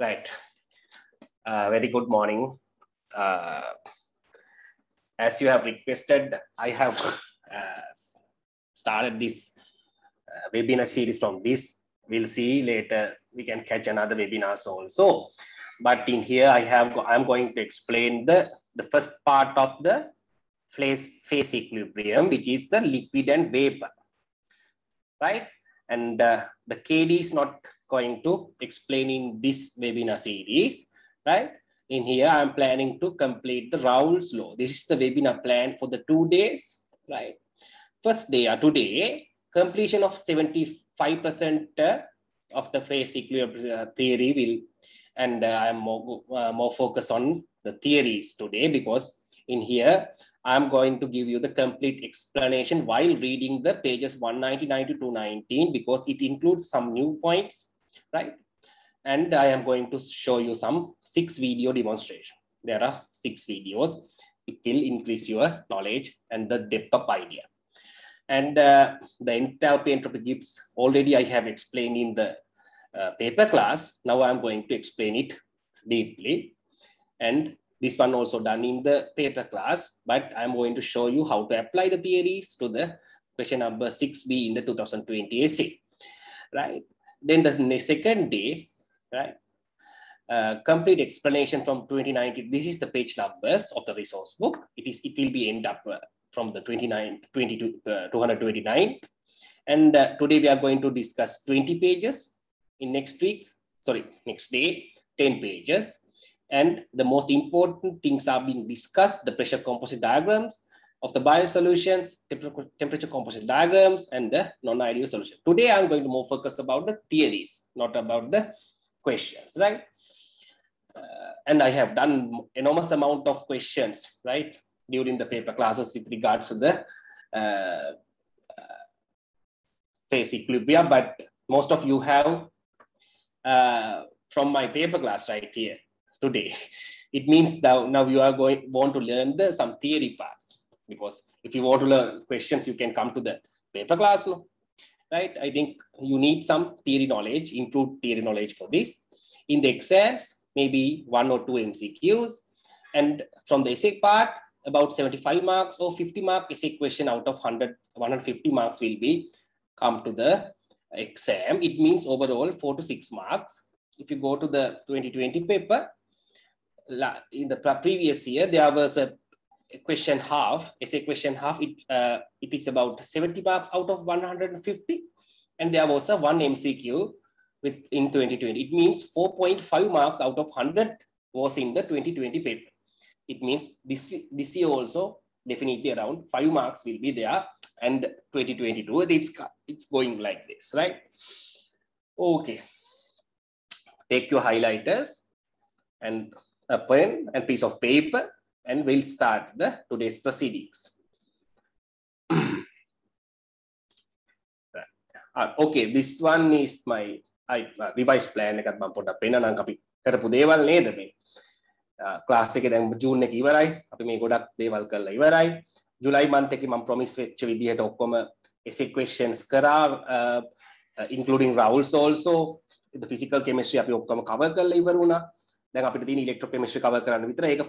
Right. Uh, very good morning. Uh, as you have requested, I have uh, started this uh, webinar series from this. We'll see later. We can catch another webinars also. But in here, I have I'm going to explain the the first part of the phase phase equilibrium, which is the liquid and vapor, right? And uh, the KD is not going to explain in this webinar series, right? In here, I'm planning to complete the Raoult's law. This is the webinar plan for the two days, right? First day or today, completion of 75% uh, of the phase equilibrium theory will, and uh, I'm more, uh, more focused on the theories today because in here, I'm going to give you the complete explanation while reading the pages 199 to 219 because it includes some new points, right? And I am going to show you some six video demonstration. There are six videos. It will increase your knowledge and the depth of idea. And uh, the enthalpy entropy Gibbs already I have explained in the uh, paper class. Now I'm going to explain it deeply. And this one also done in the paper class, but I'm going to show you how to apply the theories to the question number 6B in the 2020 essay, right? Then the second day, right? Uh, complete explanation from 2019. This is the page numbers of the resource book. It is. It will be end up uh, from the 29, 22, uh, 229. And uh, today we are going to discuss 20 pages. In next week, sorry, next day, 10 pages and the most important things are being discussed, the pressure composite diagrams of the biosolutions, temperature composition diagrams, and the non-ideal solution. Today, I'm going to more focus about the theories, not about the questions, right? Uh, and I have done enormous amount of questions, right, during the paper classes with regards to the uh, uh, phase equilibrium, but most of you have uh, from my paper class right here today. It means that now you are going want to learn the some theory parts because if you want to learn questions, you can come to the paper class, no? right? I think you need some theory knowledge, include theory knowledge for this. In the exams, maybe one or two MCQs, and from the essay part, about 75 marks or 50 mark essay question out of 100, 150 marks will be come to the exam. It means overall four to six marks. If you go to the 2020 paper, in the previous year, there was a question half, essay question half, it, uh, it is about 70 marks out of 150. And there was a one MCQ with in 2020. It means 4.5 marks out of 100 was in the 2020 paper. It means this, this year also definitely around five marks will be there and 2022 it's it's going like this right okay take your highlighters and a pen and piece of paper and we'll start the today's proceedings. right. Ah, okay, this one is my I, uh, revised plan එකත් මම පොඩ්ඩක් පෙන්නනම්. අපි කරපු දේවල් නේද මේ? Uh, class එකේ දැන් ජූන් එක ඉවරයි. අපි මේ ගොඩක් දේවල් කරලා ඉවරයි. ජුලයි මන්ත් එකේ මම ප්‍රොමිස් වෙච්ච විදිහට ඔක්කොම essay questions කරා. Uh, uh, including Raoul's also. The physical chemistry අපි ඔක්කොම cover කරලා ඉවර වුණා. දැන් අපිට තියෙන ඉලෙක්ට්‍රෝකෙමිස්ට්‍රි කවර් කරන්න විතර ඒක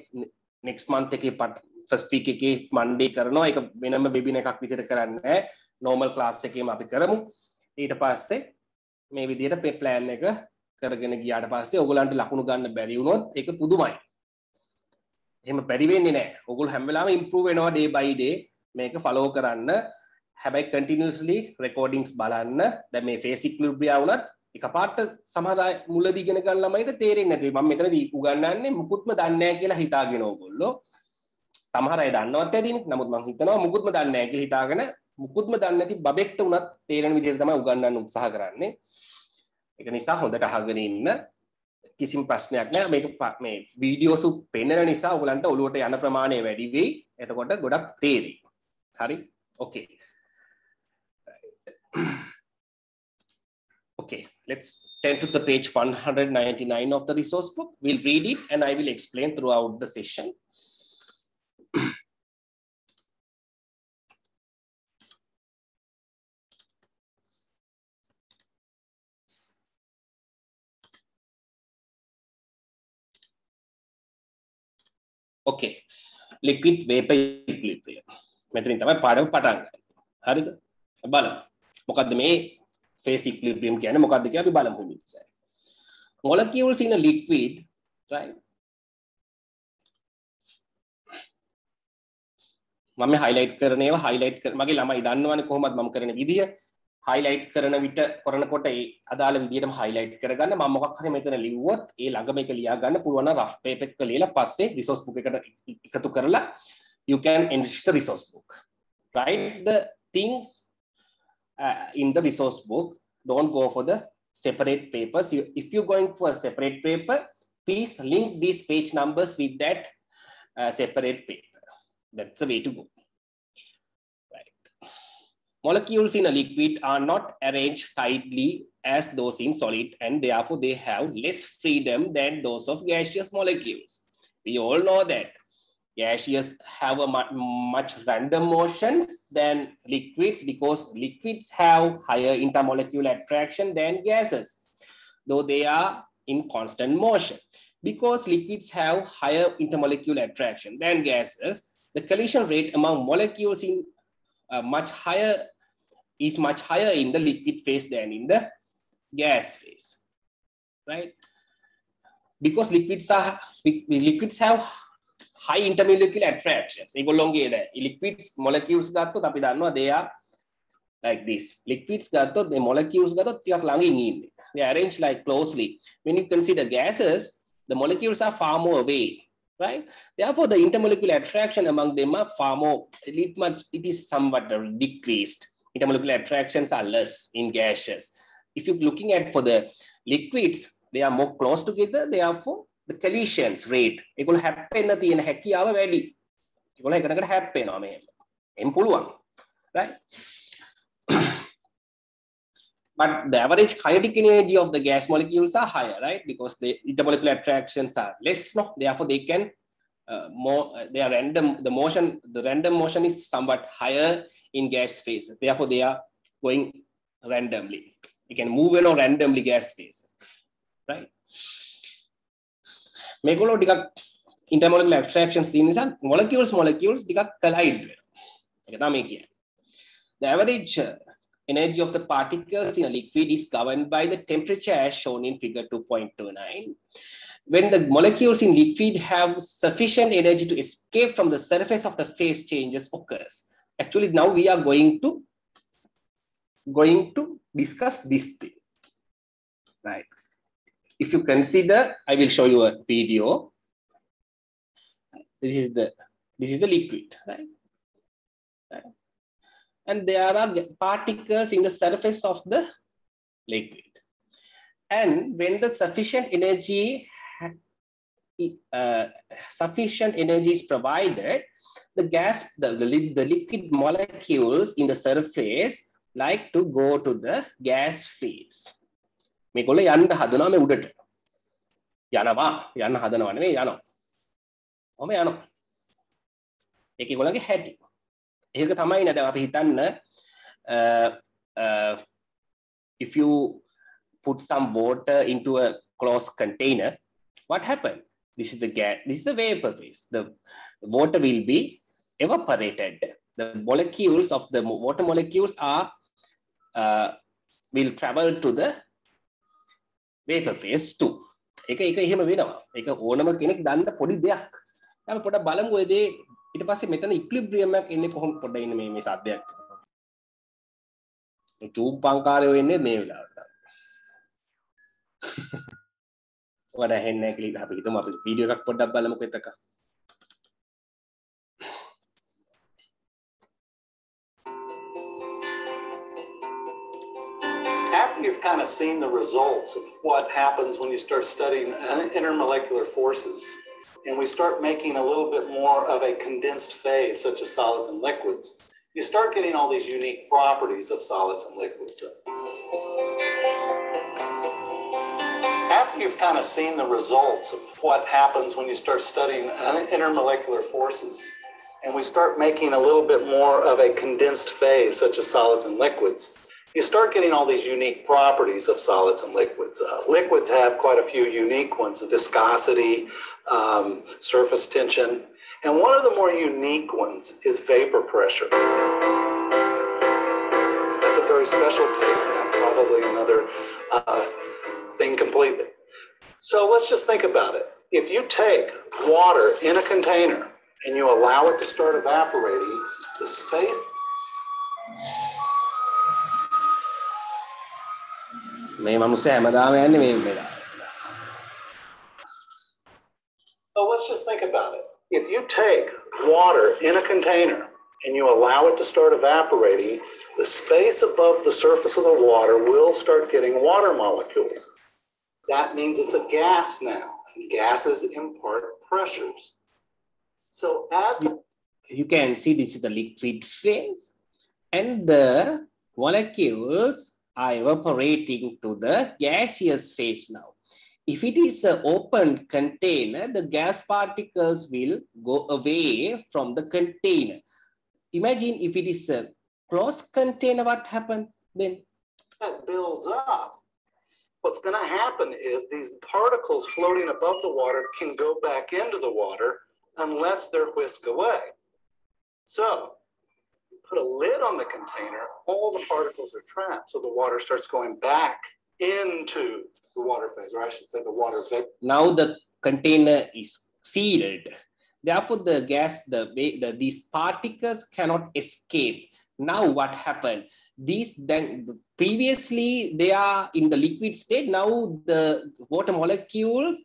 නෙක්ස් මන්ත එක පට ෆස්පී එක මණ්ඩේ කරනවා. එක වෙනම වෙබින එකක් විතර කරන්න නෝමල් ක්ලාස් එකම අපි කරමු. ඊට පස්සේ මේ විදියට පෙ ප්ලෑන් එක කරගෙන ගියාට පස්සේ ඔගලන්ට ලකුණු ගන්න බැරිවුණොත් එක පුදුමයි. එම පැරිවෙන්නේ නෑ ඔගුල් හැමවෙලාම ඉම්පරූ වෙනවා ඩේ බයිඩේ මේක ෆලෝ කරන්න. හැබැයි කටිනිස්ලි රෙකෝඩිංස් බලන්න. දැ මේ ෆේසික් ලුබ්‍රියාවනත් එකපාරට සමහර අය මුලදී ඉගෙන ගන්න ළමයිට තේරෙන්නේ නැති මම මෙතනදී උගන්වන්නේ මුකුත්ම දන්නේ නැහැ කියලා හිතාගෙන ඕගොල්ලෝ. සමහර අය දන්නවත් ඇතිනේ නමුත් මම හිතනවා මුකුත්ම දන්නේ නැහැ කියලා හිතාගෙන මුකුත්ම දන්නේ නැති බබෙක්ට උනත් තේරෙන විදිහට තමයි උගන්වන්න උත්සාහ කරන්නේ. ඒක නිසා හොඳට අහගෙන ඉන්න කිසිම ප්‍රශ්නයක් නෑ මේක මේ වීඩියෝසුත් පෙන්වන නිසා ඔයගලන්ට ඔලුවට යන ප්‍රමාණය වැඩි වෙයි. එතකොට ගොඩක් තේරෙයි. හරි? Okay Okay, let's turn to the page 199 of the resource book. We'll read it and I will explain throughout the session. Okay liquid vapour equilibrium මෙතනින් තමයි පාඩම පටන් ගන්නේ. හරිද? බලමු මොකද්ද මේ phase equilibrium කියන්නේ මොකද්ද කියලා අපි බලමු ඉතින්. Molecules in a liquid, right? මම highlight කරන ඒවා highlight කර මගේ ළමයි දන්නවනේ කොහොමද මම කරන විදිය highlight කරන විට කරනකොට ඒ අදාළ විදියටම highlight කරගන්න මම මොකක් හරි මෙතන ලිව්වොත් ඒ ළඟම එක ලියා ගන්න පුළුවන් නම් rough paper එක ලියලා පස්සේ resource book එකට එකතු කරලා you can enrich the resource book write the things uh, in the resource book don't go for the separate papers you, if you're going for a separate paper please link these page numbers with that uh, separate paper that's the way to go. Right. Molecules in a liquid are not arranged tightly as those in solid and therefore they have less freedom than those of gaseous molecules. We all know that gaseous have a much random motions than liquids because liquids have higher intermolecular attraction than gases, though they are in constant motion. Because liquids have higher intermolecular attraction than gases, the collision rate among molecules in uh, much higher is much higher in the liquid phase than in the gas phase, right? Because liquids are liquids have high intermolecular attractions. ඒගොල්ලොන්ගේ liquids molecules ගත්තොත් අපි දන්නවා they are like this. Liquids ගත්තොත් the molecules ගත්තොත් ටිකක් ළඟින් ඉන්නේ. They are arranged like closely. When you consider gases, the molecules are far more away right? Therefore, the intermolecular attraction among them are far more, it, much, it is somewhat decreased. Intermolecular attractions are less in gases. If you're looking at for the liquids, they are more close together, therefore, the collisions rate, ඒගොල්ලෝ හැප්පෙන්න තියෙන හැකියාව වැඩි. ඒගොල්ලෝ එකකට හැප්පෙනවා මෙහෙම. එම් පුළුවන්. right? but the average kinetic energy of the gas molecules are higher, right? Because the intermolecular attractions are less, no? Therefore, they can uh, more, uh, they are random, the motion, the random motion is somewhat higher in gas phases. Therefore, they are going randomly. You can move along randomly gas phases, right? මේගොල්ලෝ ටිකක් intermolecular attractions තියෙන නිසා molecules molecules ටිකක් collide වෙනවා. ඒක තමයි කියන්නේ. The average uh, energy of the particles in a liquid is governed by the temperature as shown in figure 2.29. When the molecules in liquid have sufficient energy to escape from the surface of the phase changes occurs. Actually, now we are going to going to discuss this thing, right? If you consider, I will show you a video. This is the this is the liquid, right? right? and there are particles in the surface of the liquid. And when the sufficient energy uh, sufficient energy is provided, the gas, the, the, the liquid molecules in the surface like to go to the gas phase. මේකොල්ල යන්න හදනවා මේ උඩට. යනවා යන්න හදනවා නෙමෙයි යනවා. ඔහම යනවා. ඒක ඒගොල්ලන්ගේ හැටි. ඒක තමයි නේද අපි හිතන්න uh, uh, if you put some water into a closed container what happened this is the gas this is the vapor phase the water will be evaporated the molecules of the water molecules are uh, will travel to the vapor phase 2 ඒක ඒක එහෙම වෙනවා. ඒක ඕනම කෙනෙක් දන්න පොඩි දෙයක්. අපි පොඩ්ඩක් බලමු ඔය දේ. ඊට පස්සේ මෙතන ඉක්ලිබ්‍රියම් එකක් එන්නේ කොහොම පොඩ්ඩක් ඉන්න මේ මේ සද්දයක්. මේ චූබ් පංකාරය වෙන්නේ මේ වෙලාවට. ඔයාලා හෙන්නේ නැහැ කියලා අපි හිතමු අපි වීඩියෝ එකක් පොඩ්ඩක් බලමුකෝ එතක kind of seen the results of what happens when you start studying uh, intermolecular forces, and we start making a little bit more of a condensed phase, such as solids and liquids, you start getting all these unique properties of solids and liquids. After you've kind of seen the results of what happens when you start studying uh, intermolecular forces, and we start making a little bit more of a condensed phase, such as solids and liquids, you start getting all these unique properties of solids and liquids. Uh, liquids have quite a few unique ones, viscosity, um, surface tension. And one of the more unique ones is vapor pressure. That's a very special case, and that's probably another uh, thing completely. So let's just think about it. If you take water in a container and you allow it to start evaporating, the space මේ මනුස්ස හැමදාම යන්නේ මේ වෙලා. So let's just think about it. If you take water in a container and you allow it to start evaporating, the space above the surface of the water will start getting water molecules. That means it's a gas now, and gases impart pressures. So as the You can see this is the liquid phase and the molecules are evaporating to the gaseous phase now. If it is an open container, the gas particles will go away from the container. Imagine if it is a closed container, what happened then? that builds up, what's going to happen is these particles floating above the water can go back into the water unless they're whisked away. So, put a lid on the container, all the particles are trapped. So the water starts going back into the water phase, or I should say the water vapor. Now the container is sealed. Therefore, the gas, the, the these particles cannot escape. Now what happened? These then previously they are in the liquid state. Now the water molecules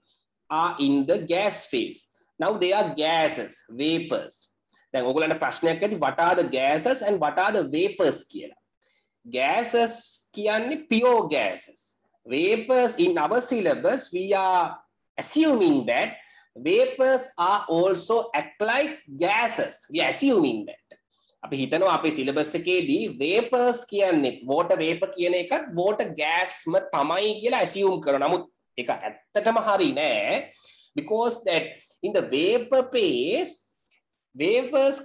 are in the gas phase. Now they are gases, vapors. දැන් ඔයගොල්ලන්ට ප්‍රශ්නයක් ඇති what are the gases and what are the vapors කියලා. Gases කියන්නේ pure gases. Vapors in our syllabus we are assuming that vapors are also act like gases. We are assuming that. අපි හිතනවා අපේ syllabus එකේදී vapors කියන්නේ water vapor කියන එකත් water gasම තමයි කියලා assume කරනවා. නමුත් ඒක ඇත්තටම හරි නෑ. Because that in the vapor phase vapors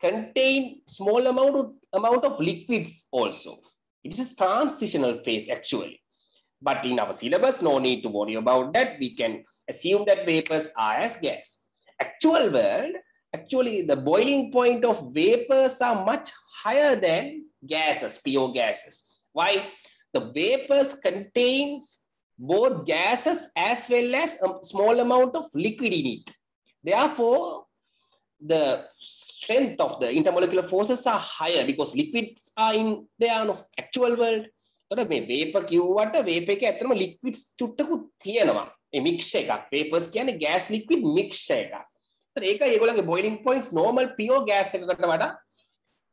contain small amount of, amount of liquids also. It is a transitional phase actually. But in our syllabus, no need to worry about that. We can assume that vapors are as gas. Actual world, actually the boiling point of vapors are much higher than gases, pure gases. Why? The vapors contains both gases as well as a small amount of liquid in it. Therefore, the strength of the intermolecular forces are higher because liquids are in their no, actual world. තොට මේ වේප කිව්වට වේප එක ඇත්තම liquid චුට්ටකුත් තියෙනවා ඒ mix එකක් වේපර්ස් කියන්නේ gas liquid mix එකක්. ඒතර ඒක ඒගොල්ලන්ගේ boiling points normal pure gas එකකට වඩා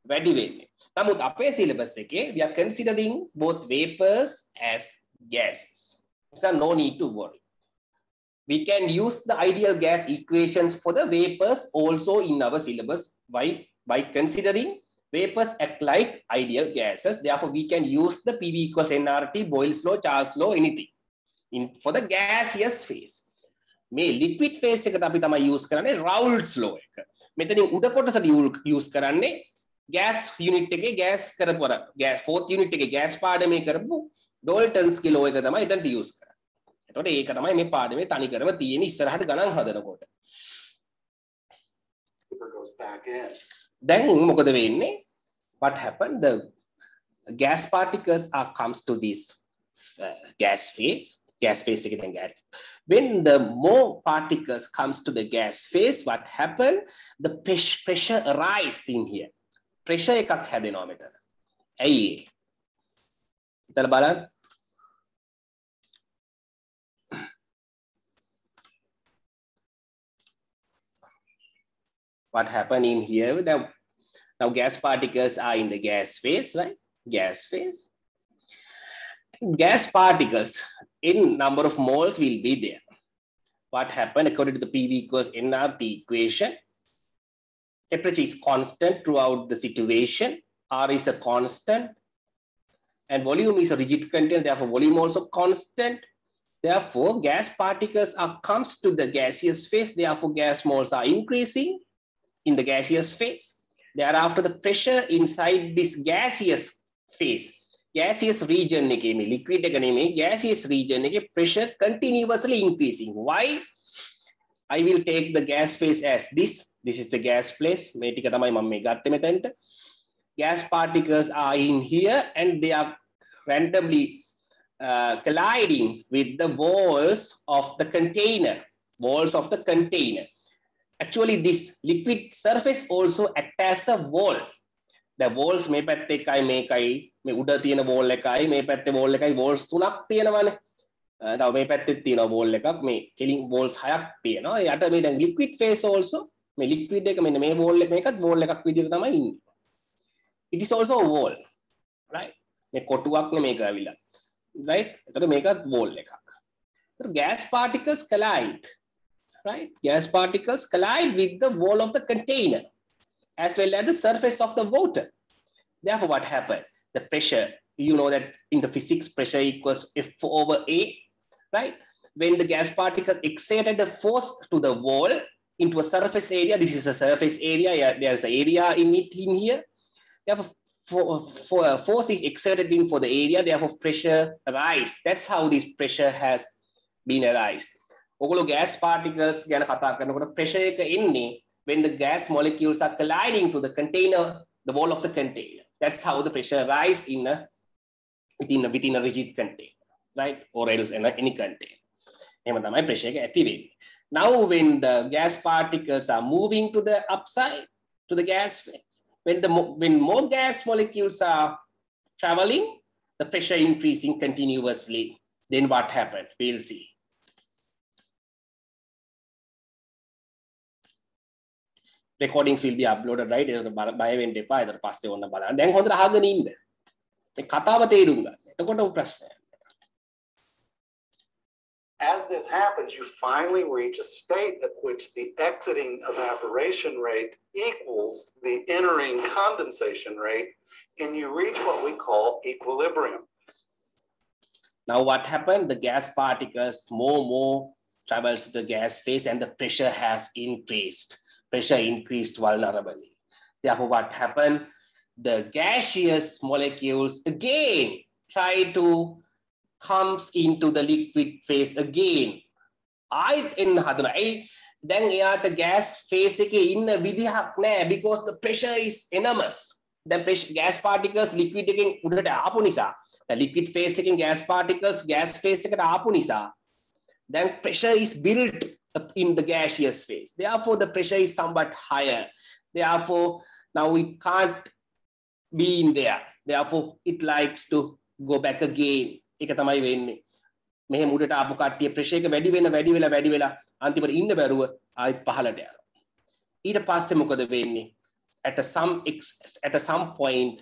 වැඩි වෙන්නේ. නමුත් අපේ සිලබස් එකේ we are considering both vapors as gases. So no need to worry. We can use the ideal gas equations for the vapors also in our syllabus by, by considering vapors act like ideal gases. Therefore, we can use the PV equals nRT, Boyle's law, Charles law, anything in for the gaseous phase. මේ liquid phase එකට අපි තමයි use කරන්නේ Raoult's law එක. මෙතනින් උඩ කොටසට use කරන්නේ gas unit එකේ gas කරපු අර gas fourth unit එකේ gas පාඩමේ කරපු Dalton's law එක තමයි එතනට use කරන්නේ. එතකොට ඒක තමයි මේ පාඩමේ තනි කරම තියෙන ඉස්සරහට ගණන් හදනකොට. Vapor goes back in. දැන් මොකද වෙන්නේ? What happened? The gas particles are comes to this uh, gas phase. Gas phase එකෙන් gas. When the more particles comes to the gas phase, what happened? The pres- pressure arise in here. Pressure එකක් හැදෙනවා මෙතන. ඇයි ඒ? හිතලා බලන්න. What happened in here now now gas particles are in the gas phase right? Gas phase. Gas particles in number of moles will be there. What happened according to the pv equals nrt equation? Temperature is constant throughout the situation. R is a constant. And volume is a rigid container therefore volume also constant. Therefore gas particles are comes to the gaseous phase therefore gas moles are increasing in the gaseous phase. Thereafter, the pressure inside this gaseous phase, gaseous region එකේ මේ liquid එක නෙමෙයි gaseous region එකේ pressure continuously increasing. Why? I will take the gas phase as this this is the gas phase මේ ටික තමයි මම මේ ගත්තේ මෙතනට gas particles are in here and they are randomly uh, colliding with the walls of the container walls of the container Actually this liquid surface also act as a wall. The walls මේ පැත්තේ එකයි මේකයි මේ උඩ තියෙන wall එකයි මේ පැත්තේ wall එකයි walls තුනක් තියෙනවානේ. තව මේ පැත්තෙත් තියෙනවා wall එකක්. මේ කෙලින් walls හයක් තියෙනවා. යට මේ දැන් liquid phase also මේ liquid එක මෙන්න මේ wall එක මේකත් wall එකක් විදිහට තමයි ඉන්නේ. It is also a wall right? මේ කොටුවක් නේ මේක ඇවිල්ලා. Right? එතකොට මේකත් wall එකක්. එතකොට gas particles collide. Right? Gas particles collide with the wall of the container as well as the surface of the water. Therefore what happened? The pressure you know that in the physics pressure equals f over a right? When the gas particle exerted a force to the wall into a surface area this is a surface area yeah, there's an area in it in here. Therefore for, for force is exerted in for the area therefore pressure rise that's how this pressure has been arised ඔගොල්ලෝ gas particles ගැන කතා කරනකොට pressure එක එන්නේ when the gas molecules are colliding to the container the wall of the container that's how the pressure rise in a within a, within a rigid container right or else in a, any container එහෙම තමයි pressure එක ඇති වෙන්නේ now when the gas particles are moving to the upside to the gas phase when the when more gas molecules are traveling the pressure increasing continuously then what happened we'll see recordings will be uploaded right එතකොට බය වෙන්න එපා එතකොට පස්සේ ඕන්න බලන්න දැන් හොඳට අහගෙන ඉන්න මේ කතාව තේරුම් ගන්න එතකොට ප්‍රශ්නයක් As this happens, you finally reach a state at which the exiting evaporation rate equals the entering condensation rate, and you reach what we call equilibrium. Now what happened? The gas particles more more travels the gas phase and the pressure has increased. Pressure increased vulnerably. Therefore, what happened? The gaseous molecules again try to comes into the liquid phase again. ආයෙත් එන්න හදනවා. ඇයි දැන් එයාට gas phase එකේ ඉන්න විදිහක් නැහැ because the pressure is enormous. දැන් pressure gas particles liquid එකෙන් උඩට ආපු නිසා the liquid phase එකෙන් gas particles gas phase එකට ආපු නිසා then pressure is built in the gaseous phase. Therefore, the pressure is somewhat higher. Therefore, now it can't be in there. Therefore, it likes to go back again. ඒක තමයි වෙන්නේ. මෙහෙම උඩට ආපු කට්ටිය ප්‍රෙෂර් එක වැඩි වෙන වැඩි වෙලා වැඩි වෙලා අන්තිමට ඉන්න බැරුව ආයෙත් පහළට යනවා. ඊට පස්සේ මොකද වෙන්නේ? At a some at a some point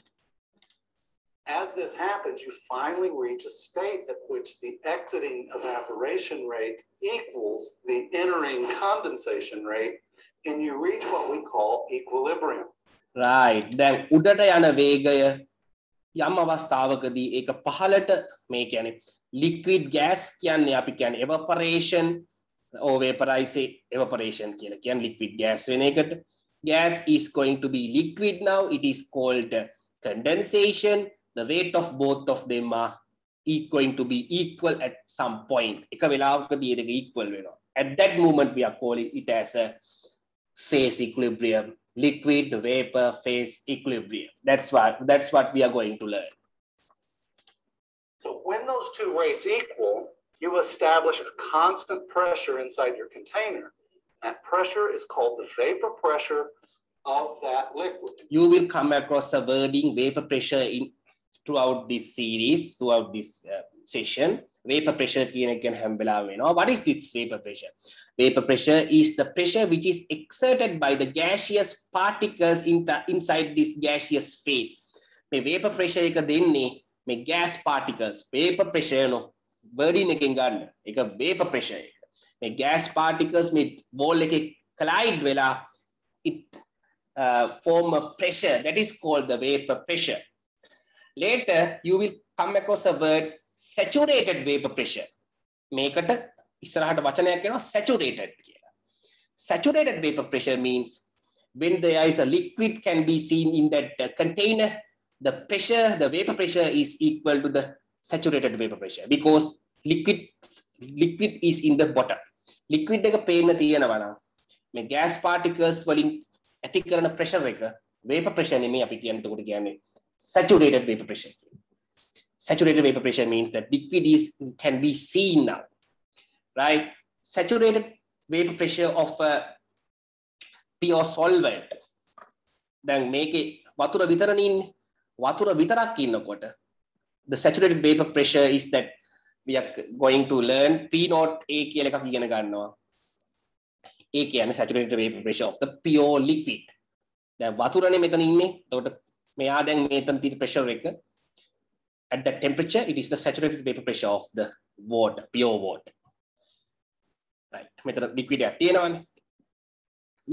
As this happens, you finally reach a state at which the exiting evaporation rate equals the entering condensation rate, and you reach what we call equilibrium. right දැන් උඩට යන වේගය යම් අවස්ථාවකදී ඒක පහළට මේ කියන්නේ liquid gas කියන්නේ අපි කියන්නේ evaporation or vaporize evaporation කියලා කියන්නේ liquid gas වෙන එකට gas is going to be liquid now it is called condensation the rate of both of them are going to be equal at some point එක වෙලාවකදී ඒක equal වෙනවා at that moment we are calling it as a phase equilibrium liquid vapor phase equilibrium that's what that's what we are going to learn So when those two rates equal, you establish a constant pressure inside your container. That pressure is called the vapor pressure of that liquid. you will come across a wording vapor pressure in throughout this series throughout this uh, session vapor pressure කියන එක ගැන හැම වෙලාවෙම වෙනවා what is this vapor pressure vapor pressure is the pressure which is exerted by the gaseous particles in the, inside this gaseous phase මේ vapor pressure එක දෙන්නේ මේ gas particles vapor pressure නෝ wording එකෙන් ගන්න ඒක vapor pressure එක මේ gas particles මේ wall එකේ collide වෙලා it uh, form a pressure that is called the vapor pressure later you will come across a word saturated vapor pressure මේකට ඉස්සරහට වචනයක් එනවා saturated කියලා saturated vapor pressure means when there is a liquid can be seen in that uh, container the pressure the vapor pressure is equal to the saturated vapor pressure because liquid liquid is in the bottom liquid එක පේන්න තියෙනවා නම් මේ gas particles වලින් ඇති කරන pressure එක vapor pressure නෙමෙයි අපි කියන්නේ එතකොට කියන්නේ saturated vapor pressure saturated vapor pressure means that liquid is can be seen now right saturated vapor pressure of a pure solvent දැන් මේකේ වතුර විතරනේ ඉන්නේ වතුර විතරක් ඉන්නකොට the saturated vapor pressure is that we are going to learn P naught A කියලා එකක් ඉගෙන ගන්නවා. ඒ කියන්නේ saturated vapor pressure of the pure liquid. දැන් වතුරනේ මෙතන ඉන්නේ. එතකොට මෙයා දැන් මේතන තියෙන pressure එක at that temperature it is the saturated vapor pressure of the water, pure water. right මෙතන liquid එකක් තියෙනවානේ.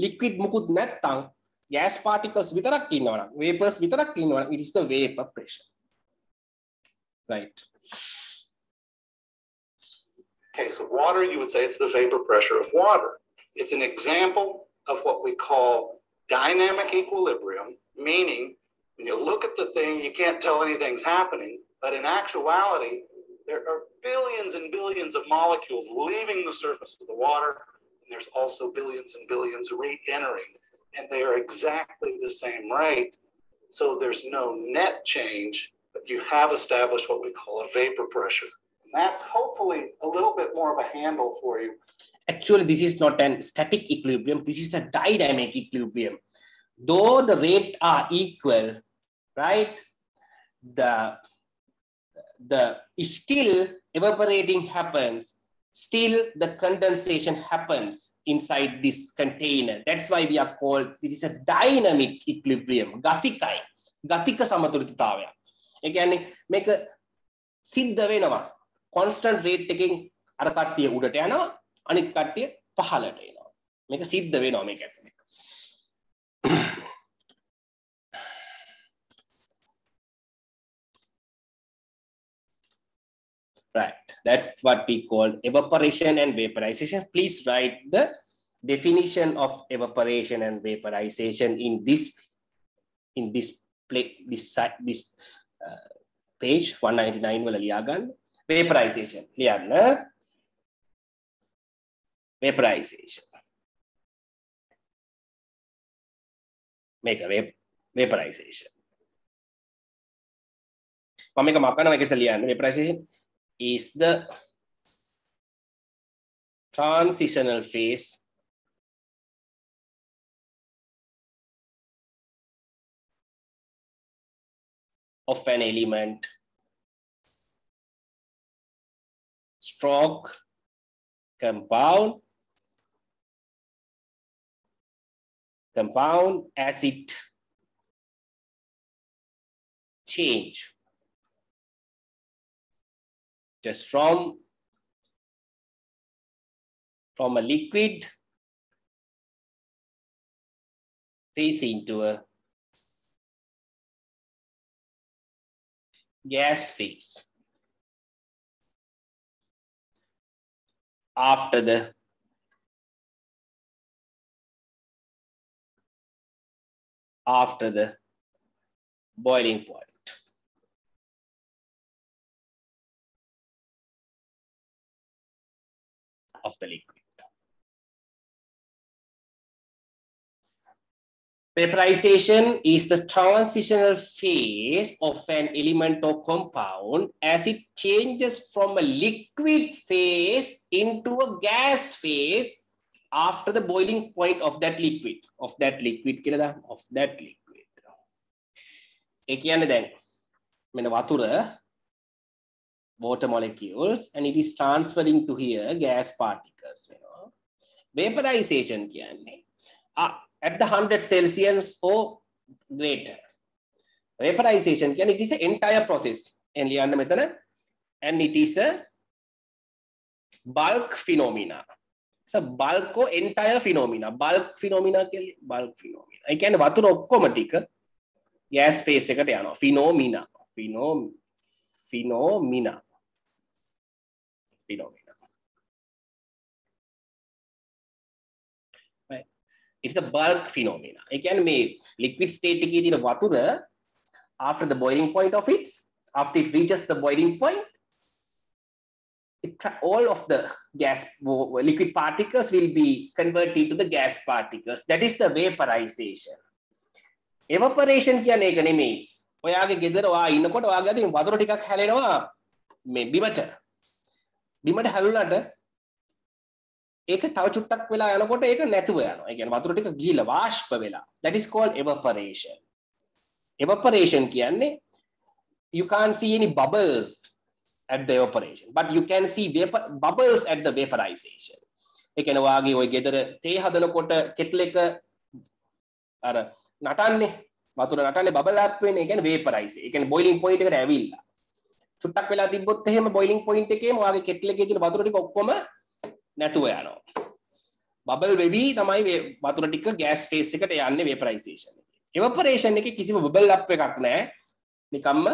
liquid මුකුත් නැත්තම් gas particles විතරක් ඉන්නවනම් vapors විතරක් ඉන්නවනම් it is the vapor pressure. right case of water, you would say it's the vapor pressure of water. It's an example of what we call dynamic equilibrium, meaning when you look at the thing, you can't tell anything's happening, but in actuality, there are billions and billions of molecules leaving the surface of the water, and there's also billions and billions re-entering, and they are exactly the same rate. So there's no net change, but you have established what we call a vapor pressure. And that's hopefully a little bit more of a handle for you. Actually, this is not an static equilibrium. This is a dynamic equilibrium. Though the rate are equal, right? The the still evaporating happens. Still, the condensation happens inside this container. That's why we are called. This is a dynamic equilibrium. ගතිකයි. ගතික සමතුලිතතාවය. ඒ කියන්නේ මේක සිද්ධ වෙනවා. Constant rate එකකින් අර කට්ටිය උඩට යනවා අනිත් කට්ටිය පහළට එනවා. මේක සිද්ධ වෙනවා මේක ඇතුලේ. Right, that's what we call evaporation and vaporization. Please write the definition of evaporation and vaporization in this in this play this site this uh, page 199 වල ලියා ගන්න. vaporization ලියන්න. vaporization. Make a vap vaporization. මම මේක මකනවා එක ලියන්න. vaporization is the transitional phase. Of an element. Stroke compound. Compound as it change just from from a liquid phase into a gas phase after the after the boiling point. of the liquid. Vaporization is the transitional phase of an element or compound as it changes from a liquid phase into a gas phase after the boiling point of that liquid of that liquid කියලා දාන්න of that liquid ඒ කියන්නේ දැන් මෙන්න වතුර water molecules and it is transferring to here gas particles වෙනවා. Vaporization කියන්නේ uh, at the 100 celsius or greater. Vaporization කියන්නේ it is an entire process. En ලියන්න මෙතන and it is a bulk phenomena. It's a bulk or entire phenomena. Bulk phenomena කියන්නේ bulk phenomena. ඒ කියන්නේ වතුර ඔක්කොම ටික gas phase එකට යනවා. Phenomena. Pheno phenomena. Phenomena right. It's a bulk phenomena. ඒ කියන්නේ මේ liquid state එකේ තියෙන වතුර after the boiling point of it after it reaches the boiling point it, all of the gas liquid particles will be converted to the gas particles. That is the vaporization. Evaporation කියන්නේ ඒක නෙමෙයි. ඔයාගේ ගෙදර ඔයා ඉන්නකොට ඔයාගේ අතින් වතුර ටිකක් හැලෙනවා මේ බිමට. බිමට හැලුණාට ඒක තව චුට්ටක් වෙලා යනකොට ඒක නැතුව යනවා. ඒ කියන්නේ වතුර ටික ගිහිල්ලා වාෂ්ප වෙලා. that is called evaporation. evaporation කියන්නේ you can't see any bubbles at the evaporation but you can see vapor bubbles at the vaporization. ඒ කියන්නේ වාගේ ওই ගෙදර තේ හදනකොට කෙටල් එක අර නටන්නේ වතුර නටන්නේ බබල් අප් වෙන්නේ. ඒ කියන්නේ vaporize. ඒ කියන්නේ boiling point එකට ඇවිල්ලා. චුට්ටක් වෙලා තිබ්බොත් එහෙම boiling point එකේම වාගේ කෙටල් එකේ තියෙන වතුර ටික ඔක්කොම නැතුව යනවා. බබල් වෙවි තමයි වතුර ටික ගෑස් ෆේස් එකට යන්නේ වේපරයිසේෂන් එකේ. එවපරේෂන් එකේ කිසිම බබල් අප් එකක් නැහැ. නිකම්ම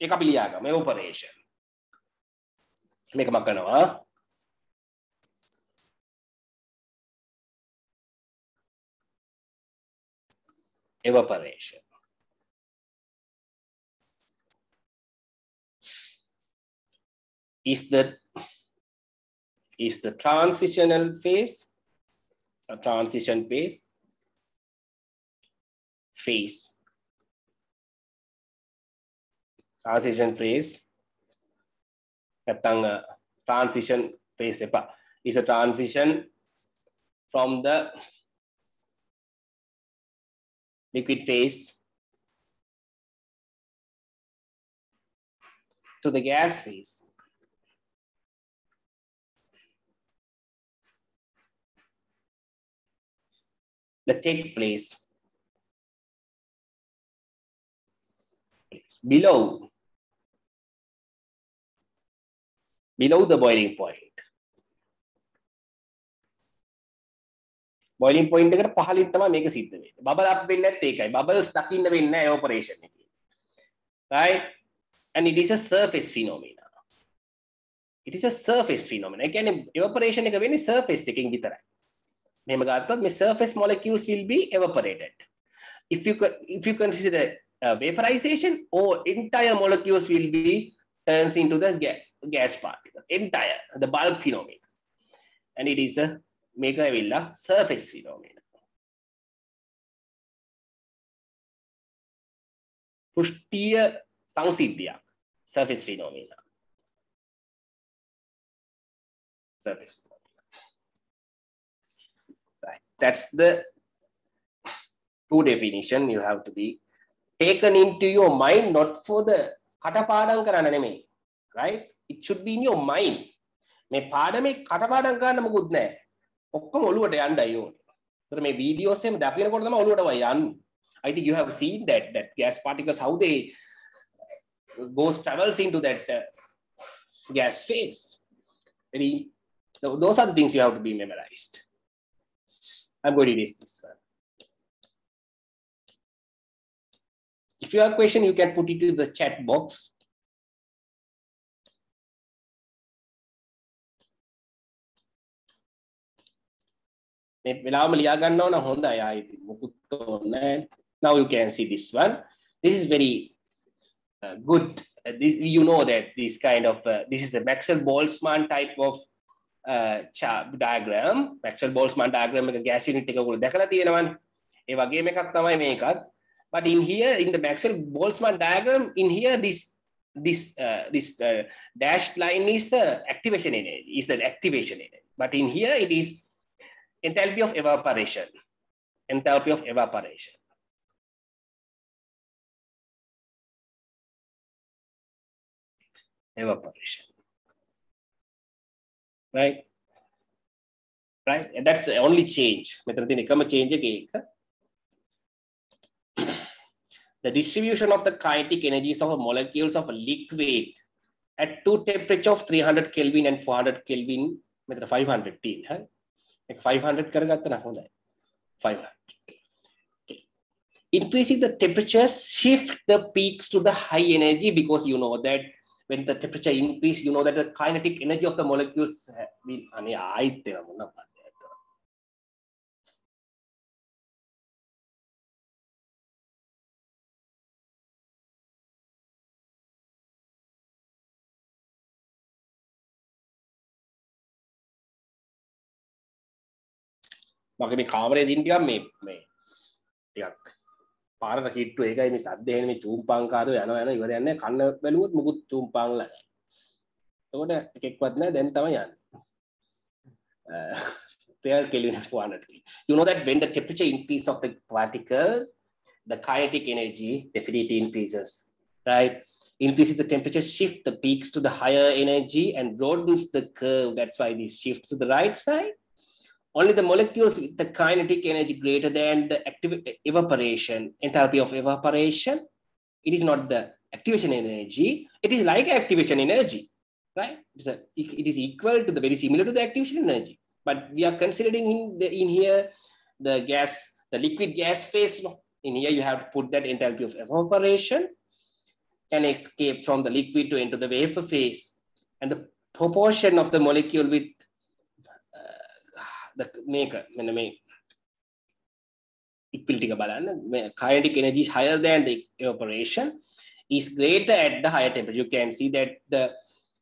ඒක අපි ලියාගමු එවපරේෂන්. මේක මම කරනවා. evaporation. Is the is the transitional phase, a transition phase, phase. Transition phase, නැත්තං transition phase එපා. is a transition from the liquid phase to the gas phase. That take place below below the boiling point. boiling point එකට පහලින් තමයි මේක සිද්ධ වෙන්නේ. Bubble up වෙන්නේ නැත් ඒකයි. බබල්ස් දකින්න වෙන්නේ නැහැ operation එකේ. Right? And it is a surface phenomena. It is a surface phenomena. ඒ කියන්නේ evaporation එක වෙන්නේ surface එකකින් විතරයි. මෙහෙම ගත්තොත් මේ surface molecules will be evaporated. If you if you consider uh, vaporization, or entire molecules will be turns into the gas, gas particle. Entire the bulk phenomenon, and it is a මේක ඇවිල්ලා surface phenomena. පෘෂ්ඨීය සංසිද්ධියක් surface phenomena. Surface phenomena. Right. That's the true definition you have to be taken into your mind, not for the කටපාඩම් කරන්න නෙමෙයි. Right? It should be in your mind. මේ පාඩමේ කටපාඩම් කරන්න මොකුත් නැහැ. ඔක්කොම ඔළුවට යන්නයි ඕනේ. ඒතර මේ වීඩියෝස් එහෙම දකිනකොට තමයි ඔළුවටම යන්නේ. I think you have seen that that gas particles how they goes travels into that uh, gas phase. Very, those are the things you have to be memorized. I'm going to erase this one. If you have a question, you can put it in the chat box. මේ වෙලාවම ලියා ගන්න ඕන හොඳයි ආයි මුකුත් ඕනේ now you can see this one this is very uh, good uh, this you know that this kind of uh, this is the maxwell boltzmann type of uh, chart diagram maxwell boltzmann diagram එක gas unit එක ඔයගොල්ලෝ දැකලා තියෙනවනේ ඒ වගේම එකක් තමයි මේකත් but in here in the maxwell boltzmann diagram in here this this uh, this uh, dashed line is uh, activation energy is the activation energy but in here it is enthalpy of evaporation. Enthalpy of evaporation. Evaporation. right? Right, and that's the only change. The distribution of the kinetic energies of molecules of a liquid at two temperature of 300 Kelvin and 400 Kelvin, 500 T, right? 500 500. Increasing the temperature, shift the peaks to the high energy because you know that when the temperature increase, you know that the kinetic energy of the molecules eh, will. I මගේ මේ කාමරේ දින් ටිකක් මේ මේ ටිකක් පාරට හිට්ටු ඒකයි මේ සද්ද එන්නේ මේ චූම්පාංකාරය යනවා යනවා ඉවර යන්නේ කන්න බැලුවොත් මුකුත් චූම්පාංලා නැහැ. එතකොට එකෙක්වත් නැහැ දැන් තමයි යන්නේ. Uh, 12 Kelvin 400 Kelvin. You know that when the temperature increase of the particles, the kinetic energy definitely increases, right? Increases the temperature shift the peaks to the higher energy and broadens the curve. That's why this shifts to the right side. Only the molecules with the kinetic energy greater than the evaporation, enthalpy of evaporation. It is not the activation energy. It is like activation energy, right? It's a, it is equal to the very similar to the activation energy. But we are considering in, the, in here the gas, the liquid gas phase. In here, you have to put that enthalpy of evaporation can escape from the liquid to enter the vapor phase. And the proportion of the molecule with the maker මෙන්න මේ ඉක්පිල් ටික බලන්න kinetic energy is higher than the evaporation is greater at the higher temperature you can see that the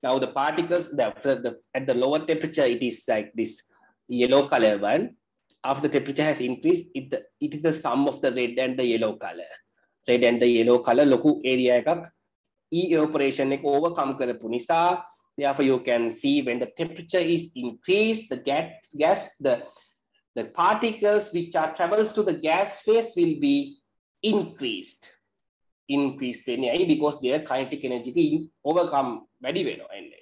now the particles the, the at the lower temperature it is like this yellow color one after the temperature has increased it, the, it is the sum of the red and the yellow color red and the yellow color ලොකු area එකක් e evaporation එක overcome කරපු නිසා Therefore, you can see when the temperature is increased, the gas, gas the, the particles which are travels to the gas phase will be increased. Increased වෙන්නේ because their kinetic energy overcome වැඩි වෙනවා එන්නේ.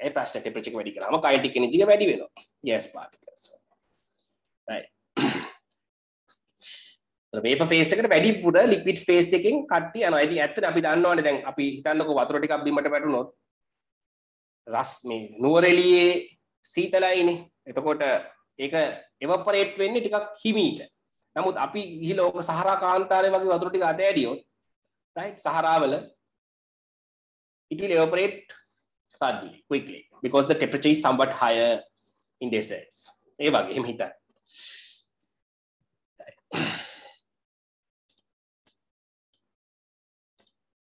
ඒ ප්‍රශ්න temperature එක වැඩි කරාම kinetic energy එක වැඩි වෙනවා. Gas particles. Right. Vapour phase එකට වැඩිපුර ලික්විඩ් ෆේස් එකෙන් කට්ටිය යනවා. ඉතින් ඇත්තට අපි දන්නවනේ දැන් අපි හිතන්නකෝ වතුර ටිකක් බිමට වැටුනොත් රස් මේ නුවරඑළියේ සීතලයිනේ. එතකොට ඒක එවපරේට් වෙන්නේ ටිකක් හිමීට. නමුත් අපි ගිහිල්ලා ඕක සහරා කාන්තාරේ වගේ වතුර ටික අත ඇරියොත් right සහරාවල it will evaporate suddenly quickly because the temperature is somewhat higher in deserts. ඒ වගේ එහෙම හිතන්න.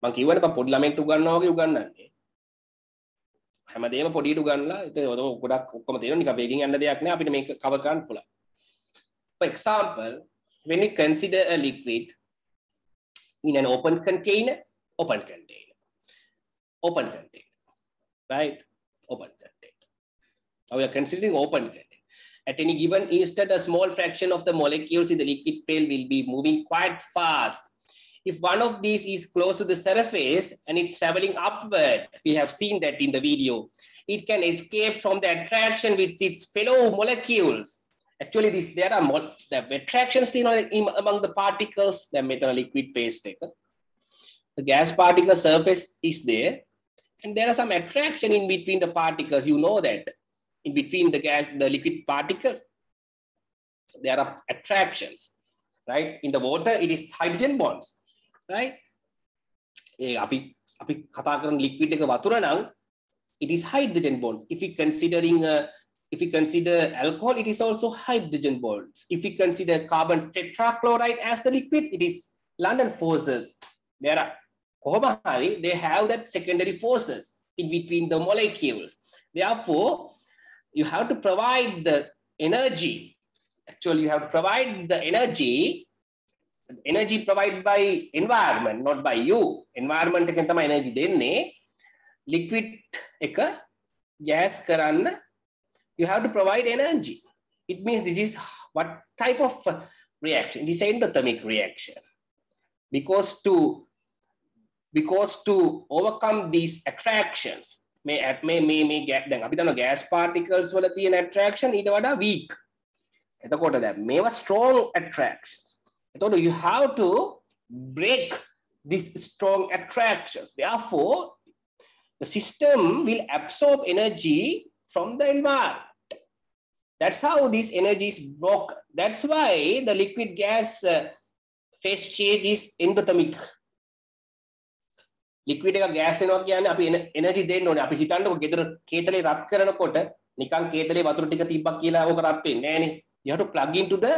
මං කිව්වනේ බං පොඩි ළමෙන්ට උගන්වනවා වගේ උගන්වන්නේ. හැමදේම පොඩියට උගන්ලා ඉතින් ඔතන ගොඩක් ඔක්කොම තියෙනවා නිකන් වේගෙන් යන්න දෙයක් නෑ අපිට මේක කවර් කරන්න පුළුවන්. For example, when we consider a liquid in an open container, open container, open container, right? Open container. Now we are considering open container. At any given instant, a small fraction of the molecules in the liquid pail will be moving quite fast if one of these is close to the surface and it's traveling upward, we have seen that in the video, it can escape from the attraction with its fellow molecules. Actually, this there are the attractions you know, in, among the particles, the metal liquid phase. The gas particle surface is there, and there are some attraction in between the particles. You know that in between the gas, the liquid particles, there are attractions, right? In the water, it is hydrogen bonds right ඒ අපි අපි කතා කරන liquid එක වතුර නම් it is hydrogen bonds if we considering uh, if we consider alcohol it is also hydrogen bonds if we consider carbon tetrachloride as the liquid it is london forces there are කොහොම හරි they have that secondary forces in between the molecules therefore you have to provide the energy actually you have to provide the energy energy provided by environment not by you environment එකෙන් තමයි energy දෙන්නේ liquid එක gas කරන්න you have to provide energy it means this is what type of reaction this is endothermic reaction because to because to overcome these attractions මේ මේ මේ මේ දැන් අපි දන්නවා gas particles වල තියෙන attraction ඊට වඩා weak එතකොට දැන් මේවා strong attractions So you have to break these strong attractions. Therefore, the system will absorb energy from the environment. That's how this energy is broken. That's why the liquid gas uh, phase change is endothermic. Liquid එක gas වෙනවා කියන්නේ අපි energy දෙන්න ඕනේ. අපි හිතන්නකො ගෙදර කේතලේ රත් කරනකොට නිකන් කේතලේ වතුර ටික තිබ්බක් කියලා ඕක රත් වෙන්නේ නෑනේ. You have to plug into the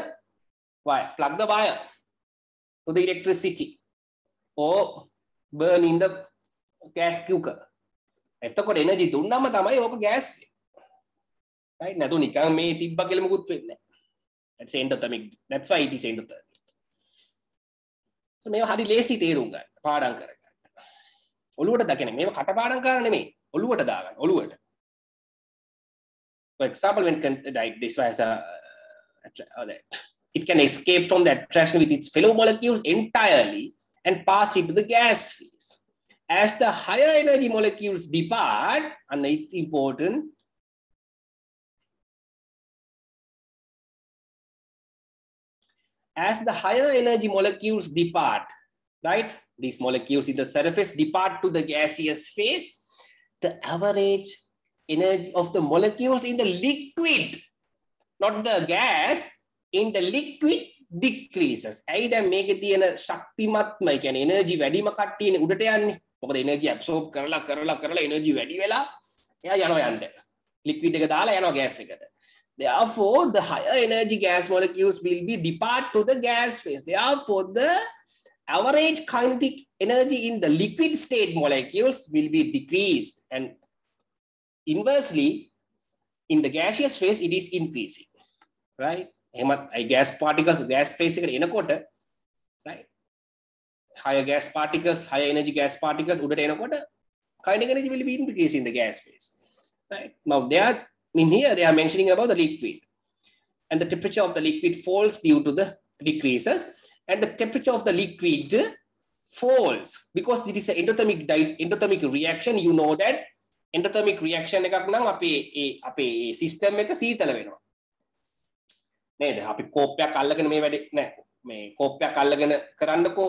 wire, plug the wire to the electricity. or burn in the gas cooker. එතකොට එනර්ජි දුන්නම තමයි ඕක ගෑස් right? නැතු නිකන් මේ තිබ්බ කියලා මුකුත් වෙන්නේ නැහැ that's endothermic that's why it is endothermic so මේවා හරි ලේසි තේරුම් ගන්න පාඩම් කරගන්න ඔළුවට දකින මේවා කටපාඩම් කරන්න නෙමෙයි ඔළුවට දාගන්න ඔළුවට for example when like this was a uh, uh it can escape from the attraction with its fellow molecules entirely and pass into the gas phase as the higher energy molecules depart and it's important as the higher energy molecules depart, right? These molecules in the surface depart to the gaseous phase, the average energy of the molecules in the liquid, not the gas, in the liquid decreases. ඇයි දැන් මේකේ තියෙන ශක්තිමත්ම කියන්නේ energy වැඩිම කට්ටියනේ උඩට යන්නේ. මොකද energy absorb කරලා කරලා කරලා එනර්ජි වැඩි වෙලා එයා යනවා යන්න. ලික්විඩ් එක දාලා යනවා ගෑස් එකට. Therefore, the higher energy gas molecules will be depart to the gas phase. Therefore, the average kinetic energy in the liquid state molecules will be decreased. And inversely, in the gaseous phase, it is increasing, right? gas particles, gas phase in a quarter, right? Higher gas particles, higher energy gas particles, kinetic energy will be increasing in the gas phase, right? Now, they are in here they are mentioning about the liquid and the temperature of the liquid falls due to the decreases and the temperature of the liquid falls because this is an endothermic endothermic reaction you know that endothermic reaction එකක් නම් අපේ ඒ අපේ system එක සීතල වෙනවා නේද? අපි කෝප්පයක් අල්ලගෙන මේ වැඩේ නෑ. මේ කෝප්පයක් අල්ලගෙන කරන්නකෝ.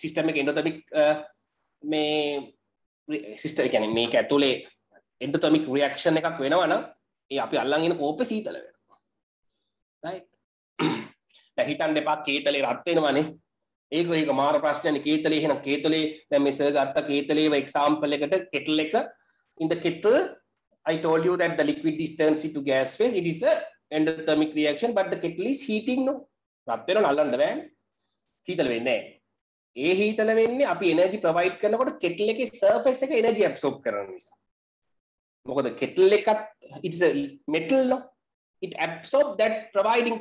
සිස්ටම් එක endothermic මේ සිස්ටම් කියන්නේ මේක ඇතුලේ endothermic reaction එකක් වෙනවා නම් ඒ අපි අල්ලන් එන කෝප්පේ සීතල වෙනවා. Right? දැන් හිතන්න එපා කේතලේ රත් වෙනවනේ. ඒක ඒක මාර ප්‍රශ්නනේ කේතලේ එහෙනම් කේතලේ දැන් මේ සර් ගත්ත කේතලේව එක්සැම්පල් එකට කෙටල් එක. In the kettle I told you that the liquid is turns into gas phase. It is a endothermic reaction but the kettle is heating no? රත් වෙනව නල්ලන්න බෑනේ හීතල වෙන්නේ නැහැ. ඒ හීතල වෙන්නේ අපි එනර්ජි ප්‍රොවයිඩ් කරනකොට කෙටල් එකේ සර්ෆේස් එක එනර්ජි ඇබ්සෝබ් කරන නිසා. මොකද කෙටල් එකත් it's a metal no? It absorb that providing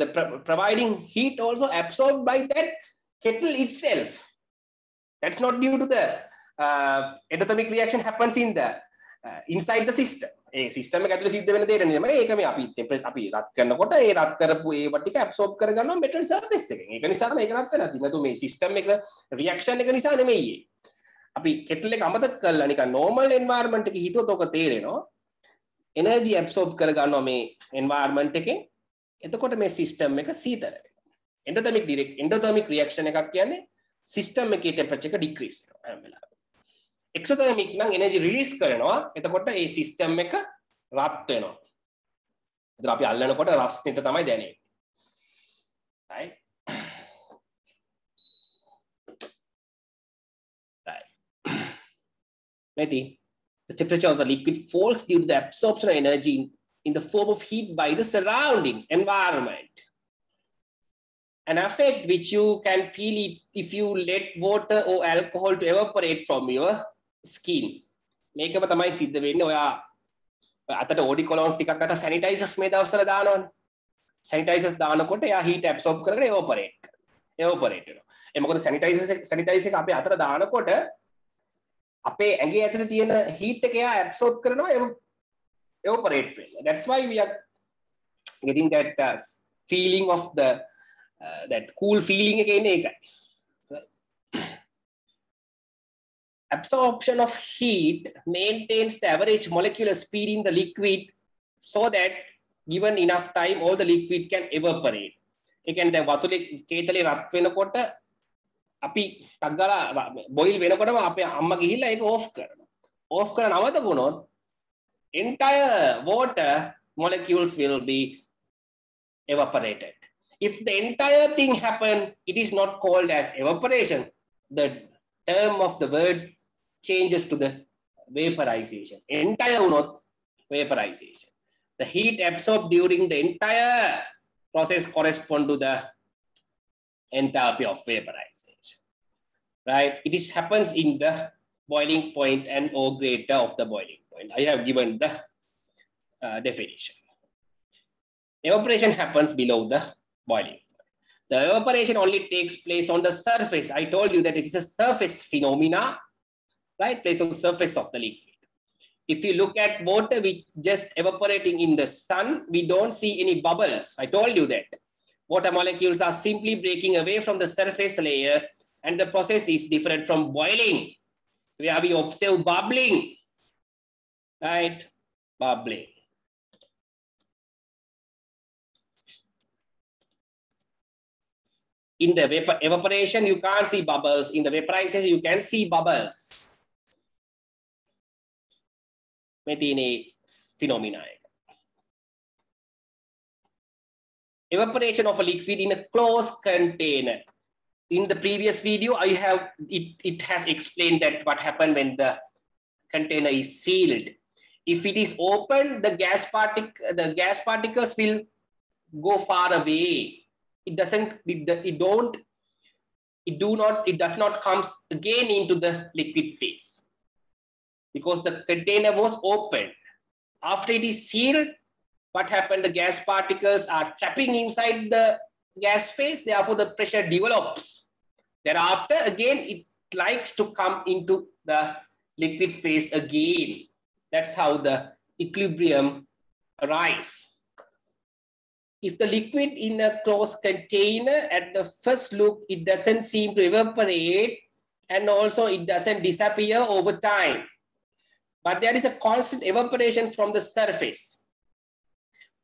the providing heat also absorbed by that kettle itself. That's not due to the uh, endothermic reaction happens in the Uh, ඉන්සයිද සිිට ඒ සිිටම ඇතුල සිද්ධ වෙන දේර නම ඒකම අපිත අපි රත් කරනකොට ඒ රත් කරපු ඒවටි ඇප්සෝප් කරගන්න මෙටල් සර්ස් එක එක නිසා ඒකරත්ත නැතිනතු මේ සිිටම් එක රියක්ෂණ එක නිසා නෙමයේ අපි කෙටලෙ අමතත් කල්ලා නික නෝමල් එන්වාර්මට එක හිතුව තෝක තේරෙනවා. එනර්ජී ඇප්සෝප් කරගන්නවා මේ එන්වාර්මන්ට එක එතකොට මේ සිිස්ටම් එක සීතර එන්ඩතමික් ඩිරෙක් එන්ඩතමික් රියක්ෂණ එකක් කියන්නේ සිිස්ටම් එක ටෙප්‍රච් එක ඩික්‍රීස් වෙලා එක්සෝතර්මික් නම් එනර්ජි රිලීස් කරනවා එතකොට ඒ සිස්ටම් එක රත් වෙනවා එතකොට අපි අල්ලනකොට රස්නෙට තමයි දැනෙන්නේ right Ready? The temperature of the liquid falls due to the absorption of energy in, in the form of heat by the surroundings, environment. An effect which you can feel it if you let water or alcohol to evaporate from your skin. මේකම තමයි සිද්ධ වෙන්නේ ඔයා අතට ඕඩි cologne ටිකක් අත sanitisers මේ දවස්වල දානවනේ. සැනිටයිසර්ස් දානකොට එයා හීට් ඇබ්සෝබ් කරගෙන එවපොරේට් කරනවා. එවපොරේට් වෙනවා. ඒ මොකද සැනිටයිසර් සැනිටයිසර් එක අපේ අතට දානකොට අපේ ඇගේ ඇතුළ තියෙන හීට් එක එයා ඇබ්සෝබ් කරනවා එවපරේට් වෙන්න that's why we are getting that uh, feeling of the uh, that cool feeling එක එන්නේ ඒකයි absorption of heat maintains the average molecular speed in the liquid so that given enough time all the liquid can evaporate ඒ කියන්නේ දැන් වතුරේ කේතලේ රත් වෙනකොට අපි ටක්ගලා Boyle වෙනකොටම අපේ අම්ම ගිහිල්ලා ඒක ඕෆ් කරනවා. ඕෆ් කරන නවතකුණොත් entire water molecules will be evaporated. If the entire thing happen, it is not called as evaporation. The term of the word changes to the vaporization. Entire not vaporization. The heat absorbed during the entire process correspond to the enthalpy of vaporization right? It is happens in the boiling point and or greater of the boiling point. I have given the uh, definition. Evaporation happens below the boiling. Point. The evaporation only takes place on the surface. I told you that it is a surface phenomena, right? Place on surface of the liquid. If you look at water which just evaporating in the sun, we don't see any bubbles. I told you that. Water molecules are simply breaking away from the surface layer and the process is different from boiling, where we observe bubbling, right? Bubbling. In the vapor evaporation, you can't see bubbles. In the vaporization, you can see bubbles. Methane phenomena. Evaporation of a liquid in a closed container. In the previous video, I have it, has explained that what happened when the container is sealed. If it is open, the gas particle the gas particles will go far away it doesn't it, it don't it do not it does not come again into the liquid phase because the container was open after it is sealed what happened? The gas particles are trapping inside the gas phase therefore the pressure develops. Thereafter again it likes to come into the liquid phase again. That's how the equilibrium arises if the liquid in a closed container at the first look, it doesn't seem to evaporate and also it doesn't disappear over time. But there is a constant evaporation from the surface.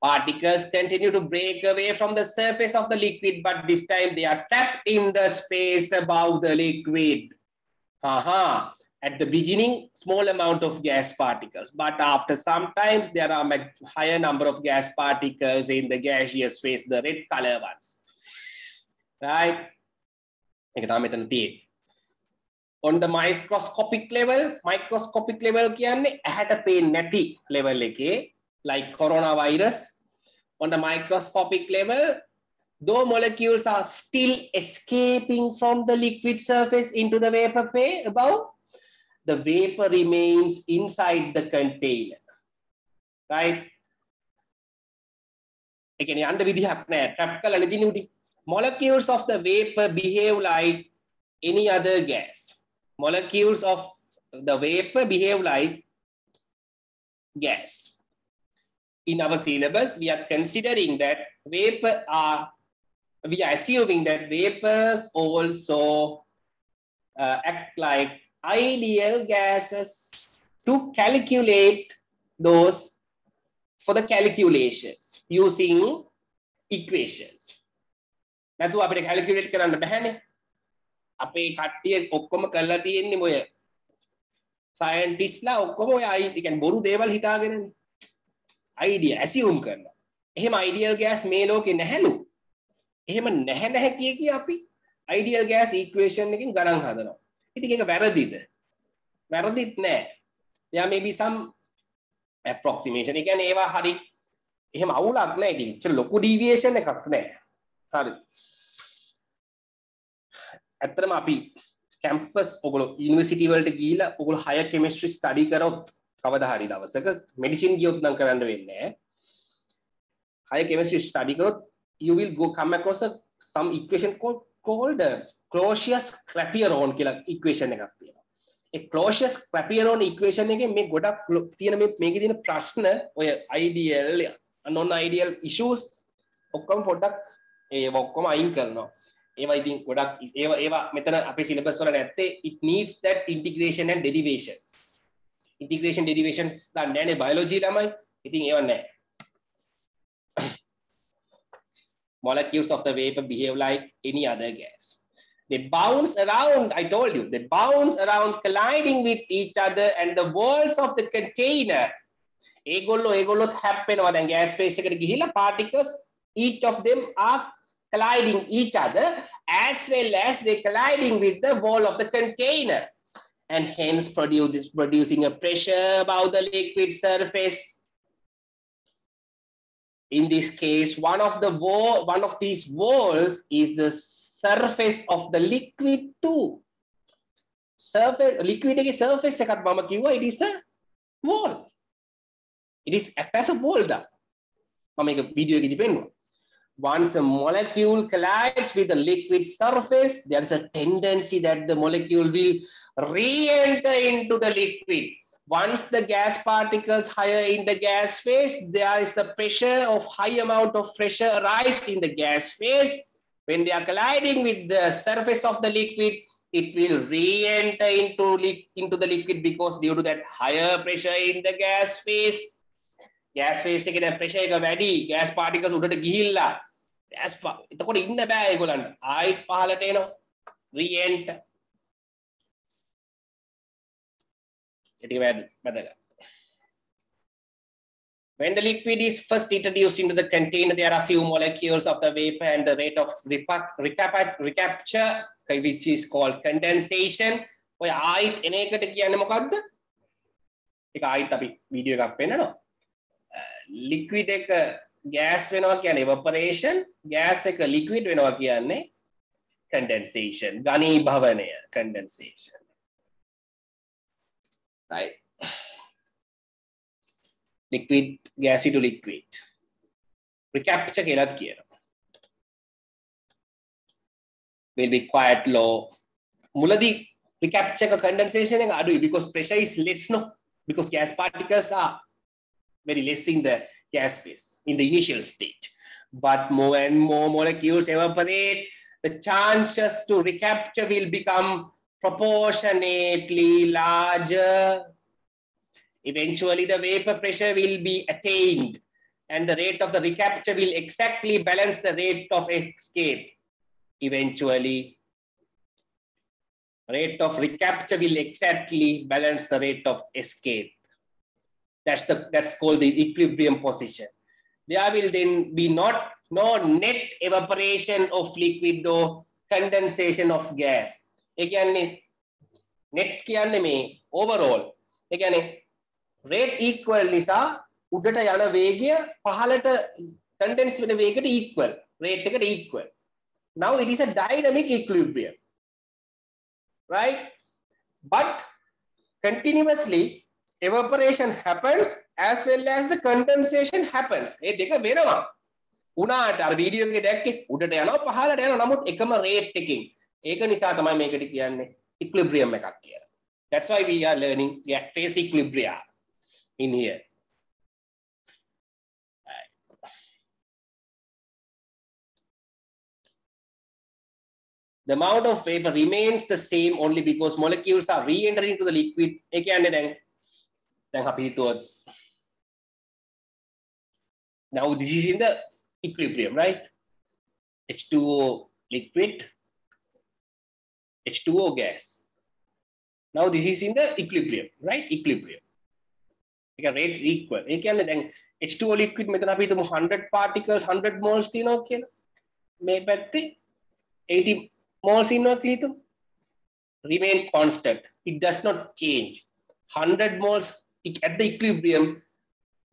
Particles continue to break away from the surface of the liquid, but this time they are trapped in the space above the liquid. Aha at the beginning, small amount of gas particles, but after sometimes there are a higher number of gas particles in the gaseous phase, the red color ones. Right? On the microscopic level, microscopic level කියන්නේ ඇහැට පේන්නේ නැති level එකේ like coronavirus on the microscopic level though molecules are still escaping from the liquid surface into the vapor phase above the vapor remains inside the container. Right? Again, යන්න විදිහක් නැහැ. Trap කරලා නැතිනේ Molecules of the vapor behave like any other gas. Molecules of the vapor behave like gas. In our syllabus, we are considering that vapor are, we are assuming that vapors also uh, act like ideal gases to calculate those for the calculations using equations. නැතු අපිට calculate කරන්න බැහැනේ. අපේ කට්ටිය ඔක්කොම කරලා තියෙන්නේ ඔය සයන්ටිස්ලා ඔක්කොම ඔය අයි කියන්නේ බොරු දේවල් හිතාගෙනනේ. අයිඩියා ඇසියුම් කරනවා. එහෙම අයිඩියල් ගෑස් මේ ලෝකේ නැහැලු. එහෙම නැහැ නැහැ කිය කිය අපි අයිඩියල් ගෑස් ඉක්වේෂන් එකකින් ගණන් හදනවා. ඉතින් ඒක වැරදිද? වැරදිත් නෑ. there may be some approximation. ඒ කියන්නේ ඒවා හරි එහෙම අවුලක් නෑ. ඉතින් එච්චර ලොකු deviation එකක් නෑ. හරි. ඇත්තටම අපි කැම්පස් ඔගොල්ලෝ යුනිවර්සිටි වලට ගිහිලා ඔගොල්ලෝ higher chemistry study කරොත් කවදා හරි දවසක මෙඩිසින් ගියොත් නම් කරන්න වෙන්නේ නැහැ. higher chemistry study කරොත් you will go come across a, some equation called called uh, Clausius Clapeyron කියලා equation එකක් තියෙනවා. ඒ Clausius Clapeyron equation එකෙන් මේ ගොඩක් තියෙන මේ මේකේ තියෙන ප්‍රශ්න ඔය ideal non ideal issues ඔක්කොම පොඩ්ඩක් ඒ ඔක්කොම අයින් කරනවා. ඒවා ඉතින් ගොඩක් ඒවා ඒවා මෙතන අපේ සිලබස් වල නැත්තේ it needs that integration and derivations. integration derivations දන්නේ නැනේ biology ළමයි. ඉතින් ඒවා නැහැ. molecules of the vapor behave like any other gas. They bounce around, I told you, they bounce around colliding with each other and the walls of the container. ඒගොල්ලෝ ඒගොල්ලොත් හැප්පෙනවා දැන් gas phase එකට ගිහිල්ලා particles each of them are colliding each other as well as they colliding with the wall of the container and hence produce, producing a pressure above the liquid surface in this case, one of the wall, one of these walls is the surface of the liquid too. Surface, liquid surface එකත් මම කිව්වා it is a wall. it is act as a boulder මම මේක video එකේදී පෙන්නුවා once a molecule collides with a liquid surface there is a tendency that the molecule will re-enter into the liquid. Once the gas particles higher in the gas phase there is the pressure of high amount of pressure arise in the gas phase. When they are colliding with the surface of the liquid it will re-enter into, into the liquid because due to that higher pressure in the gas phase gas phase එකේ දැන් pressure එක වැඩි gas particles උඩට ගිහිල්ලා gas එතකොට ඉන්න බෑ ඒගොල්ලන්ට ආයිත් පහළට එනවා re-enter ඒක වැදගත් When the liquid is first introduced into the container, there are few molecules of the vapor and the rate of recapture, which is called condensation. ඔය ආයිත් එන එකට කියන්නේ මොකක්ද? ඒක ආයිත් අපි වීඩියෝ එකක් පෙන්නනවා. ලික්විඩ් එක ගෑස් වෙනවා කියන්නේ evaporation, ගෑස් එක ලික්විඩ් වෙනවා කියන්නේ condensation, ඝනීභවනය condensation. Right. liquid gassy to liquid recapture කියලාත් කියනවා will be quite low මුලදී recapture එක condensation එක අඩුයි because pressure is less no because gas particles are very less in the gas phase in the initial state but more and more molecules evaporate the chances to recapture will become proportionately larger Eventually, the vapor pressure will be attained and the rate of the recapture will exactly balance the rate of escape. Eventually, rate of recapture will exactly balance the rate of escape. That's, the, that's called the equilibrium position. There will then be not no net evaporation of liquid or condensation of gas. ඒ කියන්නේ net කියන්නේ මේ overall. ඒ කියන්නේ rate ඊක්වල් නිසා උඩට යන වේගය පහලට condensed වෙන වේගයට ඊක්වල් රේට් එකට ඊක්වල් now it is a dynamic equilibrium right but continuously evaporation happens as well as the condensation happens ඒ දෙක වෙනවා උනාට අර වීඩියෝ එකේ දැක්කේ උඩට යනවා පහළට යනවා නමුත් එකම රේට් එකකින් ඒක නිසා තමයි මේකට කියන්නේ equilibrium එකක් කියලා that's why we are learning yeah, phase equilibria in here. The amount of vapor remains the same only because molecules are re-entering into the liquid. ඒ කියන්නේ දැන් දැන් අපි හිතුවොත් now this is in the equilibrium right H2O liquid H2O gas now this is in the equilibrium right equilibrium එක rate ඉක්වල් ඒ කියන්නේ දැන් H2O liquid මෙතන අපි හිතමු 100 particles 100 moles තියෙනවා කියලා මේ පැත්තේ 80 moles ඉන්නවා කියලා හිතමු remain constant it does not change 100 moles at the equilibrium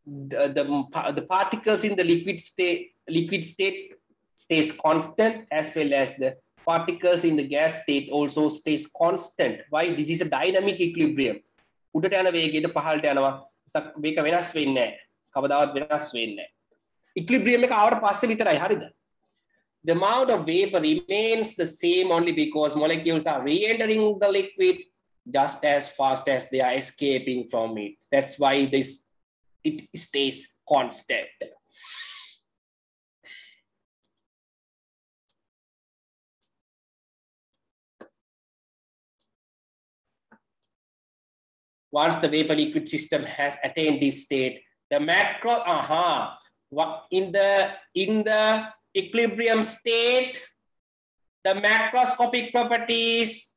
the, the, the particles in the liquid state liquid state stays constant as well as the particles in the gas state also stays constant why this is a dynamic equilibrium උඩට යන වේගයට පහළට යනවා මේක වෙනස් වෙන්නේ කවදාවත් වෙනස් වෙන්නේ ඉක්ලිබ්‍රියම් එක ආවට පස්සේ විතරයි හරිද the amount of vapor remains the same only because molecules are re-entering the liquid just as fast as they are escaping from it. That's why this it stays constant. Once the vapor liquid system has attained this state, the macro, aha, in the, in the equilibrium state, the macroscopic properties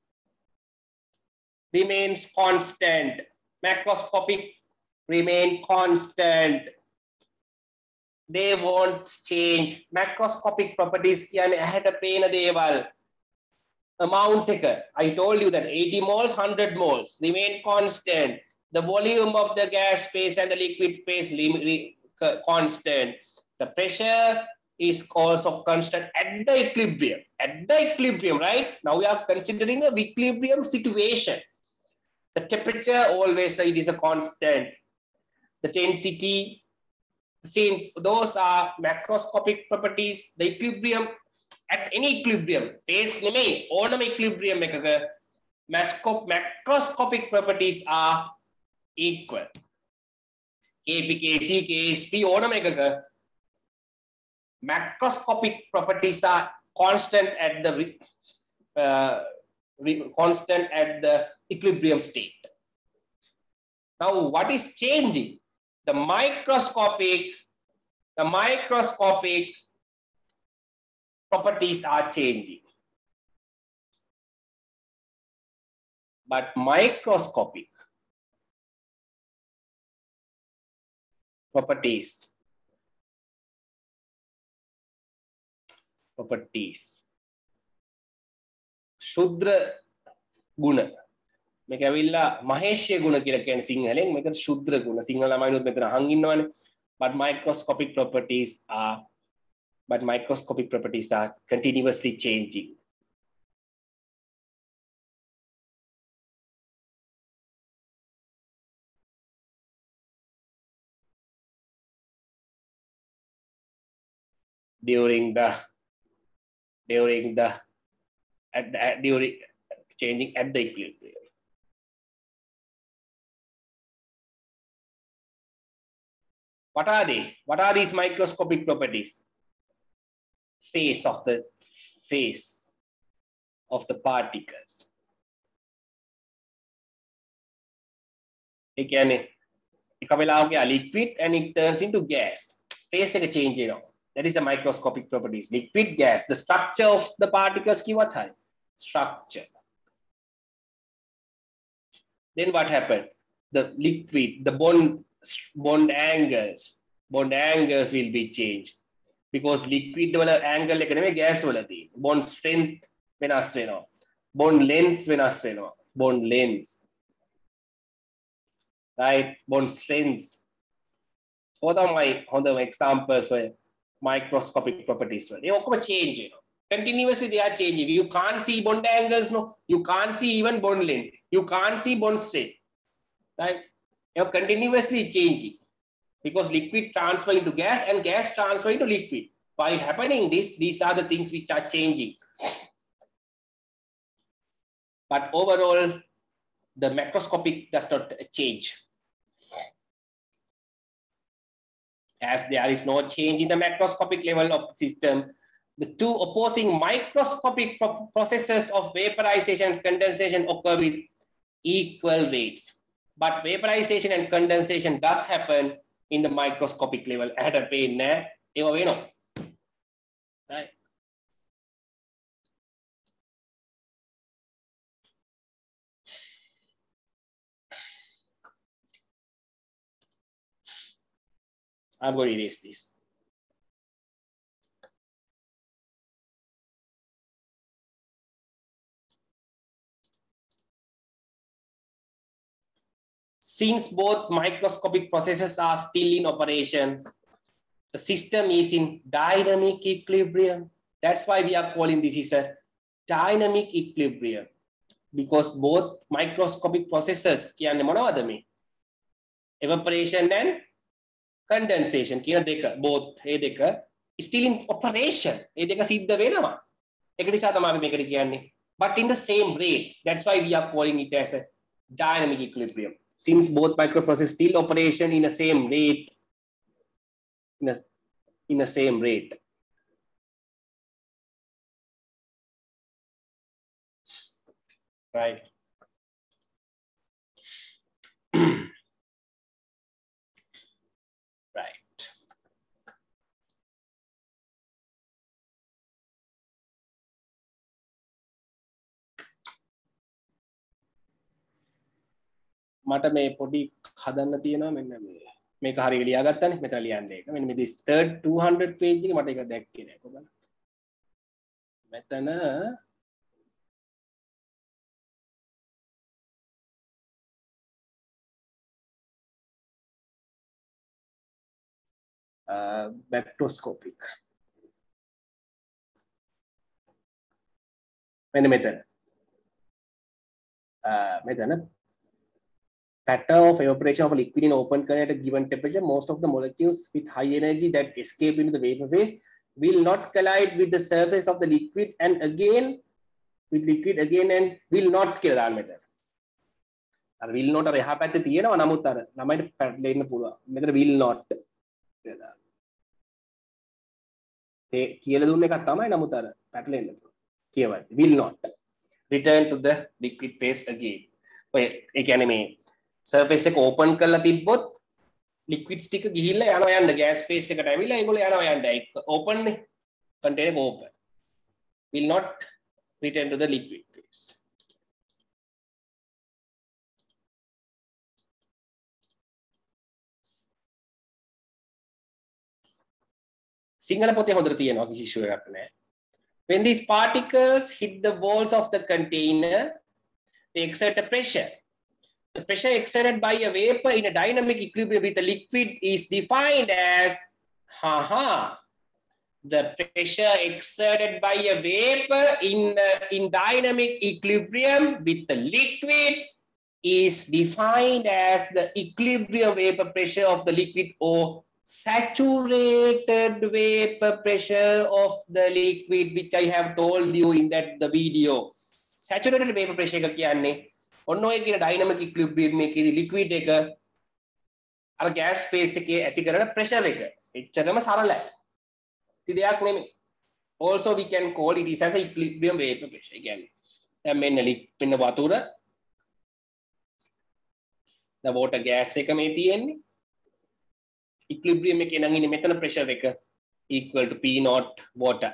remains constant. Macroscopic remain constant. They won't change. Macroscopic properties කියන්නේ ඇහැට පේන දේවල් amount taker. I told you that 80 moles, 100 moles remain constant. The volume of the gas phase and the liquid phase constant. The pressure is also constant at the equilibrium. At the equilibrium, right? Now we are considering a equilibrium situation. The temperature always it is a constant. the density, same, those are macroscopic properties, the equilibrium at any equilibrium, phase නෙමෙයි ඕනම equilibrium එකක macroscopic properties are equal. KP, KC, KSP ඕනම එකක macroscopic properties are constant at the uh, constant at the equilibrium state. Now, what is changing? The microscopic, the microscopic properties are changing. But microscopic properties properties Shudra Guna මේක ඇවිල්ලා මහේෂ්‍ය ගුණ කියලා කියන්නේ සිංහලෙන් මේක ශුද්‍ර ගුණ සිංහල ළමයිනුත් මෙතන අහන් ඉන්නවනේ but microscopic properties are but microscopic properties are continuously changing during the during the at the at, during changing at the equilibrium. What are they? What are these microscopic properties? Phase of the phase of the particles. ඒ කියන්නේ එක වෙලාවක liquid and it turns into gas. Phase එක change වෙනවා. That is the microscopic properties. Liquid gas, the structure of the particles kiwat hai. Structure. Then what happened? The liquid, the bond, bond angles, bond angles will be changed. Because liquid වල angle එක නෙමෙයි gas වල තියෙන්නේ. Bond strength වෙනස් වෙනවා. Bond length වෙනස් වෙනවා. Bond length. Right? Bond strength. හොඳයි හොඳම examples ඔය microscopic properties වල. ඒ ඔක්කොම change වෙනවා. Continuously they are changing. You can't see bond angles, no. You can't see even bond length. You can't see bond strength. Right? Are continuously changing because liquid transfer into gas and gas transfer into liquid. By happening this, these are the things which are changing. But overall, the macroscopic does not change. as there is no change in the macroscopic level of the system, the two opposing microscopic pro processes of vaporization and condensation occur with equal rates. But vaporization and condensation does happen in the microscopic level. At a pain, eh? right? I'm going to erase this. Since both microscopic processes are still in operation, the system is in dynamic equilibrium. That's why we are calling this is a dynamic equilibrium because both microscopic processes කියන්නේ මොනවද මේ? evaporation and condensation කියන දෙක both ඒ දෙක still in operation ඒ දෙක සිද්ධ වෙනවා ඒක නිසා තමයි අපි මේකට කියන්නේ but in the same rate that's why we are calling it as a dynamic equilibrium since both microprocessors still operation in the same rate in a, in the same rate. Right right මට මේ පොඩි හදන්න තියෙනවා මෙන්න මේ. මේ හරි ලියාගත්තන මෙත ලියන්න එක. මෙ මිදිස් තර්ඩ් 200 පේජි මට එක දැක්කන කොබ මෙතන බැක්ටෝස්කෝපික් මෙන මෙතන. මෙතන pattern of evaporation of a liquid in open container at a given temperature, most of the molecules with high energy that escape into the vapor phase will not collide with the surface of the liquid and again with liquid again and will not කියලා දාන්න මෙතන. අර will not අර එහා පැත්තේ තියෙනවා නමුත් අර ළමයිට පැටලෙන්න පුළුවන්. මෙතන will not කියලා දාන්න. ඒ කියලා දුන්න එකක් තමයි නමුත් අර පැටලෙන්න පුළුවන්. කියවන්න. will not return to the liquid phase again. ඔය ඒ කියන්නේ මේ surface එක open කරලා තිබ්බොත් liquids ටික ගිහිල්ලා යනවා යන්න gas phase එකට ඇවිල්ලා ඒගොල්ලෝ යනවා යන්න. ඒක open නේ. container එක open. will not return to the liquid phase. Sinhala පොතේ හොඳට තියෙනවා කිසි issue එකක් නැහැ. When these particles hit the walls of the container, they exert a pressure. The pressure exerted by a vapor in a dynamic equilibrium with a liquid is defined as, haha, the pressure exerted by a vapor in, uh, in dynamic equilibrium with the liquid is defined as the equilibrium vapor pressure of the liquid or saturated vapor pressure of the liquid which I have told you in that the video. Saturated vapor pressure එක කියන්නේ ඔන්න ඔය කියන dynamic equilibrium එකේදී liquid එක අර gas phase එකේ ඇති කරන pressure එක. එච්චරම සරලයි. ඉතින් දෙයක් නෙමෙයි. Also we can call it is as a equilibrium vapor pressure. කියන්නේ දැන් මෙන්න මෙන්න වතුර the water gas එක මේ තියෙන්නේ equilibrium එකේ නම් ඉන්නේ මෙතන pressure එක equal to P naught water.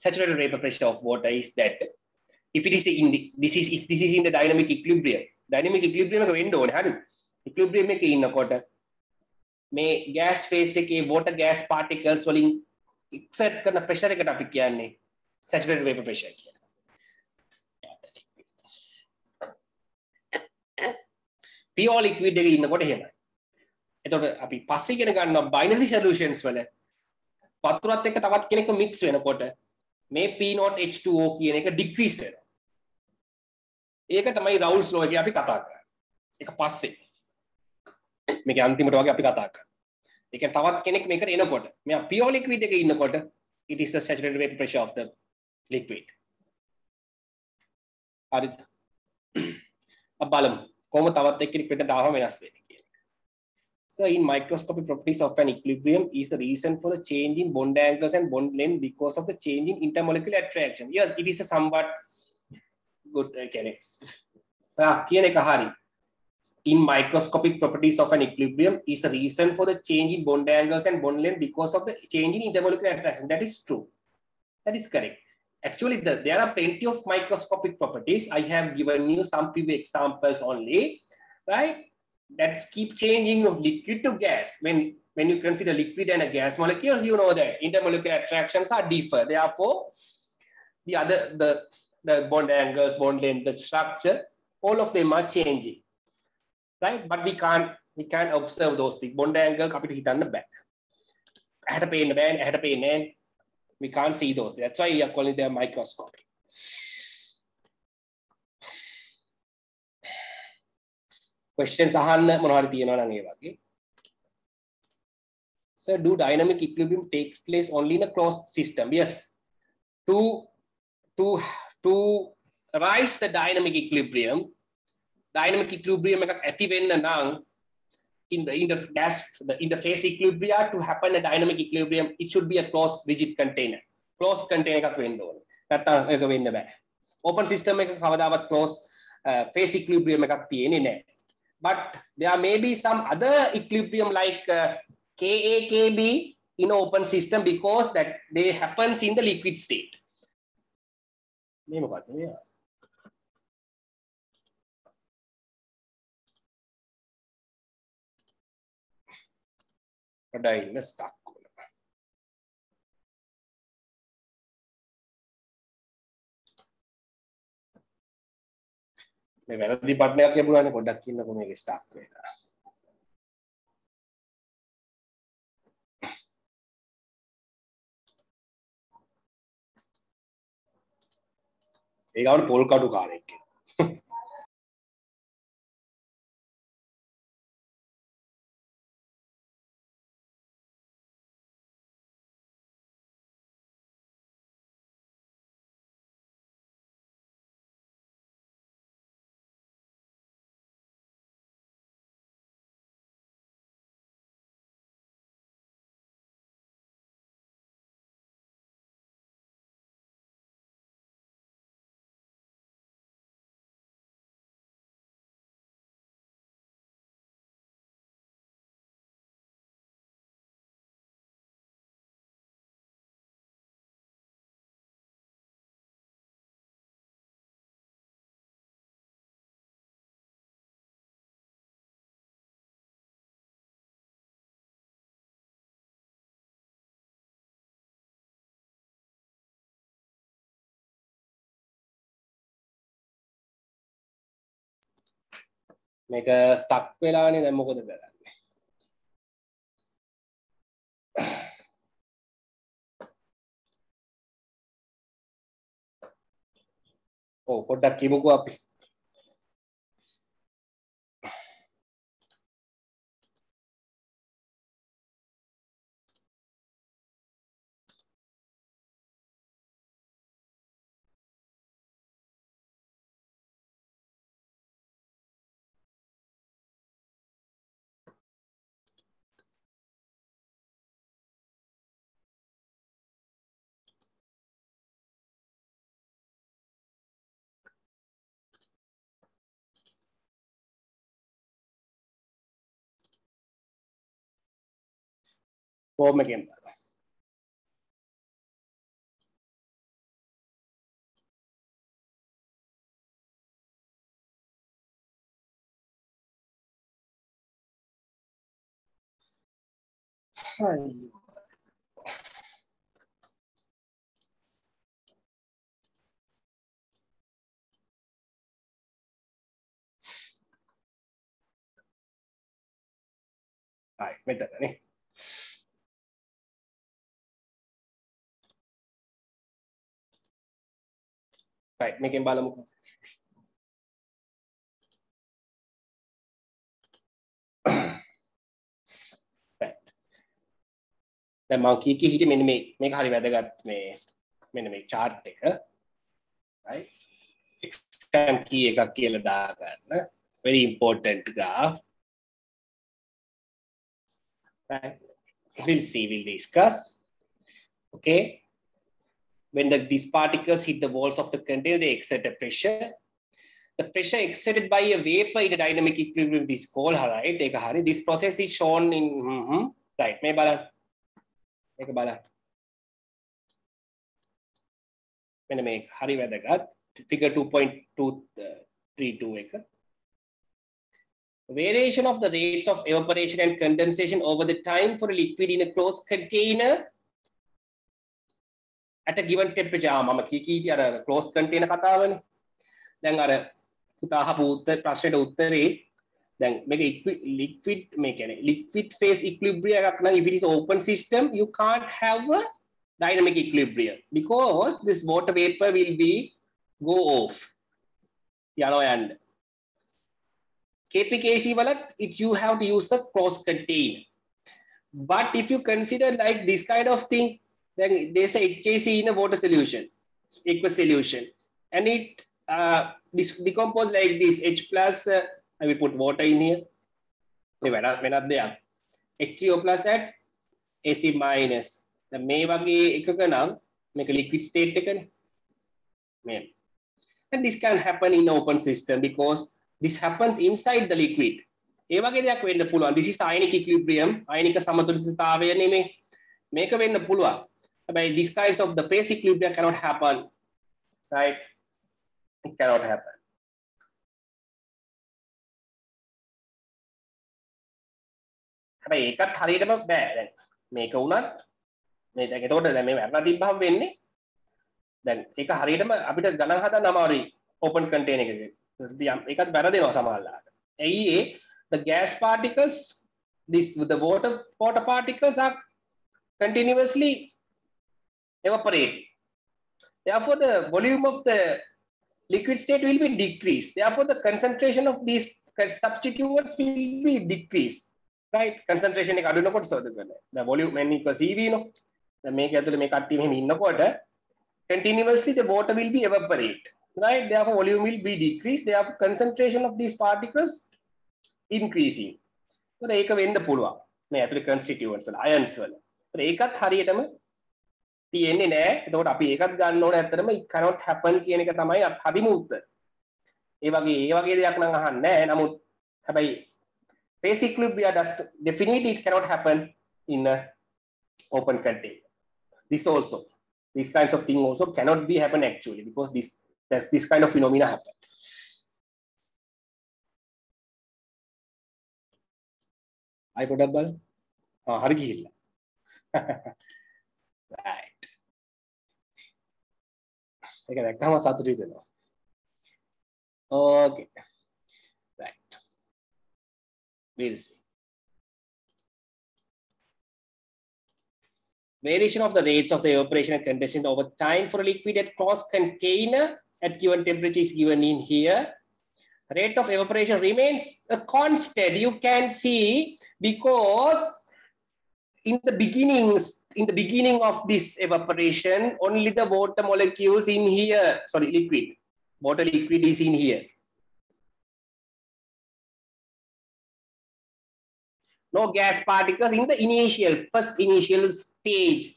Saturated vapor pressure of water is that if it is in the, this is if this is in the dynamic equilibrium dynamic equilibrium එක වෙන්න ඕනේ හරිද? equilibrium එකේ ඉන්නකොට මේ gas phase එකේ water gas particles වලින් exert කරන pressure එකට අපි කියන්නේ saturated vapor pressure කියලා. pure liquid එකේ ඉන්නකොට එහෙමයි. එතකොට අපි පස්සේ ඉගෙන ගන්නවා binary solutions වල වතුරත් එක්ක තවත් කෙනෙක්ව mix වෙනකොට මේ P not H2O කියන එක decrease වෙනවා. ඒක තමයි Raoult's law එකේ අපි කතා කරන්නේ. ඒක පස්සේ. මේක අන්තිමට වගේ අපි කතා කරනවා. ඒ කියන්නේ තවත් කෙනෙක් මේකට එනකොට මෙයා pure liquid එකේ ඉන්නකොට it is the saturated vapor pressure of the liquid. හරිද? අපි බලමු කොහොම තවත් එක්කෙනෙක් මෙතනට ආවම වෙනස් වෙන්නේ. So in microscopic properties of an equilibrium is the reason for the change in bond angles and bond length because of the change in intermolecular attraction. Yes, it is a somewhat good uh, mechanics. Ah, Kiyan Ekahari. In microscopic properties of an equilibrium is a reason for the change in bond angles and bond length because of the change in intermolecular attraction. That is true. That is correct. Actually, the, there are plenty of microscopic properties. I have given you some few examples only, right? That's keep changing from liquid to gas. When when you consider liquid and a gas molecules, you know that intermolecular attractions are differ. Therefore, the other the the bond angles, bond length, the structure, all of them are changing, right? But we can't, we can't observe those things. Bond angle, අපිට හිතන්න බෑ. ඇහැට පේන්න බෑනේ, ඇහැට පේන්නේ We can't see those. That's why we are calling them microscopic. questions අහන්න මොනවද තියෙනවා නම් ඒ වගේ so do dynamic equilibrium take place only in a closed system yes to to to rise the dynamic equilibrium dynamic equilibrium එකක් ඇති වෙන්න නම් in the in the gas the in the phase equilibria to happen a dynamic equilibrium it should be a closed rigid container closed container එකක් වෙන්න ඕනේ නැත්නම් ඒක වෙන්න බෑ open system එක කවදාවත් closed uh, phase equilibrium එකක් තියෙන්නේ නැහැ but there may be some other equilibrium like uh, Ka, Kb in an open system because that they happens in the liquid state. මේ මොකක්ද මේ? පොඩ්ඩයි ඉන්න ස්ටක් වුණා. මේ වැරදි බටනයක් ලැබුණානේ පොඩ්ඩක් ඉන්නකො මේක ස්ටක් වෙලා. ඒකවන පොල් කඩු කාරෙක්ක මේක ස්ටක් වෙලානේ දැන් මොකද කරන්නේ? ඔව් පොඩ්ඩක් කියමුකෝ අපි. Home again. Hi. はい、みたいなね。Right මේකෙන් බලමුකෝ right දැන් මම කී කී හිටියේ මෙන්න මේ මේක හරි වැදගත් මේ මෙන්න මේ chart එක right exam key එකක් කියලා දාගන්න very important graph right we'll see we'll discuss. Okay. when the, these particles hit the walls of the container, they exert a pressure. The pressure exerted by a vapor in a dynamic equilibrium is called, right? ඒක හරි. This process is shown in, mm -hmm. right, මේ බලන්න. මේක බලන්න. මෙන්න මේ හරි වැදගත්. figure 2.232 එක. Variation of the rates of evaporation and condensation over the time for a liquid in a closed container at a given temperature ආ මම කී කී අර ක්ලෝස් කන්ටේනර් කතාවනේ. දැන් අර පුතා අහපු උත්තර ප්‍රශ්නෙට උත්තරේ දැන් මේක liquid මේ කියන්නේ liquid phase equilibrium එකක් නම් if it is open system you can't have a dynamic equilibrium because this water vapor will be go off. යනවා යන්න. KPKC වල it you have to use a closed container. But if you consider like this kind of thing then there's a HAC in a water solution, aqueous solution, and it uh, decompose like this. H plus, uh, I will put water in here. When are there? H3O plus at AC minus. The මේ වගේ එකක නම් මේක liquid state එකනේ. මේ. And this can happen in open system because this happens inside the liquid. ඒ වගේ දෙයක් වෙන්න පුළුවන්. This is ionic equilibrium. අයනික සමතුලිතතාවය නෙමෙයි. මේක වෙන්න පුළුවන්. By this kinds of the phase equilibrium cannot happen, right? It cannot happen. හැබැයි ඒකත් හරියටම බෑ. දැන් මේක වුණත් මේ දැන් එතකොට දැන් මේ වැරලා තිබ්බහම වෙන්නේ. දැන් ඒක හරියටම අපිට ගණන් හදන්න අමාරුයි open container එකක. ඒකත් වැරදෙනවා සමහරවිට. ඇයි ඒ? The gas particles this the water water particles are continuously evaporating. Therefore, the volume of the liquid state will be decreased. Therefore, the concentration of these substituents will be decreased. Right? Concentration එක අඩු වෙනකොට සෝද කරන්නේ. The volume n equals CV නෝ. දැන් මේක ඇතුලේ මේ කට්ටිය මෙහෙම ඉන්නකොට continuously the water will be evaporate. Right? Therefore, volume will be decreased. Therefore, concentration of these particles increasing. ඒතර ඒක වෙන්න පුළුවන්. මේ ඇතුලේ constituents වල ions වල. ඒතර ඒකත් හරියටම තියෙන්නේ නෑ එතකොට අපි ඒකත් ගන්න ඕන ඇත්තටම it cannot happen කියන එක තමයි හරිම උත්තර. ඒ වගේ ඒ වගේ දෙයක් නම් අහන්නේ නෑ. නමුත් හැබැයි phase equilibrium does definitely it cannot happen in a open container. This also, these kinds of thing also cannot be happen actually because this there's this kind of phenomena happen. අයි පොඩක් බලන්න. හරි ගිහිල්ලා. right. Like that, comma saturidu. Okay. Right. We'll see. Variation of the rates of the evaporation and condensation over time for a liquid at cross container at given temperature is given in here rate of evaporation remains a constant. You can see because in the beginnings, in the beginning of this evaporation, only the water molecules in here, sorry, liquid, water liquid is in here. no gas particles in the initial, first initial stage,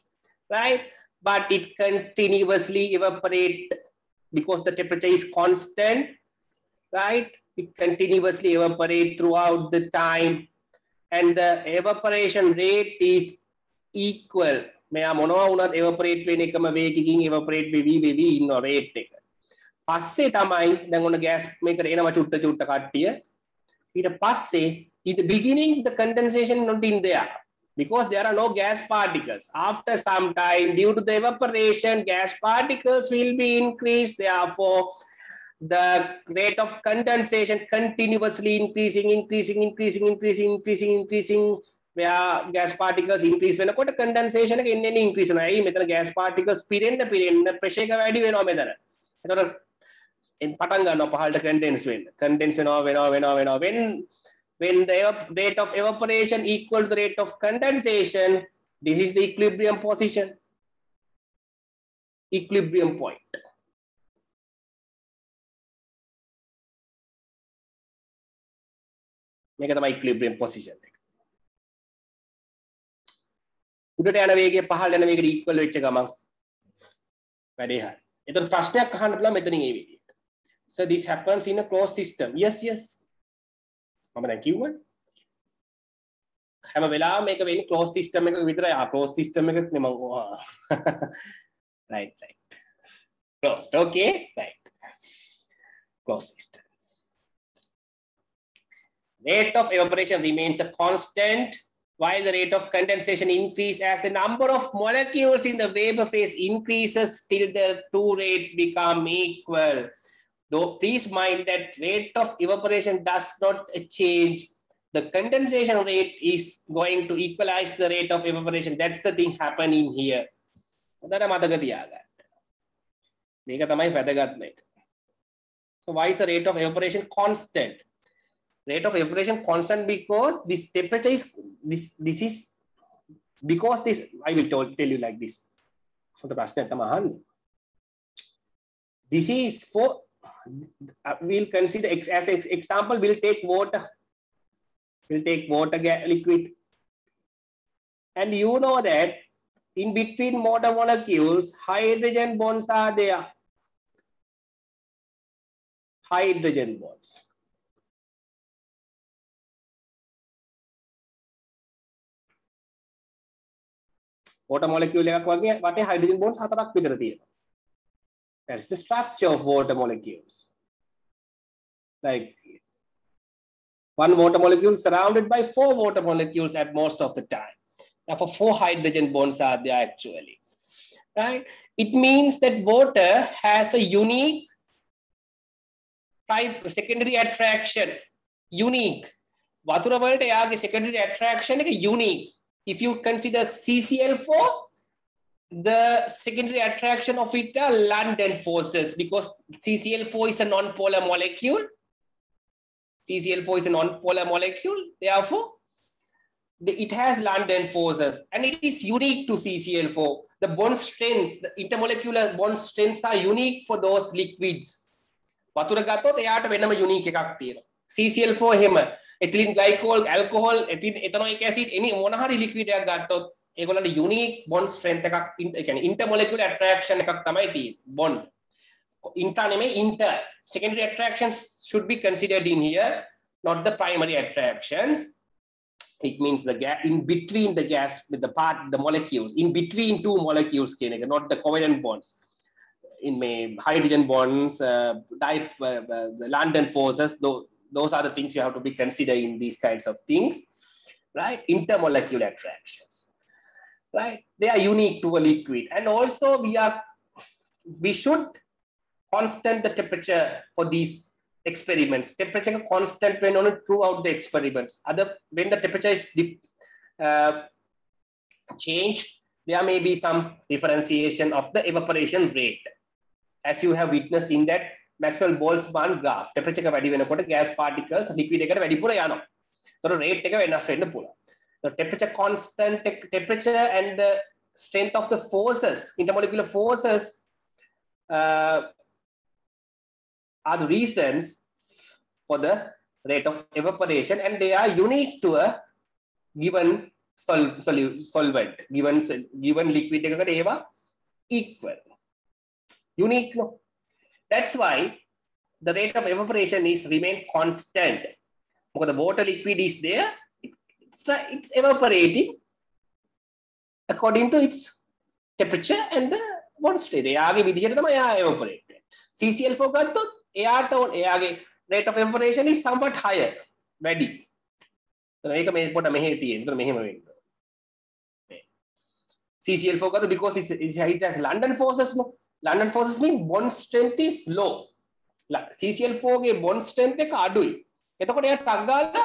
right? But it continuously evaporate because the temperature is constant, right? It continuously evaporate throughout the time and the evaporation rate is equal. මෙයා මොනවා වුණත් evaporate වෙන එකම වේගකින් evaporate වෙවි වෙවි ඉන්න rate එක. පස්සේ තමයි දැන් ඔන්න gas මේකට එනවා චුට්ට චුට්ට කට්ටිය. ඊට පස්සේ in the beginning, the condensation not in there because there are no gas particles. After some time, due to the evaporation, gas particles will be increased. Therefore, the rate of condensation continuously increasing, increasing, increasing, increasing, increasing, increasing. where gas particles increase වෙනකොට condensation එක එන්න එන්න increase වෙනවා. ඇයි මෙතන gas particles පිරෙන්න පිරෙන්න pressure එක වැඩි වෙනවා මෙතන. එතකොට පටන් ගන්නවා පහළට condense වෙන්න. condense වෙනවා වෙනවා වෙනවා වෙනවා. when when the rate of evaporation equal to the rate of condensation, this is the equilibrium position, equilibrium point. මේක තමයි equilibrium position එක. උඩට යන වේගය පහළ යන වේගයට equal වෙච්ච ගමන්. වැඩේ හරි. එතකොට ප්‍රශ්නයක් අහන්න පුළුවන් මෙතනින් ඒ විදිහට. So this happens in a closed system. Yes, yes. මම දැන් කිව්වනේ හැම වෙලාවෙම මේක වෙන්නේ ක්ලෝස් සිස්ටම් එකක විතරයි. ආ ක්ලෝස් සිස්ටම් එකක් නේ මම right right. Closed. Okay right. Closed system. Rate of evaporation remains a constant. while the rate of condensation increase as the number of molecules in the vapor phase increases till the two rates become equal Though please mind that rate of evaporation does not change. The condensation rate is going to equalize the rate of evaporation. That's the thing happening here. හොඳට මතක තියාගන්න. මේක තමයි වැදගත්ම එක. So why is the rate of evaporation constant? rate of evaporation constant because this temperature is this this is because this I will tell, tell you like this. for the prashna tamahan. This is for uh, we'll consider as, an example we'll take water. We'll take water liquid, and you know that in between water molecules hydrogen bonds are there. Hydrogen bonds water molecule එකක් වගේ වටේ hydrogen bonds හතරක් විතර තියෙනවා. That's the structure of water molecules. Like one water molecule surrounded by four water molecules at most of the time. Now, for four hydrogen bonds are there actually, right? It means that water has a unique type secondary attraction, unique. වතුර වලට එයාගේ secondary attraction එක unique. If you consider CCl4, the secondary attraction of it are London forces because CCl4 is a non-polar molecule. CCl4 is a non-polar molecule. Therefore, the, it has London forces and it is unique to CCl4. The bond strengths, the intermolecular bond strengths are unique for those liquids. වතුර ගත්තොත් එයාට වෙනම unique එකක් තියෙනවා. CCl4 එහෙම ethylene glycol alcohol ethylene ethanoic acid any මොන හරි liquid එකක් ගත්තොත් ඒගොල්ලන්ට යුනික් බොන්ඩ් ස්ට්‍රෙන්ත් එකක් ඒ කියන්නේ ඉන්ටර්මොලිකියුලර් ඇට්‍රැක්ෂන් එකක් තමයි තියෙන්නේ බොන්ඩ් ඉන්ටර් නෙමෙයි inter secondary attractions should be considered in here not the primary attractions it means the gap in between the gas with the part the molecules in between two molecules කියන එක not the covalent bonds in may hydrogen bonds uh, type uh, uh, the london forces those, those are the things you have to be considered in these kinds of things right intermolecular attractions right? They are unique to a liquid. And also we are, we should constant the temperature for these experiments. Temperature constant when on throughout the experiments. Other when the temperature is uh, changed, there may be some differentiation of the evaporation rate. As you have witnessed in that Maxwell Boltzmann graph. Temperature එක වැඩි වෙනකොට gas particles liquid එකට වැඩිපුර යනවා. ඒතර rate එක වෙනස් වෙන්න පුළුවන්. The temperature constant temperature and the strength of the forces, intermolecular forces uh, are the reasons for the rate of evaporation and they are unique to a given sol sol solvent, given, given liquid ඒවා equal. Unique, no? That's why the rate of evaporation is remain constant. Because the water liquid is there, it's, it's evaporating according to its temperature and the bond state. එයාගේ විදිහට තමයි එයා evaporate. CCl4 ගත්තොත් එයාට එයාගේ rate of evaporation is somewhat higher. වැඩි. ඒක මේ පොඩ මෙහෙ තියෙන. ඒතර මෙහෙම වෙන්න. CCl4 ගත්තොත් because it's, it has London forces no. London forces mean bond strength is low. CCl4 ගේ bond strength එක අඩුයි. එතකොට එයා ටක් ගාලා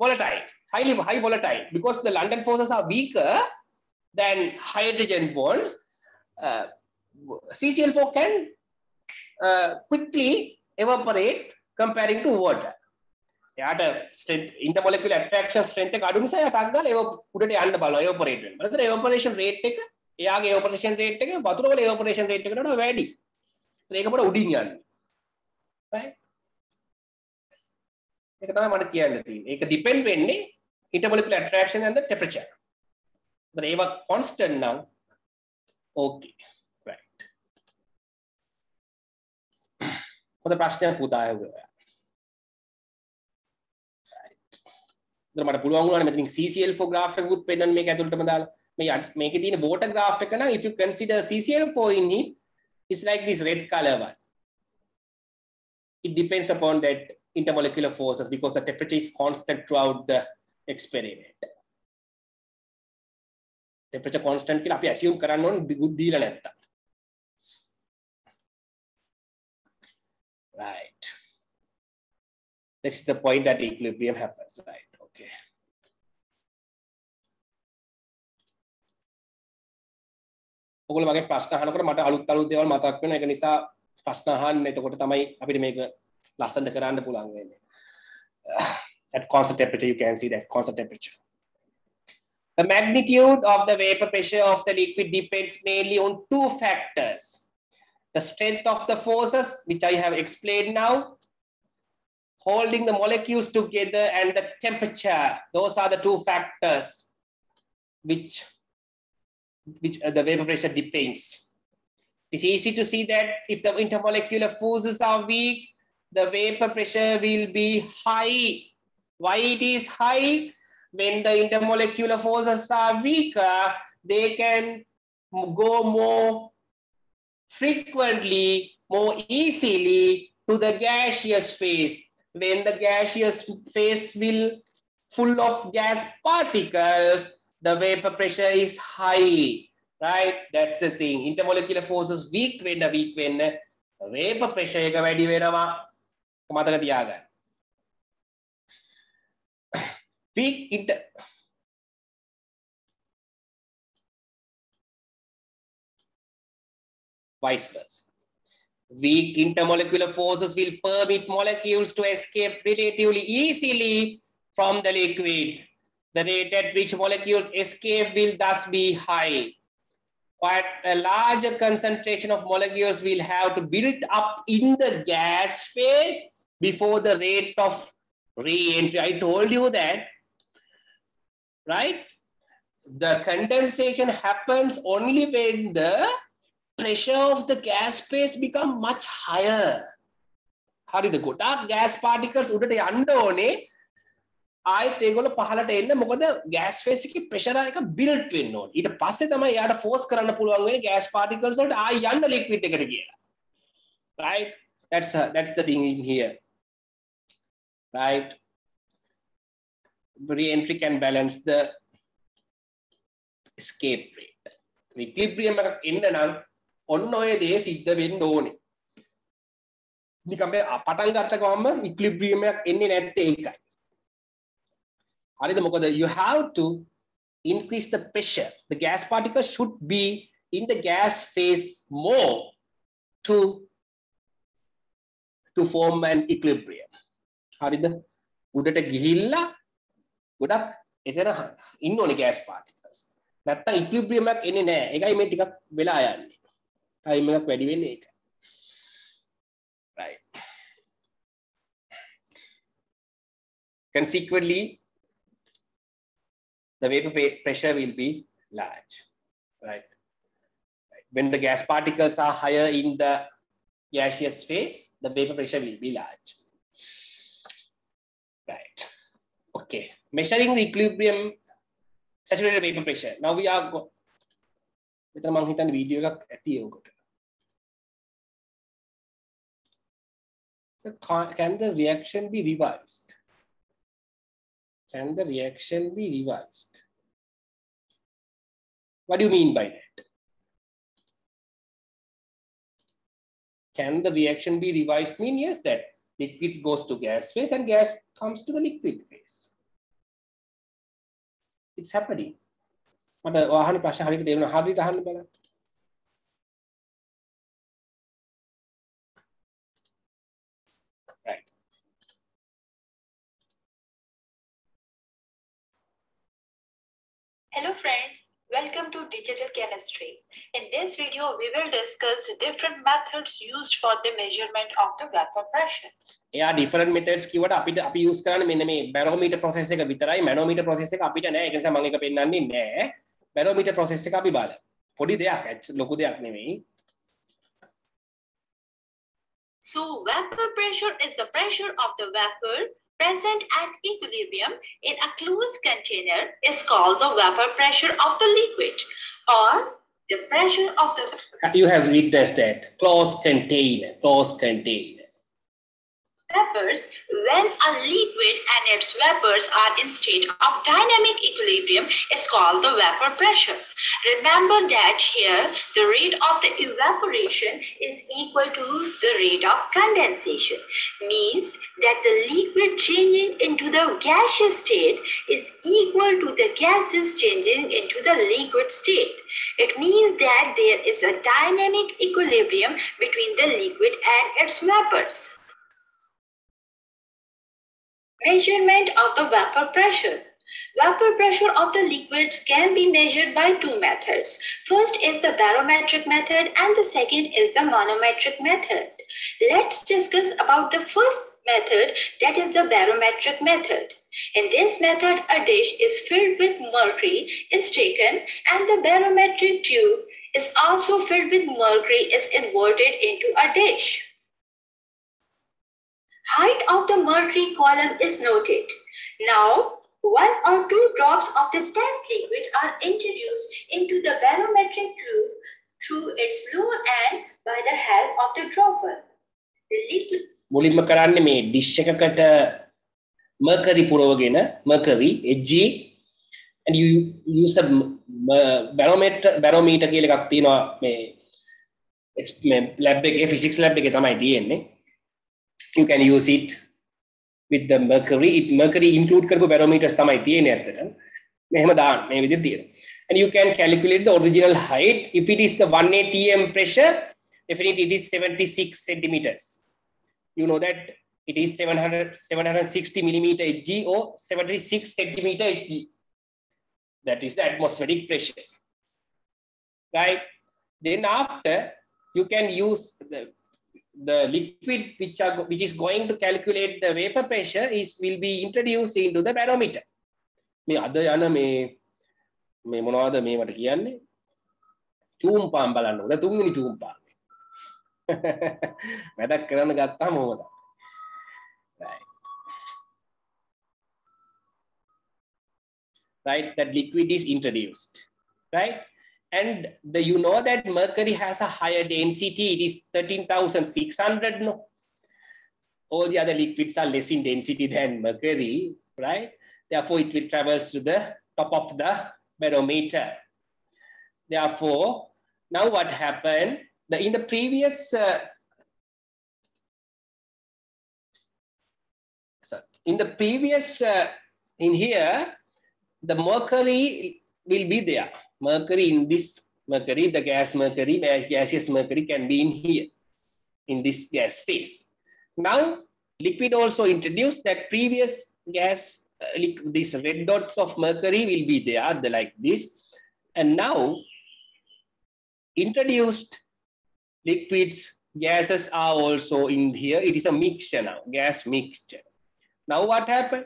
volatile, highly high volatile because the London forces are weaker than hydrogen bonds. Uh, CCl4 can uh, quickly evaporate comparing to water. එයාට strength intermolecular attraction strength එක අඩු නිසා එයා ටක් ගාලා ඒව උඩට යන්න බලනවා evaporate වෙන්න. ඒතර evaporation rate එක එයාගේ evaporation rate එක වතුර වල evaporation rate එකට වඩා වැඩි. ඒතර ඒක පොඩ උඩින් යන්නේ. right? ඒක තමයි මට කියන්න තියෙන්නේ. ඒක depend වෙන්නේ intermolecular attraction and the temperature. ඒතර ඒවා constant නම් okay. right. හොඳ ප්‍රශ්නයක් උදාහරණයක්. ඉතින් මට පුළුවන් වුණානේ මෙතනින් CCl4 graph එකකුත් පෙන්වන්න මේක ඇතුළටම දාලා මේ මේකේ තියෙන water graph එක නම් if you consider CCl4 in it it's like this red color one it depends upon that intermolecular forces because the temperature is constant throughout the experiment temperature constant කියලා අපි assume කරන්න ඕනේ දීලා නැත්තම් right this is the point that equilibrium happens right okay ඔගොල්ලෝ මගේ ප්‍රශ්න අහනකොට මට අලුත් අලුත් දේවල් මතක් වෙනවා ඒක නිසා ප්‍රශ්න අහන්න එතකොට තමයි අපිට මේක ලස්සනට කරන්න පුළුවන් වෙන්නේ at constant temperature you can see that constant temperature the magnitude of the vapor pressure of the liquid depends mainly on two factors the strength of the forces which i have explained now holding the molecules together and the temperature those are the two factors which which uh, the vapor pressure depends. It's easy to see that if the intermolecular forces are weak, the vapor pressure will be high. Why it is high? When the intermolecular forces are weaker, they can go more frequently, more easily to the gaseous phase. When the gaseous phase will full of gas particles, the vapor pressure is high, right? That's the thing. Intermolecular forces weak when weak when vapor pressure එක වැඩි වෙනවා. මතක තියාගන්න. Weak inter vice versa. Weak intermolecular forces will permit molecules to escape relatively easily from the liquid the rate at which molecules escape will thus be high. Quite a larger concentration of molecules will have to build up in the gas phase before the rate of re-entry. I told you that, right? The condensation happens only when the pressure of the gas phase become much higher. හරිද ගොඩාක් gas particles උඩට යන්න ඕනේ ආයෙත් ඒගොල්ල පහලට එන්න මොකද ගෑස් ෆේස් එකේ ප්‍රෙෂර් එක බිල්ට් වෙන්න ඕනේ. ඊට පස්සේ තමයි යාට ෆෝස් කරන්න පුළුවන් වෙන්නේ ගෑස් පාටිකල්ස් වලට ආයෙ යන්න ලික්විඩ් එකට කියලා. Right? That's uh, that's the thing in here. Right? Re-entry can balance the escape rate. Equilibrium එකක් එන්න නම් ඔන්න ඔය දේ සිද්ධ වෙන්න ඕනේ. නිකම් මේ පටන් ගත්ත ගමන්ම ඉක්ලිබ්‍රියම් එකක් එන්නේ නැත්තේ ඒකයි. හරිද මොකද you have to increase the pressure. The gas particle should be in the gas phase more to to form an equilibrium. හරිද? උඩට ගිහිල්ලා ගොඩක් එතන ඉන්න ඕනේ gas particles. නැත්තම් equilibrium එකක් එන්නේ නැහැ. ඒකයි මේ ටිකක් වෙලා යන්නේ. time එකක් වැඩි වෙන්නේ ඒක. Right. Consequently, the vapor pressure will be large, right? When the gas particles are higher in the gaseous phase, the vapor pressure will be large. Right. Okay. Measuring the equilibrium saturated vapor pressure. Now we are මෙතන මං හිතන්නේ video එකක් ඇති ඔකට. So can the reaction be revised? Can the reaction be revised? What do you mean by that? Can the reaction be revised mean yes that liquid goes to gas phase and gas comes to the liquid phase. It's happening. මට අහන ප්‍රශ්න හරියට තේරුණා හරියට අහන්න බලන්න. Hello friends, welcome to Digital Chemistry. In this video, we will discuss different methods used for the measurement of the vapor pressure. එයා different methods කිව්වට අපිට අපි යූස් කරන්නේ මෙන්න මේ බැරෝමීටර් ප්‍රොසෙස් එක විතරයි මැනෝමීටර් ප්‍රොසෙස් එක අපිට නෑ ඒක නිසා මම ඒක පෙන්වන්නේ නෑ බැරෝමීටර් ප්‍රොසෙස් එක අපි බලමු පොඩි දෙයක් ලොකු දෙයක් නෙමෙයි So vapor pressure is the pressure of the vapor present at equilibrium in a closed container is called the vapor pressure of the liquid or the pressure of the you have witnessed that. Closed container closed container vapors when a liquid and its vapors are in state of dynamic equilibrium is called the vapor pressure. Remember that here the rate of the evaporation is equal to the rate of condensation. Means that the liquid changing into the gaseous state is equal to the gases changing into the liquid state. It means that there is a dynamic equilibrium between the liquid and its vapors. Measurement of the vapor pressure. Vapor pressure of the liquids can be measured by two methods. First is the barometric method and the second is the manometric method. Let's discuss about the first method that is the barometric method. In this method, a dish is filled with mercury is taken and the barometric tube is also filled with mercury is inverted into a dish. Height of the mercury column is noted. Now, one or two drops of the test liquid are introduced into the barometric tube through its lower end by the help of the dropper. The liquid මුලින්ම කරන්නේ මේ dish එකකට mercury පුරවගෙන mercury Hg and you use a barometer barometer කියලා එකක් තියෙනවා මේ lab එකේ physics lab එකේ තමයි තියෙන්නේ you can use it with the mercury it mercury include කරපු barometers තමයි තියෙන්නේ ඇත්තට මෙහෙම දාන්න මේ විදිහට තියෙනවා and you can calculate the original height if it is the 1 atm pressure definitely it is 76 centimeters you know that it is 700 760 millimeter hg or 76 centimeter hg that is the atmospheric pressure right then after you can use the the liquid which are which is going to calculate the vapor pressure is will be introduced into the barometer. මේ අද යන මේ මේ මොනවද මේ මට කියන්නේ? චූම් palm බලන්න ඕන. තුන්වෙනි චූම් පාම් වැඩක් කරන්න ගත්තාම ඕක right. Right that liquid is introduced. Right? And the, you know that mercury has a higher density it is 13600 no? All the other liquids are less in density than mercury right? Therefore it will travel to the top of the barometer. Therefore now what happened? The in the previous uh, in the previous, uh, in here, the mercury will be there. Mercury in this mercury, the gas mercury, gaseous mercury can be in here, in this gas phase. Now, liquid also introduced that previous gas, uh, these red dots of mercury will be there, the, like this. And now, introduced liquids, gases are also in here. It is a mixture now, gas mixture. Now what happened?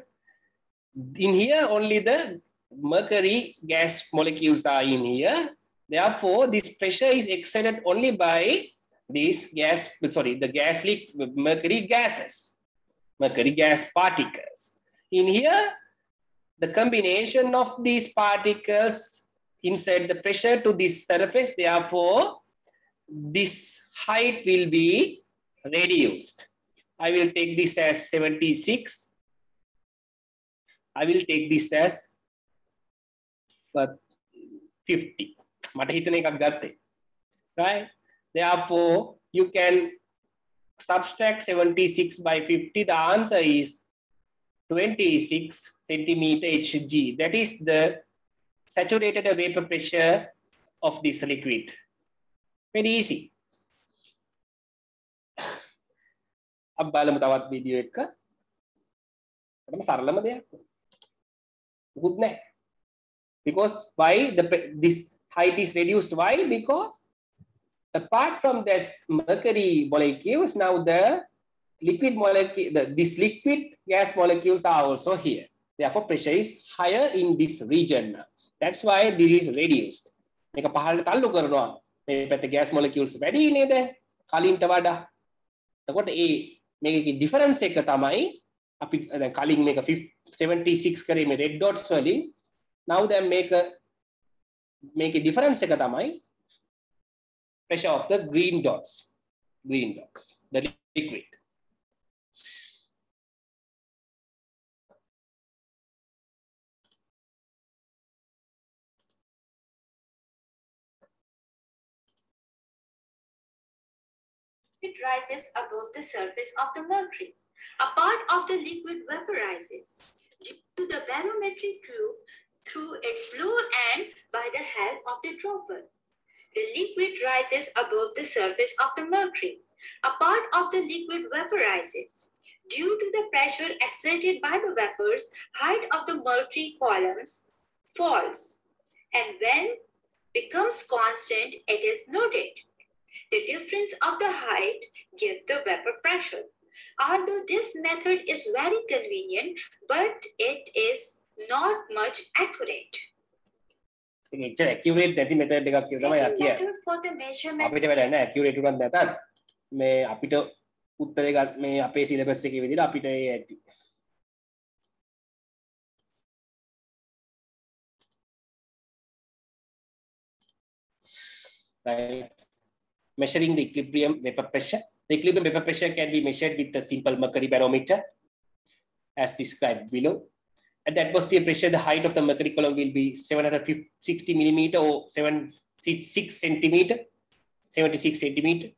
In here, only the mercury gas molecules are in here. Therefore, this pressure is exerted only by these gas, sorry, the gas leak, mercury gases, mercury gas particles. In here, the combination of these particles inside the pressure to this surface, therefore, this height will be reduced. I will take this as 76 I will take this as 50. මට හිතන එකක් ගත්තේ. Right? Therefore, you can subtract 76 by 50. The answer is 26 centimeter Hg. That is the saturated vapor pressure of this liquid. Very easy. अब බලමු තවත් video එක. සරලම දෙයක්. good නැහැ. Because why the this height is reduced? Why? Because apart from this mercury molecules, now the liquid molecule, the, this liquid gas molecules are also here. Therefore, pressure is higher in this region. That's why this is reduced. මේක පහළට තල්ලු කරනවා. මේ පැත්තේ gas molecules වැඩි නේද? කලින්ට වඩා. එතකොට ඒ මේකේ difference එක තමයි අපි දැන් කලින් මේක 76 කරේ මේ red dots වලින් now දැන් මේක මේකේ difference එක තමයි pressure of the green dots green dots the liquid It rises above the surface of the mercury. A part of the liquid vaporizes due to the barometric tube through its lower end by the help of the dropper. The liquid rises above the surface of the mercury. A part of the liquid vaporizes. Due to the pressure exerted by the vapors, height of the mercury columns falls. And when becomes constant, it is noted. The difference of the height gives the vapor pressure. Although this method is very convenient, but it is not much accurate. එච්චර accurate නැති method එකක් කියලා තමයි Second කිය. method for the measurement අපිට වැඩ නැහැ accurate උනත් නැතත් මේ අපිට උත්තරේ ගත් මේ අපේ සිලබස් එකේ විදිහට අපිට ඒ ඇති. Right. Measuring the equilibrium vapor pressure. The equilibrium vapor pressure can be measured with a simple mercury barometer as described below. At the atmosphere pressure, the height of the mercury column will be 760 millimeter or 76 centimeter, 76 centimeter.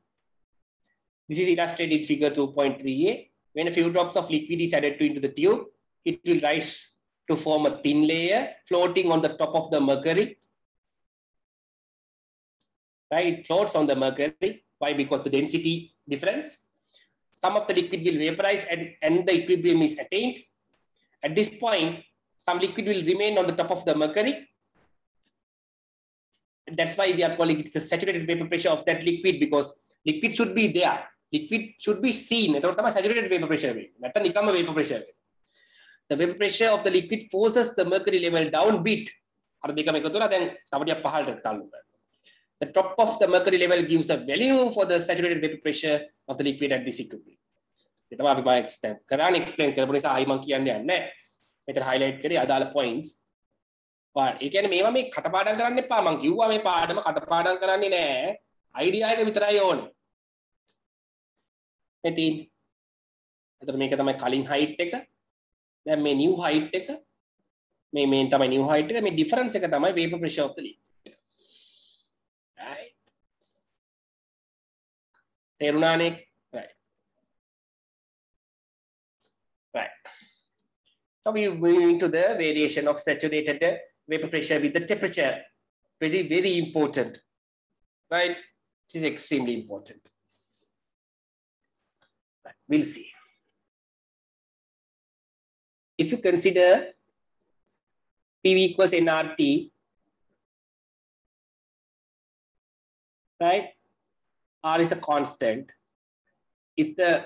This is illustrated in figure 2.3a. When a few drops of liquid is added to into the tube, it will rise to form a thin layer floating on the top of the mercury. Right, it floats on the mercury. Why? Because the density difference. Some of the liquid will vaporize and, and the equilibrium is attained. At this point, some liquid will remain on the top of the mercury. That's why we are calling it the saturated vapor pressure of that liquid because liquid should be there. Liquid should be seen. Saturated vapor pressure. That's vapor pressure. The vapor pressure of the liquid forces the mercury level down bit. The top of the mercury level gives a value for the saturated vapor pressure of the liquid at this equilibrium. තම අපි මම explain කරාන explain කරපු නිසා ආයි මම කියන්නේ නැහැ. මෙතන highlight කරේ අදාළ points. පාඩ. ඒ කියන්නේ මේවා මේ කටපාඩම් කරන්න එපා. මම කිව්වා මේ පාඩම කටපාඩම් කරන්නේ නැහැ. idea එක විතරයි ඕනේ. මේ තියෙන. එතන මේක තමයි කලින් height එක. දැන් මේ new height එක. මේ මේ තමයි new height එක. මේ difference එක තමයි vapor pressure of the liquid. right. තේරුණානේ Now we move to the variation of saturated vapor pressure with the temperature. Very, very important, right? This is extremely important. We'll see. If you consider PV equals nRT, right? R is a constant. If the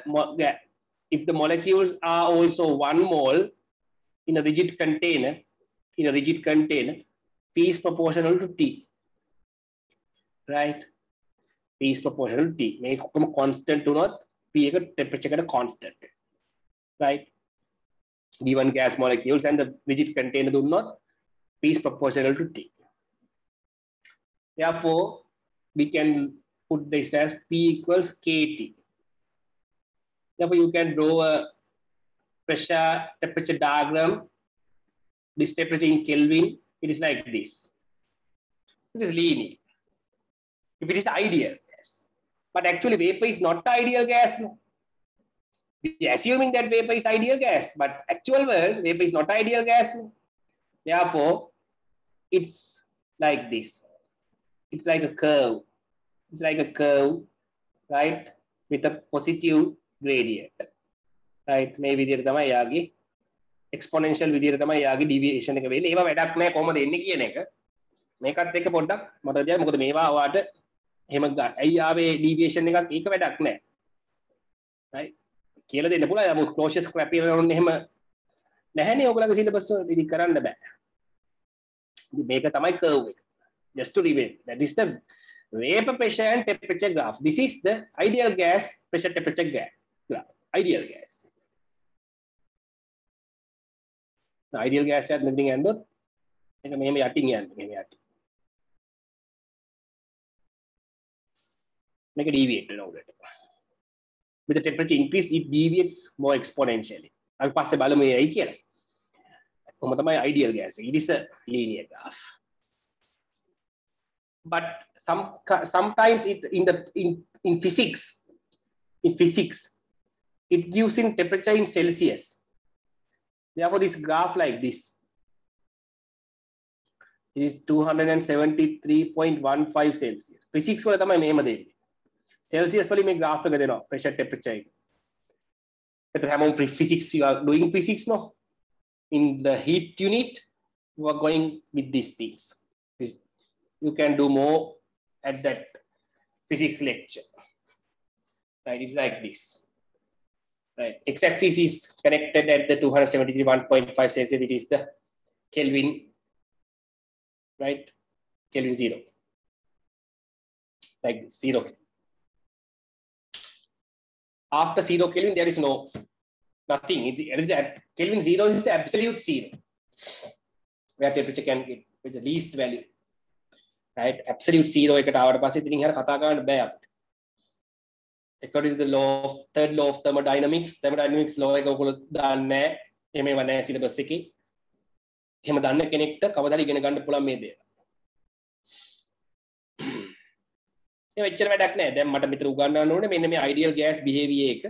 if the molecules are also one mole in a rigid container, in a rigid container, P is proportional to T. Right? P is proportional to T. Make constant to not P temperature constant. Right? Given gas molecules and the rigid container do not, P is proportional to T. Therefore, we can put this as P equals KT. Therefore, you can draw a pressure temperature diagram. This temperature in Kelvin, it is like this. It is linear. If it is ideal gas. But actually vapor is not ideal gas. We are assuming that vapor is ideal gas, but actual world, vapor is not ideal gas. Therefore, it's like this. It's like a curve. It's like a curve, right? With a positive gradient. Right මේ විදිහට තමයි යාගේ එක්ස්පොනෙන්ෂල් විදිහට තමයි යාගේ ඩීවියේෂන් එක වෙන්නේ. ඒවා වැඩක් නැහැ කොහොමද එන්නේ කියන එක. මේකත් එක්ක පොඩ්ඩක් මතක තියාගන්න. මොකද මේවා ඔයාට එහෙම ඇයි ආවේ ඩීවියේෂන් එකක් ඒක වැඩක් නැහැ. right කියලා දෙන්න පුළුවන්. නමුත් ක්ලෝෂස් ක්‍රැපියර් වුන් එහෙම නැහැනේ ඔයගලගේ සිලබස් වල ඉදි කරන්න බෑ. ඉතින් මේක තමයි කර්ව් එක. just to review that is the vapor pressure and temperature graph. This is the ideal gas pressure temperature graph. Ideal gas. Ideal gas එකත් මෙතනින් ඇන්දොත් ඒක මෙහෙම යටින් යන්නේ මෙහෙම යටින්. මේක deviate වෙනවා උඩට. With the temperature increase it deviates more exponentially. අපි පස්සේ බලමු මේ ඇයි කියලා. කොහොම තමයි ideal gas. It is a linear graph. But some sometimes it in the in, in physics in physics it gives in temperature in Celsius Therefore, this graph like this is 273.15 Celsius. Physics වල තමයි මෙහෙම දෙන්නේ. Celsius වලින් මේ graph එක දෙනවා pressure temperature එක. ඒත් හැමෝම physics you are doing physics no in the heat unit you are going with these things. You can do more at that physics lecture. Right, it's like this. Right. X-axis is connected at the 273.1.5 Celsius. It is the Kelvin, right? Kelvin zero. Like zero. After zero Kelvin, there is no nothing. It, it is that Kelvin zero is the absolute zero, where temperature can get with the least value. Right? Absolute zero එකට ආවට පස්සේ ඉතින් එහෙම කතා කරන්න බෑ අපිට එකඩ ලෝ තඩ ලෝ තම ඩයිනමික්ස් තම ඩයිනමික්ස් ලෝ එක ඔකුල දන්න එම වනෑ සිලබස් එක. එහෙම දන්න කෙනෙක්ට කවදර ඉගෙන ගන්න පුළන් මේ දේ වෙච්චර වැඩක් නෑ දැන් මට මෙතන උගන්වන්න ඕනේ මෙන්න මේ අයිඩියල් ගෑස් බිහේවියර් එක.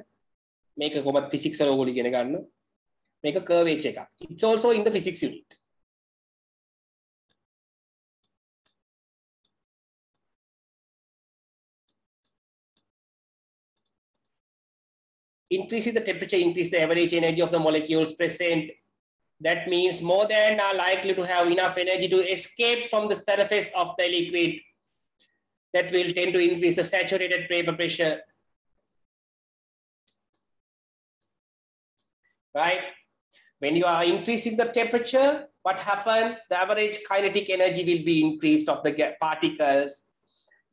මේක කොහොමද ෆිසික්ස් වල ඕගොල්ලෝ ඉගෙන ගන්න? මේක කර්වේච් එකක්. It's also in the physics unit. Increases the temperature, increase the average energy of the molecules present. That means more than are likely to have enough energy to escape from the surface of the liquid. That will tend to increase the saturated vapor pressure. Right? When you are increasing the temperature, what happened? The average kinetic energy will be increased of the particles.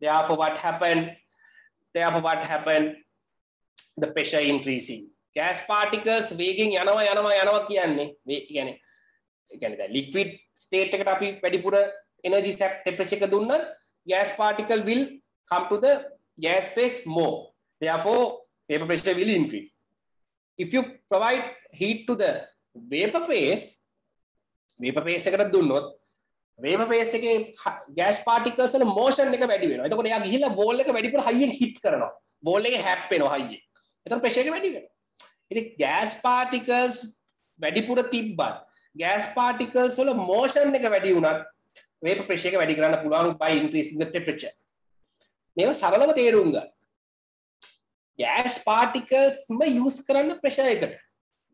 Therefore, what happened? Therefore, what happened? The pressure increasing. Gas particles වේගෙන් යනවා යනවා යනවා කියන්නේ මේ කියන්නේ කියන්නේ දැන් liquid state එකට අපි වැඩිපුර energy sap temperature එක දුන්නත් gas particle will come to the gas phase more. Therefore vapor pressure will increase. If you provide heat to the vapor phase vapor phase එකට දුන්නොත් vapor phase එකේ gas particles වල motion එක වැඩි වෙනවා. එතකොට එයා ගිහිල්ලා ball එක වැඩිපුර high hit කරනවා. Ball එක හැප්පෙනවා high එතන ප්‍රෙෂර් එක වැඩි වෙනවා. ඉතින් ගෑස් පාටිකල්ස් වැඩිපුර තිබ්බත් ගෑස් පාටිකල්ස් වල මෝෂන් එක වැඩි වුණත් වේප ප්‍රෙෂර් එක වැඩි කරන්න පුළුවන් by increasing the temperature. මේවා සරලව තේරුම් ගන්න. ගෑස් පාටිකල්ස්ම යස් කරන්න ප්‍රශය එකට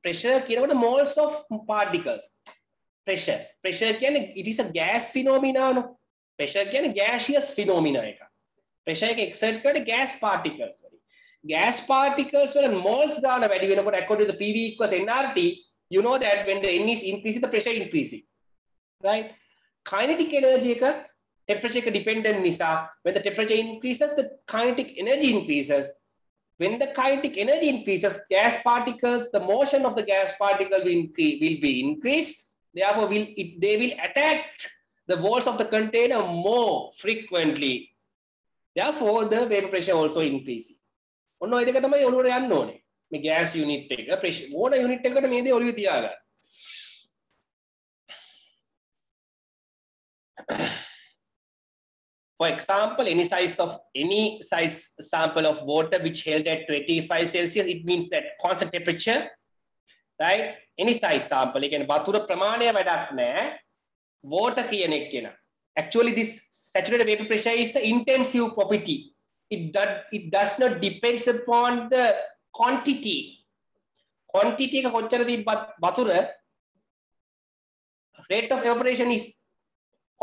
ප්‍රශය කියනකට මෝල්ස් of පාටිකල්ස් ප්‍රශ ප්‍රශය කියන ඉටිස ගෑස් ෆිනෝමිනානු ප්‍රශ කියන ගෑශියස් ෆිනෝමිනා එක ප්‍රශය එක එක්සට් කට ගෑස් පාටිකල්ස් gas particles වල moles ගාන වැඩි වෙනකොට according to the PV equals nRT you know that when the n is increasing the pressure increasing right kinetic energy එකත් temperature එක dependent නිසා when the temperature increases the kinetic energy increases when the kinetic energy increases gas particles the motion of the gas particle will, increase, will be increased therefore will it, they will attack the walls of the container more frequently therefore the vapor pressure also increases ඔන්න ඔය දෙක තමයි ඔළුවට යන්න ඕනේ මේ gas unit එක pressure ඕන යුනිට් එකකට මේ දේ ඔළුවේ තියාගන්න. For example, any size of any size sample of water which held at 25 Celsius, it means that constant temperature, right? Any size sample, ඒ කියන්නේ වතුර ප්‍රමාණය වැඩක් නැහැ. Water කියන එක කියන. Actually, this saturated vapor pressure is an intensive property. It, does, it does not depends upon the quantity quantity එක කොච්චර තිබ්බත් වතුර rate of evaporation is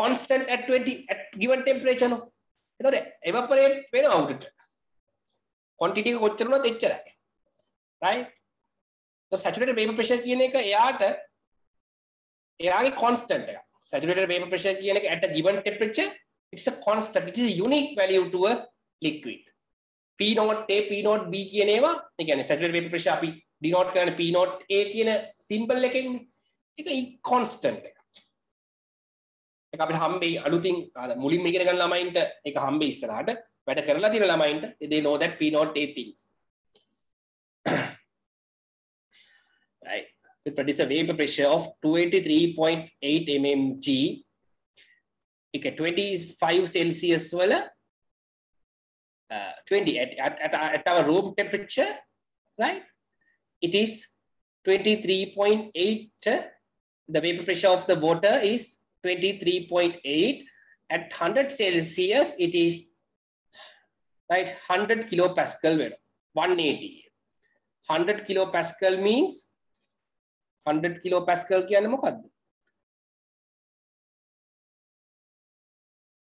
constant at 20 at given temperature නෝ එතකොට evaporate වෙනවා උඩට quantity එක කොච්චර වුණත් එච්චරයි right so saturated vapor pressure කියන එක එයාට එයාගේ constant එක saturated vapor pressure කියන එක at a given temperature it's a constant it is a unique value to a liquid P not A, P not B කියන ඒවා ඒ කියන්නේ saturated vapor pressure අපි denote කරන P not A කියන symbol එකෙන් ඒක constant එකක්. ඒක අපිට හම්බෙයි අලුතින් මුලින්ම ඉගෙන ගන්න ළමයින්ට ඒක හම්බෙයි ඉස්සරහට වැඩ කරලා තියෙන ළමයින්ට they know that P not A things. right. It produces a vapor pressure of 283.8 mmg. ඒක 25 Celsius වල uh, 20 at, at, at, at our room temperature, right? It is 23.8. The vapor pressure of the water is 23.8. At 100 Celsius, it is right 100 kilopascal. 180. 100 kilopascal means 100 kilopascal කියන්නේ මොකද්ද?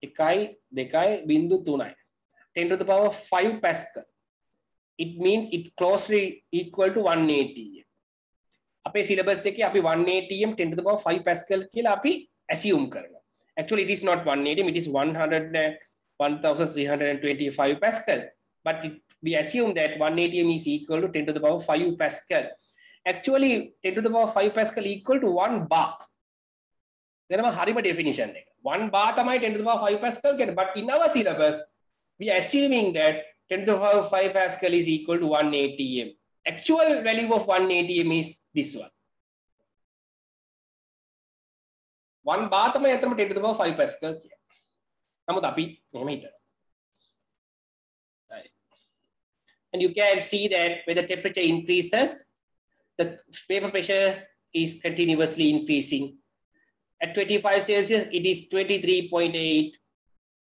එකයි දෙකයි බින්දු තුනයි 10 to the power 5 Pascal. It means it closely equal to 180. අපේ syllabus එකේ අපි 180m 10 to the power 5 Pascal කියලා අපි assume කරනවා. Actually it is not 180 it is 100 1325 Pascal. But it, we assume that 180m is equal to 10 to the power 5 Pascal. Actually 10 to the power 5 Pascal equal to 1 bar. දෙනම හරිම definition එක. 1 bar තමයි 10 to the power 5 Pascal කියන්නේ. But in our syllabus we are assuming that 10 to the power 5 Pascal is equal to 180 m. Actual value of 180 m is this one. one bar තමයි අතම 10 to the power 5 Pascal කියන්නේ. නමුත් අපි මෙහෙම හිතනවා. Right. And you can see that when the temperature increases, the vapor pressure is continuously increasing. At 25 Celsius, it is 23.8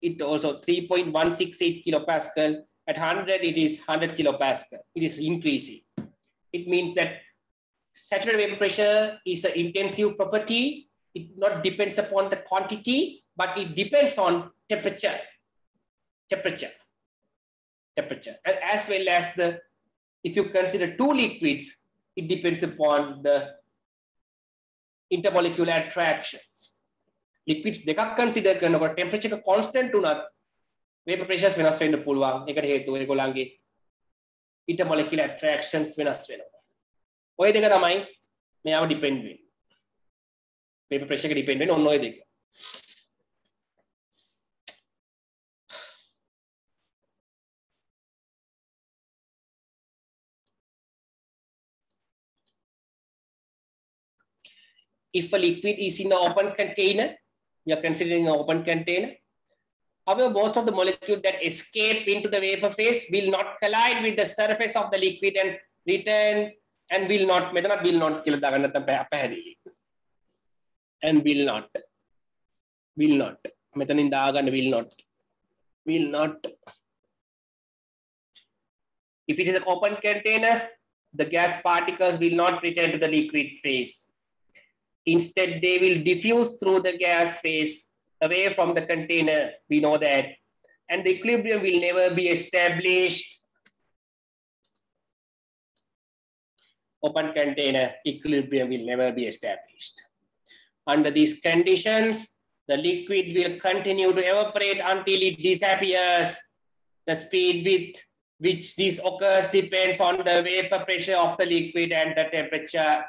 it also 3.168 kilopascal. At 100, it is 100 kilopascal. It is increasing. It means that saturated vapor pressure is an intensive property. It not depends upon the quantity, but it depends on temperature. Temperature. Temperature. And as well as the, if you consider two liquids, it depends upon the intermolecular attractions. ලික්විඩ්ස් දෙකක් consider කරනකොට temperature එක constant වුණත් vapour ප්‍රෙෂර්ස් වෙනස් වෙන්න පුළුවන්. ඒකට හේතුව ඒගොල්ලන්ගේ intermolecular attractions වෙනස් වෙනවා. ඔය දෙක තමයි මෙයාව ඩිපෙන්ඩ් වෙන්නේ. වේපර් ප්‍රෙෂර් එක ඩිපෙන්ඩ් වෙන්නේ ඔන්න ඔය දෙක. If a liquid is in an open container, we are considering an open container. However, most of the molecules that escape into the vapor phase will not collide with the surface of the liquid and return and will not මෙතනත් will not කියලා දාගන්න නැත්නම් පැහැදිලි and will not will not මෙතනින් දාගන්න will not will not if it is an open container the gas particles will not return to the liquid phase instead they will diffuse through the gas phase away from the container we know that and the equilibrium will never be established open container equilibrium will never be established. Under these conditions, the liquid will continue to evaporate until it disappears. The speed with which this occurs depends on the vapor pressure of the liquid and the temperature.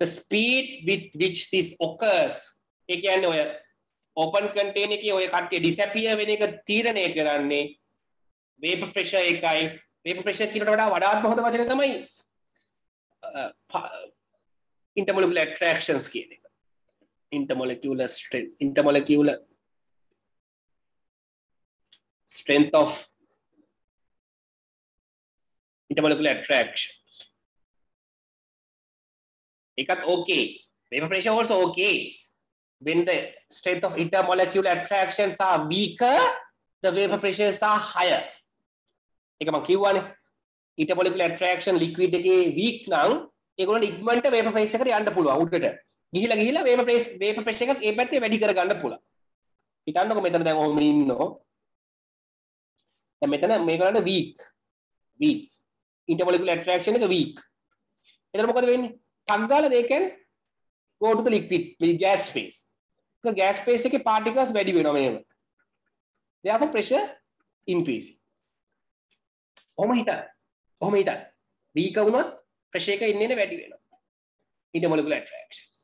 The speed with which this occurs, ඒ කියන්නේ ඔය open container එකේ ඔය කට්ටිය disappear වෙන එක තීරණය කරන්නේ vapor pressure එකයි වේප ප්‍රෙෂර් කියනට වඩා වඩාත්ම හොඳ වචනය තමයි intermolecular attractions කියන එක. intermolecular strength intermolecular strength of intermolecular attractions. ඒකත් okay. Vapor pressure also okay. When the strength of intermolecular attractions are weaker, the vapor pressures are higher. ඒක මම කිව්වනේ intermolecular attraction liquid එකේ weak නම් ඒගොල්ලන්ට ඉක්මනට vapor phase එකට යන්න පුළුවන් උඩට. ගිහිලා ගිහිලා vapor phase vapor pressure එකක් ඒ පැත්තේ වැඩි කරගන්න පුළුවන්. හිතන්නකො මෙතන දැන් ඔහොම ඉන්නෝ. දැන් මෙතන මේගොල්ලන්ට weak. weak. intermolecular attraction එක weak. එතන මොකද වෙන්නේ? ටක් ගාලා they can go to the liquid with gas phase. ඒක gas phase එකේ particles වැඩි වෙනවා මේව. therefore pressure increasing. ඔහොම හිතන්න. ඔහොම හිතන්න. වීක වුණොත් ප්‍රෙෂර් එක ඉන්නේ නේ වැඩි වෙනවා. intermolecular attractions.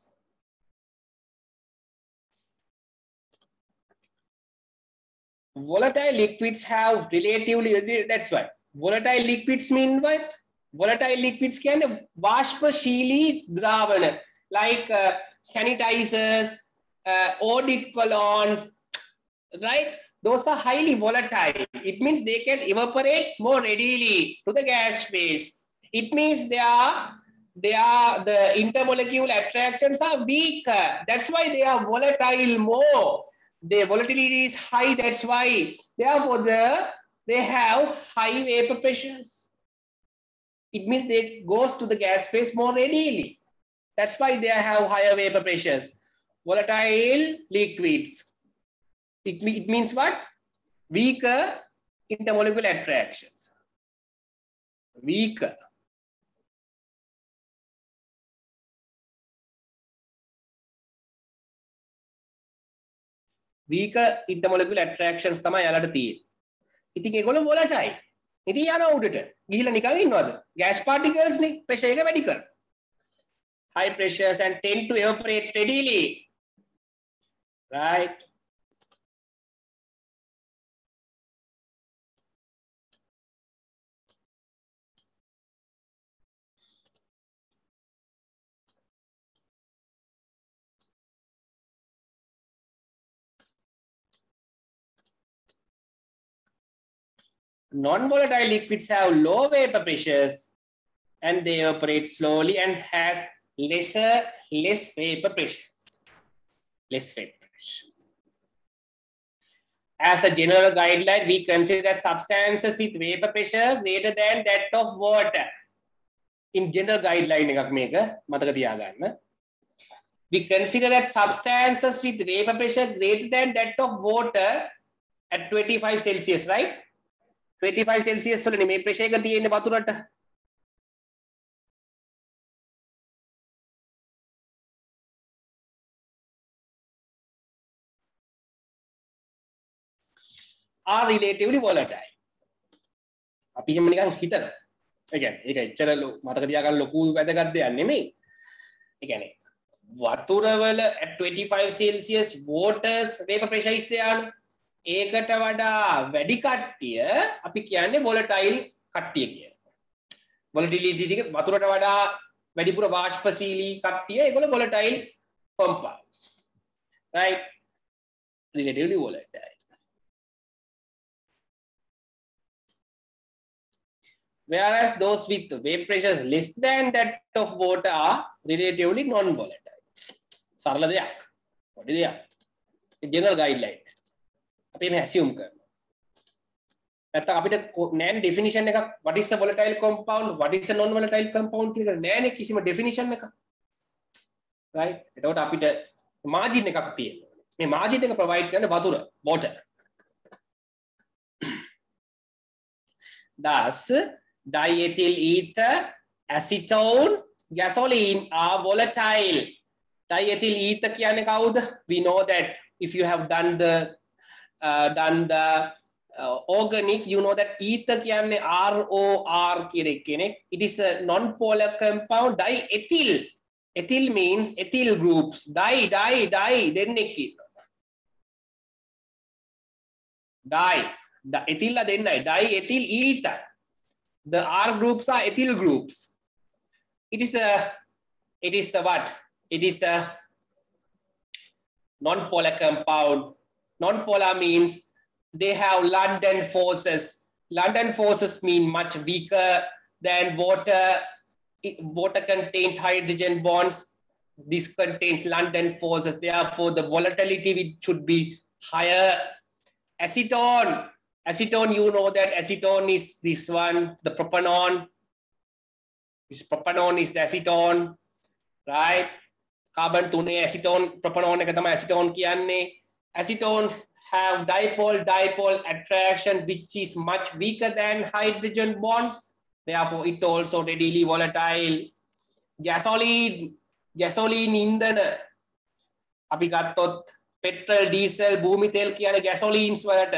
Volatile liquids have relatively that's why volatile liquids mean what? volatile liquids කියන්නේ වාෂ්පශීලී dravana like uh, sanitizers uh, eau de cologne right? Those are highly volatile. It means they can evaporate more readily to the gas phase. It means they are they are the intermolecular attractions are weak. that's why they are volatile more. Their volatility is high. That's why therefore the they have high vapor pressures. It means they goes to the gas phase more readily. That's why they have higher vapor pressures. Volatile liquids it, it means what? Weaker intermolecular attractions. Weaker. weaker intermolecular attractions තමයි යාලට තියෙන්නේ. ඉතින් ඒගොල්ලෝ volatile. ඉතින් යනවා උඩට. ගිහිල්ලා නිකන් ඉන්නවද? gas particles නේ pressure එක වැඩි කරනවා. High pressures and tend to evaporate readily. Right? non-volatile liquids have low vapor pressures and they evaporate slowly and has lesser, less vapor pressures. Less vapor pressures. As a general guideline, we consider that substances with vapor pressure greater than that of water. In general guideline We consider that substances with vapor pressure greater than that of water at 25 Celsius, right? 25 Celsius වලනේ මේ pressure එක තියෙන්නේ වතුරට are relatively volatile. අපි එහෙම නිකන් හිතනවා. ඒ කියන්නේ ඒක එච්චර මතක තියාගන්න ලොකු වැදගත් දෙයක් නෙමෙයි. ඒ කියන්නේ වතුර වල at 25 celsius waters vapor pressure is there ඒකට වඩා වැඩි කට්ටිය අපි කියන්නේ වොලටයිල් කට්ටිය කියන. වොලටිලිටි ටික වතුරට වඩා වැඩිපුර වාෂ්පශීලී කට්ටිය ඒගොල්ලෝ volatile compounds. Right? Relatively volatile. whereas those with vapor pressures less than that of water are relatively non-volatile. සරල දෙයක්. පොඩි දෙයක්. general guideline. අපි මේ assume කරනවා. නැත්නම් අපිට නෑනේ definition එකක් what is a volatile compound what is a non volatile compound කියන නෑනේ කිසිම definition එකක්. right? එතකොට අපිට margin එකක් තියෙනවා. මේ margin එක provide කරන වතුර water. Thus, diethyl ether, acetone, gasoline are volatile. Diethyl ether කියන්නේ කවුද? We know that if you have done the uh, done the uh, organic, you know that ether කියන්නේ ROR කියන කෙනෙක්. It is a non-polar compound diethyl. Ethyl means ethyl groups. Di, di, di දෙන්නෙක් ඉන්නවා. Di. ethyl දෙන්නයි. Diethyl ether. The R groups are ethyl groups. It is a, it is a what? It is a non-polar compound. Non-polar means they have London forces. London forces mean much weaker than water. Water contains hydrogen bonds. This contains London forces. Therefore, the volatility should be higher. Acetone. Acetone, you know that acetone is this one, the propanone. This propanone is the acetone, right? Carbon 2 acetone, propanone එක තමයි acetone කියන්නේ. Acetone have dipole dipole attraction which is much weaker than hydrogen bonds therefore it also readily volatile gasoline gasoline ඉන්ධන අපි ගත්තොත් petrol diesel භූමි තෙල් කියන gasolines වලට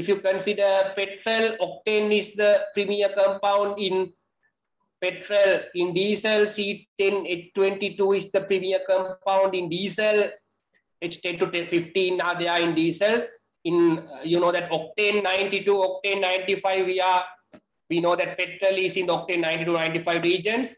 if you consider petrol octane is the premier compound in petrol in diesel c10 h22 is the premier compound in diesel H10 to 15 are there in diesel. In uh, you know that octane 92, octane 95, we are we know that petrol is in the octane 90 to 95 regions,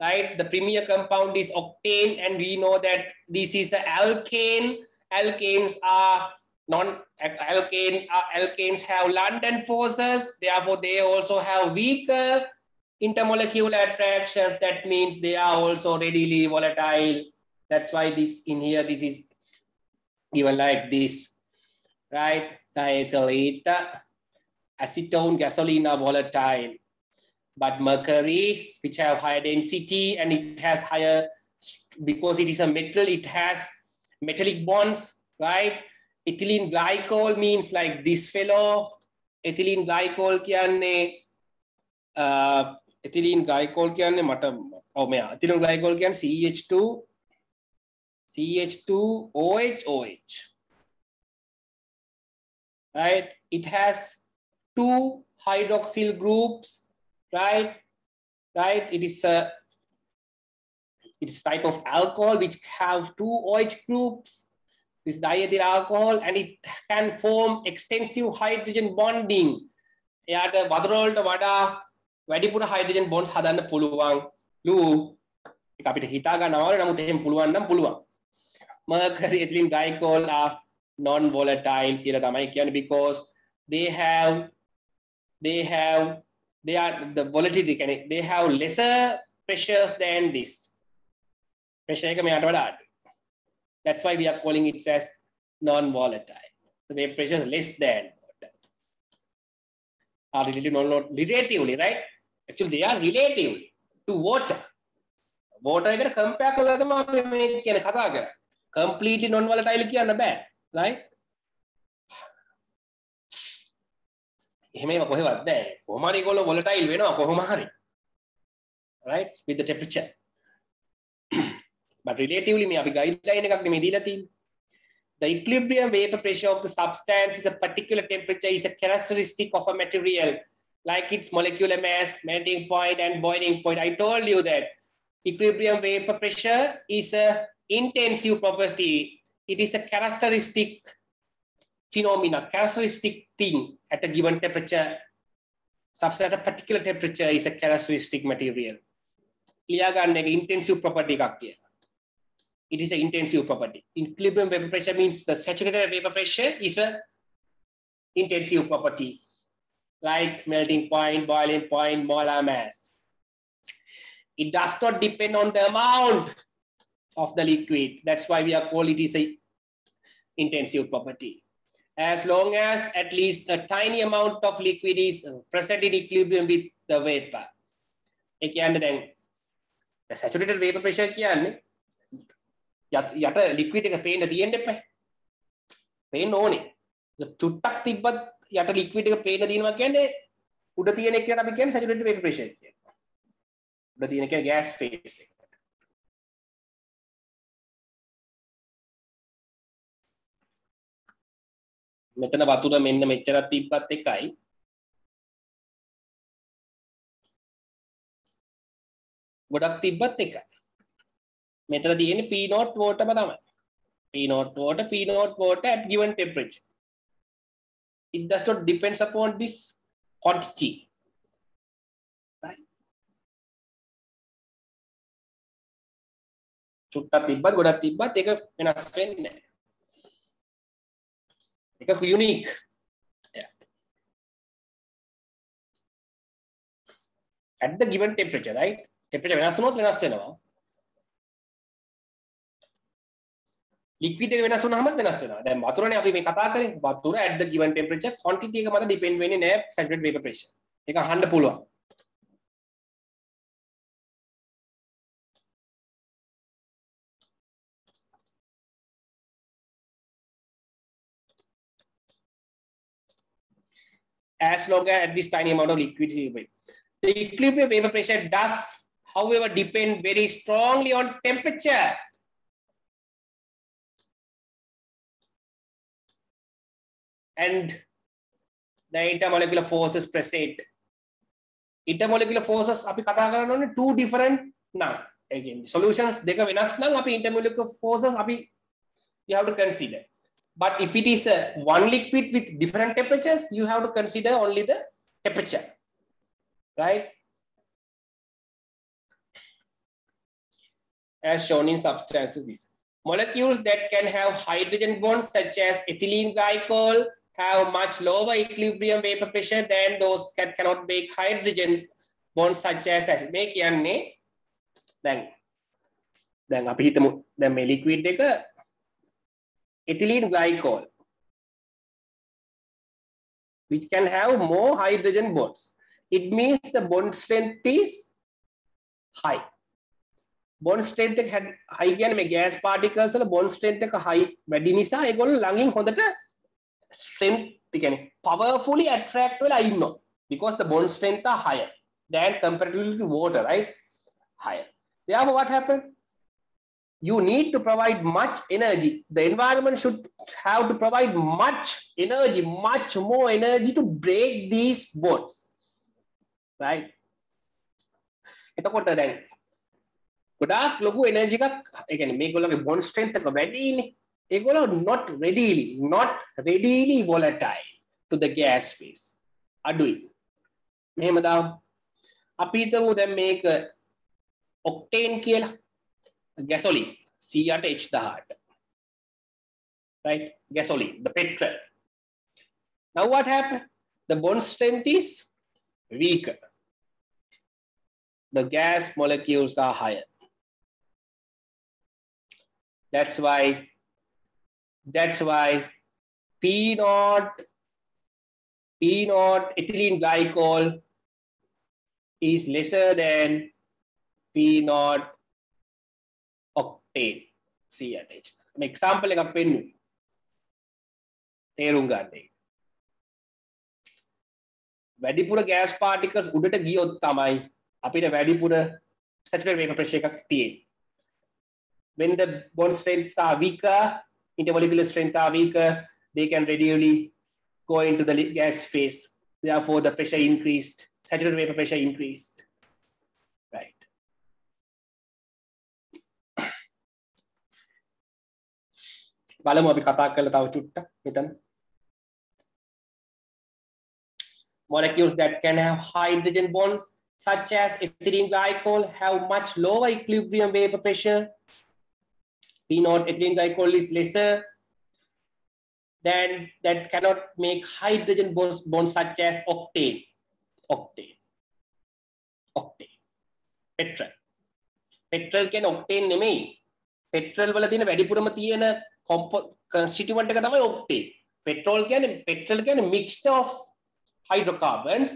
right? The premier compound is octane, and we know that this is an alkane. Alkanes are non alkane uh, alkanes have London forces, therefore they also have weaker intermolecular attractions. That means they are also readily volatile. That's why this in here this is even like this, right? Diethyl ether acetone gasolina volatile. But mercury, which have higher density and it has higher, because it is a metal, it has metallic bonds, right? Ethylene glycol means like this fellow. Ethylene glycol kiyanne, uh, ethylene glycol kiyanne matam, oh yeah, ethylene glycol kiyanne CH2 CH2 OH OH. Right? It has two hydroxyl groups, right? Right? It is a it's type of alcohol which have two OH groups. This diethyl alcohol and it can form extensive hydrogen bonding. එයාට වතුර වලට වඩා වැඩිපුර hydrogen bonds හදන්න පුළුවන් ලු අපිට හිතා ගන්නවා නමුත් එහෙම පුළුවන් නම් පුළුවන් mercury ethylene glycol are non-volatile කියලා තමයි කියන්නේ because they have they have they are the volatility can they have lesser pressures than this pressure එක මෙයාට වඩා අඩුයි that's why we are calling it as non-volatile the wave pressure is less than water are relative non relatively right actually they are relatively to water water එකට compare කළා තමයි අපි මේ කියන කතා කරන්නේ completely non volatile කියන්න බෑ right එහෙම ඒවා කොහෙවත් නැහැ කොහොම හරි ඒගොල්ලෝ volatile වෙනවා කොහොම හරි right with the temperature but relatively මේ අපි guideline එකක් නෙමෙයි දීලා තියෙන්නේ the equilibrium vapor pressure of the substance is a particular temperature is a characteristic of a material like its molecular mass melting point and boiling point i told you that equilibrium vapor pressure is a intensive property. It is a characteristic phenomena, characteristic thing at a given temperature. Substance at a particular temperature is a characteristic material. intensive property It is an intensive property. Equilibrium vapor pressure means the saturated vapor pressure is a intensive property. like melting point, boiling point, molar mass. It does not depend on the amount of the liquid. That's why we are called it is a intensive property. As long as at least a tiny amount of liquid is present in equilibrium with the vapor. ඒ කියන්නේ දැන් saturated vapor pressure කියන්නේ යට liquid එක පේන්න තියෙන්න එපා. පේන්න ඕනේ. චුට්ටක් තිබ්බත් යට ලික්විඩ් එක පේන්න දිනවා කියන්නේ උඩ තියෙන එකට අපි කියන්නේ saturated vapor pressure කියලා. උඩ තියෙන එක gas phase එක. මෙතන වතුර මෙන්න මෙච්චරක් තිබ්බත් එකයි. ගොඩක් තිබ්බත් එකයි. මෙතන තියෙන්නේ P naught water තමයි. P naught water P naught water at given temperature. It does not depends upon this quantity. Right? චුට්ටක් තිබ්බත් ගොඩක් තිබ්බත් ඒක වෙනස් වෙන්නේ නැහැ. එක unique. Yeah. At the given temperature, right? Temperature වෙනස් වුණොත් වෙනස් වෙනවා. ලික්විඩ් එක වෙනස් වුණාම වෙනස් වෙනවා. දැන් වතුරනේ අපි මේ කතා කරේ. වතුර at the given temperature quantity එක මත depend වෙන්නේ නැහැ saturated vapor pressure. ඒක අහන්න පුළුවන්. as long as at this tiny amount of liquid is available. The equilibrium vapor pressure does, however, depend very strongly on temperature. And the intermolecular forces present. Intermolecular forces අපි කතා කරන්න ඕනේ two different නම්. ඒ කියන්නේ solutions දෙක වෙනස් නම් අපි intermolecular forces අපි you have to consider. But if it is a one liquid with different temperatures, you have to consider only the temperature, right? As shown in substances, this molecules that can have hydrogen bonds such as ethylene glycol have much lower equilibrium vapor pressure than those that cannot make hydrogen bonds such as acid. මේ කියන්නේ දැන් දැන් අපි හිතමු දැන් මේ liquid එක ethylene glycol, which can have more hydrogen bonds. It means the bond strength is high. බොන් ස්ට්‍රේන්ත් එක හයි කියන්නේ මේ ගෑස් පාටිකල්ස් වල බොන් ස්ට්‍රේන්ත් එක හයි වැඩි නිසා ඒගොල්ලෝ ළඟින් හොඳට ස්ට්‍රෙන්ත් කියන්නේ powerfully attract වෙලා ඉන්නවා because the bond strength are higher than comparatively to water right higher therefore what happened you need to provide much energy. The environment should have to provide much energy, much more energy to break these bonds. Right? එතකොට දැන් ගොඩාක් ලොකු energy එකක් ඒ කියන්නේ මේගොල්ලෝගේ bond strength එක වැඩිනේ. ඒගොල්ලෝ not readily not readily volatile to the gas phase. අඩුයි. මෙහෙම දාමු. අපි හිතමු දැන් මේක ඔක්ටේන් කියලා gasoline, C8H18. Right? Gasoline, the petrol. Now what happened? The bond strength is weaker. The gas molecules are higher. That's why, that's why P naught, P naught ethylene glycol is lesser than P naught octane සට example එකක් පෙන්නු තේරුම් ගන්නේ වැඩිපුර gas පාටිකස් උඩට ගියොත් තමයි අපිට වැඩිපුර සැටට වේක ප්‍රශ් එකක් තියේ when the bond strengths are weaker intermolecular strength are weaker they can readily go into the gas phase. Therefore the pressure increased saturated vapor pressure increased. බලමු අපි කතා කරලා තව චුට්ටක් මෙතන molecules that can have hydrogen bonds such as ethylene glycol have much lower equilibrium vapor pressure. P naught ethylene glycol is lesser than that cannot make hydrogen bonds, bonds such as octane, octane, octane, petrol. Petrol can octane නෙමෙයි. Petrol වල තියෙන වැඩිපුරම තියෙන constituent එක තමයි octane. petrol කියන්නේ petrol කියන්නේ mixture of hydrocarbons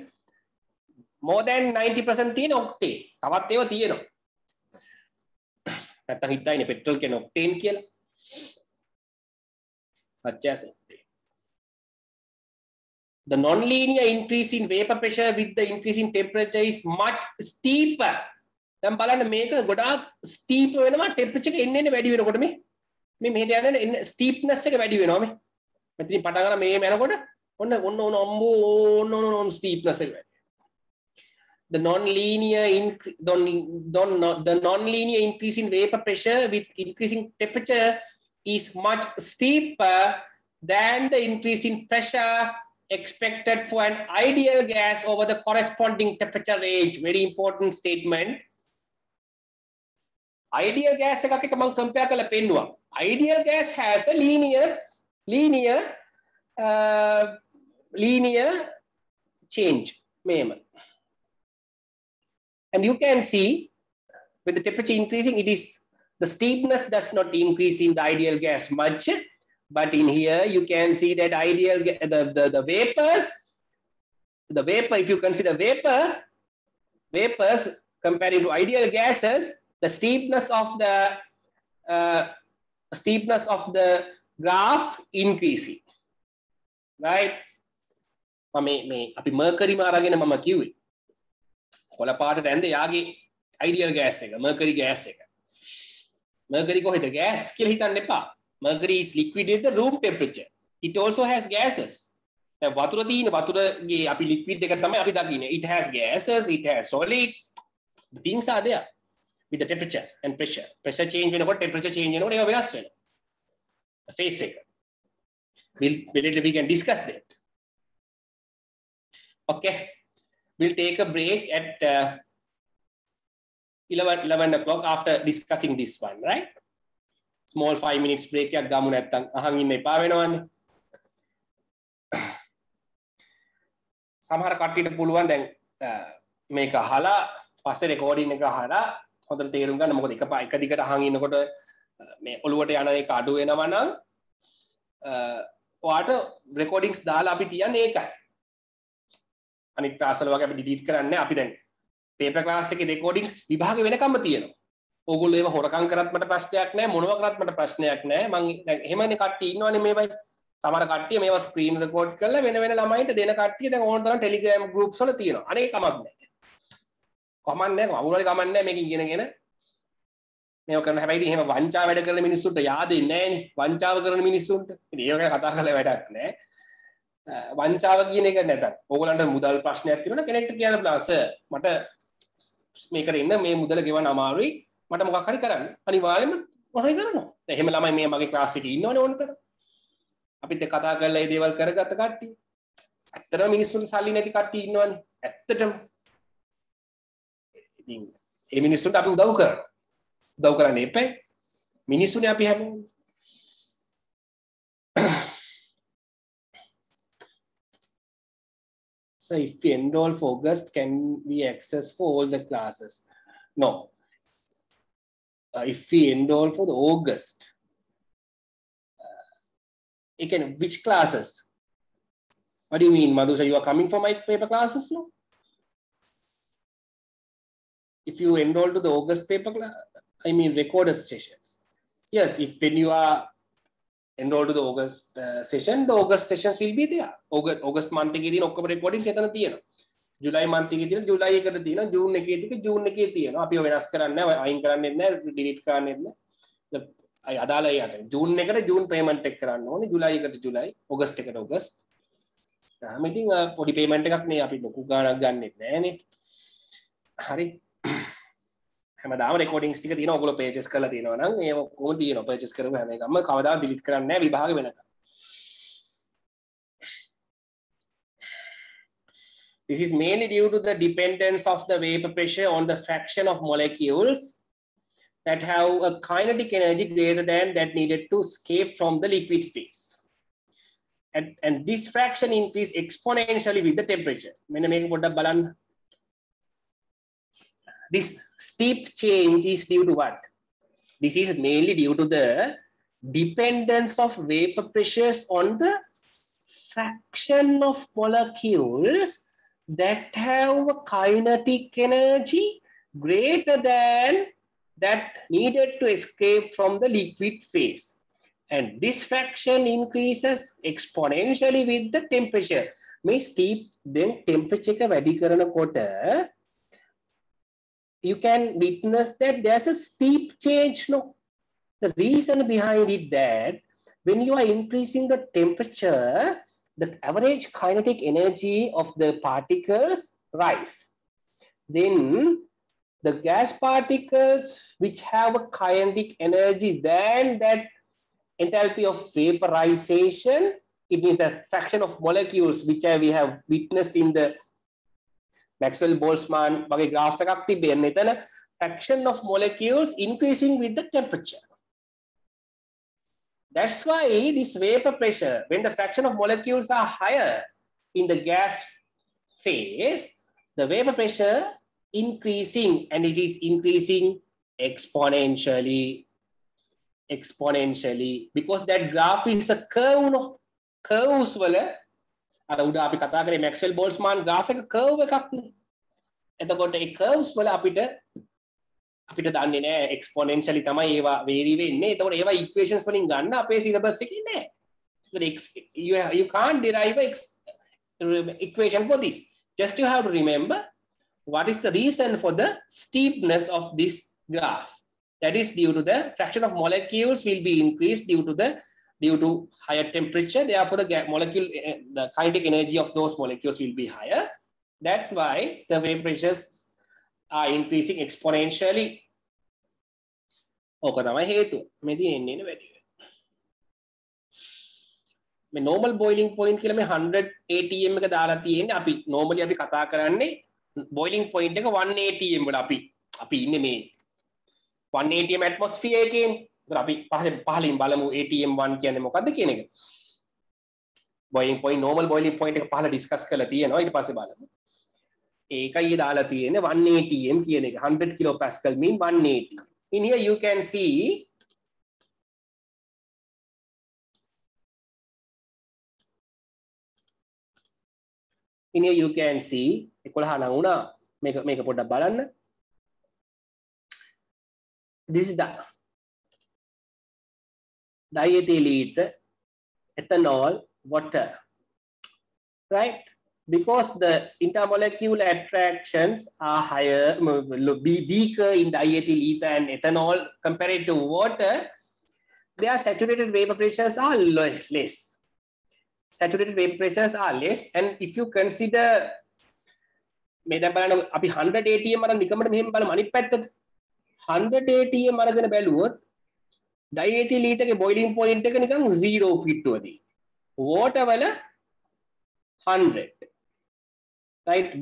more than 90% තියෙන octane. තවත් ඒවා තියෙනවා. නැත්තම් හිතයිනේ petrol කියන්නේ octane කියලා. such as octane. The non-linear increase in vapor pressure with the increase in temperature is much steeper. දැන් බලන්න මේක ගොඩාක් ස්ටීප් වෙනවා ටෙම්පරේචර් එක එන්න එන්න වැඩි වෙනකොට මේ මේ මෙහෙට යන ස්ටීප්නස් එක වැඩි වෙනවා මේ මෙතනින් පටන් ගන්න මේ යනකොට ඔන්න ඔන්න ඔන්න අම්බෝ ඔන්න ඔන්න ඔන්න ස්ටීප්නස් එක වැඩි the non-linear increase the non-linear increase in vapor pressure with increasing temperature is much steeper than the increase in pressure expected for an ideal gas over the corresponding temperature range. Very important statement. Ideal gas එකක් එක මම compare කරලා පෙන්නුවා. Ideal gas has a linear linear uh, linear change මෙහෙම. And you can see with the temperature increasing, it is the steepness does not increase in the ideal gas much. But in here, you can see that ideal, the, the, the vapors, the vapor, if you consider vapor, vapors compared to ideal gases, the steepness of the uh, steepness of the graph increasing. Right? මේ මේ අපි මර්කරි මාරගෙන මම කිව්වේ කොළ පාටට ඇන්ද යාගේ ideal gas එක මර්කරි gas එක මර්කරි කොහෙද ගෑස් කියලා හිතන්න එපා mercury is liquid at the room temperature. It also has gases. දැන් වතුර තියෙන වතුරගේ අපි liquid එක තමයි අපි දකින්නේ. It has gases, it has solids. The things are there with the temperature and pressure. Pressure change වෙනකොට temperature change වෙනකොට ඒවා වෙනස් වෙනවා. The phase එක. We'll, we'll, we can discuss that. Okay. We'll take a break at uh, 11, 11 o'clock after discussing this one, right? Small 5 minutes break එකක් ගමු නැත්තම් අහන් ඉන්න එපා වෙනවනේ සමහර කට්ටියට පුළුවන් දැන් uh, මේක අහලා පස්සේ රෙකෝඩින් එක අහලා හොඳට තේරුම් ගන්න. මොකද එක එක දිගට අහන් ඉන්නකොට මේ ඔළුවට යන එක අඩු වෙනවා නම් ඔයාට රෙකෝඩින්ග්ස් දාලා අපි තියන්නේ ඒකයි. අනිත් ක්ලාස් වල වගේ අපි ඩිලීට් කරන්නේ අපි දැන් පේපර් ක්ලාස් එකේ රෙකෝඩින්ග්ස් විභාගෙ වෙනකම්ම තියෙනවා. ඕගොල්ලෝ ඒව හොරකම් කරත් මට ප්‍රශ්නයක් නැහැ මොනවා කරත් මට ප්‍රශ්නයක් නැහැ. මං දැන් එහෙමනේ කට්ටිය ඉන්නවනේ මේවයි. සමහර කට්ටිය මේවා ස්ක්‍රීන් රෙකෝඩ් කරලා වෙන වෙන ළමයින්ට දෙන කට්ටිය දැන් ඕන තරම් ටෙලිග්‍රෑම් ගෲප්ස් වල තියෙනවා. අනේ කමක් නැහැ. කමක් නැහැ අවුරුවල කමක් නැහැ මේක ඉගෙනගෙන මේව කරන හැබැයි එහෙම වංචා වැඩ කරන මිනිස්සුන්ට yaadෙන්නේ නැහනේ. වංචාව කරන මිනිස්සුන්ට. ඉතින් ඒක කතා කරලා වැඩක් නැහැ. වංචාව කියන එක නැතත්. ඕගොල්ලන්ට මුදල් ප්‍රශ්නයක් තියෙනවා කෙනෙක්ට කියන්න බලා සර් මට මේකට ඉන්න මේ මුදල ගෙවන්න අමාරුයි. මට මොකක් හරි කරන්න. අනිවාර්යෙන්ම මොනවයි කරනවා? එහෙම ළමයි මේ මගේ ක්ලාස් එකේ ඉන්නවනේ ඕන තරම්. අපිත් කතා කරලා මේ දේවල් කරගත්ත කට්ටිය. ඇත්තටම මිනිස්සුන්ට සල්ලි නැති කට්ටිය ඉන්නවනේ. ඇත්තටම. ඉතින් ඒ මිනිස්සුන්ට අපි උදව් කරනවා උදව් කරන්න එපා මිනිස්සුනේ අපි හැමෝම So if we enroll for August, can we access for all the classes? No. Uh, if we enroll for the August, uh, can which classes? What do you mean, Madhusha? You are coming for my paper classes, no? If you enroll to the August paper class, I mean recorded sessions. Yes, if when you are enroll to the August uh, session, the August sessions will be there. August, August month එකේ තියෙන ඔක්කොම recordings එතන තියෙනවා. ජුලයි month එකේ තියෙන ජුලයි එකට තියෙනවා. June එකේ තියෙන ජූන් එකේ තියෙනවා. අපි වෙනස් කරන්නේ නැහැ, අයින් කරන්නේත් නැහැ, delete කරන්නේත් නැහැ. අය අදාළ යට ජූන් එකට ජූන් පේමන්ට් එක කරන්න ඕනේ. ජුලයි එකට ජුලයි, ඔගස්ට් එකට ඔගස්ට්. තාම ඉතින් පොඩි පේමන්ට් එකක් නේ අපි ලොකු ගාණක් ගන්නෙත් නැහනේ. හරි. හැමදාම රෙකෝඩින්ග්ස් ටික තියෙනවා ඔයගොල්ලෝ පර්චේස් කරලා තියෙනවා නම් ඒ ඔක්කොම තියෙනවා පර්චේස් කරපු හැම එකක්ම කවදා ඩිලීට් කරන්නේ නැහැ විභාග වෙනකම් This is mainly due to the dependence of the vapor pressure on the fraction of molecules that have a kinetic energy greater than that needed to escape from the liquid phase. and, and this fraction increase exponentially with the temperature. මෙන්න මේක පොඩ්ඩක් බලන්න. This steep change is due to what? This is mainly due to the dependence of vapor pressures on the fraction of molecules that have a kinetic energy greater than that needed to escape from the liquid phase. And this fraction increases exponentially with the temperature. May steep then temperature එක වැඩි කරනකොට you can witness that there's a steep change. No, the reason behind it that when you are increasing the temperature, the average kinetic energy of the particles rise. Then the gas particles which have a kinetic energy than that enthalpy of vaporization, it means the fraction of molecules which we have witnessed in the Maxwell Boltzmann වගේ graph එකක් තිබෙන්නේ එතන fraction of molecules increasing with the temperature. That's why this vapor pressure, when the fraction of molecules are higher in the gas phase, the vapor pressure increasing and it is increasing exponentially exponentially because that graph is a curve no curves වල අර උඩ අපි කතා කරේ Maxwell Boltzmann graph එක curve එකක් නේ. එතකොට ඒ curves වල අපිට අපිට දන්නේ නැහැ exponentially තමයි ඒවා vary වෙන්නේ. එතකොට ඒවා equations වලින් ගන්න අපේ syllabus එකේ නැහැ you, you can't derive a equation for this. Just you have to remember what is the reason for the steepness of this graph. That is due to the fraction of molecules will be increased due to the due to higher temperature. Therefore, the molecule, eh, eh, the kinetic energy of those molecules will be higher. That's why the vapor pressures are increasing exponentially. ඕක තමයි හේතුව. මෙදී එන්නේ නේ වැඩි මේ normal boiling point කියලා මේ 100 atm එක දාලා තියෙන්නේ අපි normally අපි කතා කරන්නේ බොයිලින් පොයින්ට් එක 180m වල අපි අපි ඉන්නේ මේ 180m ඇට්මොස්ෆියර් එකේ අපි පහලින් පහලින් බලමු ATM 1 කියන්නේ මොකද්ද කියන එක. Boiling point normal boiling point එක පහල ඩිස්කස් කරලා තියෙනවා. ඊට පස්සේ බලමු. ඒකයි දාලා තියෙන්නේ 180m කියන එක. 100 kilopascal mean 180 in here you can see in here you can see 11 නම් වුණා. මේක මේක පොඩ්ඩක් බලන්න. This is the diethyl ether ethanol water right because the intermolecular attractions are higher be weaker in diethyl ether and ethanol compared to water their saturated vapor pressures are less saturated vapor pressures are less and if you consider මේ දැන් බලන්න අපි 100 ATM අරන් නිකමට මෙහෙම බලමු අනිත් පැත්තට 100 ATM අරගෙන බැලුවොත් ඩයිඇති ලීතක බොයිලිම් පොයින්ට එක නිකං සීරෝ පිට්ටුවදී වෝටවල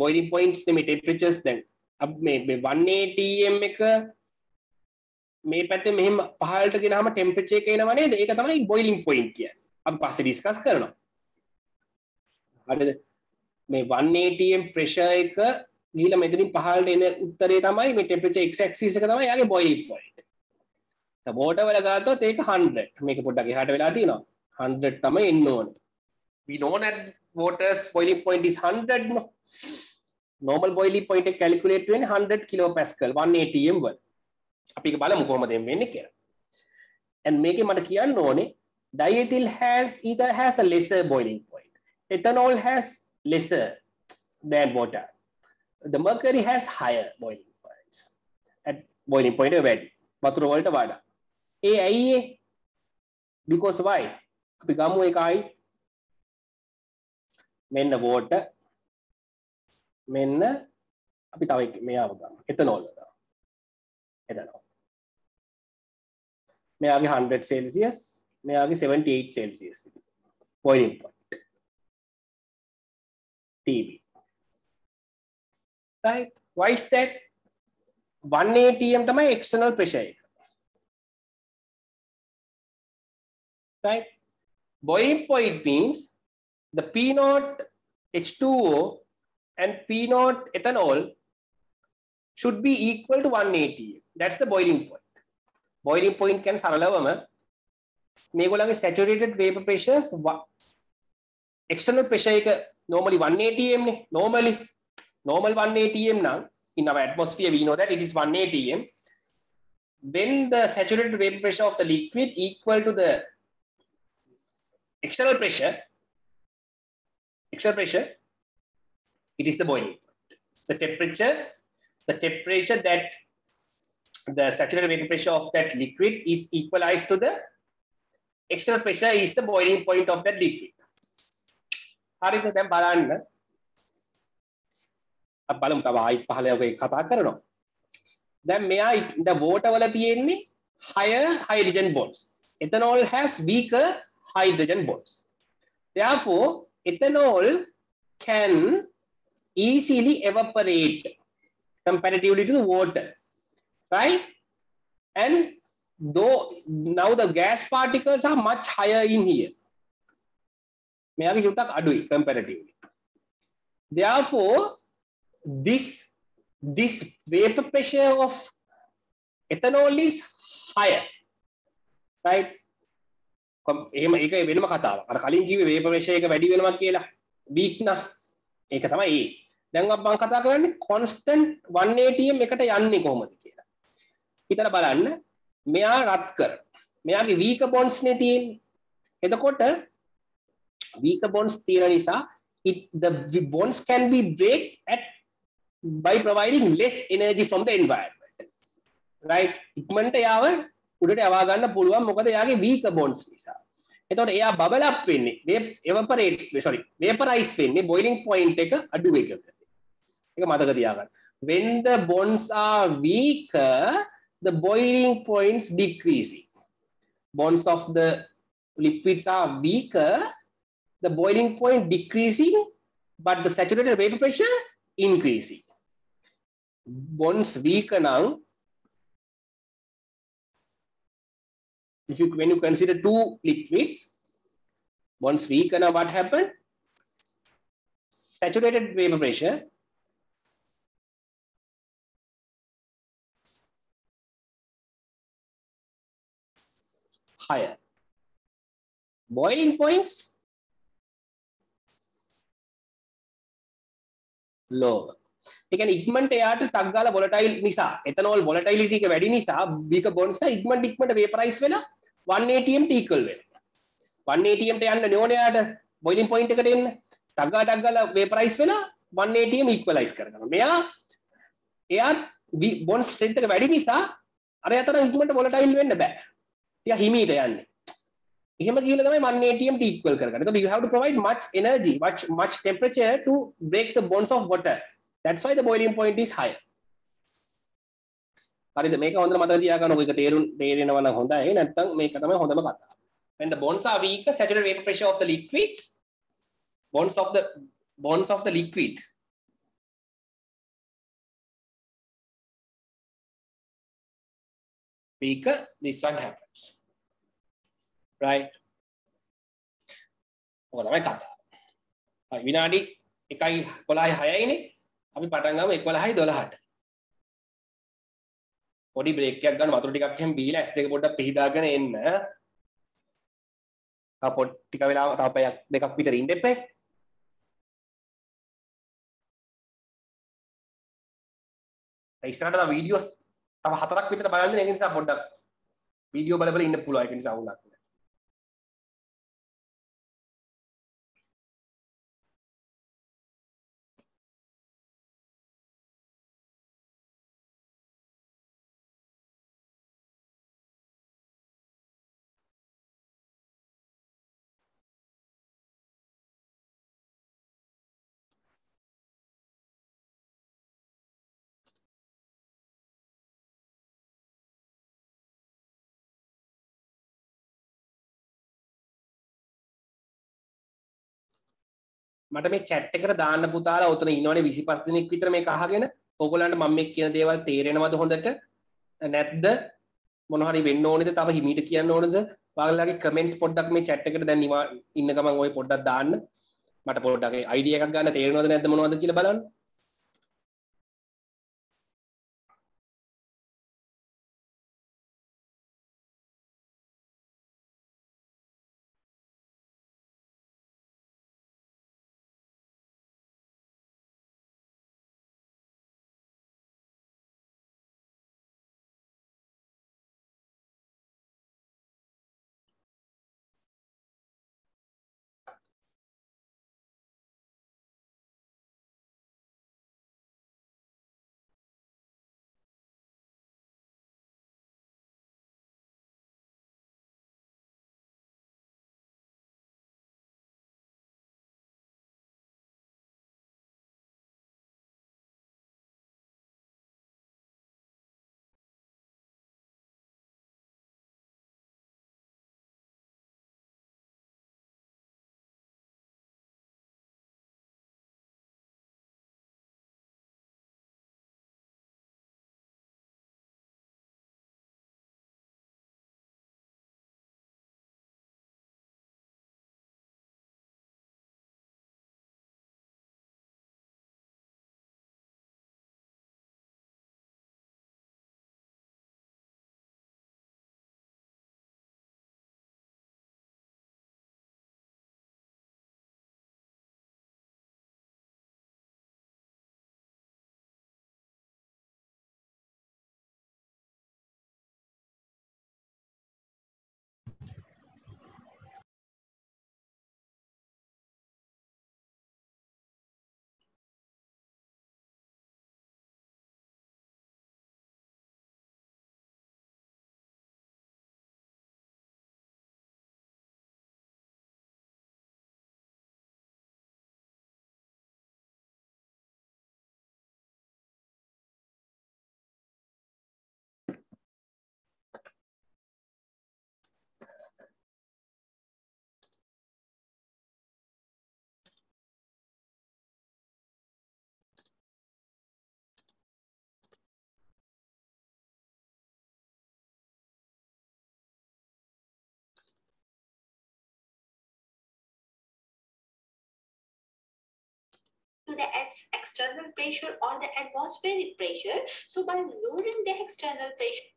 බොයිලි පොයින්ස් මේ ටෙපිචස් දැන්. අප මේ වන්නේටම් එක මේ පැත මෙම පහලට ගෙනම ටෙම්පචේ කියන වනේ ඒක තමයි බොයිලිම් පොයින් කිය අප පස්ස ඩිස්කස් කරනවා. අඩ මේ වන්නේටම් ප්‍රේශය එක ගීල මෙතරින් පහලට එන උත්තරේ තමයි මේ ටෙපච එක්ක්සික තමයි යාගේ බොයිල් පොයින්ට දැන් water වල ගත්තොත් ඒක 100. මේක පොඩ්ඩක් එහාට වෙලා තියෙනවා. 100 තමයි එන්න ඕනේ. We know that water's boiling point is 100 no. normal boiling point එක calculate වෙන්නේ 100 kilopascal 180m වල. අපි ඒක බලමු කොහොමද වෙන්නේ කියලා. and මේකේ මට කියන්න ඕනේ diethyl has either has a lesser boiling point. Ethanol has lesser than water. The mercury has higher boiling points. At boiling point වැඩි. වතුර වලට වඩා. ඒ ඇයි ඒ? Because why? අපි ගමු එකයි මෙන්න water මෙන්න අපි තව මෙයාව ගමු. ethanol ගමු. ethanol. මෙයාගේ 100 celsius මෙයාගේ 78 celsius boiling point. TV. Right? Why is that? 180m තමයි external pressure එක. Right? Boiling point means the P naught H2O and P naught ethanol should be equal to 180. That's the boiling point. Boiling point can සරලවම මේගොල්ලන්ගේ saturated vapor pressures external pressure එක normally 180 m නේ normally normal 180 m නම් in our atmosphere we know that it is 180 m when the saturated vapor pressure of the liquid equal to the external pressure external pressure it is the boiling point. The temperature the temperature that the saturated vapor pressure of that liquid is equalized to the external pressure is the boiling point of that liquid. හරිද? දැන් බලන්න. අපි බලමු තව ආයි පහල ඔය කතා කරනවා. දැන් මෙයා ද water වල තියෙන්නේ higher hydrogen bonds. Ethanol has weaker hydrogen bonds therefore ethanol can easily evaporate comparatively to the water right and though now the gas particles are much higher in here මෙයාගේ චුට්ටක් අඩුයි comparatively therefore this this vapor pressure of ethanol is higher right එහෙම ඒක වෙනම කතාවක්. අර කලින් කිව්වේ vapor pressure එක වැඩි වෙනවා කියලා. Weak නා. ඒක තමයි ඒ දැන් මම කතා කරන්නේ constant 180m එකට යන්නේ කොහොමද කියලා. හිතලා බලන්න. මෙයා රත් කර. මෙයාගේ weak bonds නේ තියෙන්නේ. එතකොට weak bonds තියෙන නිසා it the bonds can be break at by providing less energy from the environment. Right? ඉක්මනට යාව උඩට යවා ගන්න පුළුවන්. මොකද එයාගේ weak bonds නිසා. එතකොට එයා බබල් අප් වෙන්නේ එවපරේට් sorry vaporize වෙන්නේ boiling point එක අඩු එකක ඒක මතක තියාගන්න. When the bonds are weaker the boiling points decreasing. Bonds of the liquids are weaker the boiling point decreasing but the saturated vapor pressure increasing. Bonds weaker now if you when you consider two liquids bonds weaker now what happened saturated vapor pressure. Higher. Boiling points. Lower. ඒ කියන්නේ ඉක්මනට එයාට ටක් ගාලා volatile නිසා ethanol වොලටයිලිටි එක වැඩි නිසා බීක bonds එක ඉක්මනට ඉක්මනට වේපරයිස් වෙලා 180m ට ඉක්වල් වෙනවා 180m ට යන්න ඕනේ එයාට බොයිලින් පොයින්ට් එකට එන්න ටක් ගාලා ටක් ගාලා වේපරයිස් වෙලා 180m ඉක්වලයිස් කරගන්නවා මෙයා එයා බොන්ස් ස්ට්‍රෙන්ත් එක වැඩි නිසා අර අතර ඉක්මනට වොලටයිල් වෙන්න බෑ ටික හිමීට යන්නේ එහෙම ගිහලා තමයි 180m ට ඉක්වල් කරගන්න. එතකොට you have to provide much energy, much much temperature to break the bonds of water. That's why the boiling point is higher. හරිද මේක හොඳට මතක තියාගන්න ඔක තේරුම් තේරෙනවා නම් හොඳයි නැත්නම් මේක තමයි හොඳම කතාව. When the bonds are weak, saturated vapor pressure of the liquids, bonds of the bonds of the liquid weaker, this one happens. right ඕක තමයි කතාව. හරි විනාඩි 1යි 11යි 6යිනේ අපි පටන් ගමු 11යි 12ට. පොඩි බ්‍රේක් එකක් ගන්න වතුර ටිකක් එහෙම බීලා S2 පොඩ්ඩක් පිහදාගෙන එන්න. තව පොඩ් ටික වෙලාව තව පැයක් දෙකක් විතර ඉන්න එපා. ඉස්සරහට තව වීඩියෝස් තව හතරක් විතර බලන්න ඒක නිසා පොඩ්ඩක් වීඩියෝ බල බල ඉන්න පුළුවන් ඒක නිසා වුණා. මට මේ chat එකට දාන්න පුතාලා උතන ඉන්නවනේ 25 දිනක් විතර මේක අහගෙන. ඕගොල්ලන්ට මම මේ කියන දේවල් තේරෙනවද හොඳට? නැත්ද මොන හරි වෙන්න ඕනේද? තව හිමීට කියන්න ඕනේද? ඔයාලගේ කමෙන්ට්ස් පොඩ්ඩක් මේ chat එකට දැන් ඉන්න ගමන් ඔය පොඩ්ඩක් දාන්න. මට පොඩ්ඩක් අයිඩිය එකක් ගන්න තේරෙනවද නැද්ද මොනවද කියලා බලන්න. The ex- external pressure or the atmospheric pressure. So by lowering the external pressure,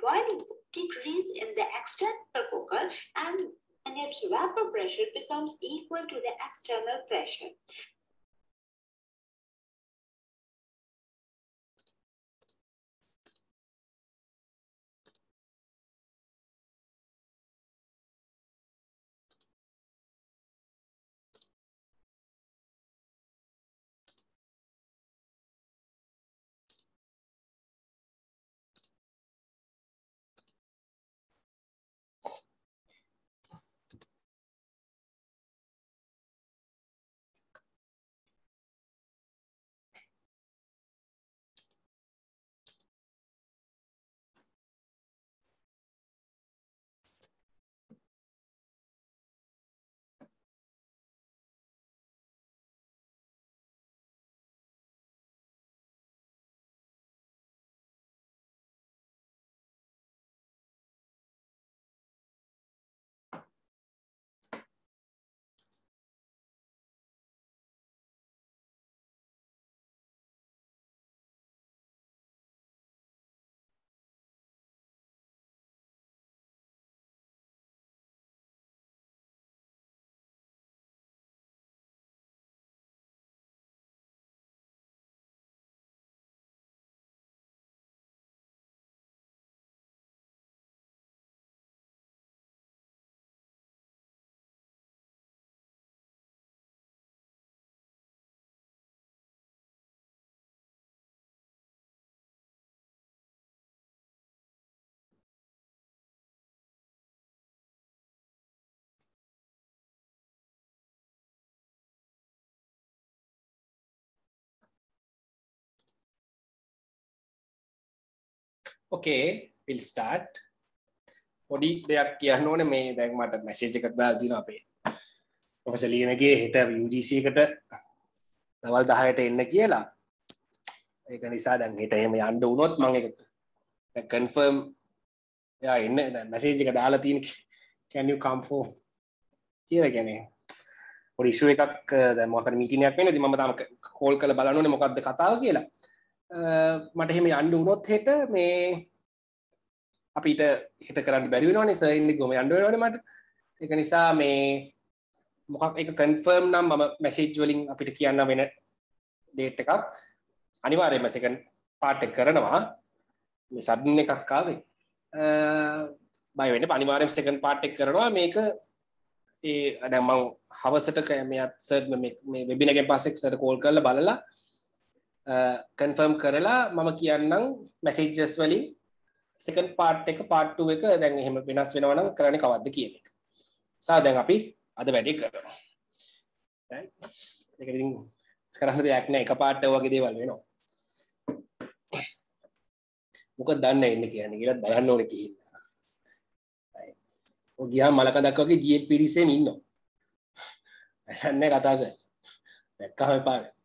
boiling decrease in the external cooker and and its vapor pressure becomes equal to the external pressure. Okay we'll start. පොඩි දෙයක් කියන්න ඕනේ මේ දැන් මට message එකක් දාලා තියෙනවා අපේ ප්‍රොෆෙසර් ලියනගේ හෙට UGC එකට දවල් 10ට එන්න කියලා. ඒක නිසා දැන් හෙට එහෙම යන්න වුණොත් මම ඒක දැන් කන්ෆර්ම් එයා එන්න දැන් මැසේජ් එක දාලා තියෙන can you come for කියලා ගැන පොඩි ඉෂුව එකක් මොක මීටිනයක් වෙන ම තම කෝල් කළ බලනුන මොකක්ද කතාව කියලා. මට එහෙම යන්න වුණොත් හෙට මේ අපිට හිට කරන්න බැරිවෙනවානි සයින්න ගොම අන්ඩුවනට මට. එක නිසා මේ මොකක් එක කන්ෆර්ම් නම් මම මැසේජ්වලින් අපිට කියන්න වෙන ඩේට් එකක් අනිවාරය මැසකන් පාට කරනවා. මේ සඩන් එකක් කාවේ බයි වෙන පනිවාරෙන් සකන් පාටෙක් කරනවා. මේක ඒ අදැමං හවසට කෑමයත් සර් මේ වෙබිනගෙන් පස්සෙක් සට කෝල් කරල බලලා Uh, කන්ෆර්ම් කරලා මම කියන්නම් මැසේජස් වලින්. සකන් පාට් එක පාට්ටුව එක දැන් එහෙම වෙනස් වෙනවනම් කරන කවද්ද කියන එක. සා දැන් අපි අද වැඩි කරනවා. එකති කරන්න දෙයක්න එක පාට්ට වගේ දේවල් වෙනවා. මොක දන්න එන්න කියන්න කියලත් බලන්න ඕන කියන්න ගියා මලක දක්වගේ ගියල් පිරිසෙන් ඉන්නවා. ඇසන්න කතාග දැක්කාම පාට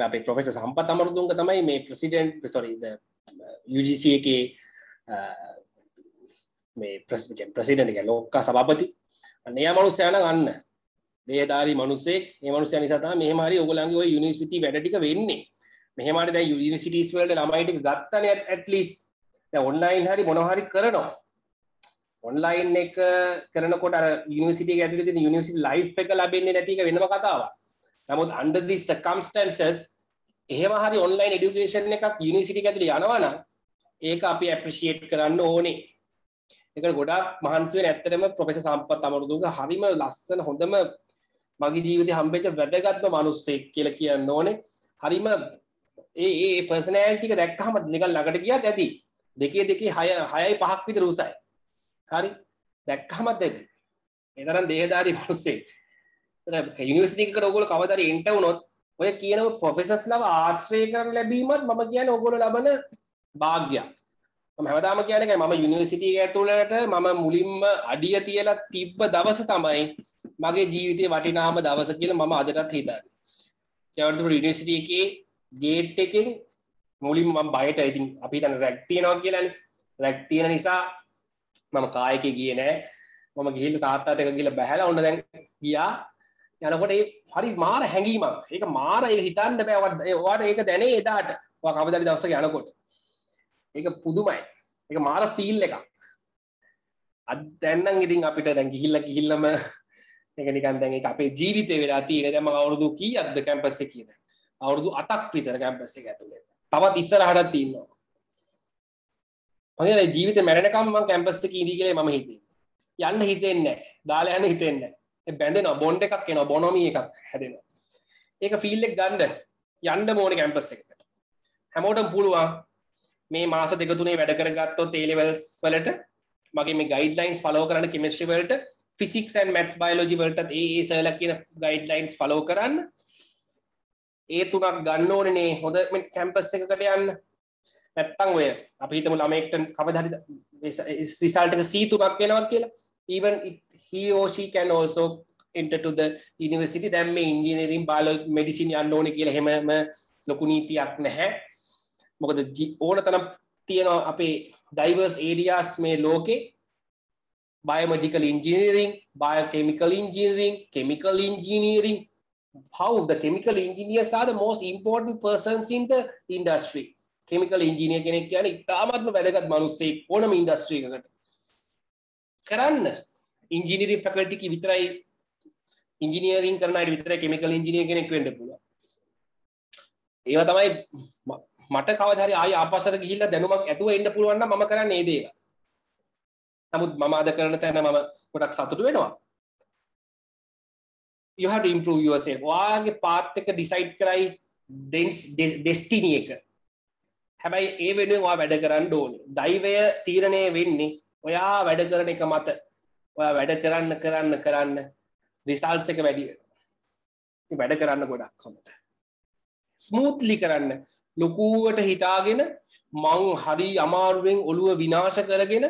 අපේ පොෆෙස සම්පත් අමරදුන්ග තමයි මේ ප්‍රසිඩන්් ප්‍රසොරිද UGC එක මේ ප්‍රස්මිකෙන් ප්‍රසිඩන්ක ලෝකා සභපති. අනය මනුස්්‍යයන ගන්න දේධාරි මනුසේ මනුසය නිසා මෙහමරි ඔගලන්ගේ යුනිසිටි වැඩටික වෙන්නේ. මෙහමට දැ යුනිසිටස් වලට ළමයිට ගත්තන ඇත්ලිස් ඔන්ලයින් හරි මොනහරි කරනවා. ඔන්ලයින් එක කරනකොට යනිසිට ඇති යනිසි ලයි් එක ලබෙන්නේ නැතික වෙනම කතාවක්. නමුත් under these circumstances එහෙම හරි ඔන්ලයින් එඩියුකේෂන් එකක් යුනිවර්සිටි එක ඇතුලේ යනවා නම් ඒක අපි ඇප්‍රීෂিয়েට් කරන්න ඕනේ. ඒක ගොඩාක් මහන්සි වෙන ඇත්තටම ප්‍රොෆෙසර් සම්පත් අමරදුංග හරිම ලස්සන හොඳම මගේ ජීවිතේ හම්බෙච්ච වැදගත්ම මිනිස්සෙක් කියලා කියන්න ඕනේ. හරිම ඒ ඒ පර්සනෑලිටි එක දැක්කහම නිකන් ළඟට ගියත් ඇති. දෙකේ දෙකේ 6 6යි 5ක් විතර උසයි. හරි. දැක්කහමත් ඇති. ඒ තරම් දේහදාරි මිනිස්සෙක්. යුනිවර්සිටි එකකට ඔයගොල්ලෝ කවදාද එන්ටර් වුණොත් ඔය කියන ප්‍රොෆෙසර්ස්ලව ආශ්‍රය කරන ලැබීමත් මම කියන්නේ ඔයගොල්ලෝ ලබන භාග්‍යයක්. මම හැමදාම කියන්නේ මම යුනිවර්සිටි එක ඇතුළට මම මුලින්ම අඩිය තියලා තිබ්බ දවස තමයි මගේ ජීවිතේ වටිනාම දවස කියලා මම අදටත් හිතන්නේ. ඒ වගේ යුනිවර්සිටි එකේ ගේට් එකෙන් මුලින් මම බයට ඉතින් අපි හිතන රැක් තියනවා කියලානේ. රැක් තියෙන නිසා මම කායකේ ගියේ නෑ. මම ගිහිල්ලා තාත්තාට එක ගිහිල්ලා බහැලා ඔන්න දැන් ගියා. යනකොට ඒ හරි මාර හැඟීමක්. ඒක මාර ඒක හිතන්න බෑ. ඔයාට ඒක දැනේ එදාට. ඔයා කවදාද දවසක යනකොට. ඒක පුදුමයි. ඒක මාර ෆීල් එකක්. අද දැන් නම් ඉතින් අපිට දැන් ගිහිල්ලා ගිහිල්ලාම ඒක නිකන් දැන් ඒක අපේ ජීවිතේ වෙලා තියෙන. දැන් මම අවුරුදු කීයක්ද කැම්පස් එකේ ඉඳන්. අවුරුදු 8ක් විතර කැම්පස් එක ඇතුලේ. තවත් ඉස්සරහටත් තියෙනවා. මගේ ජීවිතේ මැරෙනකම් මම කැම්පස් එකේ ඉඳී කියලා මම හිතේ. යන්න හිතෙන්නේ නැහැ. දාලා යන්න හිතෙන්නේ නැහැ. බැඳෙන බොන්ඩ එකක් එන බොනොමී එකක් හැදෙන ඒක ෆිල්ලෙක් ගන්ඩ යන්ඩ මෝන කැම්පස් එකට. හැමෝටම් පුළුවන් මේ මාස දෙකතුනේ වැඩ කරගත්තෝ තේලෙවල්ස් වලට මගේ මේ ගයිඩලයින්ස් පලෝ කරන්න කෙමිස්ට්‍රි වලට ෆිසික්ස් ඇන් මැට්ස් බයෝලොජි වලටත් ඒ ඒ සර්ල කියන ගයිඩ්ලයින්ස් ෆලෝ කරන්න. ඒ තුනක් ගන්න ඕනනේ හොඳ කැම්පස් එකකට යන්න. නැත්තං ඔය අපිහිතම ළමෙක්ට කවදහරි රිසල්ට එක සීතුනක් වෙනවක් කියලා. Even it, he or she can also enter to the university. දැන් මේ engineering biology medicine යන්න ඕනේ කියලා එහෙමම ලොකු නීතියක් නැහැ. මොකද ඕන තරම් තියෙනවා අපේ ඩයිවර්ස් ඒරියාස් මේ ලෝකේ. Biomedical engineering biochemical engineering chemical engineering. How the chemical engineers are the most important persons in the industry. Chemical engineer කෙනෙක් කියන්නේ ඉතාමත්ම වැදගත් මිනිස්සෙක් ඕනම ඉන්ඩස්ට්‍රි එකකට. කරන්න ඉංජිනීරින් ෆැකල්ටි කි විතරයි ඉංජිනීරින් කරන අය විතරයි කෙමිකල් ඉංජිනේර කෙනෙක් වෙන්න පුළුවන් ඒවා තමයි මට කවදා හරි ආයෙ ආපස්සට ගිහිල්ලා දැනුමක් ඇතුව එන්න පුළුවන් නම් මම කරන්නේ ඒ දේ. නමුත් මම අද කරන තැන මම ගොඩක් සතුටු වෙනවා. you have to improve yourself. ඔයාගේ path එක decide කරයි destiny එක. හැබැයි ඒ වෙනුවෙන් ඔයා වැඩ කරන්න ඕනේ. දෛවය තීරණය වෙන්නේ ඔයා වැඩ කරන එක මත. ඔයා වැඩ කරන්න කරන්න කරන්න. රිසල්ට්ස් එක වැඩි. වෙනවා. වැඩ කරන්න ගොඩක් හොඳට. ස්මූත්ලි කරන්න. ලොකුවට හිතාගෙන මං හරි අමාරුවෙන් ඔළුව විනාශ කරගෙන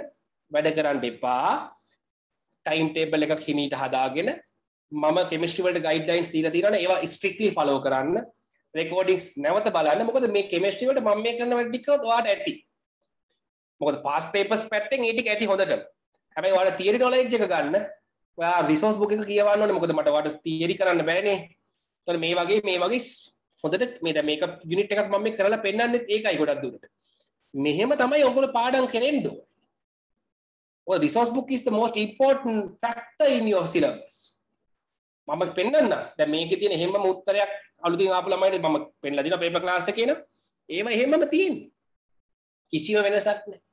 වැඩ කරන්න එපා. ටයිම් ටේබල් එකක් හිමීට හදාගෙන මම කෙමිස්ට්‍රිවලට ගයිඩ්ලයින්ස් දීලා තියෙනවා ඒවා ස්ට්‍රික්ට්ලි ෆලෝ කරන්න. රෙකෝඩින්ග්ස් නැවත බලන්න. මොකද මේ කෙමිස්ට්‍රිවලට මම මේ කරන වැඩ ටික ඔයාලට ඇති. මොකද පාස් පේපර්ස් පැත්තෙන් ඒ ටික ඇති හොඳට. හැබැයි ඔයාලා තියරි නොලෙජ් එක ගන්න. ඔයා රිසෝස් බුක් එක කියවන්න ඕනේ. මොකද මට වට තියරි කරන්න බෑනේ. එතකොට මේ වගේ මේ වගේ හොඳට මේ දැන් මේක යුනිට් එකක් මම මේ කරලා පෙන්නන්නේ ඒකයි ගොඩක් දුරට. මෙහෙම තමයි ඔයගොල්ලෝ පාඩම් කරෙන්න. ඕනේ well resource book is the most important factor in your syllabus. මම පෙන්වන්න දැන් මේකේ තියෙන හැමම උත්තරයක් අලුතින් ආපු ළමයිට මම පෙන්ලා දෙනවා පේපර් ක්ලාස් එකේ න ะ ඒව හැමම තියෙන්නේ. කිසිම වෙනසක් නැහැ.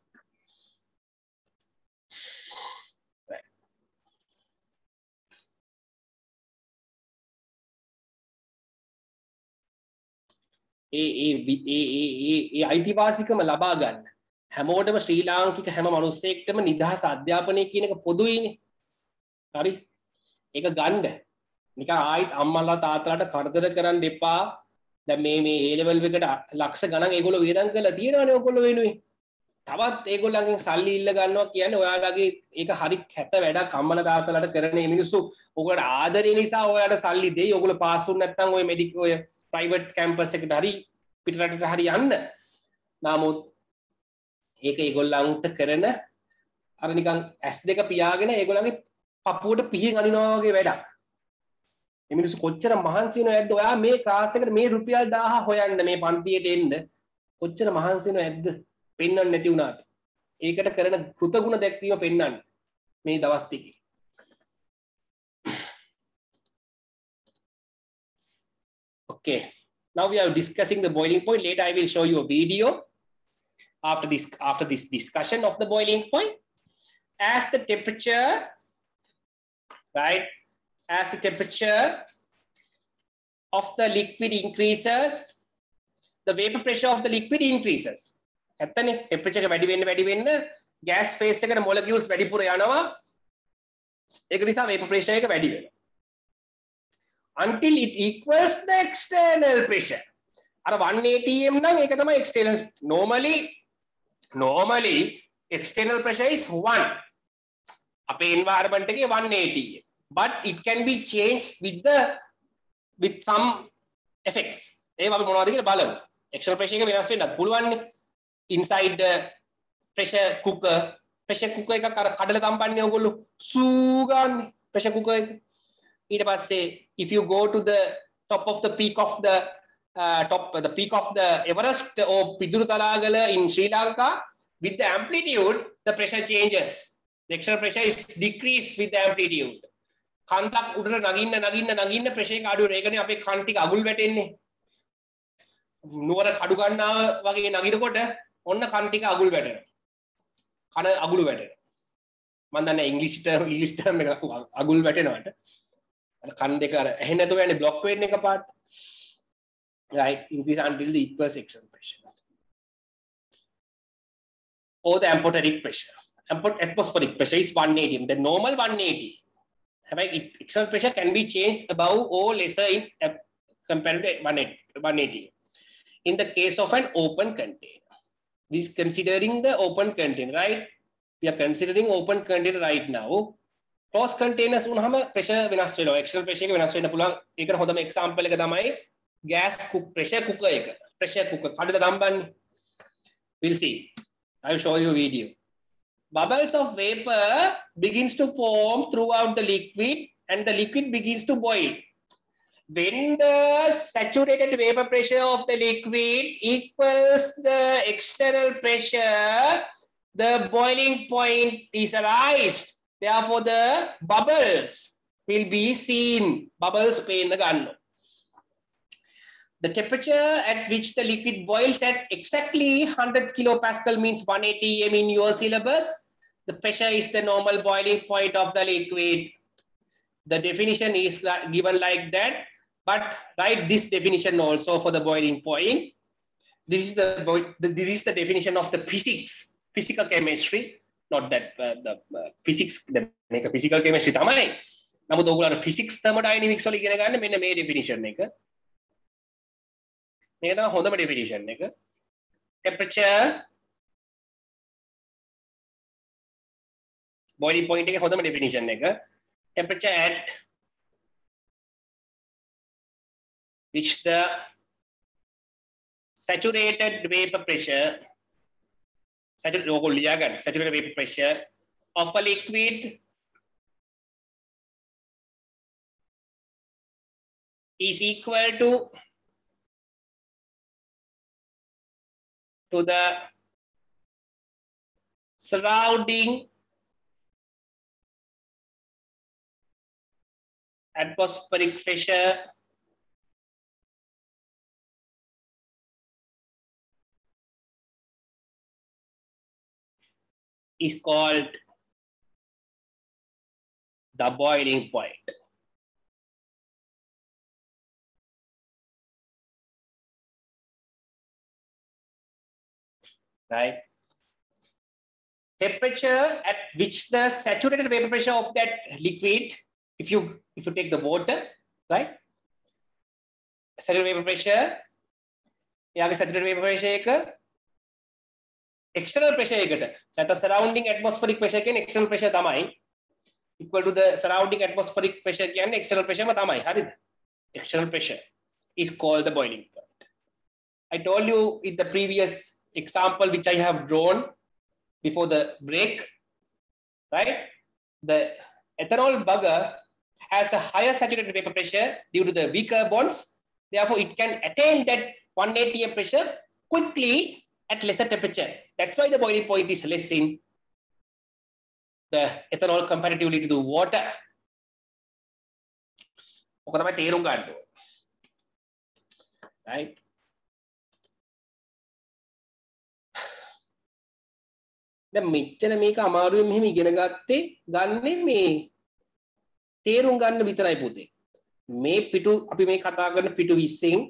ඒ අයිතිවාසිකම ලබා ගන්න. හැමෝටම ශ්‍රී ලාංකික හැම මනුස්සෙක්ටම නිදහස අධ්‍යාපනය කියනක පොදුයින හරි? එක ගණ්ඩ. නික ආයිත් අම්මල්ලා තාතලාට කරදර කරන්න එපා. දැ මේ මේ ඒලවල් එකට ලක්ෂ ගණන් ඒගොල වේදන් කල තියෙනන ඔකොල වෙනුවේ තවත් ඒගොල්ලගේ සල්ලි ඉල්ල ගන්නවා කියන්න ඔයාලගේ ඒක හරි හැත වැඩ කම්මල දාතලට කරන මිනිස්සු. ඔකට ආදරය නිසා ඔයාට සල්ලි දෙේ ඔගුල පාසුන් නැත්තන් ඔය මඩිකෝය ප්‍රයිවට් කැම්පස් එකට හරි පිටරටට හරි යන්න. නමුත් ඒක ඒගොල්ලන්ට කරන අර නිකන් ඇස් දෙක පියාගෙන ඒගොල්ලන්ගේ පපුවට පිහින් අනිනවා වගේ වැඩක්. මේ මිනිස්සු කොච්චර මහන්සි වෙනවද ඇද්ද ඔයා මේ ක්ලාස් එකට මේ රුපියල් 1000 හොයන්න මේ පන්තියට එන්න. කොච්චර මහන්සි වෙනවද ඇද්ද පෙන්වන්න නැති වුණාට. ඒකට කරන කෘතගුණ දැක්වීම පෙන්වන්න මේ දවස් Okay, now we are discussing the boiling point. Later, I will show you a video after this after this discussion of the boiling point. As the temperature, right, as the temperature of the liquid increases, the vapor pressure of the liquid increases. ඇත්තනේ temperature එක වැඩි වෙන්න වැඩි වෙන්න gas phase එකට molecules වැඩිපුර යනවා. ඒක නිසා vapor pressure එක වැඩි වෙනවා. Until it equals the external pressure. අර 180m නම් ඒක තමයි external normally normally external pressure is 1 අපේ environment එකේ 180 but it can be changed with the with some effects. ඒ අපි මොනවද කියලා බලමු. External pressure එක වෙනස් වෙන්නත් පුළුවන් inside the pressure cooker pressure cooker එකක් අර කඩලා තම්පන්නේ ඔයගොල්ලෝ. සූ ගන්න. Pressure cooker එක. ඊට පස්සේ if you go to the top of the peak of the uh, top the peak of the Everest or Piduru Talagala in Sri Lanka with the amplitude the pressure changes. The external pressure is decreased with the amplitude. කන්දක් උඩට නගින්න නගින්න නගින්න pressure එක අඩු වෙන ඒකනේ අපේ කන් ටික අගුල් වැටෙන්නේ. නුවර කඩු ගන්නාව වගේ නගිනකොට ඔන්න කන් ටික අගුල් වැටෙනවා. කන අගුළු වැටෙනවා. මම දන්නේ ඉංග්‍රීසි ටර්ම් ඉංග්‍රීසි ටර්ම් එක අගුල් වැටෙනවට. කන් දෙක අර ඇහෙන්නේ නැතුව යන්නේ බ්ලොක් වෙන්නේ එකපාරට right increase until the equal section pressure or the atmospheric pressure atmospheric pressure is 180 the normal 180 right external pressure can be changed above or lesser in uh, compared to 180 in the case of an open container this considering the open container right we are considering open container right now close containers වුණාම pressure වෙනස් වෙනවා external pressure එක වෙනස් වෙන්න පුළුවන් ඒකට හොඳම example එක තමයි gas cook pressure cooker එක pressure cooker කඩලා දම්බන්නේ we'll see i will show you a video bubbles of vapor begins to form throughout the liquid and the liquid begins to boil when the saturated vapor pressure of the liquid equals the external pressure the boiling point is arised therefore the bubbles will be seen bubbles පේන්න ගන්නවා the temperature at which the liquid boils at exactly 100 kilopascal means 180 m in your syllabus the pressure is the normal boiling point of the liquid the definition is given like that but write this definition also for the boiling point this is the this is the definition of the physics physical chemistry Not that uh, the uh, physics the මේක physical chemistry තමයි. නමුත් ඔයගොල්ලෝ physics thermodynamics වල ඉගෙන ගන්න මෙන්න මේ definition එක. මේක තමයි හොඳම definition එක. temperature boiling point එකේ හොඳම definition එක. temperature at which the saturated vapor pressure saturated वो लिया गया saturated vapor pressure. Of a liquid. Is equal to to the surrounding atmospheric pressure. is called the boiling point. Right? Temperature at which the saturated vapor pressure of that liquid, if you if you take the water, right? Saturated vapor pressure, යාගේ saturated vapor pressure එක external pressure එකට නැත්නම් surrounding atmospheric pressure කියන්නේ external pressure තමයි equal to the surrounding atmospheric pressure කියන්නේ external pressure ම තමයි හරිද external pressure is called the boiling point i told you in the previous example which i have drawn before the break right the ethanol bugger has a higher saturated vapor pressure due to the weaker bonds therefore it can attain that 1 atm pressure quickly at lesser temperature. That's why the boiling point is less in the ethanol comparatively to the water. ඔක තමයි තේරුම් ගන්න ඕනේ. Right? දැන් මෙච්චර මේක අමාරුවෙන් මෙහෙම ඉගෙන ගත්තේ ගන්නේ මේ තේරුම් ගන්න විතරයි පුතේ. මේ පිටු අපි මේ කතා කරන පිටු 20න්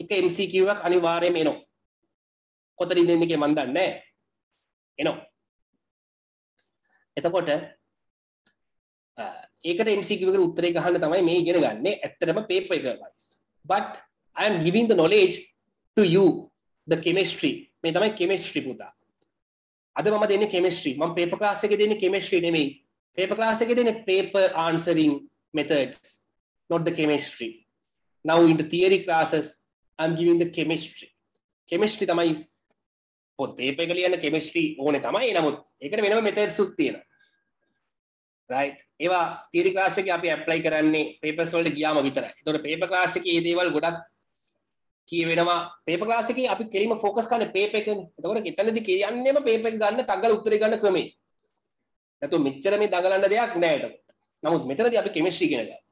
එක MCQ එකක් අනිවාර්යයෙන්ම එනවා. කොතනින්ද එන්නේ කියලා මන් දන්නේ නැහැ. එනවා. එතකොට ඒකට MCQ එකට උත්තරේ ගහන්න තමයි මේ ඉගෙන ගන්නේ. ඇත්තටම පේපර් එක wise. But I am giving the knowledge to you the chemistry. මේ තමයි chemistry පුතා. අද මම දෙන්නේ chemistry. මම paper class එකේ දෙන්නේ chemistry නෙමෙයි. paper class එකේ දෙන්නේ paper answering methods, not the chemistry. Now in the theory classes, I'm giving the chemistry. chemistry තමයි පොත් පේපර් එක ලියන්න chemistry ඕනේ තමයි. නමුත් ඒකට වෙනම methods උත් තියෙනවා. right ඒවා theory class එකේ අපි apply කරන්නේ papers වලට ගියාම විතරයි. ඒතකොට paper class එකේ මේ දේවල් ගොඩක් කියවෙනවා paper class එකේ අපි කෙලිම focus කරන්නේ paper එකනේ. එතකොට එතනදී කියන්නේම paper එක ගන්න ටග්ගල උත්තරේ ගන්න ක්‍රමේ. නැතු මෙච්චර මේ දඟලන්න දෙයක් නෑ එතකොට. නමුත් මෙතනදී අපි chemistry ඉගෙන ගන්නවා.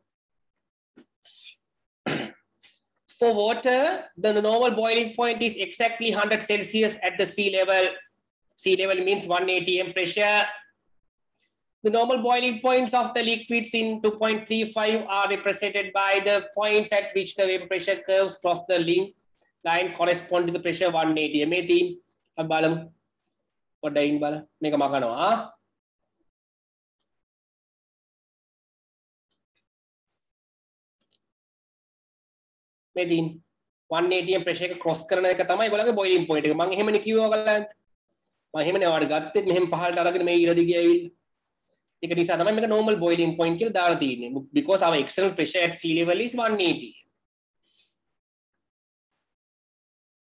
For water, the normal boiling point is exactly 100 Celsius at the sea level. Sea level means 1 atm pressure. The normal boiling points of the liquids in 2.35 are represented by the points at which the vapor pressure curves cross the link line correspond to the pressure 1 atm. මේ තීන් අපි බලමු. පොඩ්ඩයින් බලන්න. මේක මකනවා. මේ තින් 180 pressure එක cross කරන එක තමයි ඒගොල්ලන්ගේ බොයිලින් පොයින්ට් එක. මම එහෙමනේ කිව්වා ඔයගලන්ට. මම එහෙමනේ ඔයාලට ගත්තෙත් මෙහෙම පහළට අරගෙන මේ ඉර දිගේ ඇවිල්ලා. ඒක නිසා තමයි මේක normal boiling point කියලා දාලා තියෙන්නේ. Because our external pressure at sea level is 180.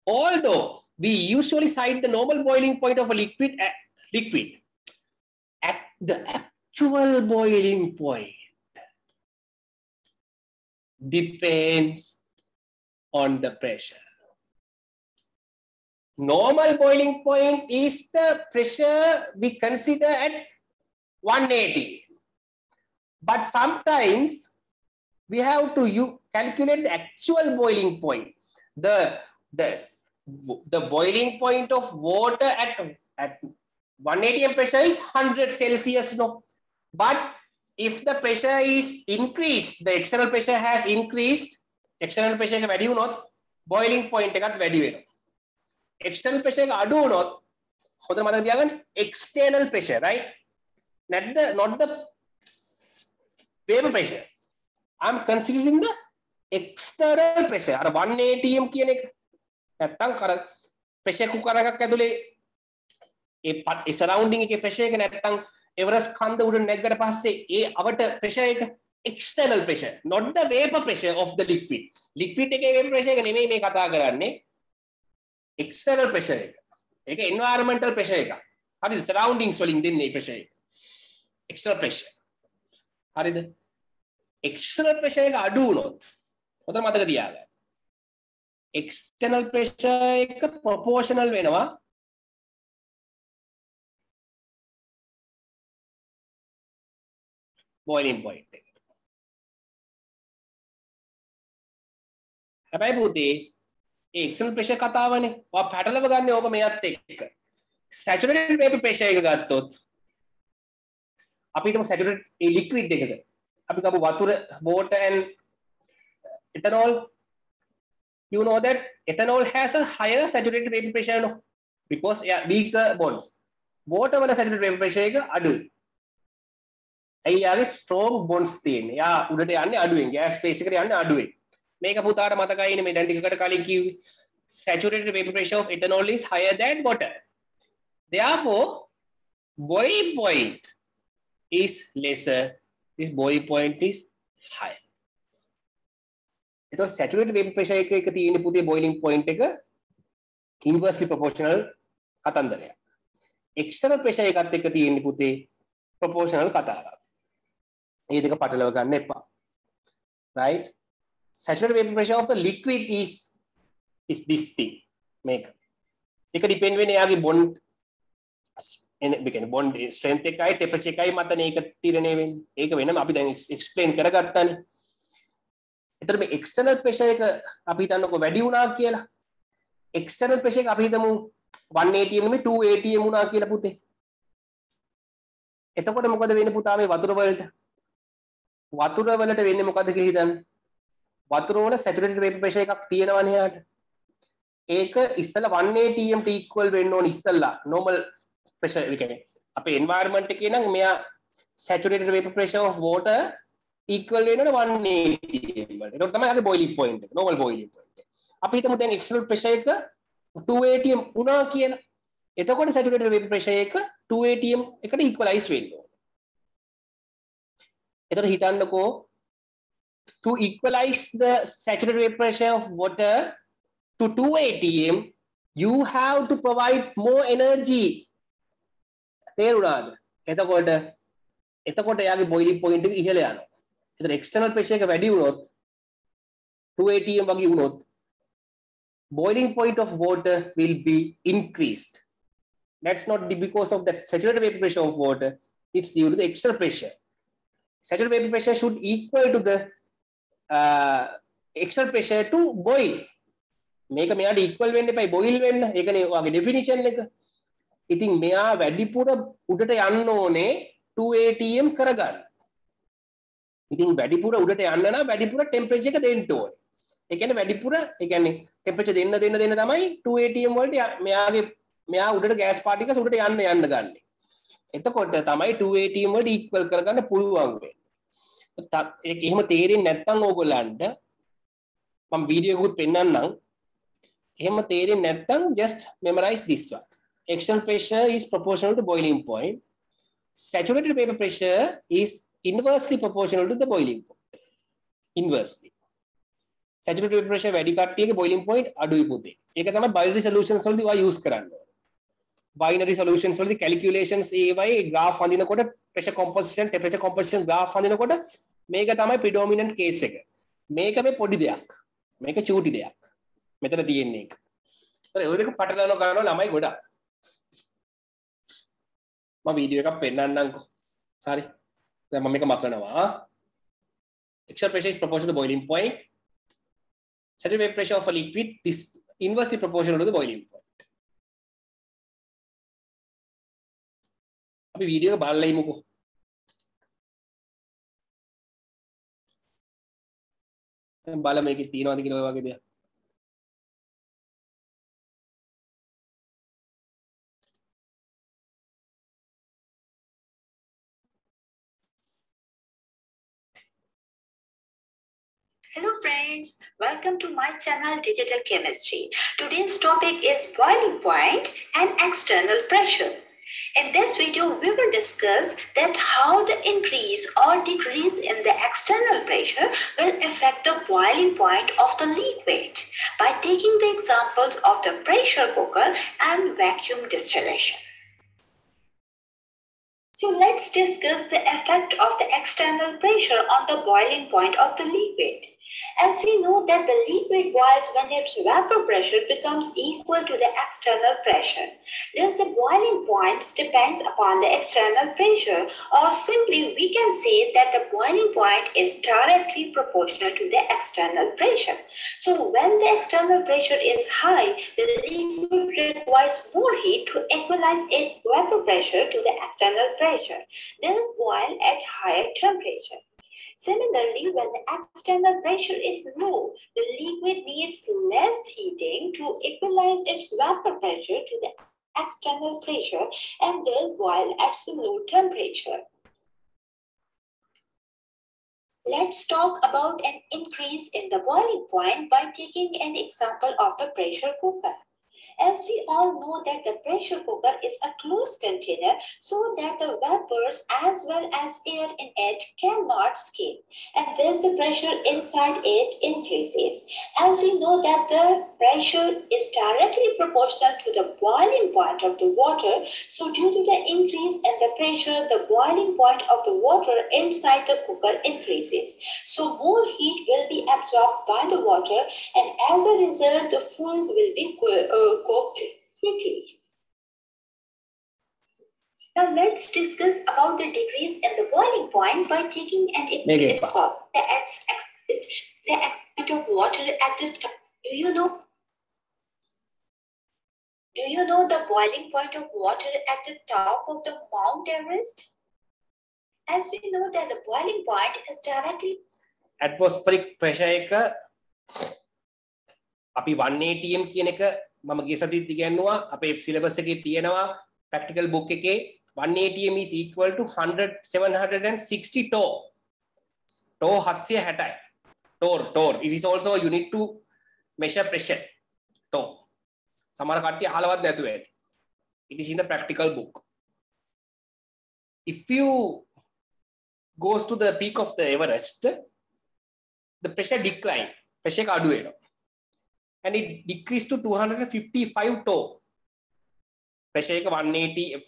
Although we usually cite the normal boiling point of a liquid at, liquid at the actual boiling point depends on the pressure. Normal boiling point is the pressure we consider at 180. But sometimes we have to you calculate the actual boiling point. The, the, the boiling point of water at, at 180 pressure is 100 Celsius. No? But if the pressure is increased, the external pressure has increased, external pressure එක වැඩි වුණොත් boiling point එකත් වැඩි වෙනවා. external pressure එක අඩු වුණොත් හොඳට මතක තියාගන්න external pressure right? Not the not the vapor pressure. I'm considering the external pressure. අර 1 atm කියන එක. නැත්තම් අර pressure cooker එකක් ඇතුලේ ඒ surrounding එකේ pressure එක නැත්තම් එවරස් කන්ද උඩ නැග්ගට පස්සේ ඒ අවට pressure එක external pressure not the vapor pressure of the liquid. Liquid එකේ vapor pressure එක නෙමෙයි මේ කතා කරන්නේ. External pressure එක. ඒක environmental pressure එක හරිද? Surroundings වලින් දෙන්නේ pressure එක. External pressure. හරිද? External pressure එක අඩු වුණොත් ඔතන මතක තියාගන්න. external pressure එක proportional වෙනවා. Boiling point එක. හැබැයි පුතේ ඒ external pressure කතාවනේ. ඔයා පැටලව ගන්න ඕක මෙයත් එක්ක. saturated vapor pressure එක ගත්තොත් අපි හිතමු saturated ඒ liquid එකක. අපි ගමු වතුර water and ethanol. You know that ethanol has a higher saturated vapor pressure no? Because yeah weaker bonds. Water වල saturated vapor pressure එක අඩුයි. ඇයි යාගේ strong bonds තියෙන්නේ? යා උඩට යන්නේ අඩුවෙන්. Gas phase එකට යන්නේ අඩුවෙන්. මේක පුතාට මතකයිනේ මේ දැන් ටිකකට කලින් කිව්වේ saturated vapor pressure of ethanol is higher than water therefore boiling point is lesser this boiling point is higher එතකොට saturated vapor pressure එක එක තියෙන පුතේ boiling point එක inversely proportional කතන්දරයක්. external pressure එකත් එක්ක තියෙන පුතේ proportional කතාවක්. මේ දෙක පටලව ගන්න එපා. right? Saturated vapor pressure of the liquid is is this thing මේක. ඒක depend වෙන්නේ එයාගේ bond එන කියන්නේ bond strength එකයි temperature එකයි මතනේ ඒක තීරණය වෙන්නේ. ඒක වෙනම අපි දැන් explain කරගත්තානේ. එතකොට මේ එක්ස්ටර්නල් ප්‍රෙෂර් එක අපි හිතන්නකො වැඩි වුණා කියලා. එක්ස්ටර්නල් ප්‍රෙෂර් එක අපි හිතමු 180 නෙමෙයි 280 වුණා කියලා පුතේ. එතකොට මොකද වෙන්නේ පුතා මේ වතුර වලට? වතුර වලට වෙන්නේ මොකද කියලා හිතන්න. වතුර වල සැචුරේටඩ් වේපර් ප්‍රෙෂර් එකක් තියෙනවනේ යාට. ඒක ඉස්සලා 180 ට ඉක්වල් වෙන්න ඕන ඉස්සලා normal pressure ඒ කියන්නේ අපේ environment එකේ නම් මෙයා saturated vapor pressure of water equal වෙනවනේ 180 වලට. ඒකට තමයි ආගේ boiling point එක. normal boiling point එක. අපි හිතමු දැන් external pressure එක 280 වුණා කියලා. එතකොට saturated vapor pressure එක 280 එකට equalize වෙන්න ඕනේ. එතකොට හිතන්නකෝ to equalize the saturated vapor pressure of water to 2 atm you have to provide more energy තේරුණාද එතකොට එතකොට එයාගේ boiling point එක ඉහළ යනවා එතකොට external pressure එක වැඩි වුණොත් 2 atm වගේ වුණොත් boiling point of water will be increased that's not because of that saturated vapor pressure of water it's due to the external pressure saturated vapor pressure should equal to the uh, external pressure to boil. මේක මෙයාට ඉක්වල් වෙන්න එපයි Boyle වෙන්න. ඒකනේ ඔයාගේ definition එක. ඉතින් මෙයා වැඩිපුර උඩට යන්න ඕනේ 2 atm කරගන්න. ඉතින් වැඩිපුර උඩට යන්න නම් වැඩිපුර ටෙම්පරේචර් එක දෙන්න ඕනේ. ඒ කියන්නේ වැඩිපුර ඒ කියන්නේ ටෙම්පරේචර් දෙන්න දෙන්න දෙන්න තමයි 2 atm වලට මෙයාගේ මෙයා උඩට ගෑස් පාටිකස් උඩට යන්න යන්න ගන්න. එතකොට තමයි 2 atm වලට ඉක්වල් කරගන්න පුළුවන් වෙන්නේ. ඒක එහෙම තේරෙන්නේ නැත්නම් ඕගොල්ලන්ට මම වීඩියෝ එකකුත් පෙන්නන්නම්. එහෙම තේරෙන්නේ නැත්නම් just memorize this one. External pressure is proportional to boiling point. Saturated vapor pressure is inversely proportional to the boiling point. Inversely. Saturated vapor pressure වැඩි කට්ටියගේ boiling point අඩුයි පුතේ. ඒක තමයි binary solutions වලදී ඔයා use කරන්න. ඕනේ binary solutions වලදී calculations ඒවයි graph අඳිනකොට pressure composition temperature composition graph අඳිනකොට මේක තමයි predominant case එක මේක මේ පොඩි දෙයක් මේක චූටි දෙයක් මෙතන තියෙන්නේ එක. හරි ඔය දෙක පටලවන ගන්නවා ළමයි ගොඩක්. මම වීඩියෝ එකක් පෙන්නන්නම්කෝ. හරි. දැන් මම මේක මකනවා. extra pressure is proportional to boiling point. Saturated vapor pressure of a liquid is inversely proportional to the boiling point. අපි වීඩියෝ එක බලලා ඉමුකෝ. දැන් බල මේකේ තියනවාද කියලා ඔය වගේ දෙයක්. Hello friends, welcome to my channel Digital Chemistry. Today's topic is boiling point and external pressure. In this video, we will discuss that how the increase or decrease in the external pressure will affect the boiling point of the liquid by taking the examples of the pressure cooker and vacuum distillation. So let's discuss the effect of the external pressure on the boiling point of the liquid. As we know that the liquid boils when its vapor pressure becomes equal to the external pressure. Thus the boiling point depends upon the external pressure or simply we can say that the boiling point is directly proportional to the external pressure. So when the external pressure is high, the liquid requires more heat to equalize its vapor pressure to the external pressure. Thus boil at higher temperature. Similarly, when the external pressure is low, the liquid needs less heating to equalize its vapor pressure to the external pressure and thus boil at some low temperature. Let's talk about an increase in the boiling point by taking an example of the pressure cooker. As we all know that the pressure cooker is a closed container so that the vapors as well as air in it cannot escape and thus the pressure inside it increases. As we know that the pressure is directly proportional to the boiling point of the water so due to the increase in the pressure the boiling point of the water inside the cooker increases. So more heat will be absorbed by the water and as a result the food will be uh, cooked quickly. Now let's discuss about the degrees in the boiling point by taking an example. The x is the amount of water at the top. Do you know? Do you know the boiling point of water at the top of the Mount Everest? As we know that the boiling point is directly atmospheric pressure එක අපි 1 atm කියන එක මම ගිය සතියේත් ඉගෙනුවා අපේ syllabus එකේ තියෙනවා practical book එකේ 1 atm is equal to 100 760 torr torr 760යි torr torr it is also a unit to measure pressure. Torr සමහර කට්ටිය අහලවත් නැතුව ඇති. It is in the practical book. If you goes to the peak of the everest the pressure decline. Pressure එක අඩු වෙනවා. and it decreased to 255 torr. Pressure 180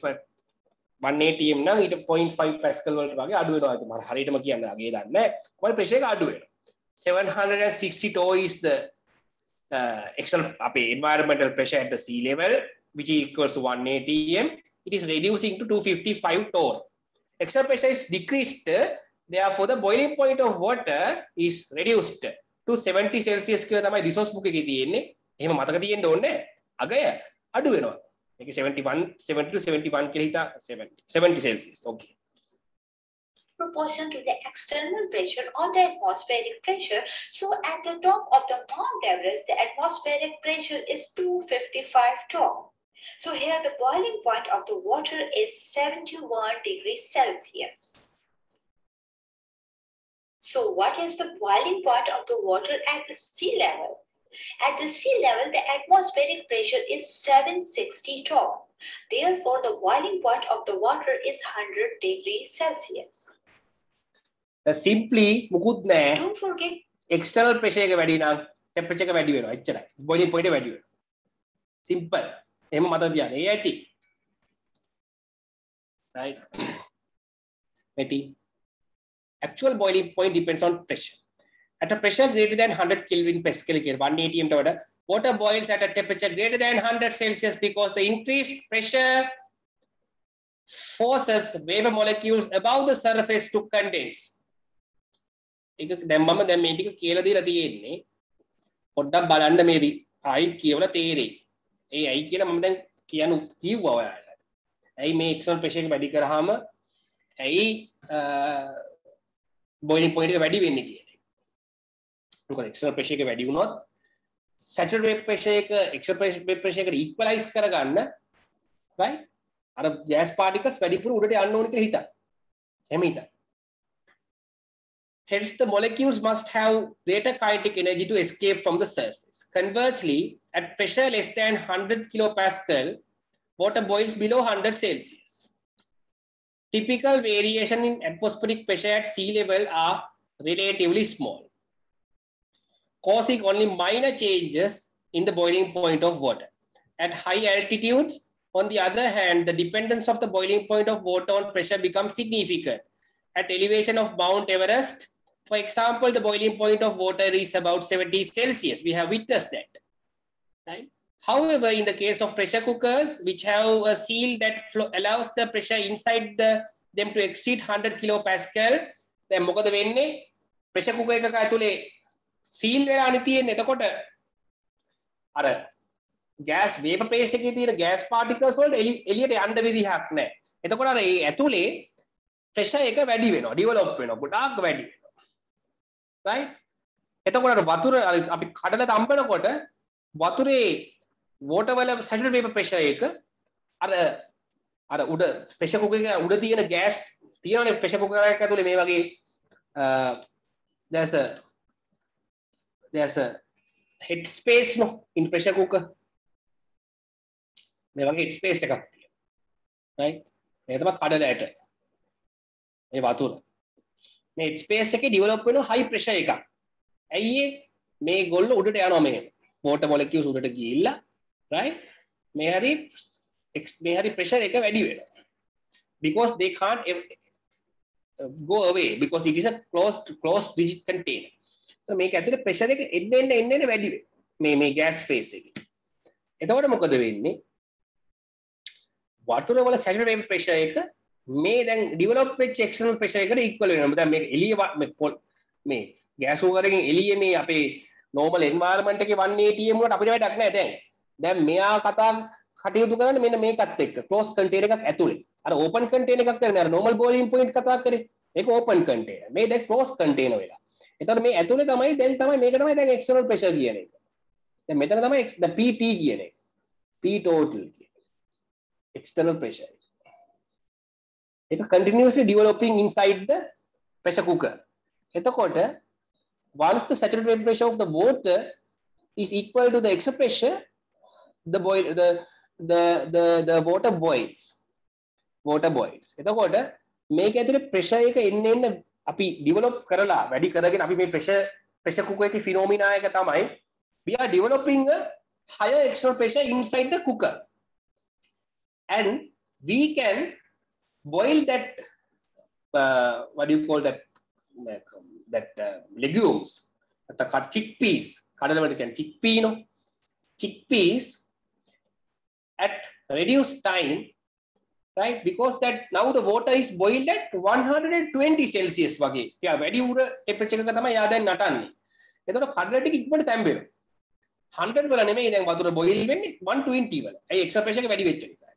180 m Now, it is 0.5 pascal වලට වගේ අඩු වෙනවා. ඉතින් මම හරියටම කියන්න අගේ දන්නේ නැහැ. කොහොමද ප්‍රෙෂර් එක අඩු වෙනවා. 760 torr is the uh, external අපේ environmental pressure at the sea level which equals to 180 m. It is reducing to 255 torr. External pressure is decreased. Therefore, the boiling point of water is reduced 70 Celsius කියලා තමයි resource book එකේ තියෙන්නේ. එහෙම මතක තියෙන්න ඕනේ අගය අඩු වෙනවා. මේක 71 70 to 71 කියලා හිතා 70 70 celsius. Okay. proportion to the external pressure or the atmospheric pressure. So at the top of the Mount Everest, the atmospheric pressure is 255 torr. So here the boiling point of the water is 71 degrees Celsius. So what is the boiling point of the water at the sea level? At the sea level, the atmospheric pressure is 760 torr. Therefore, the boiling point of the water is 100 degrees Celsius. Uh, simply, Mukut ne. Don't forget. External pressure ka value na temperature ka value na. Ichcha Boiling point value. Simple. Emo mata diyan. Right. Meti. Actual boiling point depends on pressure. At a pressure greater than 100 Kelvin Pascal, 180 m order, water boils at a temperature greater than 100 Celsius because the increased pressure forces vapor molecules above the surface to condense. ඒක දැන් මම දැන් මේ ටික කියලා දීලා තියෙන්නේ පොඩ්ඩක් බලන්න මේ ආයිත් කියවලා තේරෙයි. ඒ ඇයි කියලා මම දැන් කියන්න කිව්වා ඔයාලට. ඇයි මේ එක්සර්නල් ප්‍රෙෂර් එක වැඩි කරාම ඇයි බොයිලින් පොයින්ට් එක වැඩි වෙන්නේ කියන එක. මොකද එක්ස්ටර්නල් ප්‍රෙෂර් එක වැඩි වුණොත් සැචුරේට් ප්‍රෙෂර් එක එක්ස්ටර්නල් ප්‍රෙෂර් එකට ඉක්වලයිස් කරගන්න right අර ගෑස් පාටිකල්ස් වැඩිපුර උඩට යන්න ඕනේ කියලා හිතන්න. එහෙම හිතන්න. Hence, the molecules must have greater kinetic energy to escape from the surface. Conversely, at pressure less than 100 kilopascal, water boils below 100 Celsius. Typical variation in atmospheric pressure at sea level are relatively small, causing only minor changes in the boiling point of water. At high altitudes, on the other hand, the dependence of the boiling point of water on pressure becomes significant. At elevation of Mount Everest, For example, the boiling point of water is about 70 Celsius. We have witnessed that. Right? However, in the case of pressure cookers, which have a seal that flow, allows the pressure inside the them to exceed 100 kilopascal, දැන් මොකද වෙන්නේ? pressure cooker එකක ඇතුලේ seal වෙලානේ තියෙන්නේ. එතකොට අර gas vapor phase එකේ තියෙන gas particles වලට එළියට යන්න විදිහක් නැහැ. එතකොට අර ඒ ඇතුලේ pressure එක වැඩි වෙනවා, develop වෙනවා, ගොඩාක් වැඩි වෙනවා. right? එතකොට අර වතුර අපි කඩලා තම්බනකොට වතුරේ water වල saturated vapor pressure එක අර අර උඩ pressure cooker එක උඩ තියෙන gas තියෙනනේ pressure cooker එකක් ඇතුලේ මේ වගේ there's a there's a head space no in pressure cooker. මේ වගේ head space එකක් තියෙනවා. right? මේ තමයි කඩලයට මේ වතුර. මේ head space එකේ develop වෙන high pressure එකක්. ඇයි මේ ගොල්ල උඩට යනවා මෙහෙම water molecules උඩට ගිහිල්ලා right? මේ හරි මේ හරි pressure එක වැඩි වෙනවා. Because they can't uh, go away. Because it is a closed closed rigid container. So මේක ඇතුලේ pressure එක එන්න එන්න එන්න එන්න වැඩි වෙනවා. මේ මේ gas phase එකේ. එතකොට මොකද වෙන්නේ? වතුර වල saturated vapor pressure එක මේ දැන් develop වෙච්ච external pressure එකට equal වෙනවා. දැන් මේක එළිය මේ gas cooker එකෙන් එළියේ මේ අපේ normal environment එකේ 180 m වලට අපිට වැඩක් නැහැ දැන්. දැන් මෙයා කතා කටයුතු කරන්නේ මෙන්න මේකත් එක්ක close container එකක් ඇතුලේ. අර open container එකක් කරන්නේ අර normal boiling point කතා කරේ. ඒක open container. මේ දැන් close container වෙලා. එතකොට මේ ඇතුලේ තමයි දැන් තමයි මේක තමයි දැන් external pressure කියන එක. දැන් මෙතන තමයි the pt කියන එක. P total කියන external pressure. ඒක continuously developing inside the pressure cooker. එතකොට once the saturated vapor pressure of the water is equal to the extra pressure the boil the the the the water boils. Water boils. එතකොට මේක ඇතුලේ pressure එක එන්න එන්න අපි develop කරලා වැඩි කරගෙන අපි මේ pressure pressure cooker එකේ phenomena එක තමයි we are developing a higher external pressure inside the cooker. And we can boil that uh, what do you call that um, that uh, legumes. The chickpeas. කඩල වලට කියන්නේ chickpea no chickpeas at reduced time right? Because that now the water is boiled at 120 celsius වගේ. එයා වැඩි උර temperature එක තමයි යා දැන් නටන්නේ. එතකොට කඩල ටික ඉක්මනට තැම්බෙනවා. 100 වල නෙමෙයි දැන් වතුර බොයිල් වෙන්නේ 120 වල. ඒ එක්ස්ට්‍රා ප්‍රෙෂර් එක වැඩි වෙච්ච නිසා?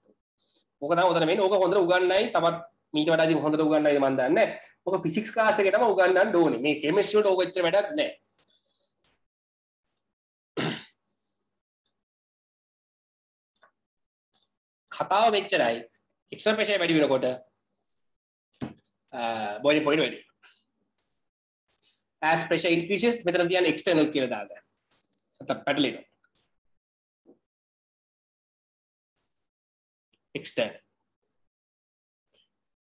ඕක තමයි උතන වෙන්නේ ඕක හොඳට උගන්නයි තවත් මීට වඩා ඉතින් හොඳට උගන්නයිද මන් දන්නේ නැහැ. ඕක ෆිසික්ස් ක්ලාස් එකේ තමයි උගන්නන්න ඕනේ. මේ කෙමිස්ට්‍රි වලට ඕක එච්චර වැඩක් නැහැ. කතාව මෙච්චරයි එක්ස්ට්‍රා ප්‍රෙෂර් වැඩි වෙනකොට බොයිලින් පොයින්ට් වැඩි as pressure increases මෙතන තියන්නේ external කියලා දාගන්න. නැත්නම් පැටලෙනවා. external.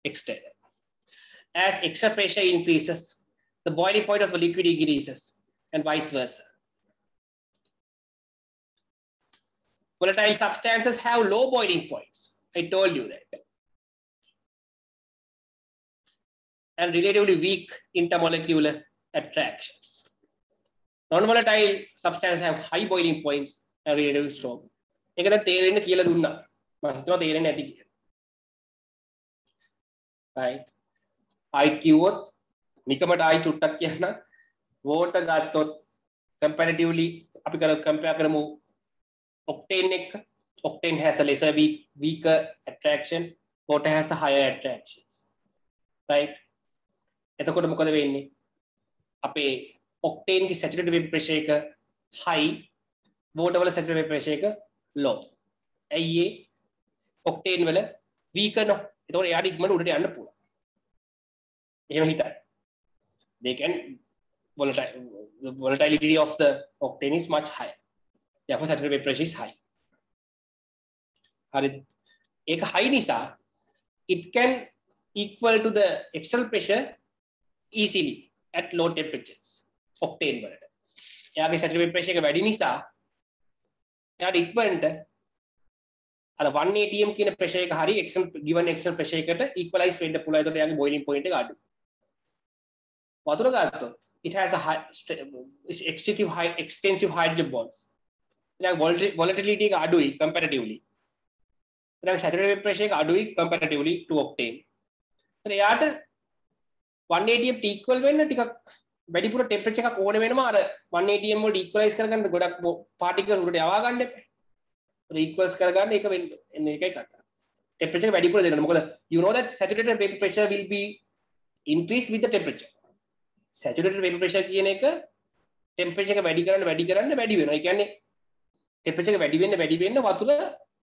External. As extra pressure increases, the boiling point of a liquid increases and vice versa. Volatile substances have low boiling points. I told you that. And relatively weak intermolecular attractions. Non-volatile substances have high boiling points and relatively strong. ඒක දැන් තේරෙන්න කියලා දුන්නා. මම හිතනවා තේරෙන්නේ නැති කියලා. right i කිව්වොත් නිකමට i චුට්ටක් කියන්න water ගත්තොත් comparatively අපි කර compare කරමු octane එක octane has a lesser weak, weaker attractions. Water has a higher attractions. Right? එතකොට මොකද වෙන්නේ? අපේ octane की saturated vapor pressure එක high water වල saturated vapor pressure එක low. ඇයි ඒ? Octane වල weaker නෝ. එතකොට එයාට ඉක්මනට උඩට යන්න පුළුවන්. එහෙම හිතන්න. They can volatile the volatility of the octane is much higher. Therefore saturated vapor pressure is high හරිද ඒක high නිසා it can equal to the external pressure easily at low temperatures octane වලට එයාගේ saturated vapor pressure එක වැඩි නිසා එයාට ඉක්මනට අර 180m කියන ප්‍රෙෂර් එක හරි external given external pressure එකට equalize වෙන්න පුළුවන්. ඒකට යාගේ boiling point එක අඩු. වතුර ගත්තොත් it has a high extensive high extensive hydrogen bonds දැන් volatility එක අඩුයි comparatively. දැන් saturated pressure එක අඩුයි comparatively to octane. එතන එයාට 180ට equal වෙන්න ටිකක් වැඩිපුර temperature එකක් ඕන වෙනවා අර 180m වලට equalize කරගන්න ගොඩක් particle උඩට යවා ගන්න එපා. equals කරගන්න ඒක වෙන්නේ ඒකයි කතාව temperature වැඩිපුර දෙන්න. මොකද you know that saturated vapor pressure will be increase with the temperature. saturated vapor pressure කියන එක temperature එක වැඩි කරන්න වැඩි කරන්න වැඩි වෙනවා. ඒ කියන්නේ temperature එක වැඩි වෙන්න වැඩි වෙන්න වතුර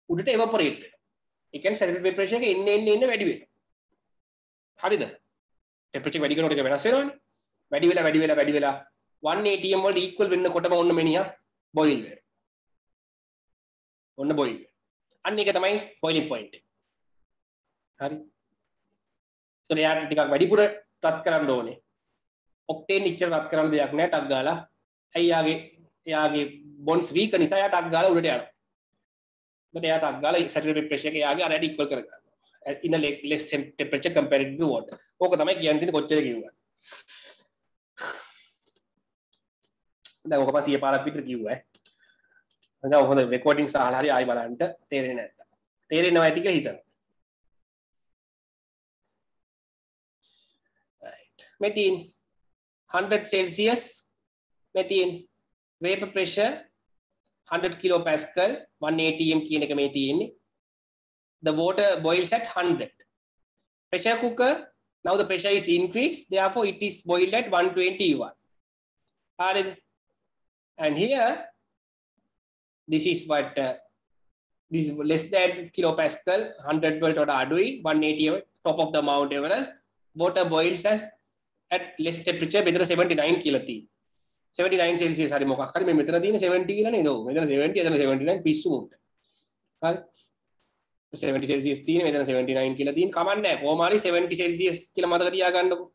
උඩට evaporate වෙනවා. ඒ කියන්නේ saturated vapor pressure එක එන්න එන්න එන්න වැඩි වෙනවා. හරිද? temperature වැඩි කරනකොට ඒක වෙනස් වෙනවනේ. වැඩි වෙලා වැඩි වෙලා වැඩි වෙලා 180m වලට equal වෙන්නකොටම ඔන්න මෙනියා boil වෙනවා. ඔන්න boil අන්න ඒක තමයි boiling point එක. හරි. එතකොට එයාට ටිකක් වැඩිපුර රත් කරන්න ඕනේ. ඔක්ටේන් ඉච්චර රත් කරන්න දෙයක් නෑ ටක් ගාලා. ඇයි යාගේ එයාගේ බොන්ස් වීක නිසා එයා ටක් ගාලා උඩට යනවා. එතකොට එයා ටක් ගාලා සැචුරේටඩ් ප්‍රෙෂර් එක එයාගේ අරයට ඉක්වල් කරගන්නවා. In a less temperature compared to water. ඕක තමයි කියන්න තියෙන්නේ කොච්චර කිව්වා දැන් ඕක පස්සේ පාරක් විතර කිව්වා. දැන් හොඳ රෙකෝඩින්ග් සහලා හරි ආයි බලන්න. තේරෙන්නේ නැත්තම්. තේරෙනවා ඇති කියලා හිතනවා methane 100 Celsius. methane vapor pressure 100 kilopascal 180 m කියන එක මේ තියෙන්නේ the water boils at 100 pressure cooker now the pressure is increased therefore it is boiled at 121 හරිද and here this is what uh, this is less than kilopascal 100 volt වලට අඩුයි 180 top of the mount everest water boils as at less temperature මෙතන 79 කියලා තියෙනවා 79 celsius හරි මොකක් හරි මේ මෙතන තියෙන 70 කියලා නේද? ඔව්. මෙතන 70 එතන 79 පිස්සු මුන්ට හරි. 70 celsius තියෙන මෙතන 79 කියලා තියෙන කමක් නැහැ. කොහොම හරි 70 celsius කියලා මතක තියාගන්නකො.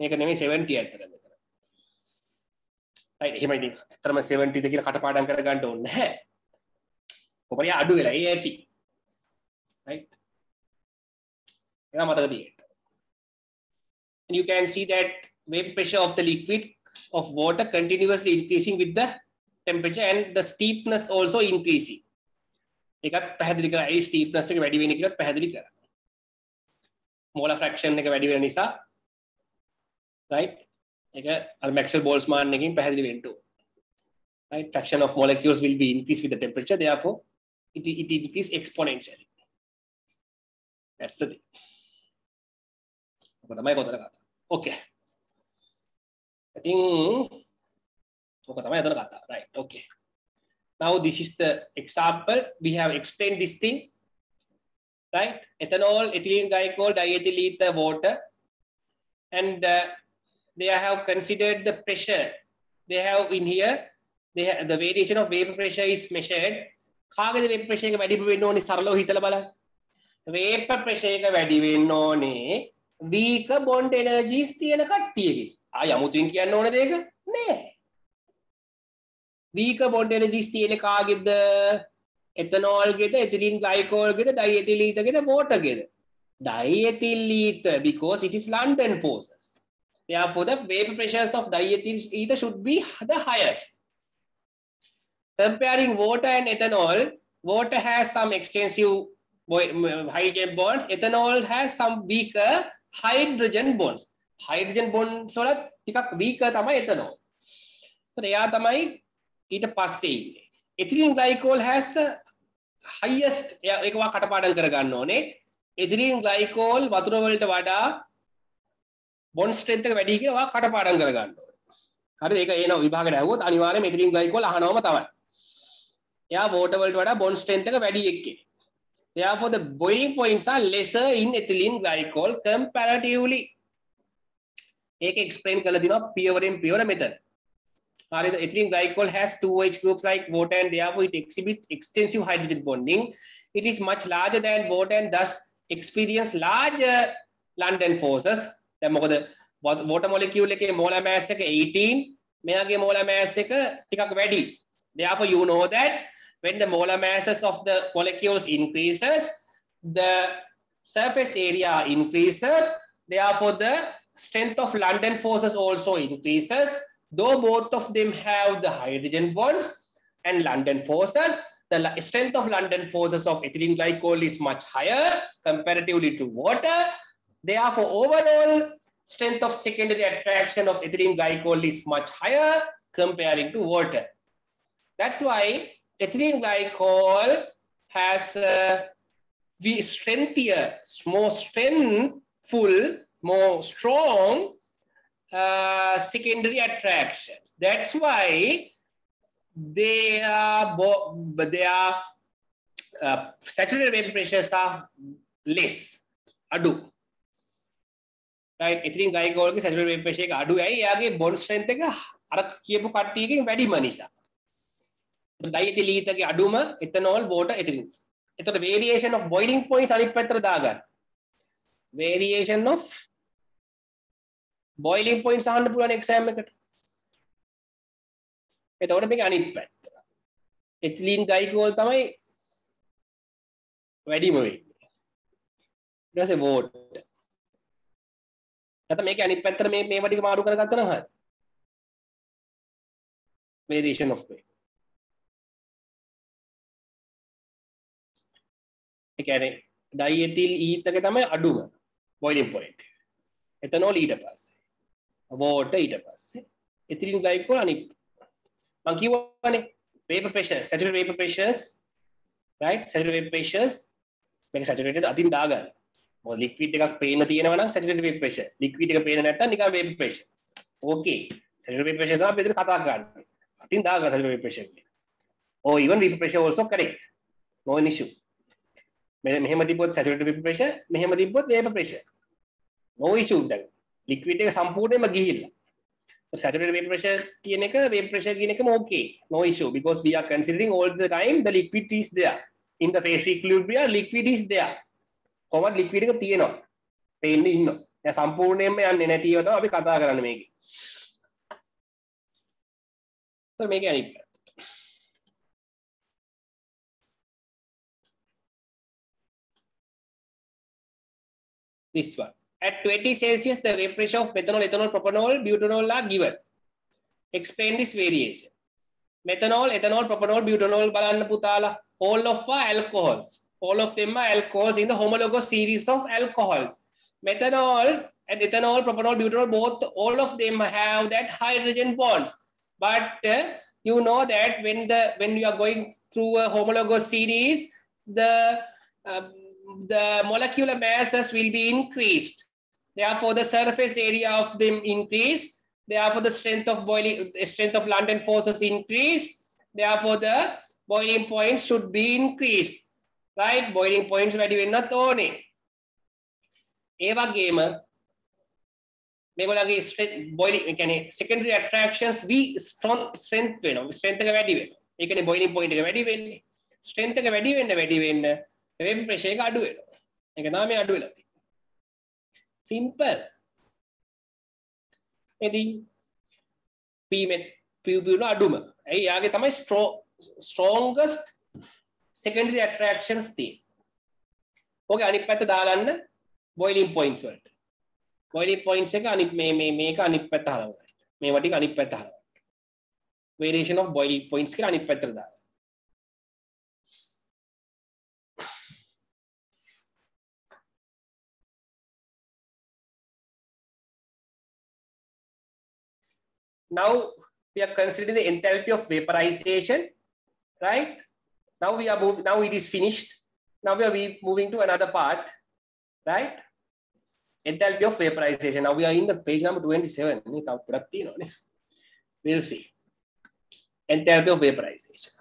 මේක නෙමෙයි 70 ඇත්තට මෙතන. right එහෙමයි ඉතින්. ඇත්තටම 70 ද කියලා කටපාඩම් කරගන්න ඕනේ නැහැ. කොහොමද අඩු වෙලා ඒ ඇති. right? ඒක මතක තියෙන්න. And you can see that vapor pressure of the liquid of water continuously increasing with the temperature and the steepness also increasing. ඒකත් පැහැදිලි කරා ඒ ස්ටීප්නස් එක වැඩි වෙන කියලා පැහැදිලි කරා. මෝලර් ෆ්‍රැක්ෂන් එක වැඩි වෙන නිසා right ඒක අර මැක්ස්වෙල් බෝල්ස්මාන් එකකින් පැහැදිලි වෙන්න ඕන. right fraction of molecules will be increased with the temperature therefore it it increase exponentially. That's the thing. ඔක තමයි පොතේ කතාව. okay I think ඕක තමයි අතන කතාව right okay. Now this is the example. We have explained this thing. Right? Ethanol ethylene glycol diethyl ether water. And uh, they have considered the pressure they have in here. They have, the variation of vapor pressure is measured. කාගේද vapor pressure එක වැඩි වෙන්න ඕනේ? සරලව හිතලා බලන්න. Vapor pressure එක වැඩි වෙන්න ඕනේ. වීක බොන්ඩ් එනර්ජීස් තියෙන කට්ටියගේ. ආ යමුතුවෙන් කියන්න ඕන දෙක නෑ. වීක බොන්ඩ් එනර්ජීස් තියෙන කාගෙද? එතනෝල්ගෙද එතිලින් ග්ලයිකෝල්ගෙද ඩයිඑතිලීතගෙද වෝටගෙද diethylete because it is London forces. Therefore, the vapor pressures of diethyl ether should be the highest. Comparing water and ethanol, water has some extensive hydrogen bonds, ethanol has some weaker hydrogen bonds hydrogen bonds වල ටිකක් week තමයි එතනෝ. එතන එයා තමයි ඊට පස්සේ ඉන්නේ. Ethylene glycol has the highest ඒක වා කටපාඩම් කරගන්න ඕනේ. Ethylene glycol වතුර වලට වඩා බොන්ඩ් ස්ට්‍රෙන්ත් එක වැඩි කියලා වා කටපාඩම් කරගන්න ඕනේ. හරිද ඒක එනවා විභාගයට ඇහුවොත් අනිවාර්යයෙන්ම ethylene glycol අහනවම තමයි. එයා water වලට වඩා බොන්ඩ් ස්ට්‍රෙන්ත් එක වැඩි එක්කේ. Therefore, the boiling points are lesser in ethylene glycol comparatively. ඒක explain කරලා දිනවා pure and pure method. හරිද? ethylene glycol has two OH groups like water and therefore it exhibits extensive hydrogen bonding. It is much larger than water and thus experience larger London forces. දැන් මොකද water molecule එකේ molar mass එක 18 මෙයාගේ molar mass එක ටිකක් වැඩි. Therefore you know that when the molar masses of the molecules increases, the surface area increases, therefore the strength of London forces also increases, though both of them have the hydrogen bonds and London forces, the strength of London forces of ethylene glycol is much higher comparatively to water. Therefore, overall strength of secondary attraction of ethylene glycol is much higher comparing to water. That's why ethylene glycol has uh, the strengthier, more strengthful, more strong uh, secondary attractions. That's why they are, but they are uh, saturated vapor pressures are less, adu. right ඉතින් ගයිකෝල්ගේ සැචුරේටඩ් vapour pressure එක අඩුයි. එයාගේ bond strength එක අර කියපු කට්ටියකින් වැඩිම නිසා. ඩයිඑතිල් ඊතර්ගේ අඩුම එතනෝල් වෝටර් එතිලින්. එතකොට variation of boiling points අනිත් පැත්තට දාගන්න. variation of boiling points අහන්න පුළුවන් එක්සෑම් එකට. එතකොට මේක අනිත් පැත්ත. එතිලීන් ගයිකෝල් තමයි වැඩිම වෙන්නේ. ඊට පස්සේ වෝටර් නැත්නම් මේක අනිත් පැත්තට මේ මේවා ටික මාරු කරගත්තා නම් හරි variation of weight ඒ කියන්නේ ඩයිඑතිල් ඊත් එක තමයි අඩුම boiling point එතනෝල් ඊට පස්සේ වෝට ඊට පස්සේ. ඉතිරින් ග්ලයිඩ් කරලා අනිත් මම කිව්වනේ vapor pressures saturated vapor pressures right? saturated vapor pressures. මේක saturated අදින් දාගන්න. මොකද liquid එකක් පේන්න තියෙනවා නම් saturated vapor pressure. liquid එක පේන්න නැත්නම් නිකන් vapor pressure. okay. saturated vapor pressure තමයි මෙතන කතා කරන්නේ. අදින් දාගන්න saturated vapor pressure කියන්නේ or oh, even vapor pressure also correct. No an issue. මෙහෙම තිබ්බොත් saturated vapor pressure මෙහෙම තිබ්බොත් vapor pressure. No issue දැන්. ලික්විඩ් එක සම්පූර්ණයෙන්ම ගිහිල්ලා. saturated vapor pressure කියන එක vapor pressure කියන එකම okay. No issue because we are considering all the time the liquid is there. In the phase equilibrium liquid is there. කොහොමද liquid එක තියෙනවා. පේන්න ඉන්නවා. දැන් සම්පූර්ණයෙන්ම යන්නේ නැතිව තමයි අපි කතා කරන්නේ මේකේ. તો මේක අනිත් this one. At 20 Celsius, the vapor ratio of methanol, ethanol, propanol, butanol are given. Explain this variation. Methanol, ethanol, propanol, butanol, putala, all of are alcohols. All of them are alcohols in the homologous series of alcohols. Methanol and ethanol, propanol, butanol, both, all of them have that hydrogen bonds. But uh, you know that when the when you are going through a homologous series, the um, the molecular masses will be increased. Therefore, the surface area of them increase. Therefore, the strength of boiling strength of London forces increase. Therefore, the boiling point should be increased. right boiling points වැඩි වෙන්නත් ඕනේ ඒ වගේම මේගොල්ලන්ගේ boiling කියන්නේ secondary attractions v strength වෙනවා strength එක වැඩි වෙනවා ඒ කියන්නේ boiling point එක වැඩි වෙන්නේ strength එක වැඩි වෙන්න වැඩි වෙන්න vapor pressure එක අඩු වෙනවා ඒක තමයි අඩු වෙලා තියෙන්නේ simple එදී p met p වල අඩුම ඇයි යාගේ තමයි strongest secondary attractions තියෙන. ඕකේ අනිත් පැත්ත දාගන්න boiling points වලට. boiling points එක අනිත් මේ මේ මේක අනිත් පැත්ත හරවන්න. මේවා ටික අනිත් පැත්ත හරවන්න. variation of boiling points කියලා අනිත් පැත්තට දාගන්න. Now we are considering the enthalpy of vaporization, right? Now we are moving, now it is finished. Now we are moving to another part, right? Enthalpy of vaporization. Now we are in the page number 27. We'll see. Enthalpy of vaporization.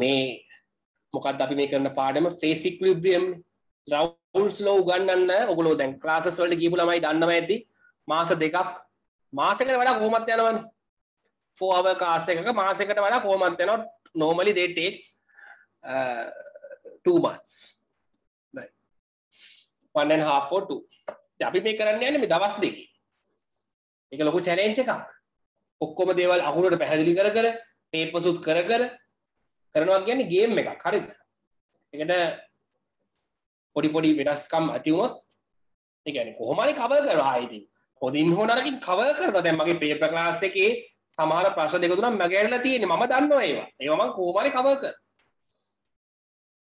මේ මොකක්ද අපි මේ කරන පාඩම face ඉක්විලිබ්‍රියම් රවුල්ස් ලෝ උගන්වන්න ඔයගොල්ලෝ දැන් classes වලට ගිහපු ළමයි දන්නවා ඇද්දි? මාස දෙකක්. මාසකට වඩා කොහොමත් යනවනේ. 4 hour class එකක මාසයකට වඩා කොහොමත් යනවා. normally they take uh, two months. Right. One and a half or two. අපි මේ කරන්න යන්නේ මේ දවස් දෙකේ. ඒක ලොකු චැලෙන්ජ් එකක්. ඔක්කොම දේවල් අහුරට පැහැදිලි කර කර පේපර්ස් උත් කර කර කරනවා කියන්නේ ගේම් එකක් හරිද? එකට පොඩි පොඩි වෙනස්කම් ඇති වුණොත් ඒ කියන්නේ කොහොම හරි කවර් කරනවා. ඉතින් හොඳින් හෝ නරකින් කවර් කරනවා. දැන් මගේ පේපර් ක්ලාස් එකේ සමහර ප්‍රශ්න දෙක තුනක් මගහැරලා තියෙන්නේ. මම දන්නවා ඒවා. ඒවා මම කොහොම හරි කවර් කරනවා.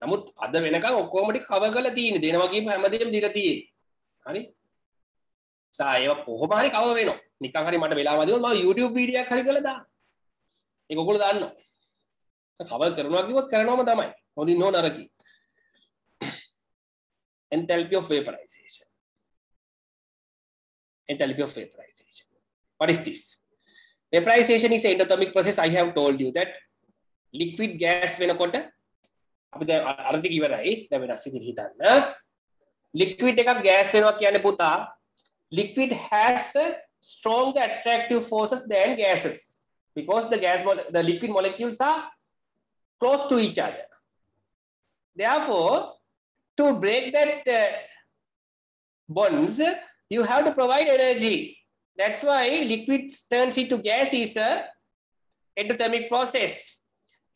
නමුත් අද වෙනකන් ඔක්කොම ටික කවර් කරලා තියෙන්නේ. දෙනවා කියපු හැමදේම දීලා තියෙන්නේ. හරි? සා ඒවා කොහොම හරි කවර් වෙනවා. නිකන් හරි මට වෙලාව වදිනවා මම YouTube වීඩියෝයක් හරි කරලා දාන්න. ඒක ඔයගොල්ලෝ දන්නවා. කවර් කරනවා කිව්වොත් කරනවම තමයි. හොඳින් නෝ නරකී enthalpy of vaporization enthalpy of vaporization what is this vaporization is an endothermic process i have told you that liquid gas වෙනකොට අපි දැන් අර ටික ඉවරයි දැන් වෙනස් විදිහට හිතන්න liquid එකක් gas වෙනවා කියන්නේ පුතා liquid has a stronger attractive forces than gases because the gas the liquid molecules are close to each other therefore to break that uh, bonds you have to provide energy. That's why liquid turns into gas is a endothermic process.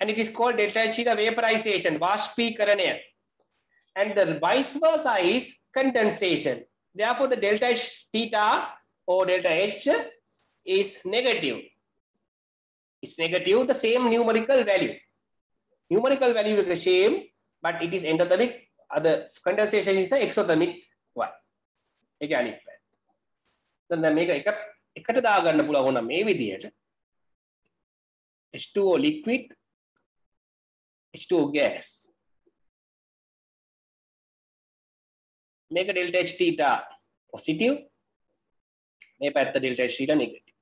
And it is called delta H theta vaporization vashpikaranaya and the vice versa is condensation. Therefore the delta theta or delta H is negative. It's negative the same numerical value. Numerical value is the same but it is endothermic other condensation is the exothermic one. ඒක අනිත් පැත්ත. දැන් දැන් මේක එක එකට දාගන්න පුළුවන් වුණා මේ විදිහට. H2O liquid H2O gas. මේක delta H theta positive. මේ පැත්ත delta H theta negative.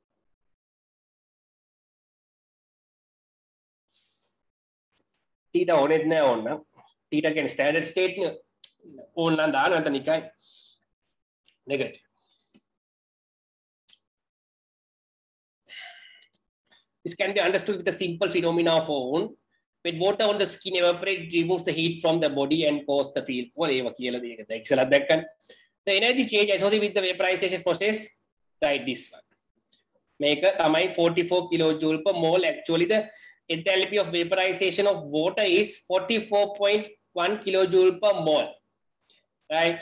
theta ඕනෙත් නෑ ඕන්න theta කියන්නේ standard state නේ ඕන නම් දාන්න නැත්නම් නිකයි negative This can be understood with a simple phenomena of own. When water on the skin evaporates, it removes the heat from the body and cause the field. Well, ඒව කියලා දෙයක දැක්සලා දැක්කන්. The energy change associated with the vaporization process, right this one. මේක තමයි 44 kilojoule per mole. Actually, the enthalpy of vaporization of water is 44.1 kilojoule per mole. Right?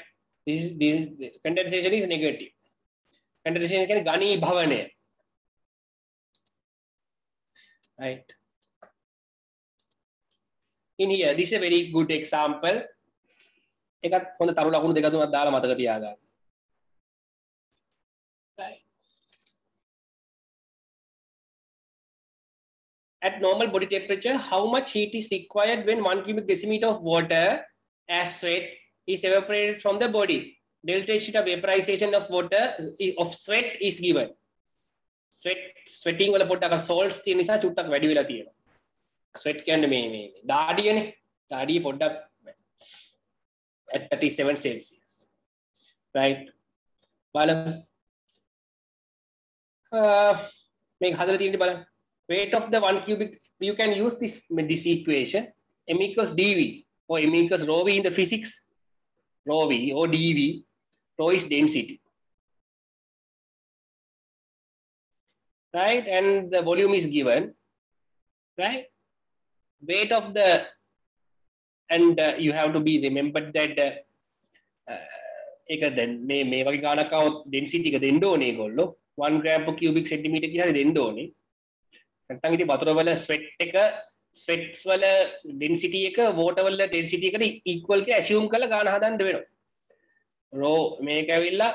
This is, this is the condensation is negative. Condensation කියන්නේ ඝනීභවනය. right in here this is a very good example එකත් හොඳ තරු ලකුණු දෙක තුනක් දාලා මතක තියාගන්න at normal body temperature how much heat is required when 1 cubic decimeter of water as sweat is evaporated from the body delta H of vaporization of water of sweat is given ස්වෙට් ස්වෙටිං වල පොඩ්ඩක් සෝල්ට්ස් තියෙන නිසා චුට්ටක් වැඩි වෙලා තියෙනවා. ස්වෙට් කියන්නේ මේ මේ දාඩියනේ. දාඩිය පොඩ්ඩක් at 37 celsius. right බලමු. uh, මේක හදලා තියෙන්නේ බලන්න. weight of the one cubic, you can use this, this equation, m equals dv or m equals rho v in the physics, rho v or dv, rho is density. Right, and the volume is given, right? Weight of the, and uh, you have to be remembered that uh, uh then may මේ මේ වගේ ගානක් density එක 1 gram per cubic centimeter කියලා දෙන්න ඕනේ නැත්නම් ඉතින් වතුර වල sweat එක sweats වල density එක water වල density එකට equal කියලා assume කරලා ගාන හදන්න වෙනවා. Rho මේක ඇවිල්ලා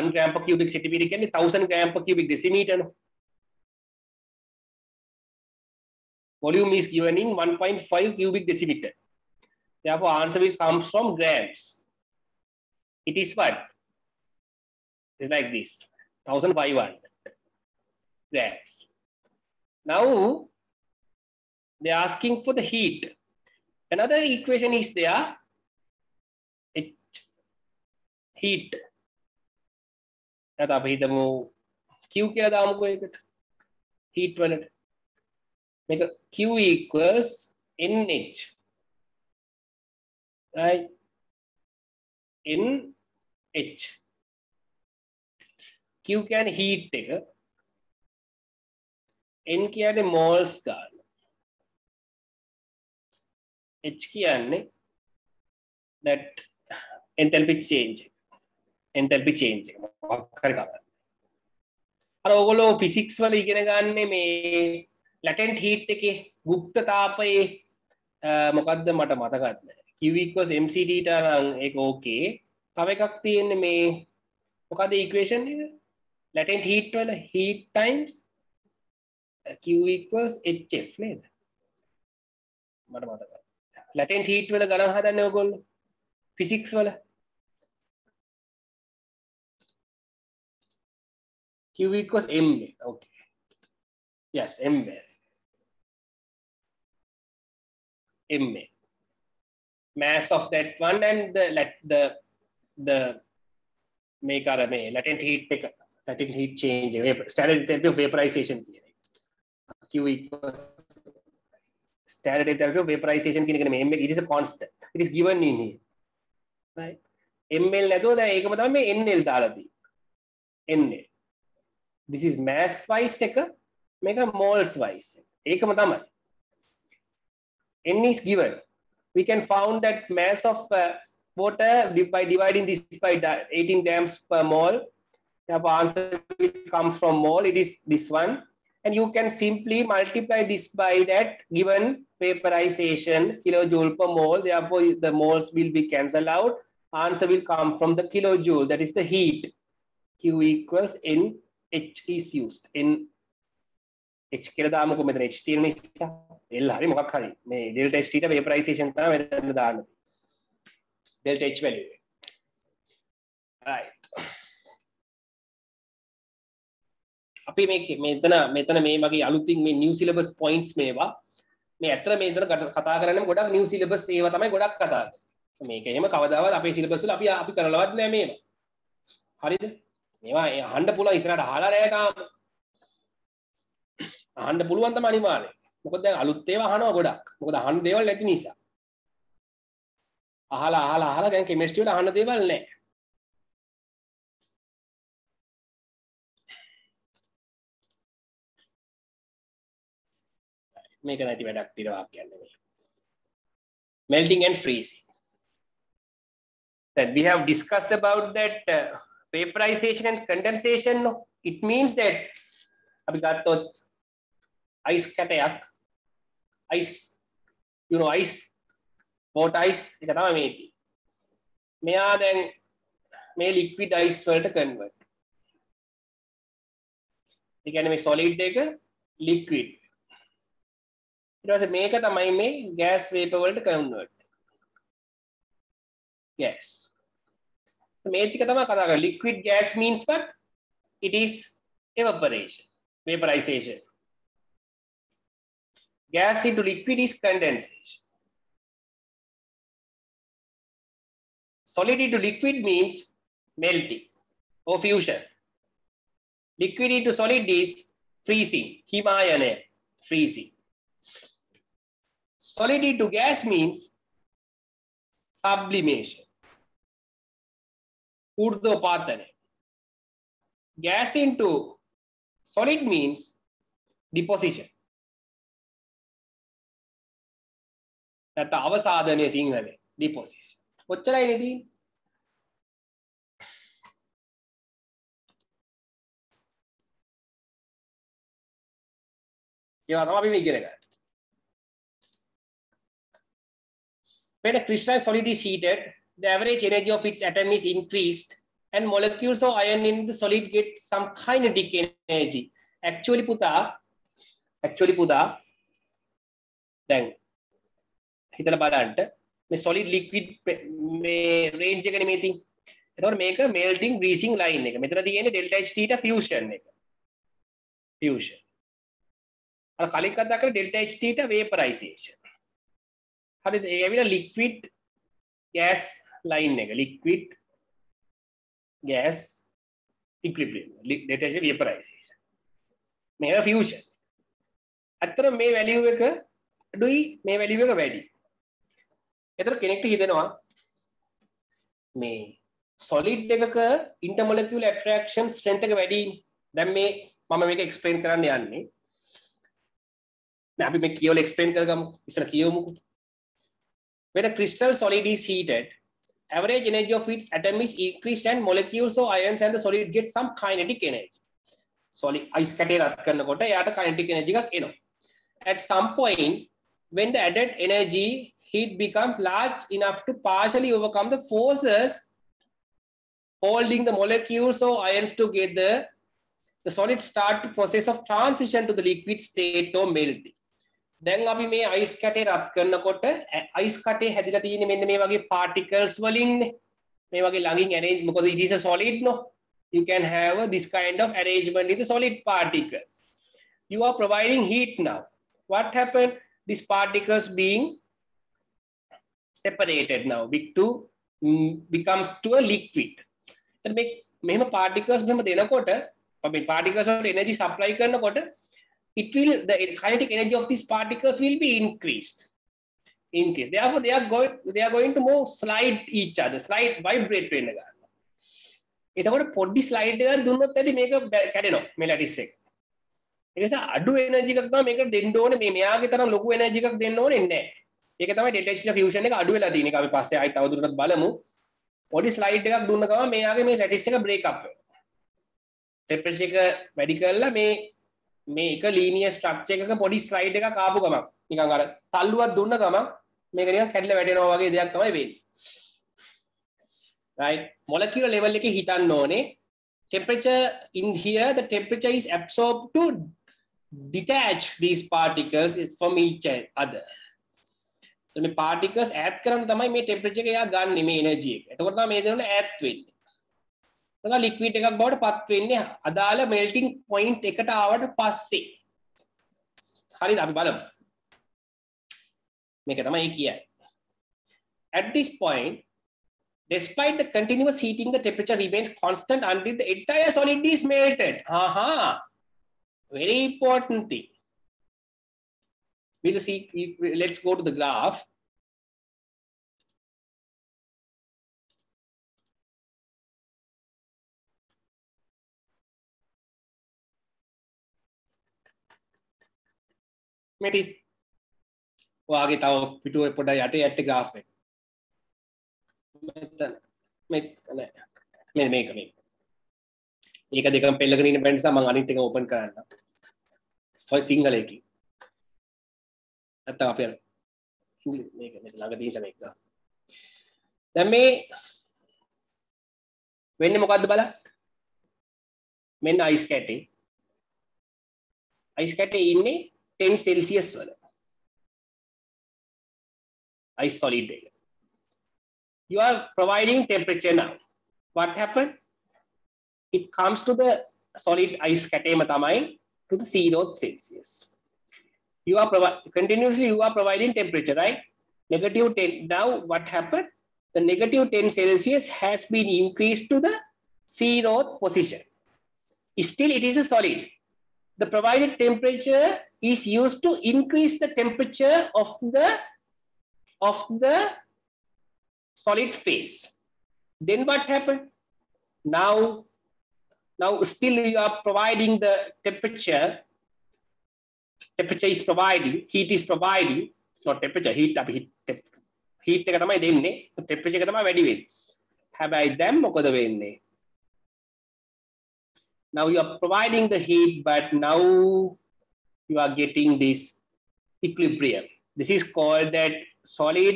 1 gram per cubic centimeter කියන්නේ 1000 gram per cubic decimeter no volume is given in 1.5 cubic decimeter. Therefore answer will comes from grams. It is what? It's like this. 1500 grams. now they're asking for the heat another equation is there it heat නැත්නම් අපි හිතමු Q කියලා දාමුකෝ ඒකට heat වලට මේක Q equals NH right NH Q කියන්නේ heat එක N කියන්නේ moles ගන්න H කියන්නේ that enthalpy change enthalpy change එක මොකක් හරි කරන්න. අර ඕගොල්ලෝ ෆිසික්ස් වල ඉගෙන ගන්න මේ ලැටන්ට් හීට් එකේ ගුප්ත තාපයේ මොකක්ද මට මතකත් නැහැ. Q equals mc theta නම් ඒක ඕකේ. තව එකක් තියෙන්නේ මේ මොකද ඉක්වේෂන් එක? latent heat වල heat times Q equals hf නේද? මට මතකයි. latent heat වල ගණන් හදන්නේ ඔයගොල්ලෝ ෆිසික්ස් වල Q equals m okay yes m m mass of that one and the let the the make අර මේ latent heat එක latent heat change එක standard enthalpy of vaporization කියන එක Q equals standard enthalpy of vaporization කියන එක නෙමෙයි m it is a constant it is given in here right ml නැතුව දැන් ඒකම තමයි මේ nl දාලා තියෙන්නේ nl this is mass wise එක මේක moles wise ඒකම තමයි n is given we can found that mass of uh, water by dividing this by 18 grams per mole the answer will come from mole it is this one and you can simply multiply this by that given vaporization kilojoule per mole therefore the moles will be cancelled out answer will come from the kilojoule that is the heat q equals n h is used in h කියලා දාමුකෝ මෙතන h තියෙන නිසා l හරි මොකක් හරි මේ delta h ට vaporization තමයි මෙතන දාන්න delta h value right අපි මේ මෙතන මෙතන මේ වගේ අලුතින් මේ new syllabus points මේවා මේ ඇත්තට මේතන කතා කරන්නේ ගොඩක් new syllabus ඒවා තමයි ගොඩක් කතා කරන්නේ. මේක එහෙම කවදාවත් අපේ syllabus වල අපි අපි කරලවත් නෑ මේවා. හරිද? මේවා අහන්න පුළුවන් ඉස්සරහට අහලා නෑ තාම. අහන්න පුළුවන් තමයි අනිවාර්යෙන් මොකද දැන් අලුත් ඒවා අහනවා ගොඩක්. මොකද අහන්න දේවල් නැති නිසා. අහලා අහලා අහලා දැන් කෙමිස්ට්‍රි වල අහන්න දේවල් නැහැ මේක නැති වැඩක් තියෙන වාක්‍යයක් නෙමෙයි. Melting and freezing. That we have discussed about that uh, vaporization and condensation. It means that අපි ගත්තොත් ice කැටයක් ice you know ice water ice එක තමයි මේ මෙයා දැන් මේ liquid ice වලට convert. ඒ කියන්නේ මේ solid එක liquid. ඊට පස්සේ මේක තමයි මේ gas vapor වලට convert gas මේ ටික තමයි කතා කරන්නේ liquid gas means what it is evaporation vaporization gas into liquid is condensation solid into liquid means melting or fusion liquid into solid is freezing himayana freezing solid into gas means sublimation. Urdhopatane gas into solid means deposition. නැත්නම් අවසාදනය සිංහලේ deposition. ඔච්චරයි නේද? ඒවා තමයි අපි ඉගෙන ගන්න. When a crystalline solid is heated, the average energy of its atom is increased and molecules of iron in the solid get some kinetic energy. Actually, පුතා actually පුතා දැන් හිතලා බලන්න මේ solid liquid මේ range එක නෙමෙයි තින්. එතකොට මේක melting breezing line එක. මෙතන තියෙන්නේ delta H theta fusion එක. fusion. අර කලින් කතා කරේ delta H theta vaporization. හරි ඒවිල ලික්විට් ගෑස් ලයින් එක. ලික්විට් ගෑස් ඉක්ලිපියම් විපරයිසේෂන් මේ ෆෂන් ඇත්තර මේ වැලිව් එක අඩුයි මේ වැලිව එක වැඩි. එතර කෙනෙක්ට හිතෙනවා මේ සොලිඩ් එකක ඉන්ටමොලකල් ඇට්‍රක්ෂන් ස්ට්‍රෙන්ත එක වැඩි. දැම් මේ මම මේක එක්ස්පලේන් කරන්න යන්නේ. නැි මේ කියවල එක්ස්පලේන් කරගම. ඉසර කියවමුකු. when a crystal solid is heated, average energy of its atom is increased and molecules or ions and the solid get some kinetic energy. Solid ice කැටේ රත් කරනකොට එයාට kinetic energy එකක් එනවා. At some point, when the added energy heat becomes large enough to partially overcome the forces holding the molecules or ions together, the solid start to process of transition to the liquid state or melting. දැන් අපි මේ ice කැටේ රත් කරනකොට ice කටේ හැදිලා තියෙන්නේ මෙන්න මේ වගේ particles වලින්නේ මේ වගේ ළඟින් arrange මොකද it is a solid no you can have this kind of arrangement with the solid particles. You are providing heat now. What happened? These particles being separated now big to mm, becomes to a liquid. එතන මේ මෙහෙම particles මෙහෙම දෙනකොට අපි particles වලට energy supply කරනකොට it will the kinetic energy of these particles will be increased. Increase therefore they are going they are going to move slide each other slide vibrate වෙන්න ගන්නවා. එතකොට පොඩි ස්ලයිඩ් එකක් දුන්නොත් ඇති මේක කැඩෙනවා මේ ලැටිස් එක. ඒ නිසා අඩු එනර්ජි එකක් තමයි මේකට දෙන්න ඕනේ. මේ මෙයාගේ තරම් ලොකු එනර්ජි එකක් දෙන්න ඕනේ නැහැ. ඒක තමයි ඩෙල්ටා H ෆියුෂන් එක අඩු වෙලා තියෙන එක අපි පස්සේ ආයි තවදුරටත් බලමු. පොඩි ස්ලයිඩ් එකක් දුන්න ගමන් මෙයාගේ මේ ලැටිස් එක බ්‍රේක් අප් වෙනවා. ටෙම්පරේචර් එක වැඩි කරලා මේ මේ එක ලීනියර් ස්ට්‍රක්චර් එකක පොඩි ස්ලයිඩ් එකක් ආපු ගමන් නිකන් අර තල්ලුවක් දුන්න ගමන් මේක නිකන් කැඩිලා වැටෙනවා වගේ දෙයක් තමයි වෙන්නේ. right molecular level එකේ හිතන්න ඕනේ temperature in here the temperature is absorbed to detach these particles from each other. මේ particles ඈත් කරන්න තමයි මේ temperature එක එයා ගන්න මේ energy එක. එතකොට තමයි මේ දෙන්න ඈත් වෙන්නේ. එතන ලික්විඩ් එකක් බවට පත් වෙන්නේ අදාළ මෙල්ටිං පොයින්ට් එකට ආවට පස්සේ. හරිද අපි බලමු. මේක තමයි කියන්නේ. At this point, despite the continuous heating, the temperature remains constant until the entire solid is melted. Aha! Very important thing. We'll see, let's go to the graph. මෙති ඔයාගේ තව පිටුව පොඩ යට ඇත්ත ග්‍රාෆ් එක මෙතන මෙතන මේ මේක මේක. ඒක දෙකම පෙළගෙන ඉන්න බැරි නිසා මම අනිත් එක ඕපන් කරන්න සොයි සිංහලයකින් නැත්තම් අපි මේක මෙතන ළඟ තියෙන මේක දැන් මේ වෙන්නේ මොකද්ද බලන්න. මෙන්න අයිස් කැටේ අයිස් කැටේ ඉන්නේ Ten Celsius, वाला I solid data. You are providing temperature now. What happened? It comes to the solid ice katema tamai to the zero Celsius. You are continuously you are providing temperature, right? Negative 10. Now what happened? The negative 10 Celsius has been increased to the zero position. Still, it is a solid. The provided temperature is used to increase the temperature of the of the solid phase then what happened now now still you are providing the temperature temperature is providing heat is providing not temperature heat අපි heat heat එක තමයි දෙන්නේ temperature එක තමයි වැඩි වෙන්නේ හැබැයි දැන් මොකද වෙන්නේ now you are providing the heat but now you are getting this equilibrium. This is called that solid,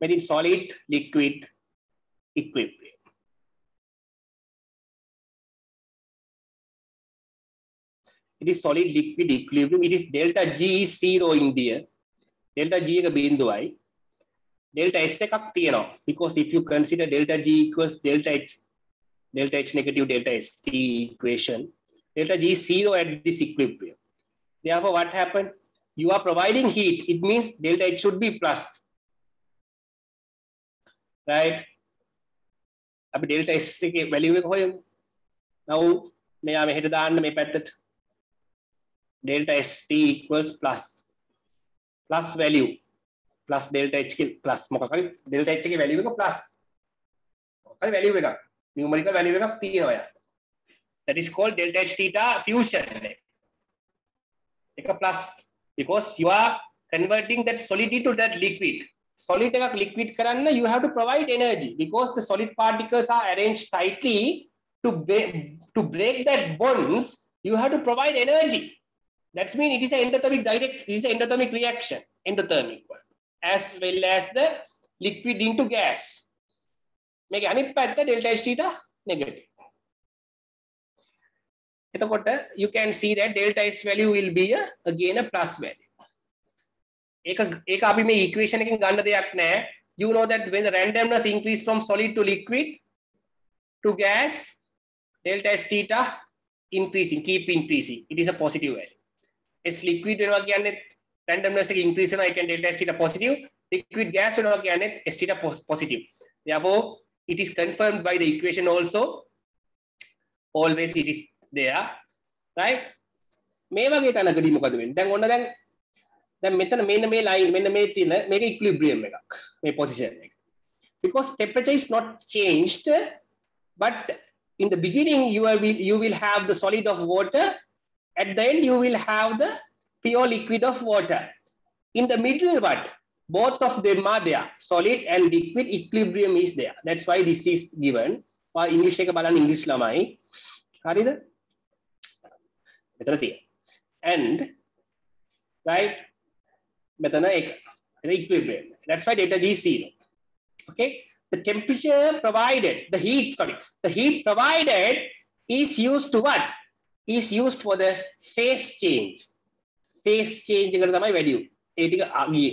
very solid liquid equilibrium. It is solid liquid equilibrium. It is delta G is zero in there. Delta G එක බිඳුවයි. Delta S එකක් තියෙනවා. Because if you consider delta G equals delta H, delta H negative delta S T equation, delta G is zero at this equilibrium. Therefore, what happened? You are providing heat. It means delta H should be plus. Right? අපි delta S එකේ value එක හොයමු. Now මෙයා මෙහෙට දාන්න මේ පැත්තට. delta S T equals plus. Plus value. Plus delta H plus මොකක් හරි delta H එකේ value එක plus. මොකක් හරි value එකක්. numerical value එකක් තියෙනවා යා. that is called delta H theta fusion. Take a plus because you are converting that solid into that liquid solid එකක් liquid කරන්න you have to provide energy because the solid particles are arranged tightly to to break that bonds you have to provide energy that means it is an endothermic direct it is an endothermic reaction endothermic one as well as the liquid into gas මේක අනිත් පැත්ත delta H theta negative එතකොට you can see that delta S value will be a, again a plus value ඒක ඒක අපි මේ equation එකෙන් ගන්න දෙයක් නැහැ you know that when the randomness increase from solid to liquid to gas delta S theta increasing keep increasing it is a positive value S liquid වෙනවා කියන්නේ randomness එක increase වෙනවා ඒ කියන්නේ delta S theta positive liquid gas වෙනවා කියන්නේ S theta positive therefore it is confirmed by the equation also always it is there right මේ වගේ තැනකදී මොකද වෙන්නේ දැන් ඔන්න දැන් දැන් මෙතන මෙන්න මේ ලයින් මෙන්න මේ තියෙන මේක ඉක්විලිබ්‍රියම් එකක් මේ පොසිෂන් එක because temperature is not changed but in the beginning you will you will have the solid of water at the end you will have the pure liquid of water in the middle what both of them are there solid and liquid equilibrium is there that's why this is given for english එක බලන්න english ළමයි හරිද මෙතන තියෙන and right මෙතන එක equilibrium that's why delta g is zero okay the temperature provided the heat sorry the heat provided is used to what is used for the phase change phase change එකට තමයි වැඩි ඒ ටික ගියේ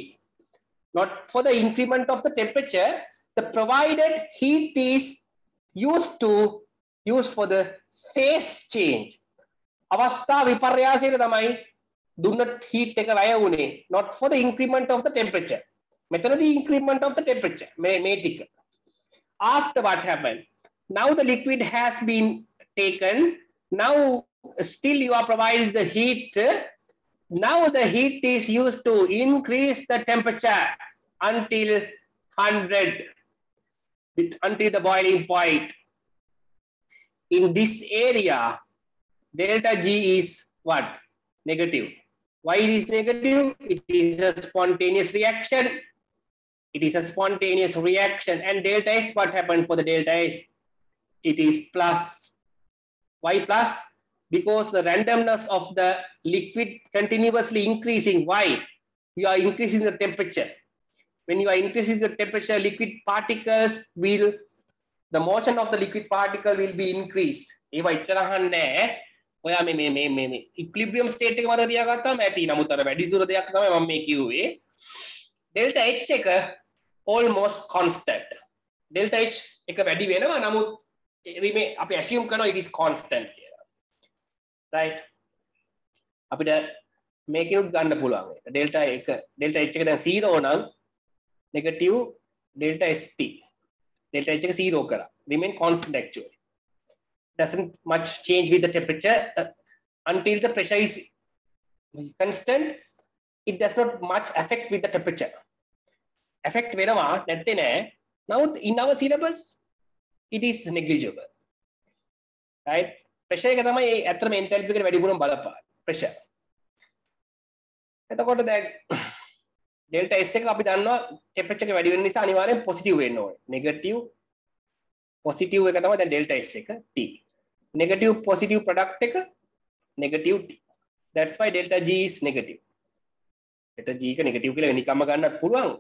not for the increment of the temperature the provided heat is used to used for the phase change අවස්ථා විපර්යාසයට තමයි දුන්න heat එක වැය වුණේ not for the increment of the temperature මෙතනදී increment of the temperature මේ මේ ටික after what happened now the liquid has been taken now still you are provided the heat now the heat is used to increase the temperature until 100 until the boiling point in this area delta G is what? Negative. Why it is negative? It is a spontaneous reaction. It is a spontaneous reaction. And delta S, what happened for the delta S? It is plus. Why plus? Because the randomness of the liquid continuously increasing. Why? You are increasing the temperature. When you are increasing the temperature, liquid particles will, the motion of the liquid particle will be increased. If I ඔයා මේ මේ මේ මේ මේ equilibrium state එක මත තියාගත්තාම ඇති. නමුත් අර වැඩි දුර දෙයක් තමයි මම මේ කිව්වේ. ඩෙල්ටා H එක almost constant. ඩෙල්ටා H එක වැඩි වෙනවා නමුත් මේ අපි assume කරනවා it is constant කියලා. Right? අපිට මේකෙනුත් ගන්න පුළුවන්. ඩෙල්ටා එක ඩෙල්ටා H එක දැන් 0 නම් negative delta st delta h එක 0 කරා. Remain constant actually. Doesn't much change with the temperature uh, until the pressure is constant it does not much affect with the temperature. Affect වෙනවා නැත්තේ නෑ. now in our syllabus it is negligible. Right? Pressure එක තමයි ඇත්තටම enthalpy එකට වැඩිපුරම බලපාන pressure. එතකොට දැන් ඩෙල්ටා S එක අපි දන්නවා ටෙම්පරේචර් එක වැඩි වෙන නිසා අනිවාර්යෙන් පොසිටිව් වෙන්න ඕනේ. නෙගටිව් පොසිටිව් එක තමයි දැන් ඩෙල්ටා S එක T. නෙගටිව් පොසිටිව් ප්‍රොඩක්ට් එක negative T. That's why delta G is negative. delta G එක නෙගටිව් කියලා වෙනිකම්ම ගන්නත් පුළුවන්.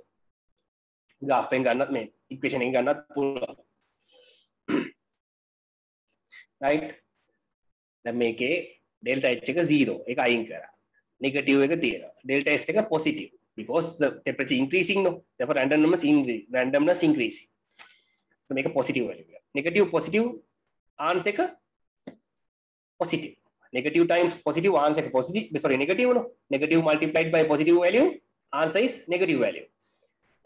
graph එකෙන් ගන්නත් මේ equation එකෙන් ගන්නත් පුළුවන්. right? දැන් මේකේ delta H එක 0 ඒක අයින් කරා. නෙගටිව් එක තියෙනවා. delta S එක positive. because the temperature increasing no therefore randomness increase randomness increasing so make a positive value negative positive answer එක positive. Negative times positive answer is positive sorry negative no negative multiplied by positive value answer is negative value.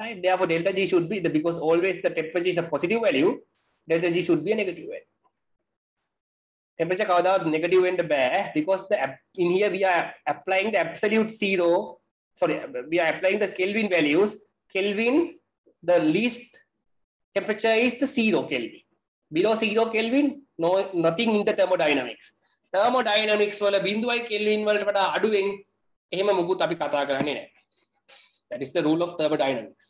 Right? Therefore delta G should be the because always the temperature is a positive value delta G should be a negative value. Temperature kavada negative end ba because the in here we are applying the absolute zero sorry we are applying the Kelvin values. Kelvin the least temperature is the zero Kelvin. Below zero Kelvin no nothing in the thermodynamics. thermodynamics වල බිඳුවයි කෙල්වින් වලට වඩා අඩුවෙන් එහෙම මුකුත් අපි කතා කරන්නේ නැහැ. that is the rule of thermodynamics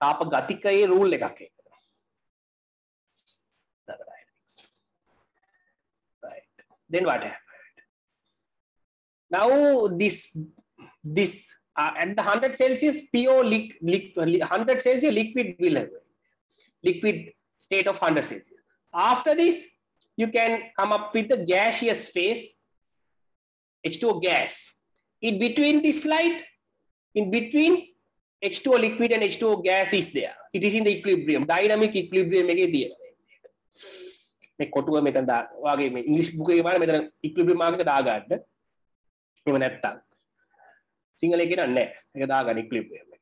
තාප ගතිකයේ රූල් එකක් ඒක thermodynamics right then what happened now this this uh, at the 100 celsius pure liq, liq, 100 celsius liquid will have liquid state of 100 celsius after this you can come up with the gaseous phase h2o gas in between this slide in between H2O liquid and H2O gas is there. It is in the equilibrium, dynamic equilibrium එකේ තියෙනවා. මේ කොටුව මෙතන දා වගේ මේ ඉංග්‍රීසි book එකේ බලන්න මෙතන equilibrium මාර්ක් එක දාගන්න. එහෙම නැත්තම් සිංහලේ කියනවා නැහැ. ඒක දාගන්න equilibrium එක.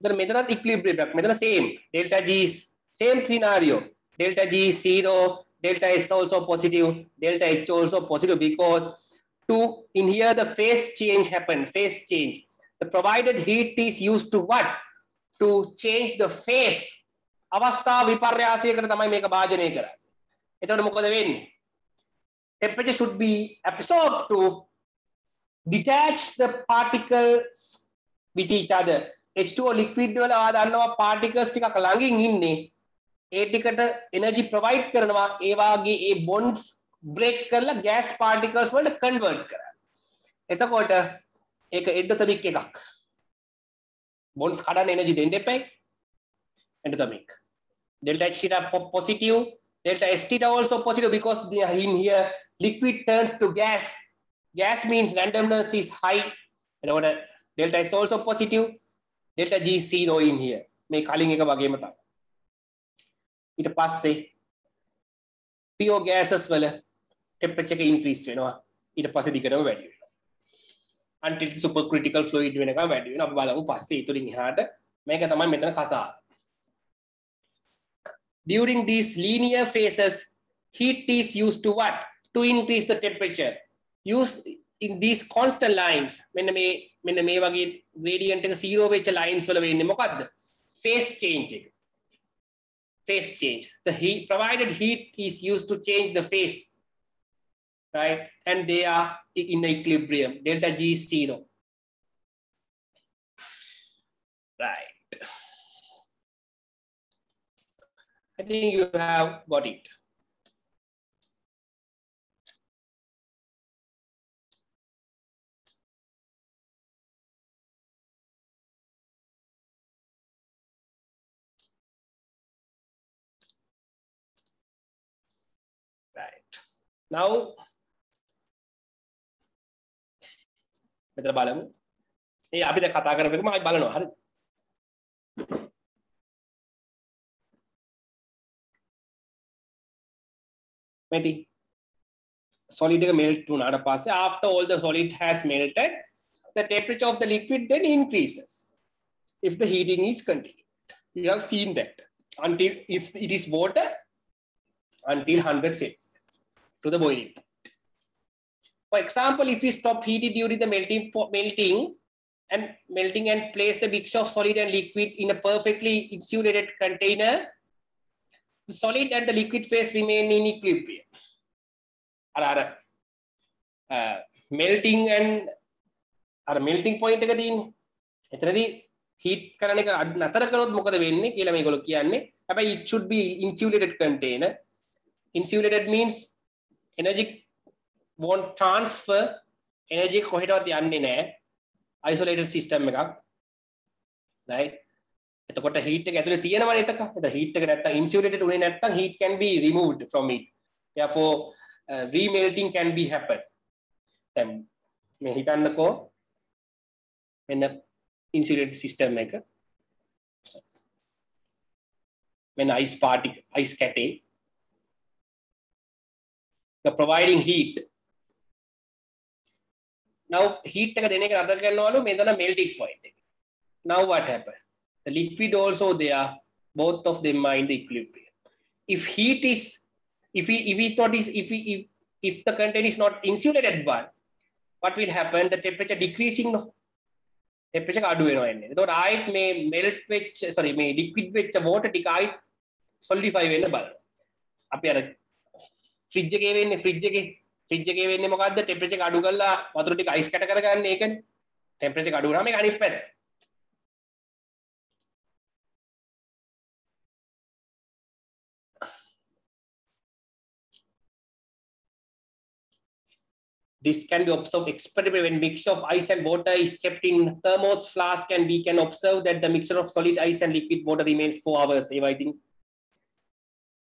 ඉතින් මෙතනත් equilibrium එකක්. මෙතන same. delta G is same scenario. delta G is 0, delta S also positive, delta H also positive because to in here the phase change happened, phase change the provided heat is used to what? To change the phase. අවස්ථා විපර්යාසයකට තමයි මේක භාජනය කරන්නේ. එතකොට මොකද වෙන්නේ? Temperature should be absorbed to detach the particles with each other. H2O liquid වල ආ දන්නවා particles ටිකක් ළඟින් ඉන්නේ. ඒ ටිකට energy provide කරනවා. ඒ වාගේ ඒ bonds break කරලා gas particles වලට convert කරනවා. එතකොට ඒක එන්ඩොතමික් එකක්. බොන්ස් කඩන්න එනජි දෙන්න එපයි. Endotomic delta h theta positive delta s theta also positive because they are in here liquid turns to gas. Gas means randomness is high. එතකොට delta s also positive delta g is zero in here. මේ කලින් එක වගේම තමයි. ඊට පස්සේ pure gases වල temperature එක increase වෙනවා. ඊට පස්සේ දිගටම වැඩි වෙනවා. Until supercritical fluid වෙනකම් වැඩි වෙනවා. අපි බලමු පස්සේ ඊතුලින් එහාට මේක තමයි මෙතන කතාව during these linear phases heat is used to what? To increase the temperature. Use in these constant lines. මෙන්න මේ මෙන්න මේ වගේ gradient එක 0 වෙච්ච lines වල වෙන්නේ මොකද්ද? Phase change එක. Phase change. The heat provided heat is used to change the phase right? And they are in equilibrium delta g is 0 right. I think you have got it now මෙතන බලමු. ඒ අපි දැන් කතා කරපු එකම ආයි බලනවා. හරිද? මෙති solid එක melt වුණාට පස්සේ after all the solid has melted the temperature of the liquid then increases if the heating is continued you have seen that until if it is water until 100 celsius to the boiling point For example, if we stop heating during the melting, melting and melting and place the mixture of solid and liquid in a perfectly insulated container, the solid and the liquid phase remain in equilibrium. අර අර melting and අර melting point එක තියෙන්නේ. එතනදී heat කරන එක නතර කරොත් මොකද වෙන්නේ කියලා මේගොල්ලෝ කියන්නේ. හැබැයි it should be insulated container. Insulated means energy won't transfer energy කොහෙටවත් යන්නේ නැහැ isolated system එකක්. right? එතකොට heat එක ඇතුලේ තියෙනවනේ එතක. එතකොට heat එක නැත්තම් insulated උනේ නැත්තම් heat can be removed from it. therefore uh, remelting can be happen. දැන් මේ හිතන්නකෝ මෙන්න insulated system එක. මෙන්න ice particle ice කැටේ. the providing heat now heat එක දෙන එක නතර කරනවලු මෙතන melting point එක now what happened the liquid also there both of them are in the equilibrium if heat is if we if it not is if we if, if the container is not insulated one what will happen the temperature decreasing no temperature එක අඩු වෙනවා එන්නේ එතකොට ආයෙත් මේ melt වෙච්ච sorry මේ liquid වෙච්ච water ටික ආයෙත් solidify වෙන්න බලනවා අපි අර ෆ්‍රිජ් එකේ වෙන්නේ ෆ්‍රිජ් එකේ ෆ්‍රිජ් එකේ වෙන්නේ මොකද්ද ටෙම්පරේචර් එක අඩු කරලා වතුර ටික අයිස් කැට කරගන්න ඒකනේ ටෙම්පරේචර් එක අඩු වුණාම ඒක අනිත් පැත්ත This can be observed experiment when mixture of ice and water is kept in thermos flask and we can observe that the mixture of solid ice and liquid water remains 4 hours. ඒවා ඉතින්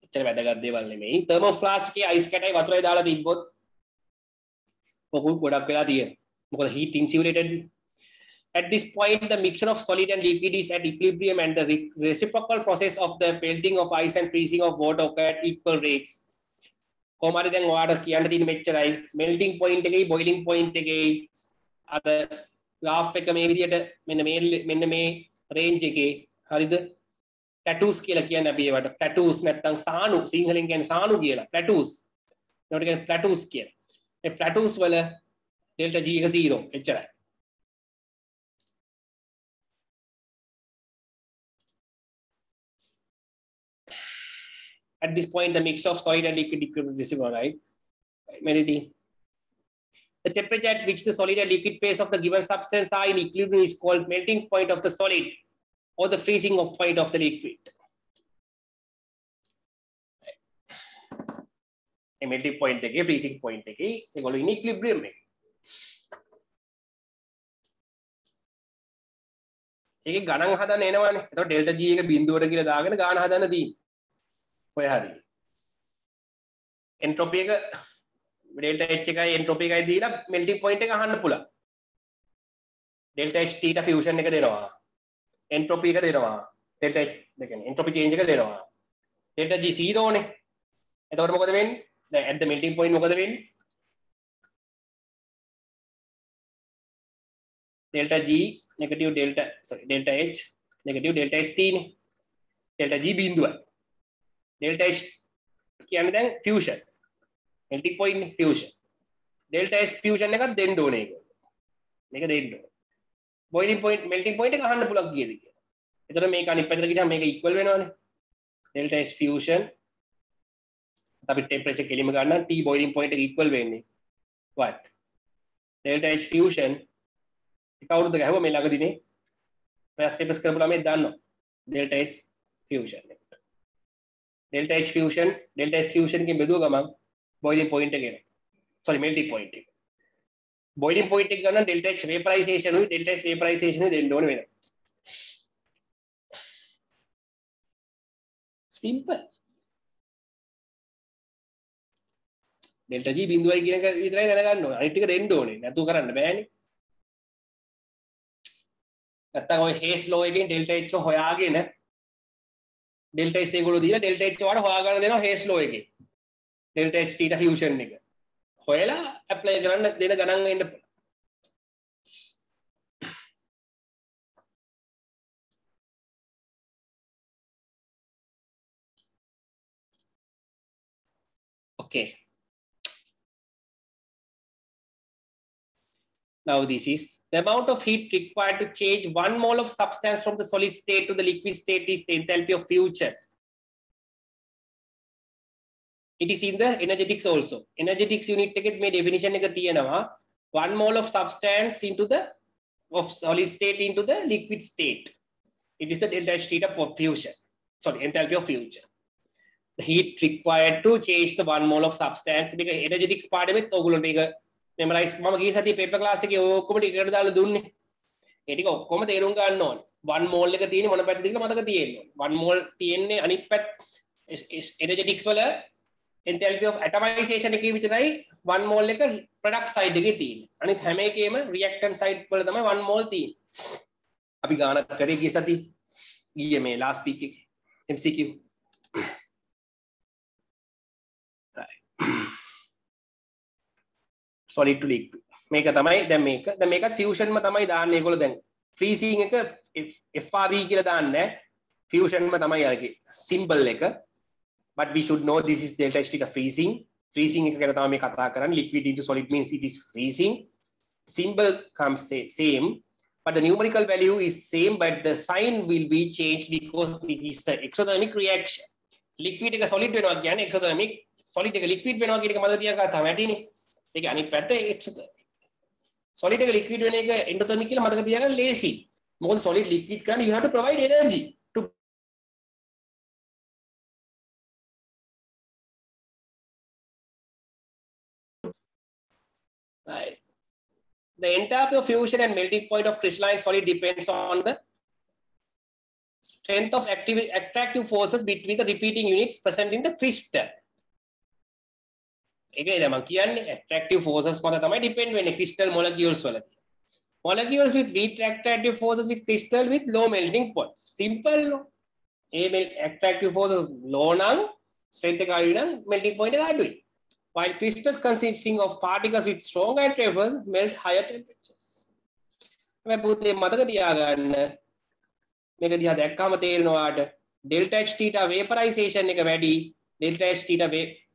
එච්චර වැදගත් දේවල් නෙමෙයි. thermo flask එකේ ice කැටයි වතුරයි දාලා තිබ්බොත් පොකුල් ගොඩක් වෙලා තියෙනවා. මොකද heat insulated at this point, the mixture of solid and liquid is at equilibrium and the reciprocal process of the melting of ice and freezing of water occur at equal rates. කොහොම හරි දැන් ඔයාලට කියන්න තියෙන මෙච්චරයි melting point එකයි boiling point එකයි අර graph එක මේ විදිහට මෙන්න මේ මෙන්න මේ range එකේ හරිද tattoos කියලා කියන්නේ අපි ඒවට tattoos නැත්නම් සානු සිංහලෙන් කියන්නේ සානු කියලා plateaus ඒකට කියන්නේ plateaus කියලා මේ plateaus වල delta g එක 0 එච්චරයි at this point, the mix of solid and liquid equilibrium is right? Melody. The temperature at which the solid and liquid phase of the given substance are in equilibrium is called melting point of the solid Or the freezing of point of the liquid. A melting point එකේ freezing point එකේ ඒගොල්ලෝ in equilibrium එකේ. ඒකේ ගණන් හදන්න එනවනේ. එතකොට delta G එක බිඳුවට කියලා දාගෙන ගාන හදන්න තියෙන්නේ. ඔය හරි එන්ට්‍රොපි එක ඩෙල්ටා H එකයි එන්ට්‍රොපි එකයි දීලා මෙල්ටිං පොයින්ට් එක අහන්න පුළුවන් ඩෙල්ටා H තීටා ෆියුෂන් එක දෙනවා එන්ට්‍රොපි එක දෙනවා. ඩෙල්ටා H ඒ කියන්නේ එන්ට්‍රොපි චේන්ජ් එක දෙනවා. ඩෙල්ටා G 0 නේ. එතකොට මොකද වෙන්නේ? දැන් at the melting point මොකද වෙන්නේ? Delta G negative delta sorry delta H negative delta S තියෙන්නේ ඩෙල්ටා G බිඳුවයි delta H කියන්නේ දැන් fusion. melting point නේ fusion. delta S fusion එකක් දෙන්න ඕනේ ඒක. මේක දෙන්න ඕනේ. Boiling point melting point එක අහන්න පුළුවන් කීයද කියලා. එතකොට මේක අනිත් පැත්තට ගියාම මේක equal වෙනවනේ. Delta S fusion. අපි temperature කෙලිම ගන්න T boiling point එක equal වෙන්නේ. What? Delta H fusion. එක අවුරුද්ද ගහුවා මේ ළඟදිනේ පෑස් ටෙපස් කරපු ළමයි දන්නවා. Delta S fusion එක. Delta H fusion delta S fusion එකෙන් බෙදුව ගමන් boiling point එක එනවා. Sorry melting point එක. Boiling point එක ගන්න delta H vaporization උයි delta S vaporization උයි දෙන්න ඕනේ වෙනවා. Simple. delta G බිඳුවයි කියන එක විතරයි දැනගන්න ඕනේ. අනිත් ටික දෙන්න ඕනේ. නැතුව කරන්න බෑනේ. නැත්තම් ඔය හේස් ලෝ එකෙන් delta H හොයාගෙන ඩෙල්ටා S ඒගොල්ලෝ දීලා ඩෙල්ටා H වලට හොයාගන්න දෙනවා හේස් ලෝ එකේ. ඩෙල්ටා H තීටා ෆියුෂන් එක. හොයලා ඇප්ලයි කරන්න දෙන ගණන් එන්න Okay. Now this is the amount of heat required to change one mole of substance from the solid state to the liquid state is the enthalpy of fusion. It is in the energetics also. Energetics unit එකෙත් මේ definition එක තියෙනවා. One mole of substance into the of solid state into the liquid state. It is the delta H theta for fusion. Sorry, enthalpy of fusion. The heat required to change the one mole of substance. මේක energetics පාඩමෙත් ඔයගොල්ලන්ට ඒක memorise මම ගිය සතියේ paper class එකේ ඔය ඔක්කොම ටික එකට දාලා දුන්නේ. ඒ ටික ඔක්කොම තේරුම් ගන්න ඕනේ. 1 මෝල් එක තියෙන්නේ මොන පැත්තද කියලා මතක තියෙන්න ඕනේ. 1 මෝල් තියෙන්නේ අනිත් පැත්ත එනර්ජෙටික්ස් වල enthalpy of atomization එකේ විතරයි 1 මෝල් එක product side එකේ තියෙන්නේ. අනිත් හැම එකේම reactant side වල තමයි 1 මෝල් තියෙන්නේ. අපි ගානක් කරේ ගිය සතියේ ගියේ මේ last week එකේ MCQ. right. solid to liquid මේක තමයි දැන් මේක දැන් මේක ෆියුෂන්ම තමයි දාන්නේ ඒගොල්ලෝ දැන් ෆ්‍රීසිං එක FRE කියලා දාන්නේ ෆියුෂන්ම තමයි අරගේ සිම්බල් එක but we should know this is delta H theta freezing freezing එක ගැන තමයි මේ කතා කරන්නේ liquid into solid means it is freezing symbol comes same but the numerical value is same but the sign will be changed because this is the exothermic reaction liquid එක solid වෙනවා කියන්නේ exothermic solid එක liquid වෙනවා කියන එක මතක තියාගත්තාම ඇතිනේ ඒක අනිත් පැත්ත solid එක liquid වෙන එක endothermic කියලා මතක තියාගන්න ලේසි. මොකද solid liquid කරන්න you have to provide energy right. The enthalpy of fusion and melting point of crystalline solid depends on the strength of active, attractive forces between the repeating units present in the crystal. ඒකයි දැන් මම කියන්නේ attractive forces මත තමයි depend වෙන්නේ crystal molecules වල. Molecules with weak attractive forces with crystal with low melting points. Simple no. A attractive forces low නම් strength එක අඩුයි නම් melting point එක අඩුයි. While crystals consisting of particles with strong attractive forces melt higher temperatures. මේ පුතේ මතක තියාගන්න මේක දිහා දැක්කම තේරෙනවාට delta H theta vaporization එක වැඩි delta H theta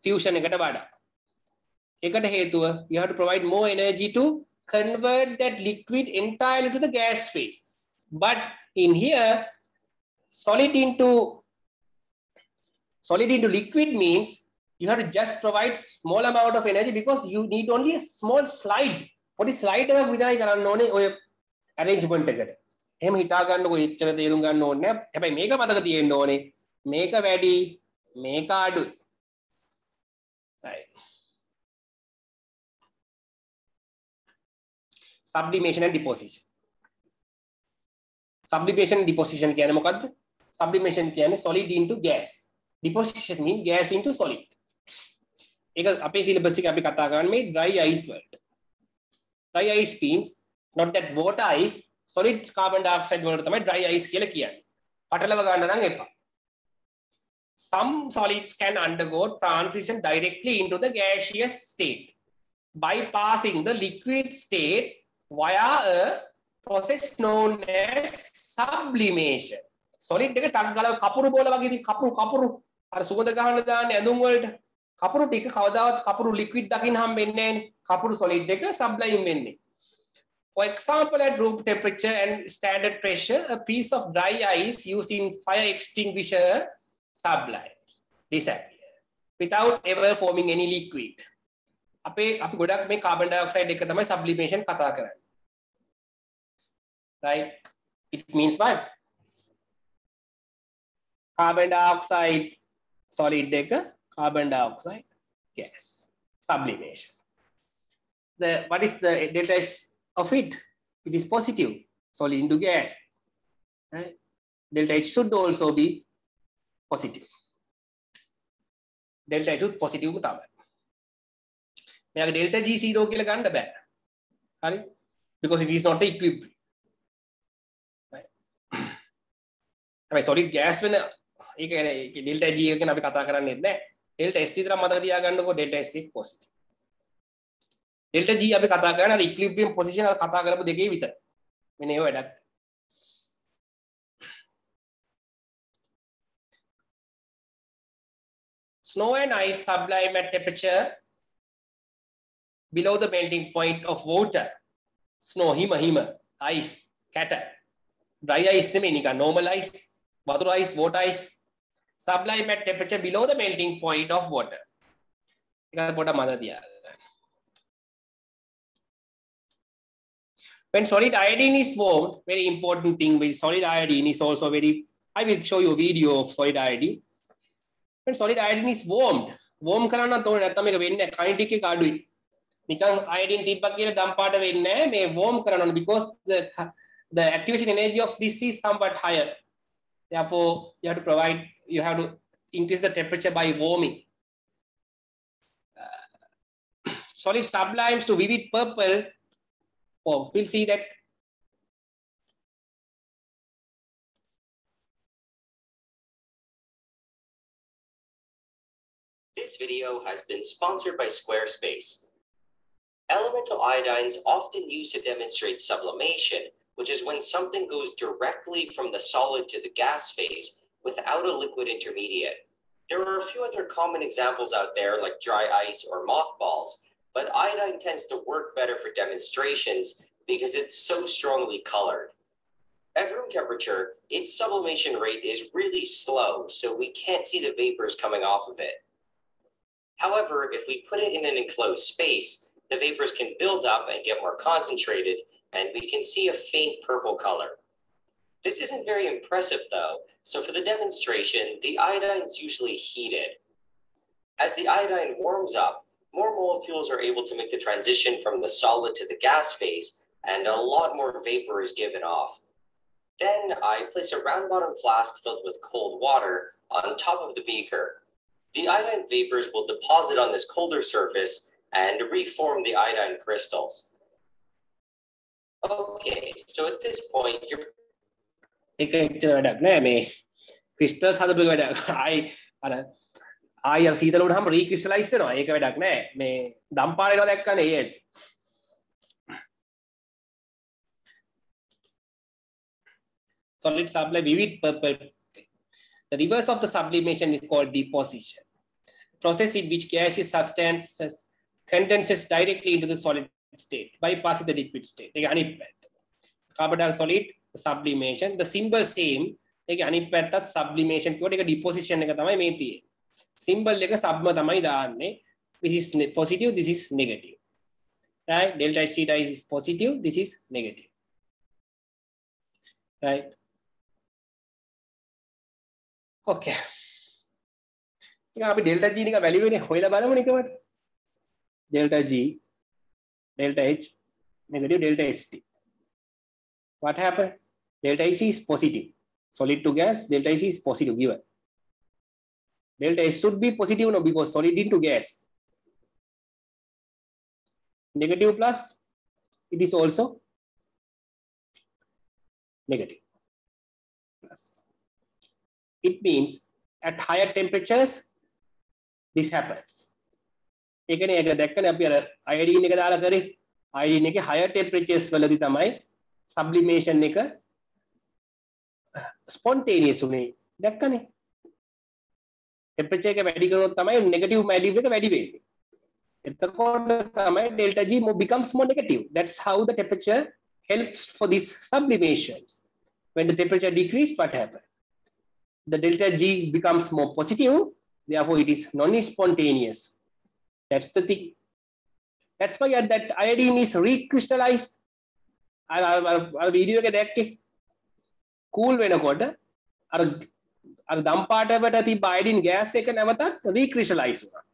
fusion එකට වඩා. ඒකට හේතුව you have to provide more energy to convert that liquid entirely to the gas phase. But in here, solid into solid into liquid means you have to just provide small amount of energy because you need only a small slide. පොඩි slide එකක් විතරයි කරන්න ඕනේ ඔය arrangement එකට. එහෙම හිතා ගන්නකො එච්චර තේරුම් ගන්න ඕනේ නැහැ. හැබැයි මේක මතක තියෙන්න ඕනේ. මේක වැඩි මේක අඩුයි. right. sublimation and deposition. Sublimation deposition කියන්නේ මොකද්ද? Sublimation කියන්නේ solid into gas. Deposition mean gas into solid. ඒක අපේ සිලබස් එකේ අපි කතා කරන්නේ මේ dry ice වලට. Dry ice means not that water ice solid carbon dioxide වලට තමයි dry ice කියලා කියන්නේ. පටලව ගන්න නම් එපා. Some solids can undergo transition directly into the gaseous state by passing the liquid state via a process known as sublimation. solid එක ටක් ගාලා කපුරු බෝල වගේ ඉතින් කපුරු කපුරු අර සුගඳ ගහන දාන්නේ ඇඳුම් වලට කපුරු ටික කවදාවත් කපුරු ලික්විඩ් දකින්න හම්බෙන්නේ නැහැ කපුරු solid එක sublime වෙන්නේ. For example, at room temperature and standard pressure, a piece of dry ice using fire extinguisher sublimes, disappear without ever forming any liquid. අපේ අපි ගොඩක් මේ කාබන් ඩයොක්සයිඩ් එක තමයි සබ්ලිමේෂන් කතා කරන්නේ. right? It means what? Carbon dioxide solid deca, carbon dioxide gas, sublimation. The what is the delta S of it? It is positive, solid into gas. Right? Delta H should also be positive. Delta H positive තමයි. මෙයාගේ delta G zero කියලා ගන්න බෑ. හරි? Because it is not equilibrium. හැබැයි solid gas වෙන ඒක කියන්නේ delta G එක ගැන අපි කතා කරන්නේ නැහැ. Delta S විතර මතක තියාගන්නකෝ delta S එක positive. delta G අපි කතා කරන්නේ අර equilibrium position අර කතා කරපු දෙකේ විතර. මෙන්න ඒව වැඩක්. Snow and ice sublime at temperature below the melting point of water. Snow, hima, hima, ice, kata. Dry ice නෙමෙයි නිකන් normal ice, water ice, water ice. Sublime at temperature below the melting point of water. ඒක පොඩ මතක තියාගන්න. When solid iodine is formed, very important thing with solid iodine is also very, I will show you a video of solid iodine. When solid iodine is warmed, warm කරන්න තෝරන නැත්නම් මේක වෙන්නේ kinetic එක අඩුයි. නිකන් iodine තිබ්බා කියලා දම් පාට වෙන්නේ නැහැ. මේ warm කරන්න ඕන because the the activation energy of this is somewhat higher. Therefore, you have to provide, you have to increase the temperature by warming. Uh, solid sublimes to vivid purple form. We'll see that This video has been sponsored by Squarespace. Elemental iodines often used to demonstrate sublimation, which is when something goes directly from the solid to the gas phase without a liquid intermediate. There are a few other common examples out there like dry ice or mothballs, but iodine tends to work better for demonstrations because it's so strongly colored. At room temperature, its sublimation rate is really slow, so we can't see the vapors coming off of it. However, if we put it in an enclosed space, the vapors can build up and get more concentrated, and we can see a faint purple color. This isn't very impressive though, so for the demonstration, the iodine is usually heated. As the iodine warms up, more molecules are able to make the transition from the solid to the gas phase, and a lot more vapor is given off. Then I place a round bottom flask filled with cold water on top of the beaker. The iodine vapors will deposit on this colder surface and reform the iodine crystals. Okay, so at this point, you're එක එච්චර වැඩක් නෑ. මේ crystal හදපු වැඩ ආයි අර ආය සීතල උනහම රීක්‍රිස්ටලයිස් වෙනවා. ඒක වැඩක් නෑ. මේ දම්පාර වෙනවා දැක්කනේ ඒ ඇති solid sublimation vivid purple. The reverse of the sublimation is called deposition. Process in which gaseous substances condenses directly into the solid state bypassing the liquid state. ඒක අනිත් පැත්ත. Carbon solid sublimation the symbol same ඒක අනිත් පැත්තත් sublimation කියවට ඒක deposition එක තමයි මේ තියෙන්නේ symbol එක sub ම තමයි දාන්නේ this is positive this is negative right delta h theta is positive this is negative right okay ඉතින් අපි delta g නික වැලියු වෙන්නේ හොයලා බලමු නිකමට delta g delta h negative delta st what happened delta h is positive solid to gas delta h is positive given delta s should be positive no because solid into gas negative plus it is also negative plus it means at higher temperatures this happens ඒකනේ ඒක දැක්කනේ අපි අර අයඩීන් එක දාලා කරේ අයඩීන් එකේ higher temperatures වලදී තමයි sublimation එක spontaneous උනේ දැක්කනේ temperature එක වැඩි කරනොත් තමයි negative value එක වැඩි වෙන්නේ එතකොට තමයි delta g becomes more negative that's how the temperature helps for this sublimations when the temperature decrease what happens the delta g becomes more positive therefore it is non-spontaneous that's the thing that's why that iodine is recrystallized අර video එක දැක්කේ cool වෙනකොට අර අර දම් පාටකට තිබ්බ අයඩින් gas එක නැවතත් රීක්‍රිස්ටලයිස් වුණා.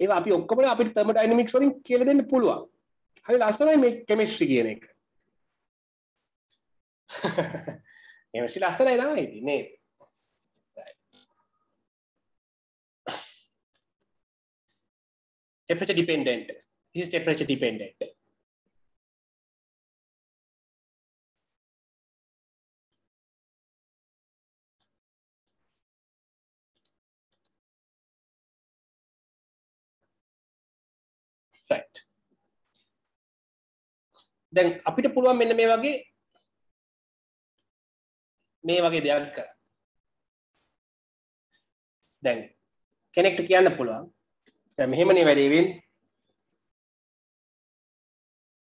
ඒවා අපි ඔක්කොම අපිට තර්මොඩයිනමික්ස් වලින් කියලා දෙන්න පුළුවන්. හරි ලස්සනයි මේ කෙමිස්ට්‍රි කියන එක. කෙමිස්ට්‍රි ලස්සනයි තමයි ඉතින් නේද? temperature dependent. This is temperature dependent. Right. දැන් අපිට පුළුවන් මෙන්න මේ වගේ මේ වගේ දෙයක් කරන්න. දැන් කෙනෙක්ට කියන්න පුළුවන්. දැන් මෙහෙමනේ වැඩේ වෙන්නේ.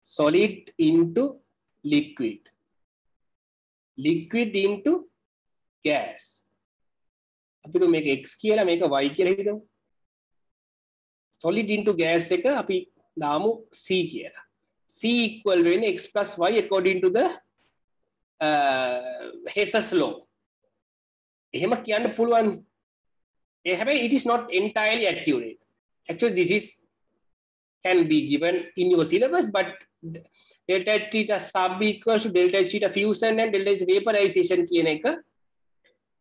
Solid into liquid. Liquid into gas. අපිට මේක x කියලා මේක y කියලා හිතමු. Solid into gas එක අපි දාමු c කියලා c equal වෙන්නේ x plus y according to the uh, Hess's law එහෙම කියන්න පුළුවන් ඒ හැබැයි it is not entirely accurate actually this is can be given in your syllabus but delta theta sub equals to delta theta fusion and delta vaporization කියන එක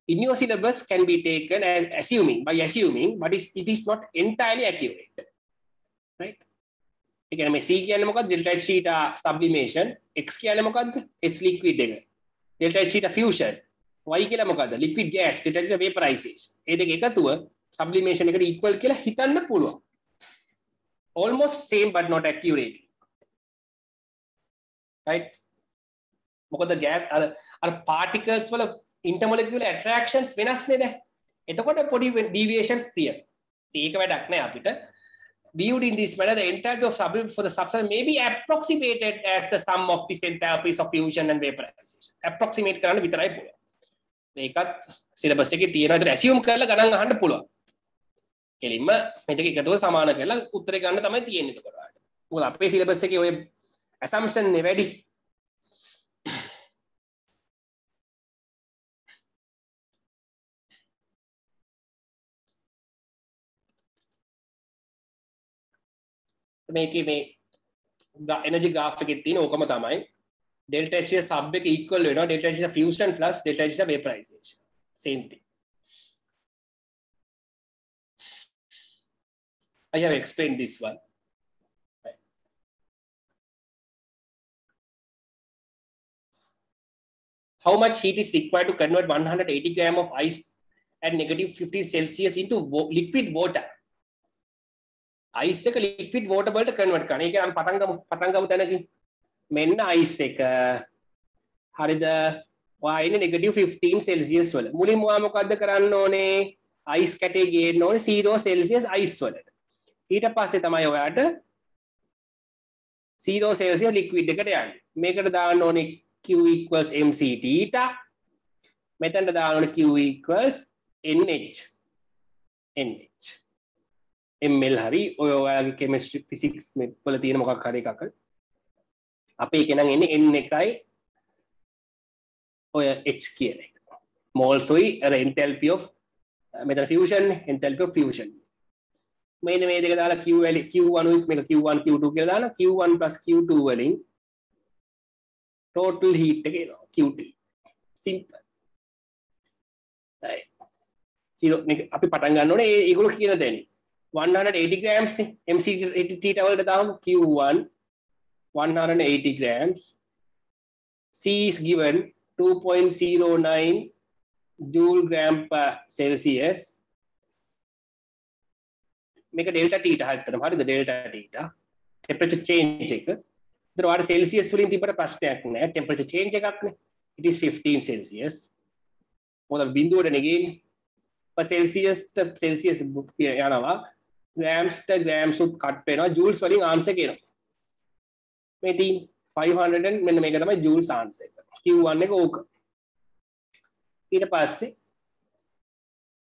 in your syllabus can be taken as assuming by assuming but is, it is not entirely accurate right ඒ කියන්නේ මේ c කියන්නේ මොකක්ද delta h theta sublimation. X කියන්නේ මොකක්ද s liquid එක. Delta h theta fusion. Y කියලා මොකක්ද liquid gas. Delta theta vaporization. ඒ දෙක එකතුව sublimation එකට equal කියලා හිතන්න පුළුවන්. Almost same but not accurate. Right? මොකද gas අර අර particles වල intermolecular attractions වෙනස් නේද එතකොට පොඩි deviations තියෙනවා. ඒක වැඩක් නෑ අපිට. Viewed in this manner the enthalpy of sublimation for the substance may be approximated as the sum of these enthalpies of fusion and vaporization approximate කරන්න විතරයි පුළුවන් මේකත් සිලබස් එකේ තියෙනවා ඒකට assume කරලා ගණන් අහන්න පුළුවන් කෙලින්ම මෙතක එකතුව සමාන කරලා උත්තර ගන්න තමයි තියෙන්නේ එතකොට. මොකද අපේ සිලබස් එකේ ඔය assumption නේ වැඩි. මේකේ මේ එනර්ජි ග්‍රාෆ් එකේ තියෙන ඕකම තමයි delta H sub එක equal වෙනවා delta H fusion plus delta H vaporization same thing I have explained this one right. how much heat is required to convert 180 gram of ice at negative 50 celsius into liquid water Ice එක liquid water වලට convert කරන. ඒක අපි පටන් ගමු පටන් ගමු තැනකින්. මෙන්න අයිස් එක හරිද? ඔයා ඉන්නේ නෙගටිව් 15 සෙල්සියස් වල. මුලින්ම ඔයා මොකද්ද කරන්න ඕනේ? අයිස් කැටේ ගේන්න ඕනේ 0 සෙල්සියස් අයිස් වලට. ඊට පස්සේ තමයි ඔයාට 0 සෙල්සියස් ලික්විඩ් එකට යන්නේ. මේකට දාන්න ඕනේ Q equals mc theta. මෙතනට දාන්න ඕනේ Q equals nh. nh. L හරි ඔය ඔයාගේ කෙමස්ට්‍රි ෆිසික්ස් වල තියෙන මොකක් හරි එකක අපේ කෙනම් එන්න එන්න එකයි ඔය එච් කියන එක. මෝල් සොයි රෙන්ටල්පියෝ මෙතන ෆෂන් හෙන්ටල්පියෝ ෆෂන් මේන මේ දෙක දාලා කිව්වල කිව්වනු මේ කිව්වන් කිව්ටු කියලා දාලා කිව්වන් ප්ලස් කිව්ටු වලින් ටෝටල් හීට් එක එනවා කිව්ට සිම්පල් අපි පටන් ගන්න ඕනේ ඒගොල්ලෝ කියන දැනේ. 180 grams MC theta වලට දාමු Q1 180 grams C is given 2.09 joule gram per Celsius මේක delta theta හරියටම හරිද delta theta temperature change එක ඒතර වාට Celsius වලින් තිබ්බට ප්‍රශ්නයක් නෑ temperature change එකක් නේ it is 15 Celsius මොකද බිඳුවට නෙගෙන්නේ per Celsius Celsius යනවා ග්‍රෑම්ස්ට ග්‍රෑම්සුත් කට් වෙනවා ජූල්ස් වලින් ආන්සර් කියනවා මේ තියෙන 500 මෙන්න මේක තමයි ජූල්ස් ආන්සර් එක Q1 එක ඕක ඊට පස්සේ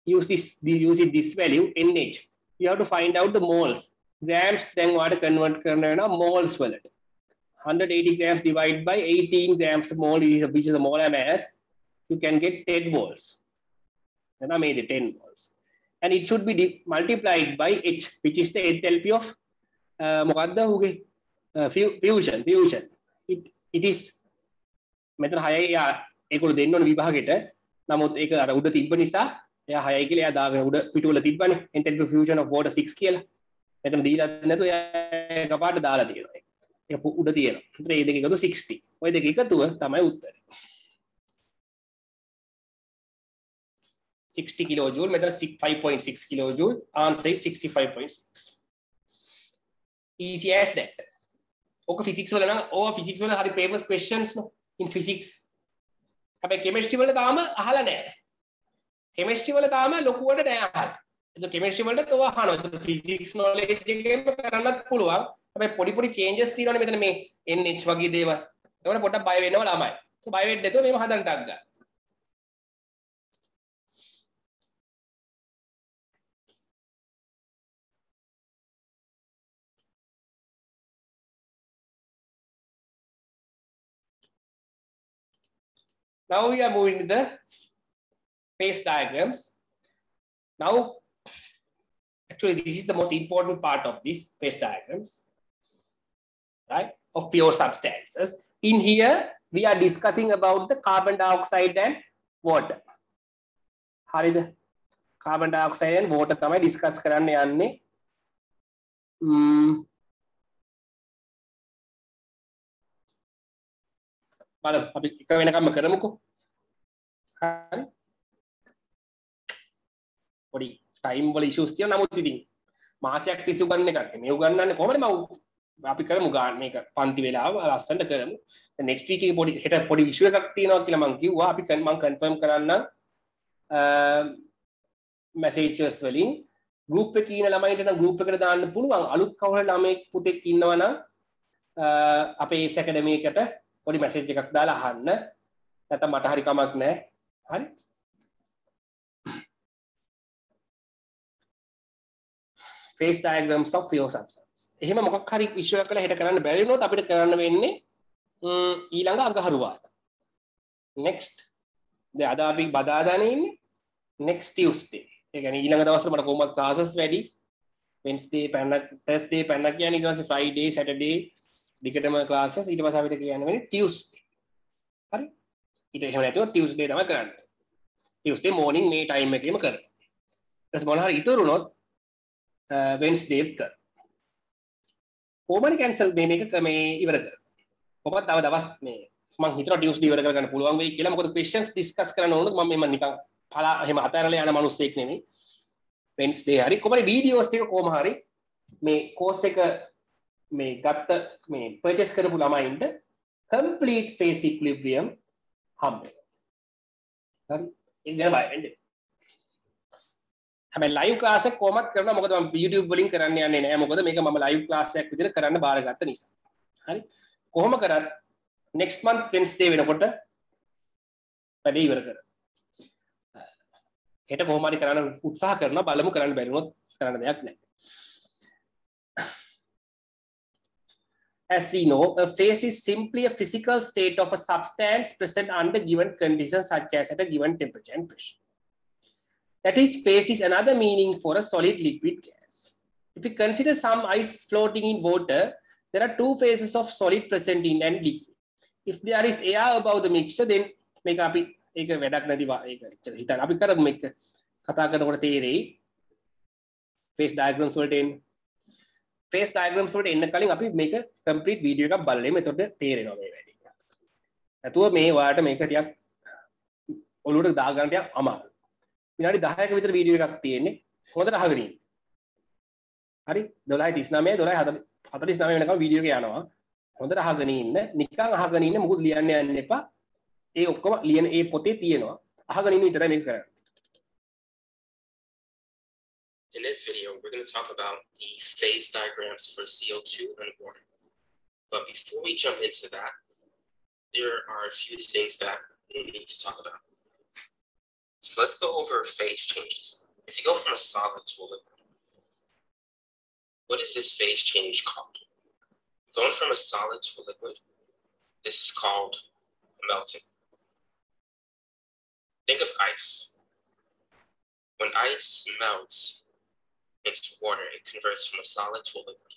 use this using this value NH you have to find out the moles grams දැන් ඔයාලට convert කරන්න වෙනවා moles වලට 180 grams divided by 18 grams mole is which is a molar mass you can get 10 moles then I made it 10 moles and it should be multiplied by h which is the enthalpy of මොකක්ද හුගේ fashion fashion ඉටස් මෙතන හය යා එකකු දෙන්නවන විභාගෙට. නමුත් එක අර උඩ තිබ නිසා ය හය කියල දාග උඩ පිටුල තිබන එට ෂන ෝට සික් කියල. මෙතන දී නැතු කපාට දාලා තියෙන උඩ තියෙන ත්‍රේ දෙකතු 60 ඔය දෙක එකතුව තමයි උත්තර. 60 kilojoule මෙතන 5.6 kilojoule answer is 65.6 easy as that. ඕක physics වල නම් ඕවා physics වල හරි famous questions no? In physics. හැබැයි chemistry වල තාම අහලා නැහැ chemistry වල තාම ලොකුවට නැහැ අහලා ඒක chemistry වලට තව අහනවා ඒක physics knowledge එකෙන් කරන්නත් පුළුවන්. හැබැයි පොඩි පොඩි changes තියෙනවානේ මෙතන මේ NH වගේ දේවල්. ඒකට පොඩ්ඩක් බය වෙනවා ළමයි. බය වෙන්න නැතුව මේව හදන්න ටක් ගන්න. Now we are moving to the phase diagrams. Now, actually, this is the most important part of these phase diagrams, right? Of pure substances. In here, we are discussing about the carbon dioxide and water. හරිද carbon dioxide and water තමයි discuss කරන්න යන්නේ. බලමු අපි එක වෙනකම්ම කරමුකෝ. හරි. පොඩි ටයිම් වල ඉෂුස් තියෙනවා. නමුත් ඉතින් මාසයක් තිස්සේ උගන්න එකක් මේ උගන්නන්නේ කොහමද? මම අපි කරමු ගන්න මේක පන්ති වෙලාව ලස්සනට කරමු. නෙක්ස්ට් වීක් එකේ පොඩි හෙට පොඩි ඉෂුව එකක් තියෙනවා කියලා මම කිව්වා. අපි මම කන්ෆර්ම් කරන්නම් මැසේජස් වලින්. ගෲප් එකේ ඉන්න ළමයින්ට නම් ගෲප් එකට දාන්න පුළුවන්. අලුත් කවුරු ළමෙක් පුතෙක් ඉන්නවා නම් අපේ ඒස් ඇකඩමි එකට පොඩි මැසේජ් එකක් දාලා අහන්න නැත්නම් මට හරි කමක් නැහැ හරි phase diagrams of pure substance. එහෙම මොකක් හරි විශ්ව කළ හෙට කරන්න බැරි වුණොත් අපිට කරන්න වෙන්නේ ඊළඟ අඟහරුවාද. next දැන් අද අපි බදාදානේ ඉන්නේ next Tuesday. ඒ කියන්නේ ඊළඟ දවස්වල මට කොහොමද classes වැඩි. Wednesday පැන්නක් Thursday පැන්නක් කියන්නේ ඊට පස්සේ Friday Saturday දිගටම classes ඊට පස්සේ අපිට කියන්න වෙන්නේ Tuesday. හරි? ඊට එහෙම නැතුව Tuesday තමයි කරන්නේ. Tuesday morning මේ time එකේම කරනවා. ඊට පස්සේ මොන හරි ඉතුරුනොත් වෙන්ස්ඩේ කර කොහොමද කැන්සල් මේ මේක මේ ඉවර කර කොහොමද තව දවස් මේ මම හිතනවා ටියුස්ඩේ ඉවර කරගන්න පුළුවන් වෙයි කියලා මොකද ක්වෙස්චන්ස් ඩිස්කස් කරන්න ඕනොත් මම මෙහෙම නිකන් පලා එහෙම අතහැරලා යන මිනිස්සෙක් නෙමෙයි වෙන්ස්ඩේ හරි කොහොමද වීඩියෝස් ටික කොහොම හරි මේ කෝස් එක මේ ගත්ත මේ පර්චස් කරපු ළමයින්ට කම්පලීට් ෆේස් ඉක්ලිබ්‍රියම් හම්බ හැම ලයි ලාස කොමත් කරන මොකද YouTube වලින් කරන්න යන්නේ නෑ මොකද මේක මම ලයිව් ලාස්සයක් විදිර කරන්න බාරගත්ත නිසා. හරි? කොහොම කරත් නෙක්ස් මන්ත් පෙන්ස්ටේ වෙනකොට පැඩ ඉවර කර හෙට කොහමරි කරන්න උත්සාහ කරන බලමු කරන්න බැරිුණොත් කරන්න දෙයක් නෑ As we know, a phase is simply a physical state of a substance present under given conditions such as at a given temperature and pressure. That is, phase is another meaning for a solid liquid gas. If we consider some ice floating in water, there are two phases of solid present in and liquid. If there is air above the mixture, then මේක අපි ඒක වැඩක් නැති ඒක හිතන්න අපි කරමු මේක කතා කරනකොට තේරෙයි ෆේස් ඩයග්‍රම්ස් වලට එන්න ෆේස් ඩයග්‍රම්ස් වලට එන්න කලින් අපි මේක කම්ප්ලීට් වීඩියෝ එකක් බලලෙමු එතකොට තේරෙනවා මේ වැඩේ. නැතුව මේ වාට මේක ටිකක් ඔලුවට දාගන්න ටිකක් අමාරුයි. විනාඩි 10ක විතර වීඩියෝ එකක් තියෙන්නේ හොඳට අහගෙන ඉන්න. හරි 12:39 12:49 වෙනකම් වීඩියෝ එක යනවා. හොඳට අහගෙන ඉන්න නිකන් අහගෙන ඉන්න මොකුත් ලියන්න යන්න එපා. ඒ ඔක්කොම ලියන ඒ පොතේ තියෙනවා. අහගෙන ඉන්න විතරයි මේක කරන්නේ. In this video, we're going to talk about the phase diagrams for CO2 and water. But before we jump into that, there are a few things that we need to talk about. So let's go over phase changes. If you go from a solid to a liquid, what is this phase change called? Going from a solid to a liquid, this is called melting. Think of ice. When ice melts into water, it converts from a solid to a liquid.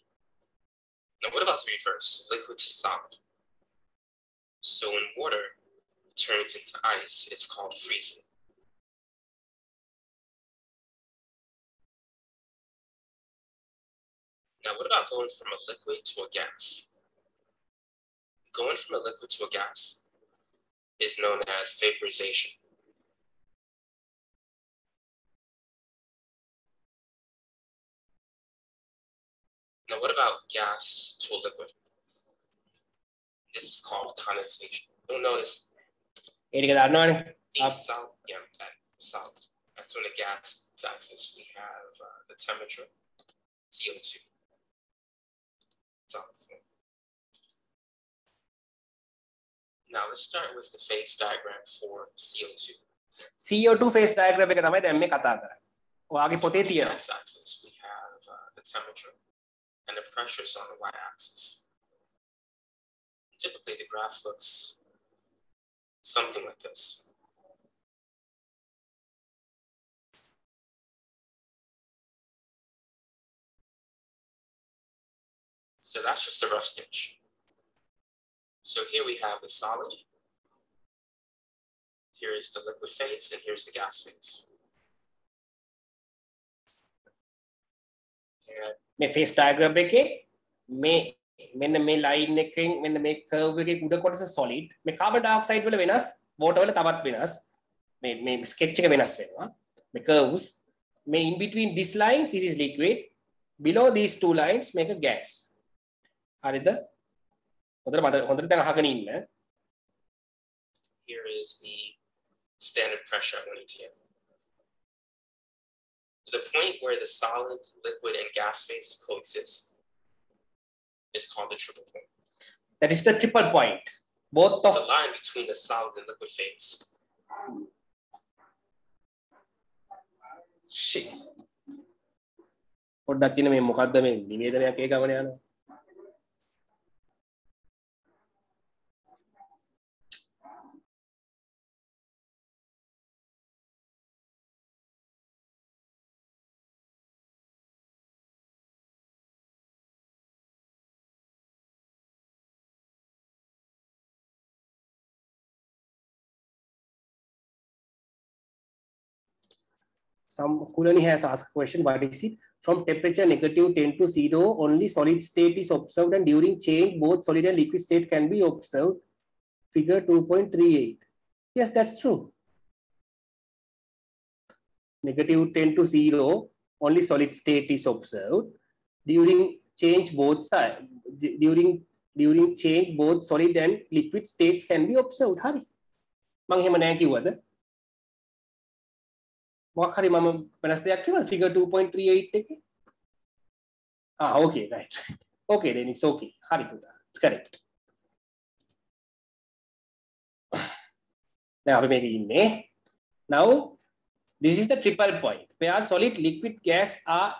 Now, what about the reverse, liquid to solid? So when water turns into ice, it's called freezing. Now, what about going from a liquid to a gas? Going from a liquid to a gas is known as vaporization. Now, what about gas to a liquid? This is called condensation. You'll notice ඒ ටික දන්නවනේ. the solid, yeah, that solid. That's when the gas axis we have uh, the temperature, CO2. Solid form. Now let's start with the phase diagram for CO2. CO2 phase diagram එක තමයි දැන් මේ කතා කරන්නේ. ඔයාගේ So පොතේ on the තියෙනවා. x-axis, we have uh, the temperature and the pressures on the y-axis. Typically, the graph looks something like this. So that's just a rough sketch. So here we have the solid. Here is the liquid phase, and here's the gas phase. මේ phase diagram එකේ මේ මෙන්න මේ line එකෙන් මෙන්න මේ curve එකේ උඩ කොටස සොලිඩ් මේ කාබන් ඩයොක්සයිඩ් වල වෙනස් වෝටර් වල තවත් වෙනස් මේ මේ ස්කෙච් එක වෙනස් වෙනවා. මේ කර්ව්ස් මේ in between these lines this is liquid below these two lines මේක gas. හරිද? හොඳට මත හොඳට දැන් අහගෙන ඉන්න. Here is the standard pressure at 1 atm. The point where the solid, liquid, and gas phases coexist is called the triple point. that is the triple point both of The line between the solid and liquid phase. shit පොඩ්ඩක් කියන මේ මොකද්ද මේ නිවේදනයක් ඒ ගමන යනවා some Kulani has asked a question, what is it? From temperature negative 10 to 0, only solid state is observed and during change, both solid and liquid state can be observed. Figure 2.38. Yes, that's true. Negative 10 to 0, only solid state is observed. During change, both side, during during change, both solid and liquid state can be observed. Hari. මං එහෙම නෑ කිව්වද? මොකක් හරි මම වෙනස් දෙයක් කිව්වද figure 2.38 එකේ ah okay right okay then it's okay හරි පුතා it's correct දැන් අපි මේක ඉන්නේ now this is the triple point where solid liquid gas are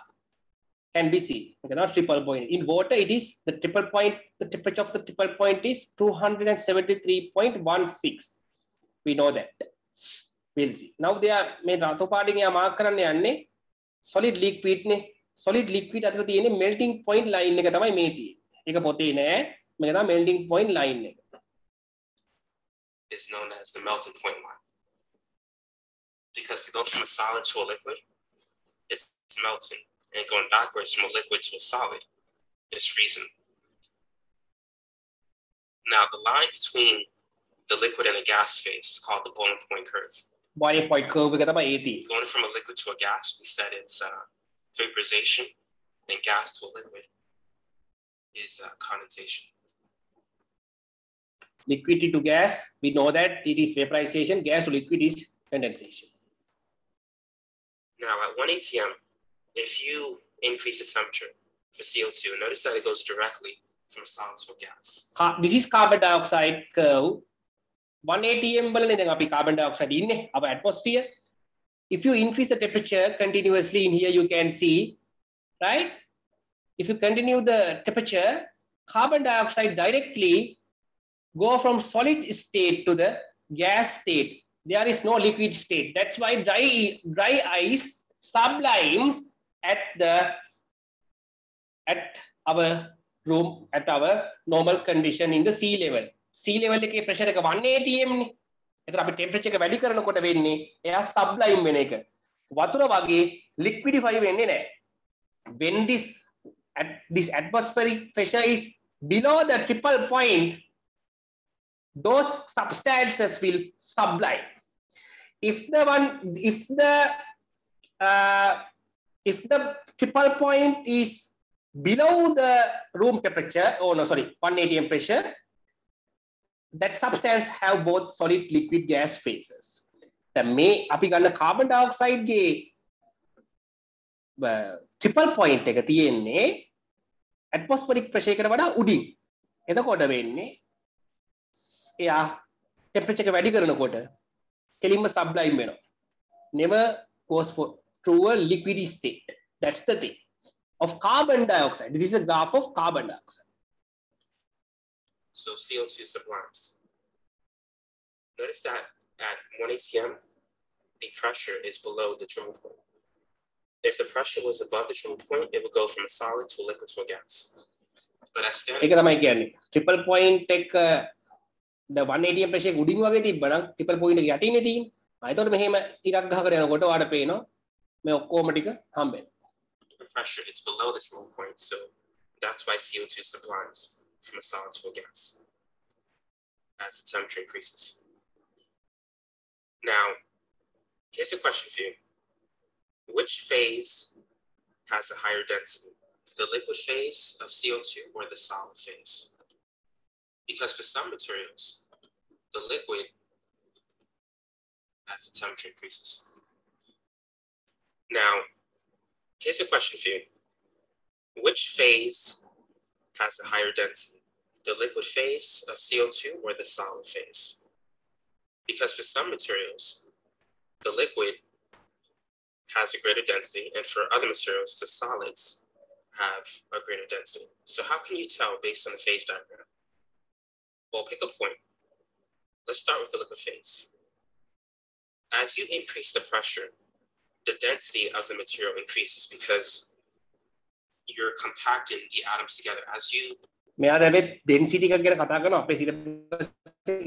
can be seen okay not triple point in water it is the triple point the temperature of the triple point is 273.16 we know that we'll see. Now they are මේ රතු පාටින් එයා mark කරන්න යන්නේ solid liquid නේ. solid liquid අතර තියෙන්නේ melting point line එක තමයි මේ තියෙන්නේ. ඒක පොතේ නෑ. මේක තමයි melting point line එක. is known as the melting point line. Because to go from a solid to a liquid, it's melting. And going backwards from a liquid to a solid is freezing. Now, the line between the liquid and a gas phase is called the boiling point curve. ಬಾಡಿ point curve ಗೆ ತಮ್ಮ ಏತಿ going from a liquid to a gas we said it's uh, vaporization and gas to a liquid is uh, condensation. Liquidity to gas we know that it is vaporization gas to liquid is condensation. Now at 1 atm if you increase the temperature for co2 notice that it goes directly from solid to gas. This is carbon dioxide curve 1 atm බලනේ දැන් අපි carbon dioxide ඉන්නේ our atmosphere. If you increase the temperature continuously in here, you can see, right? If you continue the temperature, carbon dioxide directly go from solid state to the gas state. There is no liquid state. That's why dry, dry ice sublimes at the at our room at our normal condition in the sea level. Sea level එකේ pressure එක 1 atm නේ. එතන අපි temperature එක වැඩි කරනකොට වෙන්නේ එයා sublime වෙන එක. වතුර වගේ liquidify වෙන්නේ නැහැ. When this at this atmospheric pressure is below the triple point, those substances will sublime. If the one, if the uh, if the triple point is below the room temperature, oh no, sorry, 1 atm pressure, that substance have both solid liquid gas phases. දැන් මේ අපි ගන්න carbon dioxide ගේ triple point එක තියෙන්නේ atmospheric pressure එකට වඩා උඩින්. එතකොට වෙන්නේ එයා temperature එක වැඩි කරනකොට කෙලින්ම sublime වෙනවා. Never goes for through a liquid state. That's the thing. Of carbon dioxide. This is the graph of carbon dioxide. So CO2 sublimes. Notice that at 1 atm, the pressure is below the trim point. If the pressure was above the trim point, it would go from a solid to a liquid to a gas. But at standard, ඒක තමයි කියන්නේ. triple point එක ද 180 pressure එක උඩින් වගේ තිබ්බනම් triple point එක යටින්නේ තියෙන්නේ. ආ එතකොට මෙහෙම ඉරක් ගහකට යනකොට ඔයාලට පේනවා මේ ඔක්කොම ටික හම්බෙනවා. the pressure it's below the trim point, so that's why CO2 sublimes from a solid to a gas as the temperature increases. Now, here's a question for you. Which phase has a higher density, the liquid phase of CO2 or the solid phase? Because for some materials, the liquid as the temperature increases. Now, here's a question for you. Which phase has a higher density, the liquid phase of CO2 or the solid phase? Because for some materials, the liquid has a greater density, and for other materials, the solids have a greater density. So how can you tell based on the phase diagram? Well, pick a point. Let's start with the liquid phase. As you increase the pressure, the density of the material increases because you're compacting the atoms together. As you මෙයා දැ ඩෙන්සිටික ගැන කතා කරන අපේ සිට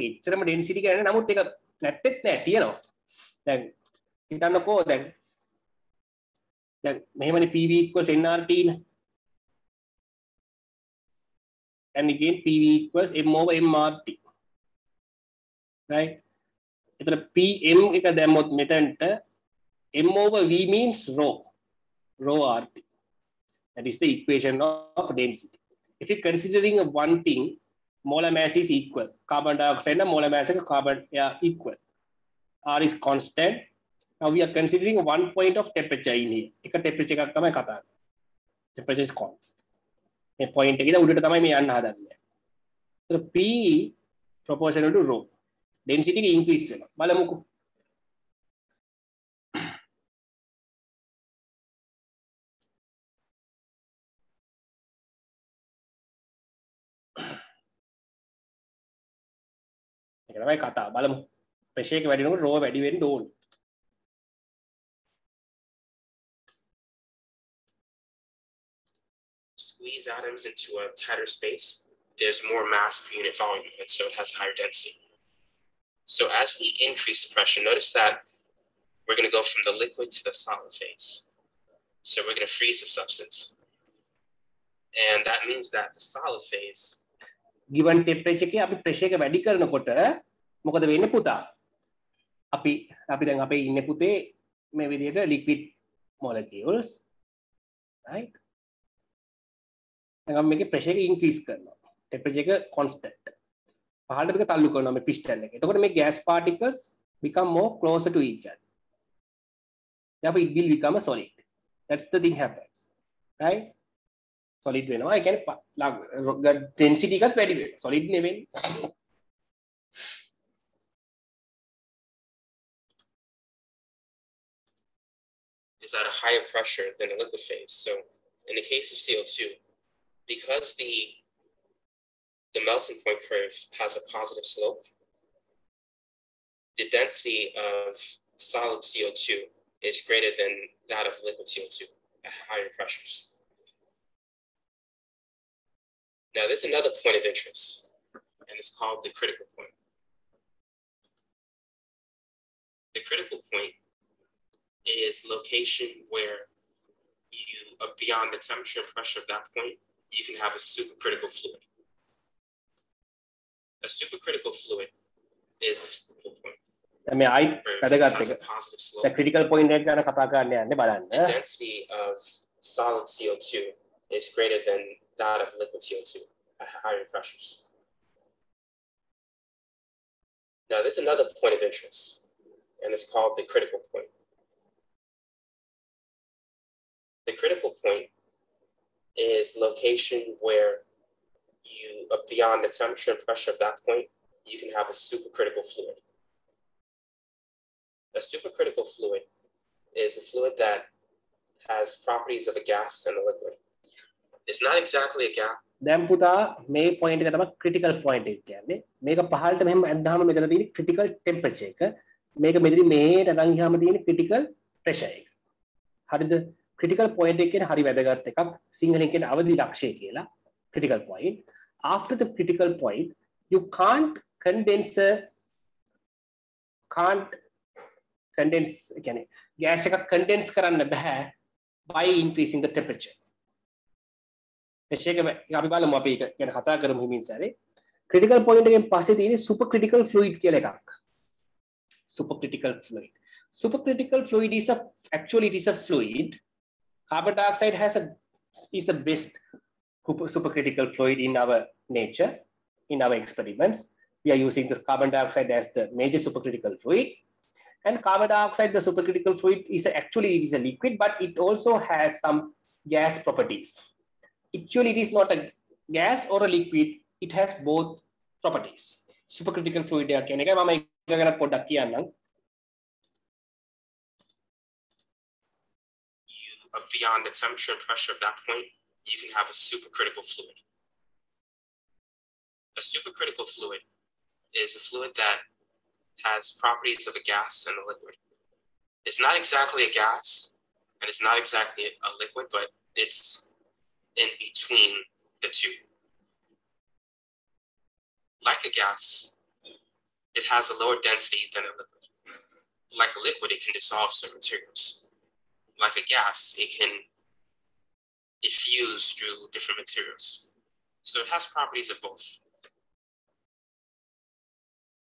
එච්චරම density කරන නමුත් එක නැත්තෙත් නෑ තියෙනවා. දැන් හිතන්නකෝ දැන් දැන් මෙහෙමනි පීවීක්ව සෙන්නාර්ටීන ඇනිගෙන් පීවීක්වස් එම්මෝව එම්මාර්ට එතන පම් එක දැම්මොත් මෙතැන්ට එම්මෝව වීමීන්ස් රෝ රෝආර්ට that is the equation of density if you're considering one thing molar mass is equal carbon dioxide and molar mass and carbon air equal R is constant now we are considering one point of temperature in here එක temperature එකක් තමයි කතා කරන්නේ temperature is constant මේ point එකේ උඩට තමයි මේ යන්න හදන්නේ so P proportional to rho density එක increase වෙනවා බලමුකෝ ඒක තමයි කතාව බලමු ප්‍රෙෂර් එක වැඩි වෙනකොට රෝ වැඩි වෙන්න ඕන squeeze atoms into a tighter space, there's more mass per unit volume, and so it has higher density. So as we increase the pressure, notice that we're going to go from the liquid to the solid phase. So we're going to freeze the substance. And that means that the solid phase, given temperature එකේ අපි pressure එක වැඩි කරනකොට මොකද වෙන්නේ පුතා? අපි අපි දැන් අපේ ඉන්නේ පුතේ මේ විදිහට liquid molecules right? දැන් අපි මේකේ ප්‍රෙෂර් එක increase කරනවා. temperature එක constant. පහළට මේක තල්ලු කරනවා මේ piston එක. එතකොට මේ gas particles become more closer to each other. therefore it will become a solid. That's the thing happens right? solid වෙනවා ඒ කියන්නේ density එකත් වැඩි වෙනවා solid නෙවෙයි is at a higher pressure than a liquid phase. So in the case of CO2, because the the melting point curve has a positive slope, the density of solid CO2 is greater than that of liquid CO2 at higher pressures. Now, there's another point of interest, and it's called the critical point. The critical point is location where you are beyond the temperature and pressure of that point, you can have a supercritical fluid. A supercritical fluid is a critical point. මේ අයි where it වැදගත් has එක a positive the slope. critical point එක ගැන කතා කරන්න යන්නේ බලන්න The density of solid CO2 is greater than that of liquid CO2 at uh, higher pressures. Now, there's another point of interest, and it's called the critical point. The critical point is location where you are beyond the temperature and pressure of that point, you can have a supercritical fluid. A supercritical fluid is a fluid that has properties of a gas and a liquid. It's not exactly a gas. දැන් පුතා මේ point එක තමයි critical point එක කියන්නේ. මේක පහළට මෙහෙම ඇද්දාම මෙතන තියෙන ක්‍රිටිකල් ටෙම්පරේචර් එක. මේක මෙතන මෙහෙට අරන් ගියාම තියෙන ක්‍රිටිකල් ප්‍රෙෂර් එක. හරිද? ක්‍රිටිකල් පොයින්ට් එක කියන්නේ හරි වැදගත් එකක්. සිංහලෙන් කියන්නේ අවදි ලක්ෂය කියලා. Critical point after the critical point you can't condense a can't condense කියන්නේ gas එකක් condense කරන්න බෑ by increasing the temperature. ප්‍රශ්නයක අපි බලමු අපි ඒක ගැන කතා කරමු හිමින් සැරේ ක්‍රිටිකල් පොයින්ට් එකෙන් පස්සේ තියෙන්නේ සුපර් ක්‍රිටිකල් ෆ්ලුයිඩ් කියලා එකක් super critical fluid super critical fluid is a actually it is a fluid carbon dioxide has a is the best super- supercritical fluid in our nature in our experiments we are using this carbon dioxide as the major supercritical fluid and carbon dioxide the supercritical fluid is a, actually it is a liquid but it also has some gas properties actually it is not a gas or a liquid it has both properties supercritical fluid එකක් කියන එක මම ඒක ගැන පොඩ්ඩක් කියන්නම් beyond the temperature and pressure of that point, you can have a supercritical fluid. A supercritical fluid is a fluid that has properties of a gas and a liquid. It's not exactly a gas and it's not exactly a liquid, but it's in between the two. Like a gas, it has a lower density than a liquid. Like a liquid, it can dissolve certain materials. Like a gas, it can diffuse through different materials. So it has properties of both.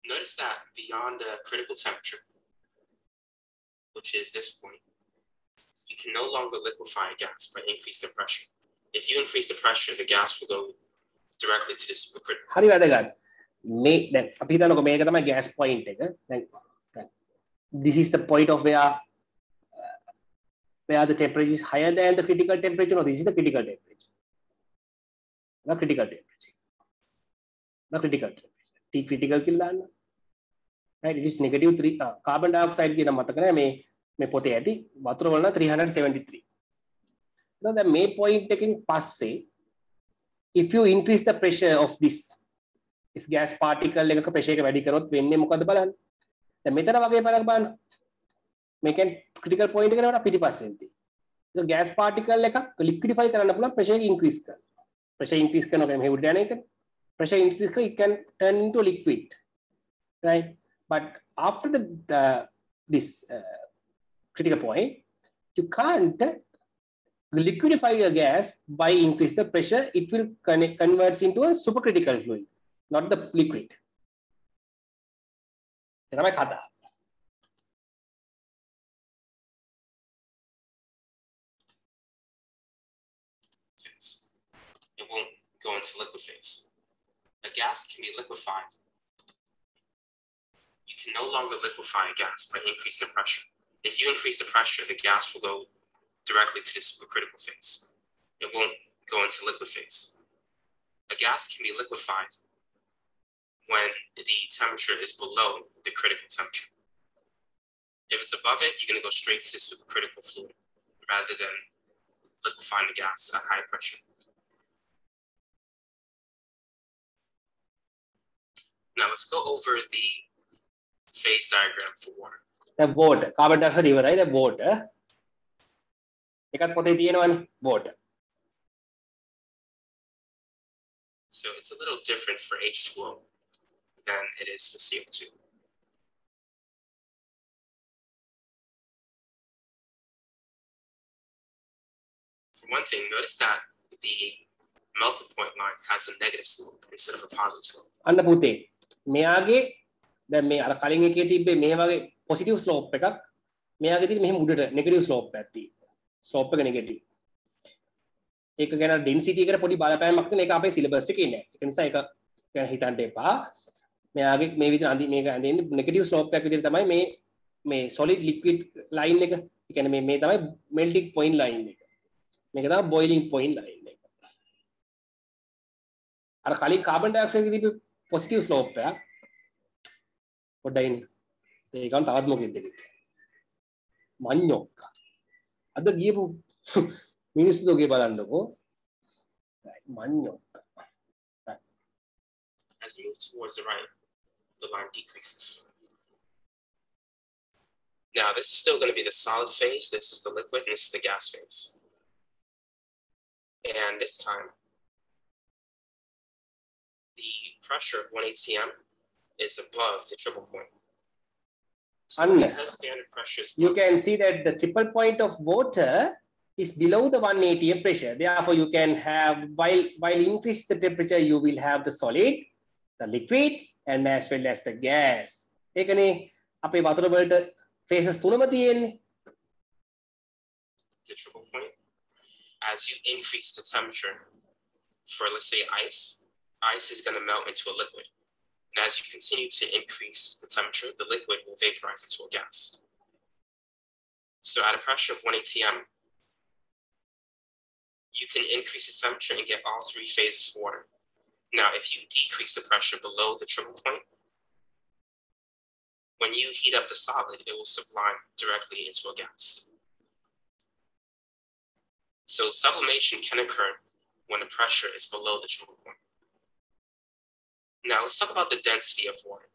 Notice that beyond the critical temperature, which is this point, you can no longer liquefy a gas by increasing the pressure. If you increase the pressure, the gas will go directly to the supercritical. හරි වැදගත් මේ දැන් අපි හිතන්නකො මේක තමයි gas point එක දැන් දැන් this is the point of where uh, where the temperature is higher than the critical temperature no this is the critical temperature not critical temperature not critical temperature T critical කියලා දාන්න right it is negative 3 uh, carbon dioxide කියන මතක නැහැ මේ මේ පොතේ ඇති වතුර වල 373 now දැන් මේ point එකකින් පස්සේ if you increase the pressure of this if gas particle එකක pressure එක වැඩි කරොත් වෙන්නේ මොකද බලන්න දැන් මෙතන වගේ බලන්න බලන්න මේකෙන් critical point එකට වඩා පිටිපස්සෙන් තියෙන්නේ ඒක gas particle එකක් liquidify කරන්න පුළුවන් pressure එක increase කරනවා pressure increase කරනවා මේ උඩ යන එක pressure increase කරලා it can turn into liquid right but after the uh, this uh, critical point you can't liquefy a gas by increase the pressure, it will connect, converts into a supercritical fluid, not the liquid. it won't go into liquid phase. A gas can be liquefied. You can no longer liquefy a gas by increasing the pressure. If you increase the pressure, the gas will go directly to the supercritical phase. It won't go into liquid phase. A gas can be liquefied when the temperature is below the critical temperature. If it's above it, you're going to go straight to the supercritical fluid rather than liquefying the gas at high pressure. Now let's go over the phase diagram for water. The water, carbon dioxide, right? The water. එකක් පොතේ තියෙනවනේ water. So it's a little different for H2O than it is for CO2. For one thing, notice that the melting point line has a negative slope instead of a positive slope. අන්න පුතේ මෙයාගේ දැන් මේ අර කලින් එකේ තිබ්බේ මේ වගේ පොසිටිව් ස්ලෝප් එකක් මෙයාගේ තියෙන මෙහෙම උඩට නෙගටිව් ස්ලෝප් එකක් තියෙනවා. ස්ලෝප් එක නෙගටිව්. ඒක ගැන ඩෙන්සිටි එකට පොඩි බලපෑමක් තියෙන ඒක අපේ සිලබස් එකේ නෑ. ඒක නිසා ඒක ගැන හිතන්න එපා. මෙයාගේ මේ විදිහට අඳි මේක ඇඳෙන්නේ නෙගටිව් ස්ලෝප් එකක් විදිහට තමයි මේ මේ solid liquid line එක. ඒ කියන්නේ මේ මේ තමයි melting point line එක. මේක තමයි boiling point line එක. අර කලින් කාබන් ඩයොක්සයිඩ් එකේ තිබ්බ පොසිටිව් ස්ලෝප් එක පොඩ්ඩක් ඉන්න. ඒකන් තවත් මොකෙද්ද ඒක? මඤ්ඤොක්ක. අද ගියපු මිනිස්සු දෝගේ බලන්නකෝ. මඤ්ඤොක්ක. As you move towards the right, the line decreases. Now, this is still going to be the solid phase. This is the liquid, and this is the gas phase. And this time, the pressure of 1 atm is above the triple point. So Unless- because standard pressure is You can see that the triple point of water is below the 1 atm pressure. Therefore, you can have while while increase the temperature, you will have the solid, the liquid, and as well as the gas. ඒකනේ අපේ වතුර වලට phases තුනම තියෙන්නේ. the triple point, as you increase the temperature for, let's say, ice, ice is going to melt into a liquid. And as you continue to increase the temperature, the liquid will vaporize into a gas. So at a pressure of 1 atm, you can increase the temperature and get all three phases of water. Now, if you decrease the pressure below the triple point, when you heat up the solid, it will sublime directly into a gas. So sublimation can occur when the pressure is below the choke point. Now let's talk about the density of water.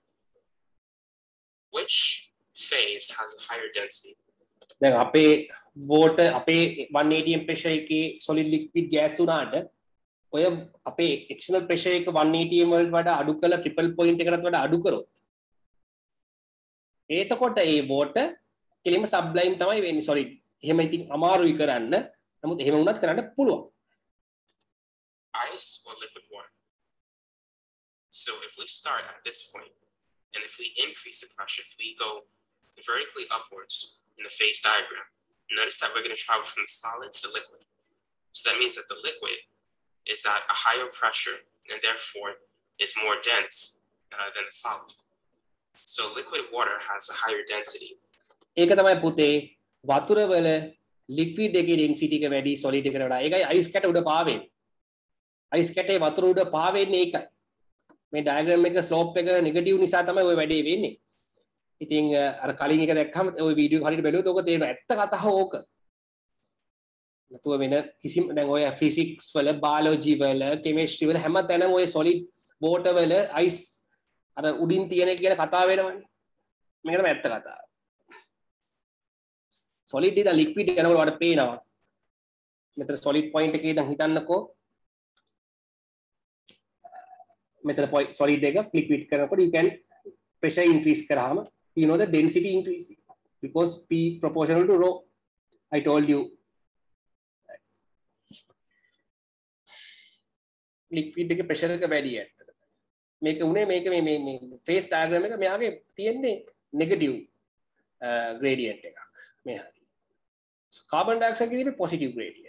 Which phase has a higher density? දැන් අපේ water අපේ 180 pressure එකේ solid liquid gas උනාට ඔය අපේ external pressure එක 180 වලට වඩා අඩු කළ triple point එකකට වඩා අඩු කරොත් එතකොට ඒ වෝට කෙලින්ම sublime තමයි වෙන්නේ solid එහෙම ඉතින් අමාරුයි කරන්න නමුත් එහෙම වුණත් කරන්න පුළුවන් Ice or liquid water? So if we start at this point, and if we increase the pressure, if we go vertically upwards in the phase diagram, notice that we're going to travel from solid to liquid. So that means that the liquid is at a higher pressure and therefore is more dense uh, than the solid. So liquid water has a higher density. ඒක තමයි පුතේ වතුර වල liquid එකේ density එක වැඩි solid එකට වඩා. ඒකයි අයිස් කැට උඩ පාවෙන්නේ. අයිස් කැටේ වතුර උඩ පාවෙන්නේ ඒකයි. මේ ඩයග්‍රෑම් එක ස්ලෝප් එක නෙගටිව් නිසා තමයි ওই වැඩේ වෙන්නේ. ඉතින් අර කලින් එක දැක්කම ওই වීඩියෝ හරියට බැලුවොත් ඕක තේරෙනවා. ඇත්ත කතාව ඕක. නැතුව වෙන කිසිම දැන් ඔය ෆිසික්ස් වල බයොලොජි වල කෙමිස්ට්‍රි වල හැම තැනම ඔය සොලිඩ් වෝටර් වල අයිස් අර උඩින් තියෙන එක ගැන කතා වෙනවනේ. මේක තමයි ඇත්ත කතාව. සොලිඩ් ඉඳන් ලික්විඩ් යනකොට වඩ පේනවා. මෙතන සොලිඩ් පොයින්ට් එකේ ඉඳන් හිතන්නකෝ මෙතන solid එක liquid කරනකොට you can pressure increase කරාම you know the density increase. Because p proportional to rho. I told you. Liquid එක pressure එක වැඩි ඇත්තට. මේක උනේ මේක මේ මේ මේ phase diagram එක මෙයාගේ තියෙන්නේ negative uh, gradient එකක්. මේ හරි carbon dioxide එකේ තියෙන්නේ positive gradient.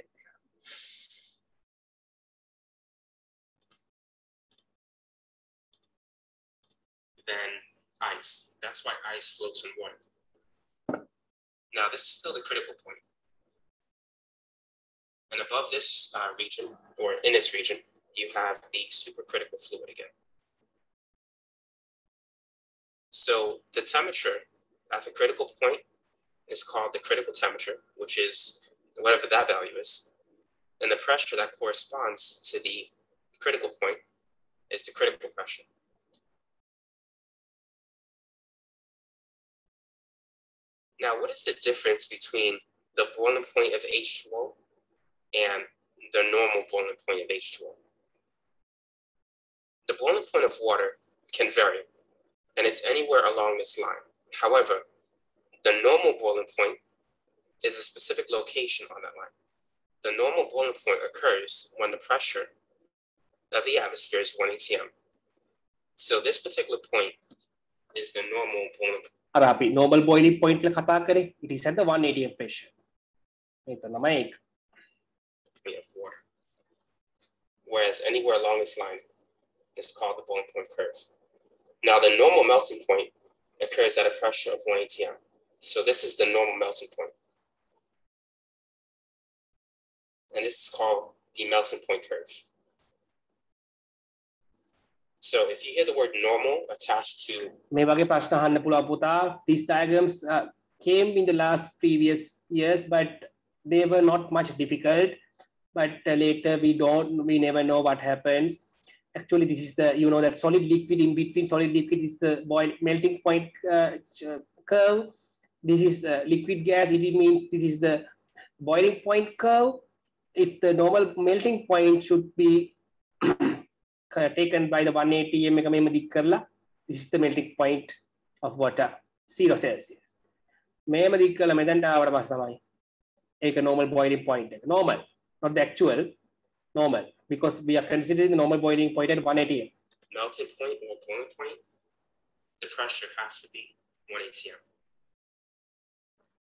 Than ice. That's why ice floats in water. Now, this is still the critical point. And above this uh, region, or in this region, you have the supercritical fluid again. So the temperature at the critical point is called the critical temperature, which is whatever that value is. And the pressure that corresponds to the critical point is the critical pressure. Now, what is the difference between the boiling point of H2O and the normal boiling point of H2O? The boiling point of water can vary, and it's anywhere along this line. However, the normal boiling point is a specific location on that line. The normal boiling point occurs when the pressure of the atmosphere is 1 atm. So this particular point is the normal boiling point. අර අපි normal boiling point එක කතා කරේ it is at the 1 atm pressure මේක තමයි ඒක of water. Whereas anywhere along this line is called the boiling point curve. Now the normal melting point occurs at a pressure of 1 atm. So this is the normal melting point. And this is called the melting point curve. So if you hear the word normal attached to මේ වගේ ප්‍රශ්න අහන්න පුළුවන් පුතා these diagrams uh, came in the last previous years but they were not much difficult but uh, later we don't we never know what happens actually this is the you know that solid liquid in between solid liquid is the boil melting point uh, curve this is the liquid gas it means this is the boiling point curve if the normal melting point should be taken by the 180 m එක මෙහෙම දික් කරලා this is the melting point of water 0 celsius. මෙහෙම දික් කරලා මෙතනට ආවට පස්සේ තමයි ඒක normal boiling point එක. Normal not the actual normal. Because we are considering the normal boiling point at 180 m. Melting point or boiling point, the pressure has to be 1 atm.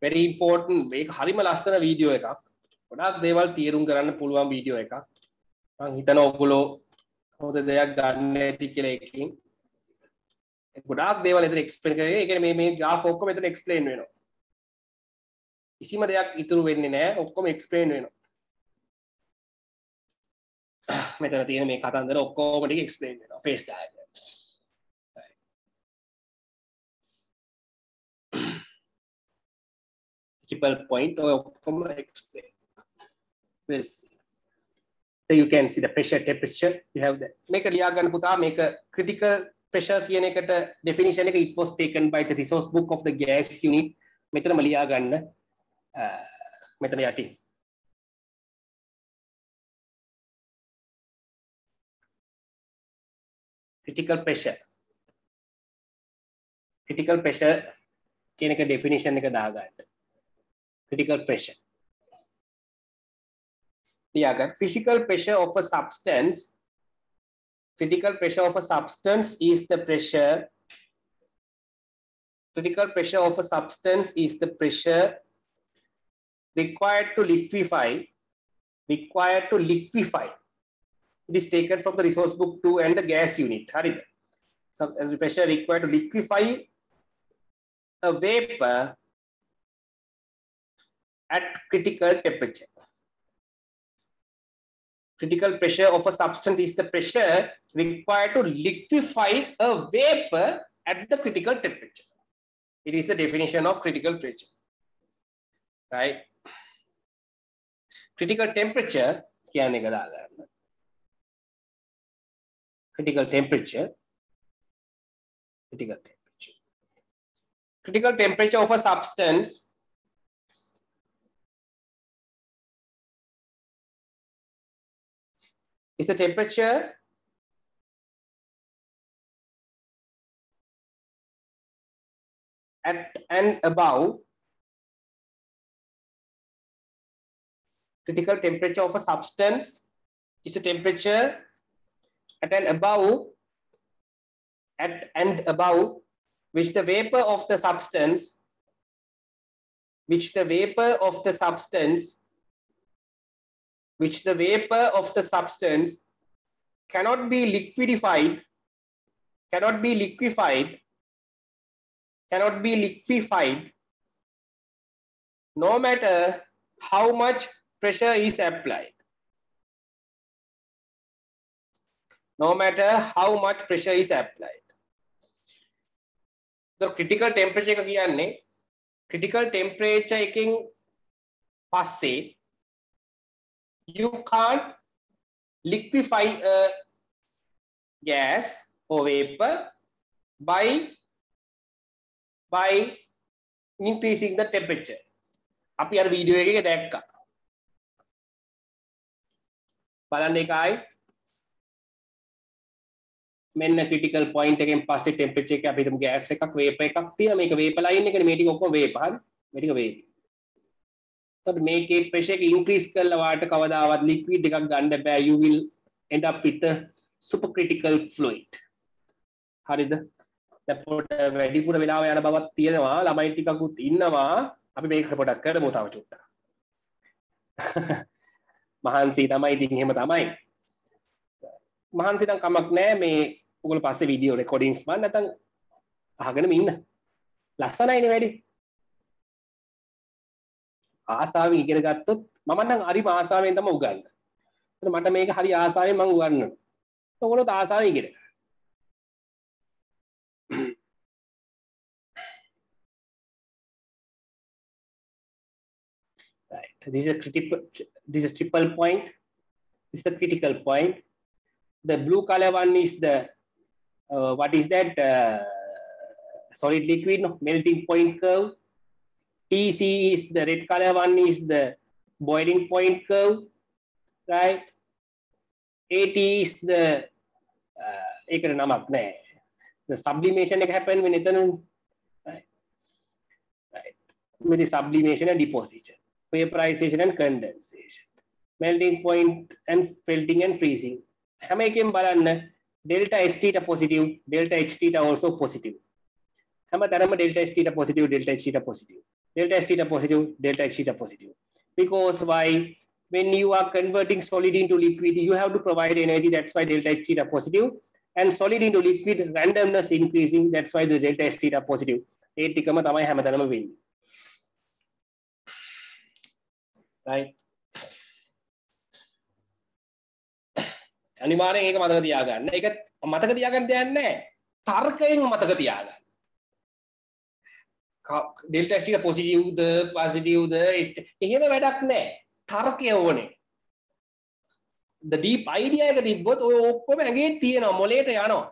very important. මේක හරිම ලස්සන video එකක්. ගොඩාක් දේවල් තීරුම් කරන්න පුළුවන් වීඩියෝ එකක්. මම හිතනවා ඔයගොල්ලෝ හොද දෙයක් ගන්න ඇති කියලා එකින් ගොඩාක් දේවල් එතන එක්ස්ප්ලেইন කරගෙන ඒ කියන්නේ මේ මේ graph ඔක්කොම එතන එක්ස්ප්ලেইন වෙනවා. කිසිම දෙයක් ඉතුරු වෙන්නේ නැහැ ඔක්කොම එක්ස්ප්ලেইন වෙනවා. මෙතන තියෙන මේ කතන්දර ඔක්කොම ටික එක්ස්ප්ලেইন වෙනවා phase diagrams. Triple point ඔය ඔක්කොම එක්ස්ප්ලেইন වෙස් you can see the pressure temperature. You have the make a ලියා ගන්න පුතා මේක critical pressure කියන එකට definition එක it was taken by the resource book of the gas unit. මෙතනම ලියා ගන්න. මෙතන යටි. critical pressure. Critical pressure කියන එක definition එක දාගන්න. critical pressure. Yeah, physical pressure of a substance. Critical pressure of a substance is the pressure. Critical pressure of a substance is the pressure required to liquefy. Required to liquefy. It is taken from the resource book 2 and the gas unit. So, as the pressure required to liquefy a vapor at critical temperature critical pressure of a substance is the pressure required to liquefy a vapor at the critical temperature. It is the definition of critical pressure. Right? Critical temperature critical temperature critical temperature critical temperature of a substance is the temperature? At and above. Critical temperature of a substance is the temperature at and above at and above which the vapor of the substance which the vapor of the substance which the vapor of the substance cannot be liquidified, cannot be liquefied, cannot be liquefied, no matter how much pressure is applied. No matter how much pressure is applied. The critical temperature එක කියන්නේ critical temperature එකෙන් පස්සේ you can't liquefy a gas or vapor by by increasing the temperature. අපි අර video එකේ දැක්කා. බලන්න එකයි. මෙන්න ක්‍රිටිකල් පොයින්ට් එකෙන් පස්සේ ටෙම්පරේචර් එක අපි හිතමු ගෑස් එකක් වේපර් එකක් තියෙනවා. මේක වේපර් ලයින් එකනේ. මේ ටික ඔක්කොම වේපර් හරි. මේ ටික වේපර් තොට මේකේ ප්‍රශ එක ඉන්ක්‍රීස් කරලවාට කවදාවත් ලික්වී දෙකක් ගන්න බෑ. යුවිල් එඩ පිත සුපක්‍රටිකල් ෆ්ලොයිට් හරිද? තැපොට වැඩිපුර වෙලා යන බවත් තියෙනවා. ළමයි ටිකකුත් ඉන්නවා. අපි මේක පොඩක් කර මුතාව චුට්ට මහන්සේ තමයි ඉතින් එහෙම තමයි. මහන්සිනම් කමක් නෑ. මේ උගල පස්සේ විඩියෝ රෙකොඩින්ස් මන් නැතන් අහගෙනම ඉන්න. ලස්සනයින වැඩි. ආසාාවෙන් ඉගෙන ගත්තොත් මම නම් හරි ආසාාවෙන් තමයි උගන්වන්නේ. මට මේක හරි ආසාවෙන් මම උගන්වනවා. ඔයගොල්ලෝ ආසාවෙන් ඉගෙන ගන්න. right this is a critical this is a triple point this is the critical point the blue color one is the uh, what is that uh, solid liquid no? melting point curve TC is the red color one is the boiling point curve, right? AT is the ඒකට නමක් නෑ. The sublimation එක happen when එතන right? right. with the sublimation and deposition, vaporization and condensation, melting point and melting and freezing. හැම එකෙන් බලන්න delta S theta positive, delta H theta also positive. හැම තැනම delta S theta positive, delta H theta positive Delta S theta positive, delta X theta positive. Because why? When you are converting solid into liquid, you have to provide energy. That's why delta X theta positive. And solid into liquid, randomness increasing. That's why the delta S theta positive. ඒ ටිකම තමයි හැමතැනම වෙන්නේ. Right? අනිවාර්යෙන් ඒක මතක තියාගන්න. ඒක මතක තියාගන්න දෙයක් නැහැ. තර්කයෙන් මතක තියාගන්න. ඩෙල්ට ටික පොසිටිව්ද පසිටිව්ද එහෙම වැඩක් නෑ තර්කය ඕනේ the deep idea එක තිබ්බොත් ඔය ඔක්කොම ඇඟේ තියෙනවා මොලේට යනවා.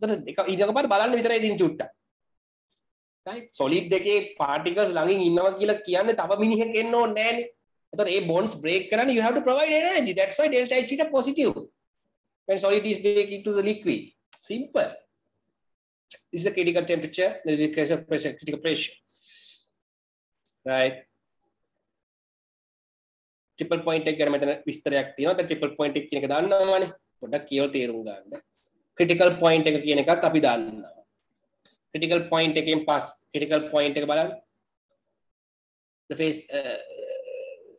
එතකොට එක ඊටකපාර බලන්න විතරයි ඉතින් චුට්ටක්. right solid එකේ particles ළඟින් ඉන්නවා කියලා කියන්නේ තව මිනිහෙක් එන්න ඕනේ නෑනේ. එතකොට ඒ bonds break කරන්න you have to provide energy. That's why delta H theta positive. When solid is breaking to the liquid. Simple. This is the critical temperature. This is the pressure, critical pressure. Right. Triple point එක ගැන මෙතන විස්තරයක් තියෙනවා. දැන් triple point එක කියන එක දන්නවනේ. පොඩ්ඩක් කියලා තේරුම් ගන්න. ක්‍රිටිකල් පොයින්ට් එක කියන එකත් අපි දන්නවා. ක්‍රිටිකල් පොයින්ට් එකෙන් පස් ක්‍රිටිකල් පොයින්ට් එක බලන්න. The phase uh,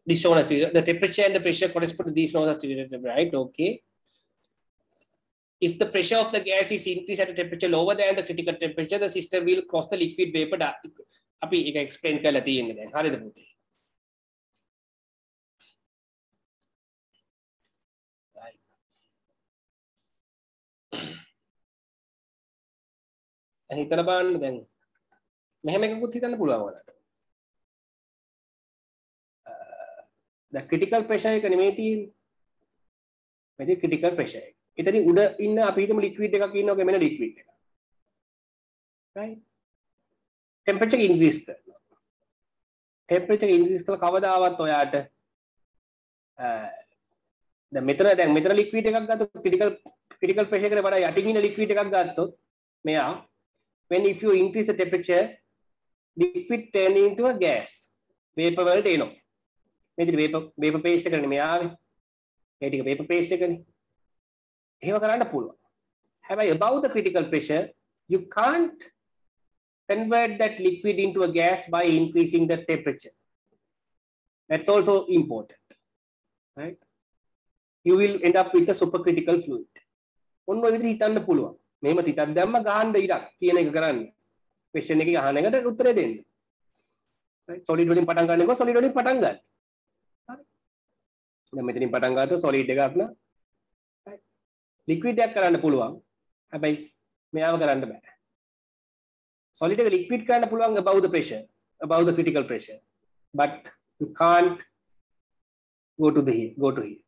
this zone has the temperature and the pressure correspond to these zones as right? Okay. If the pressure of the gas is increased at a temperature lower than the critical temperature, the system will cross the liquid vapor. අපි ඒක explain කරලා තියෙන්නේ දැන්. හරිද පුතේ? හිතල බලන්න දැන් මෙහෙම එකකුත් හිතන්න පුළුවන් ඔයාලට. දැන් ක්‍රිටිකල් ප්‍රෙෂර් එක නෙමෙයි තියෙන්නේ. මේක ක්‍රිටිකල් ප්‍රෙෂර් එක. එතනින් උඩ ඉන්න අපි හිතමු ලික්විඩ් එකක් ඉන්නවා මෙන්න ලික්විඩ් එක. right? ටෙම්පරේචර් ඉන්ක්‍රීස් කරනවා. ටෙම්පරේචර් ඉන්ක්‍රීස් කළා කවදාවත් ඔයාට දැන් මෙතන දැන් මෙතන ලික්විඩ් එකක් ගත්තොත් ක්‍රිටිකල් ක්‍රිටිකල් ප්‍රෙෂර් එකට වඩා යටින් ඉන්න ලික්විඩ් එකක් ගත්තොත් මෙයා when if you increase the temperature liquid turn into a gas vapor වලට එනවා මේ විදිහට vapor vapor phase එකනේ මේ ආවේ ඒ ටික vapor phase එකනේ එහෙම කරන්න පුළුවන්. හැබැයි above the critical pressure you can't convert that liquid into a gas by increasing the temperature. That's also important right? You will end up with a supercritical fluid. ඔන්න ඔය විදිහට හිතන්න පුළුවන්. මෙහෙම තිතක් දැම්ම ගහන්න ඉරක් කියන එක කරන්න. ක්වෙස්චන් එකේ අහන එකට උත්තරේ දෙන්න. සොලිඩ් වලින් පටන් ගන්නකො සොලිඩ් වලින් පටන් ගන්න. හරි. දැන් මෙතනින් පටන් ගත්තොත් සොලිඩ් එකක් න ලික්විඩ් එකක් කරන්න පුළුවන් හැබැයි මෙයාව කරන්න බෑ solid එක liquid කරන්න පුළුවන් above the pressure above the critical pressure but you can't go to the here go to here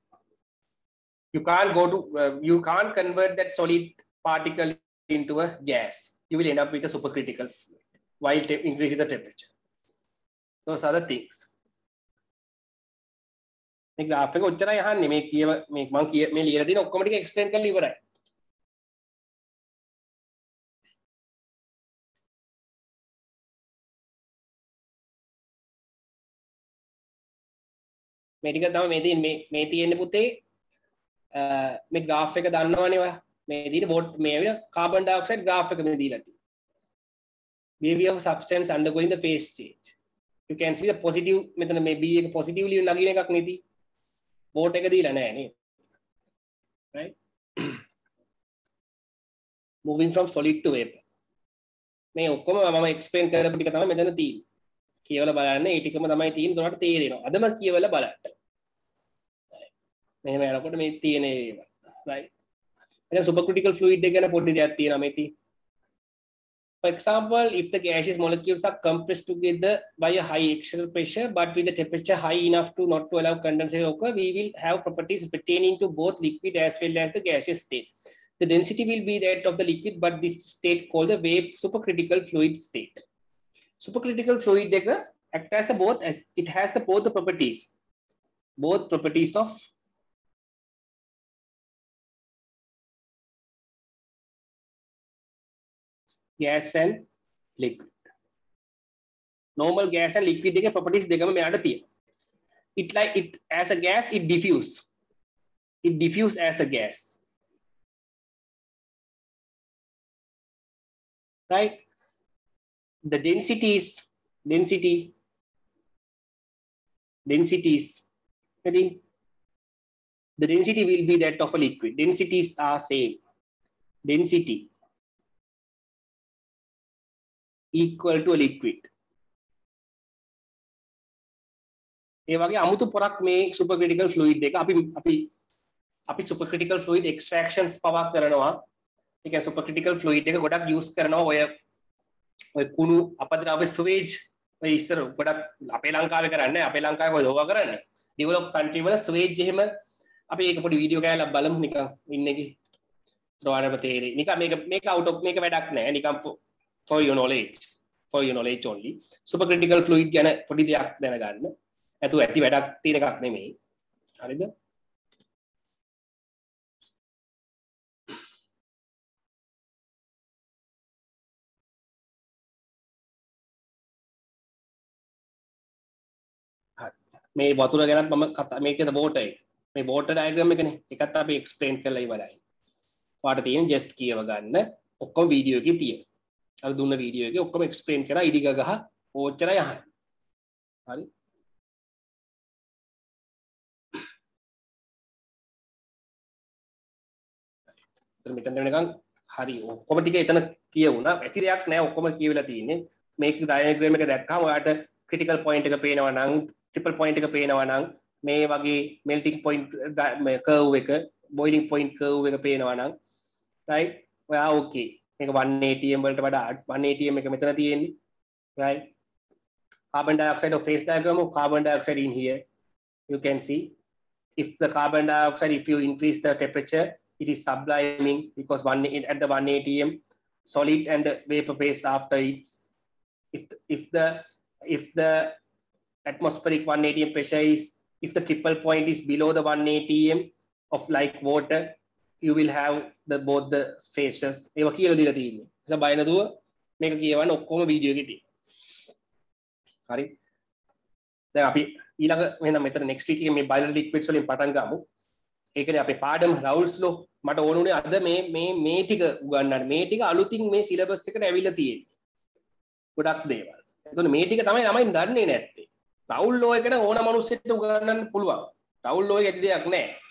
you can't go to uh, you can't convert that solid particle into a gas you will end up with a supercritical fluid while increasing the temperature those are the things මේ graph එක ඔච්චරයි අහන්නේ. මේ කියව මේ මම කිය මේ ලියලා දෙන ඔක්කොම ටික explain කරලා ඉවරයි. මේ ටික තමයි මේ තියෙන්නේ. මේ තියෙන්නේ පුතේ මේ graph එක දන්නවනේ ඔයා. මේ විදිහට බෝඩ් මේ ඇවිල්ලා carbon dioxide graph එක මේ දීලා තියෙනවා behavior of substance undergoing the phase change. You can see the positive මෙතන මේ B එක positively නගින එකක් නෙති බෝඩ් එක දීලා නැහැ නේද? Right? Moving from solid to vapor. මේ ඔක්කොම මම explain කරපු ටික තමයි මෙතන තියෙන්නේ. කියවලා බලන්න ඒ ටිකම තමයි තියෙන්නේ. උඩට තේරෙනවා. අදම කියවලා බලන්න. මෙහෙම යනකොට මේ තියෙන ඒවා. Right? එන supercritical fluid එක ගැන පොඩි දෙයක් තියෙනවා. මේ තියෙන්නේ For example, if the gaseous molecules are compressed together by a high external pressure, but with the temperature high enough to not to allow condensation occur, we will have properties pertaining to both liquid as well as the gaseous state. The density will be that of the liquid, but this state called the wave supercritical fluid state. Supercritical fluid act as a both, as it has the both the properties, both properties of gas and liquid. Normal gas and liquid දෙකේ properties දෙකම මෙයාට තියෙනවා. It like it as a gas it diffuse. It diffuse as a gas. Right? The densities density densities heading the density will be that of a liquid. Densities are same. Density equal to a liquid. ඒ වගේ අමුතු පොරක් මේ supercritical fluid එක අපි අපි අපි supercritical fluid extractions පවා කරනවා. ඒ කියන්නේ supercritical fluid එක ගොඩක් use කරනවා ඔය ඔය කුණු අපද්‍රව්‍ය sewage ඔය ඉස්සර ගොඩක් අපේ ලංකාවේ කරන්නේ අපේ ලංකාවේ කොහොමද ඕවා කරන්නේ? ඩෙවලොප් කන්ට්‍රි වල ස්වේජ් එහෙම අපි ඒක පොඩි වීඩියෝ කෑල්ලක් බලමු නිකන් ඉන්න එකේ. ත්‍රවාරම තේරෙයි නිකන් මේක මේක අවුට් ඔෆ් මේක වැඩක් නෑ නිකන් for your knowledge for your knowledge only. Supercritical fluid ගැන පොඩි දෙයක් දැනගන්න. ඇතු ඇති වැඩක් තියෙන එකක් නෙමෙයි. හරිද? මේ වතුර ගැනත් මම කතා මේකද බෝට එක. මේ බෝට ඩයග්‍රෑම් එකනේ. එකත් අපි එක්ස්ප්ලেইন කරලා ඉවරයි. ඔයාලට තියෙන ජස්ට් කියව ගන්න. ඔක්කොම වීඩියෝ එකේ තියෙන. අර දුන්න වීඩියෝ එකේ ඔක්කොම එක්ස්ප්ලেইন කරා ඉදිග ගහ ඕච්චරයි අහන්න. හරි. මෙතන වෙනකන් හරි ඔක්කොම ටික එතන කියවුණා. ඇති දෙයක් නෑ ඔක්කොම කියවිලා තියෙන්නේ. මේක ඩයග්‍රෑම් එක දැක්කම ඔයාලට ක්‍රිටිකල් පොයින්ට් එක පේනවා නම් ට්‍රිපල් පොයින්ට් එක පේනවා නම් මේ වගේ මෙල්ටිං පොයින්ට් කර්ව් එක බොයිලිං පොයින්ට් කර්ව් එක පේනවා නම් රයිට් ඔයා ඕකේ මේක 180m වලට වඩා 180m එක මෙතන තියෙන්නේ right carbon dioxide of phase diagram of carbon dioxide in here you can see if the carbon dioxide if you increase the temperature it is subliming because one at the 180m solid and the vapor phase after it if if the if the atmospheric 180m pressure is if the triple point is below the 180m of like water you will have the both the phases ඒවා කියලා දීලා තියෙන්නේ. නිසා බය නැතුව මේක කියවන්න ඔක්කොම වීඩියෝ එකේ තියෙනවා. හරි. දැන් අපි ඊළඟ වෙන මෙතන next week එකේ මේ binary liquids වලින් පටන් ගමු. ඒකනේ අපේ පාඩම රවුල්ස් ලෝ මට ඕන උනේ අද මේ මේ මේ ටික උගන්වන්න. මේ ටික අලුතින් මේ සිලබස් එකට ඇවිල්ලා තියෙන්නේ. ගොඩක් දේවල්. එතකොට මේ ටික තමයි ළමයි දන්නේ නැත්තේ. රවුල් ලෝ එකට ඕන මිනිස්සෙක්ට උගන්වන්න පුළුවන්. රවුල් ලෝ එක ඇති දෙයක් නැහැ.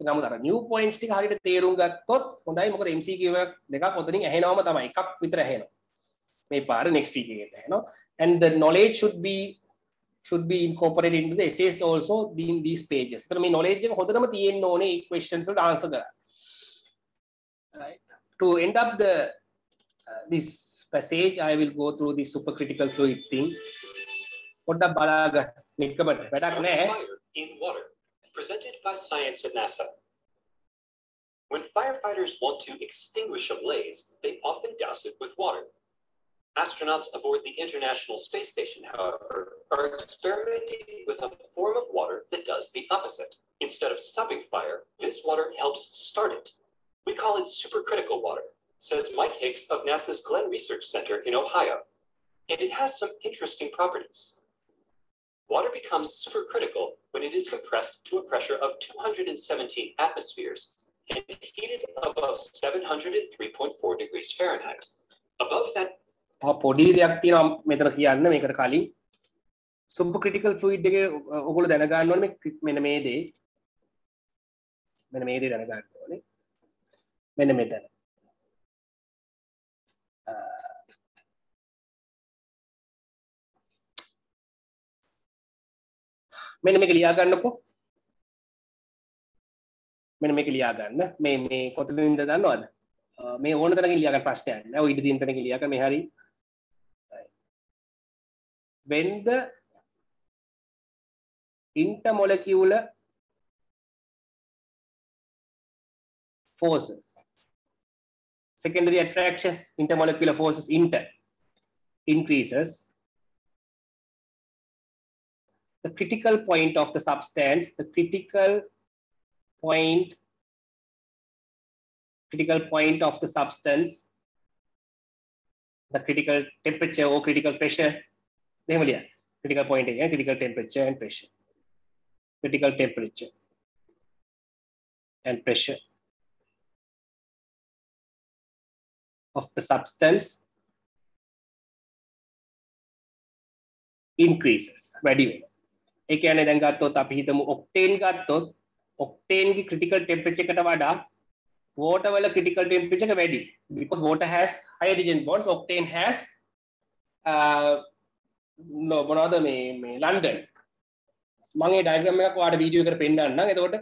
නමුත් අර නිව් පොයින්ට්ස් ටික හරියට තේරුම් ගත්තොත් හොඳයි මොකද MCQ එකක් දෙකක් ඔතනින් ඇහෙනවම තමයි එකක් විතර ඇහෙනවා මේ පාර next week එකේත් ඇහෙනවා and the knowledge should be should be incorporated into the essays also in these pages. ඒතර මේ knowledge එක හොඳටම තියෙන්න ඕනේ මේ questions වලට answer කරන්න. Right. To end up the uh, this passage I will go through this supercritical fluid thing. පොඩ්ඩක් බලාගන්න. නිකමට වැඩක් නැහැ. Fire in water, presented by Science at NASA. When firefighters want to extinguish a blaze, they often douse it with water. Astronauts aboard the International Space Station, however, are experimenting with a form of water that does the opposite. Instead of stopping fire, this water helps start it. We call it supercritical water, says Mike Hicks of NASA's Glenn Research Center in Ohio. And it has some interesting properties. Water becomes supercritical when it is compressed to a pressure of 217 atmospheres and heated above 703.4 degrees Fahrenheit. Above that තව පොඩි දෙයක් තියෙනවා මෙතන කියන්න මේකට කලින් super critical fluid එකේ ඔයගොල්ලෝ දැනගන්න ඕනේ මේ- මෙන්න මේ දේ මෙන්න මේ දේ දැනගන්න ඕනේ මෙන්න මෙතන මෙන්න මේක ලියා ගන්නකෝ මෙන්න මේක ලියා ගන්න මේ මේ කොතනින්ද දන්නවද? අ, මේ ඕන තැනකින් ලියා ගන්න ප්‍රශ්නයක් නෑ. ඔය ඉඩ තියෙන තැනකින් ලියා ගන්න මේ හරි. when the intermolecular forces. secondary attractions intermolecular forces inter increases. the critical point of the substance, the critical point, critical point of the substance, the critical temperature or critical pressure, critical point, yeah, critical temperature and pressure, critical temperature and pressure of the substance increases වැඩි වෙනවා. ඒ කියන්නේ දැන් ගත්තොත් අපි හිතමු octane ගත්තොත් octane ගේ critical temperature එකට වඩා water වල critical temperature එක වැඩි. because water has hydrogen bonds octane has uh, no මොනවද මේ මේ ලන්ඩන් මම ඒ ඩයග්‍රෑම් එකක් ඔයාලට වීඩියෝ එකට පෙන්නන්නම් එතකොට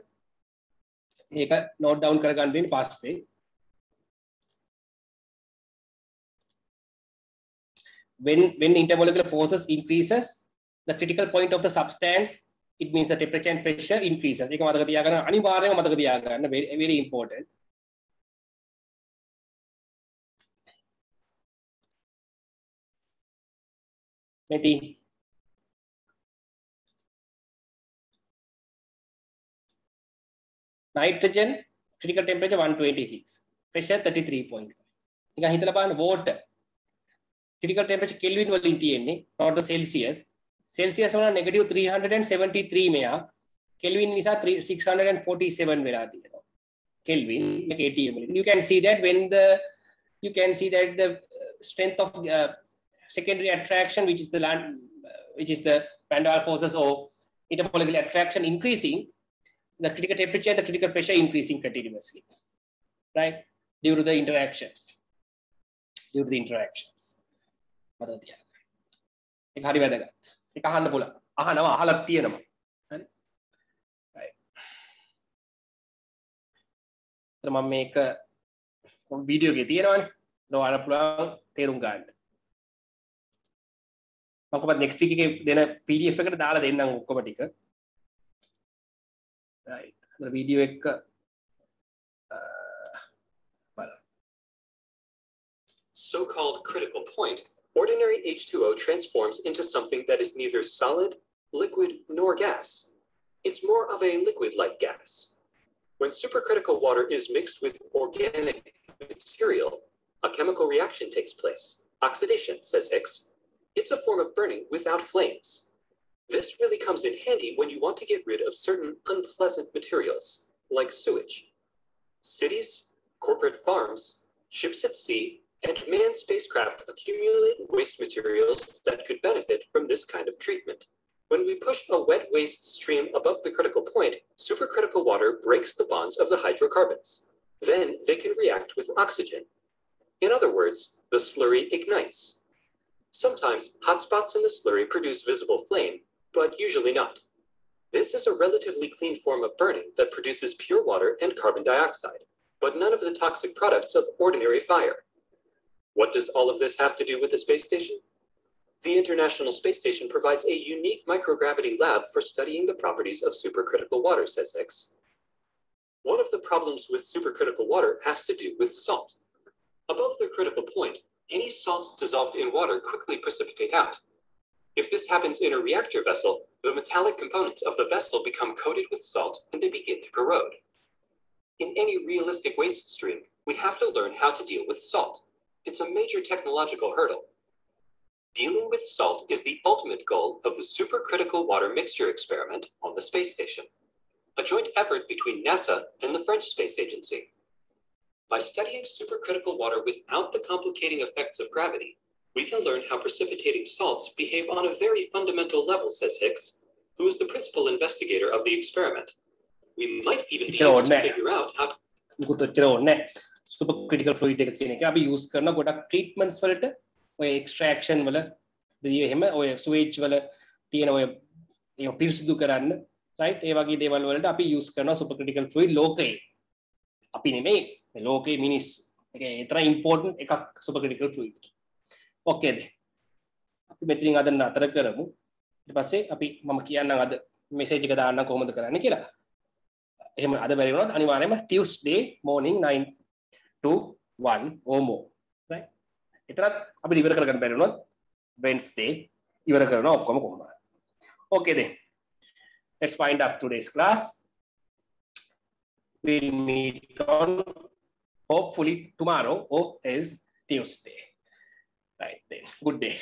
ඒක නෝට් ඩවුන් කරගන්න දෙන්න පස්සේ when, when intermolecular forces increases, the critical point of the substance, it means the temperature and pressure increases. ඒක මතක තියාගන්න අනිවාර්යයෙන්ම මතක තියාගන්න very, very important. මෙති. nitrogen critical temperature 126 pressure 33.5 නිකන් හිතලා බලන්න water. critical temperature kelvin වලින් තියෙන්නේ not the celsius. celsius වල negative 373 මෙයා kelvin නිසා 647 වෙලා තියෙනවා kelvin එක atm වලින් you can see that when the you can see that the strength of uh, secondary attraction which is the land uh, which is the van der Waals forces or intermolecular attraction increasing the critical temperature, the critical pressure increasing continuously, right? Due to the interactions. Due to the interactions. මතක තියාගන්න. ඒක හරි වැදගත්. ඒක අහන්න පුළුවන්. අහනවා අහලක් තියෙනවා. හරි. right. මම මේක වීඩියෝ එකේ තියෙනවානේ. ඔයාලා පුළුවන් තේරුම් ගන්න. මම කොහොමද next week එකේ දෙන PDF එකට දාලා දෙන්නම් ඔක්කොම ටික. right වීඩියෝ එක So-called critical point, ordinary H2O transforms into something that is neither solid, liquid, nor gas. It's more of a liquid-like gas. When supercritical water is mixed with organic material, a chemical reaction takes place. Oxidation, says Hicks. It's a form of burning without flames. This really comes in handy when you want to get rid of certain unpleasant materials, like sewage. Cities, corporate farms, ships at sea, and manned spacecraft accumulate waste materials that could benefit from this kind of treatment. When we push a wet waste stream above the critical point, supercritical water breaks the bonds of the hydrocarbons. Then they can react with oxygen. In other words, the slurry ignites. Sometimes hotspots in the slurry produce visible flame, but usually not. This is a relatively clean form of burning that produces pure water and carbon dioxide, but none of the toxic products of ordinary fire. What does all of this have to do with the space station? The International Space Station provides a unique microgravity lab for studying the properties of supercritical water, says Hicks. One of the problems with supercritical water has to do with salt. Above the critical point, any salts dissolved in water quickly precipitate out, if this happens in a reactor vessel, the metallic components of the vessel become coated with salt and they begin to corrode. In any realistic waste stream, we have to learn how to deal with salt. It's a major technological hurdle. Dealing with salt is the ultimate goal of the supercritical water mixture experiment on the space station, a joint effort between NASA and the French Space Agency. By studying supercritical water without the complicating effects of gravity, we can learn how precipitating salts behave on a very fundamental level, says Hicks, who is the principal investigator of the experiment. We might even be able to figure out how to... super critical fluid එක කියන එක. අපි use කරන ගොඩක් treatments වලට ඔය එක්ස්ට්‍රැක්ෂන් වල දී එහෙම ඔය ස්විච් වල තියෙන ඔය ඒ පිරිසිදු කරන්න රයිට් ඒ වගේ දේවල් වලට අපි යූස් කරනවා සුපර් ක්‍රිටිකල් ෆ්ලුයිඩ් ලෝකේ අපි නෙමෙයි ලෝකේ මිනිස්. ඒක ඒ තරම් ඉම්පෝටන්ට් එකක් සුපර් ක්‍රිටිකල් ෆ්ලුයිඩ් ඕකේද අපි මෙතින් අද නතර කරමු. ඊට පස්සේ අපි මම කියන්නම් අද මෙසේජ් එක දාන්න කොහොමද කරන්න කියලා. එහෙම අද බැරි වුණොත් අනිවාර්යයෙන්ම Tuesday morning 9 to 1 or more right එතරම් අපිට ඉවර කරගන්න බැරි වුණොත් Wednesday ඉවර කරනවා ඔක්කොම කොහොමද okay then let's find out today's class we'll meet on hopefully tomorrow or else Tuesday Right then. Good day.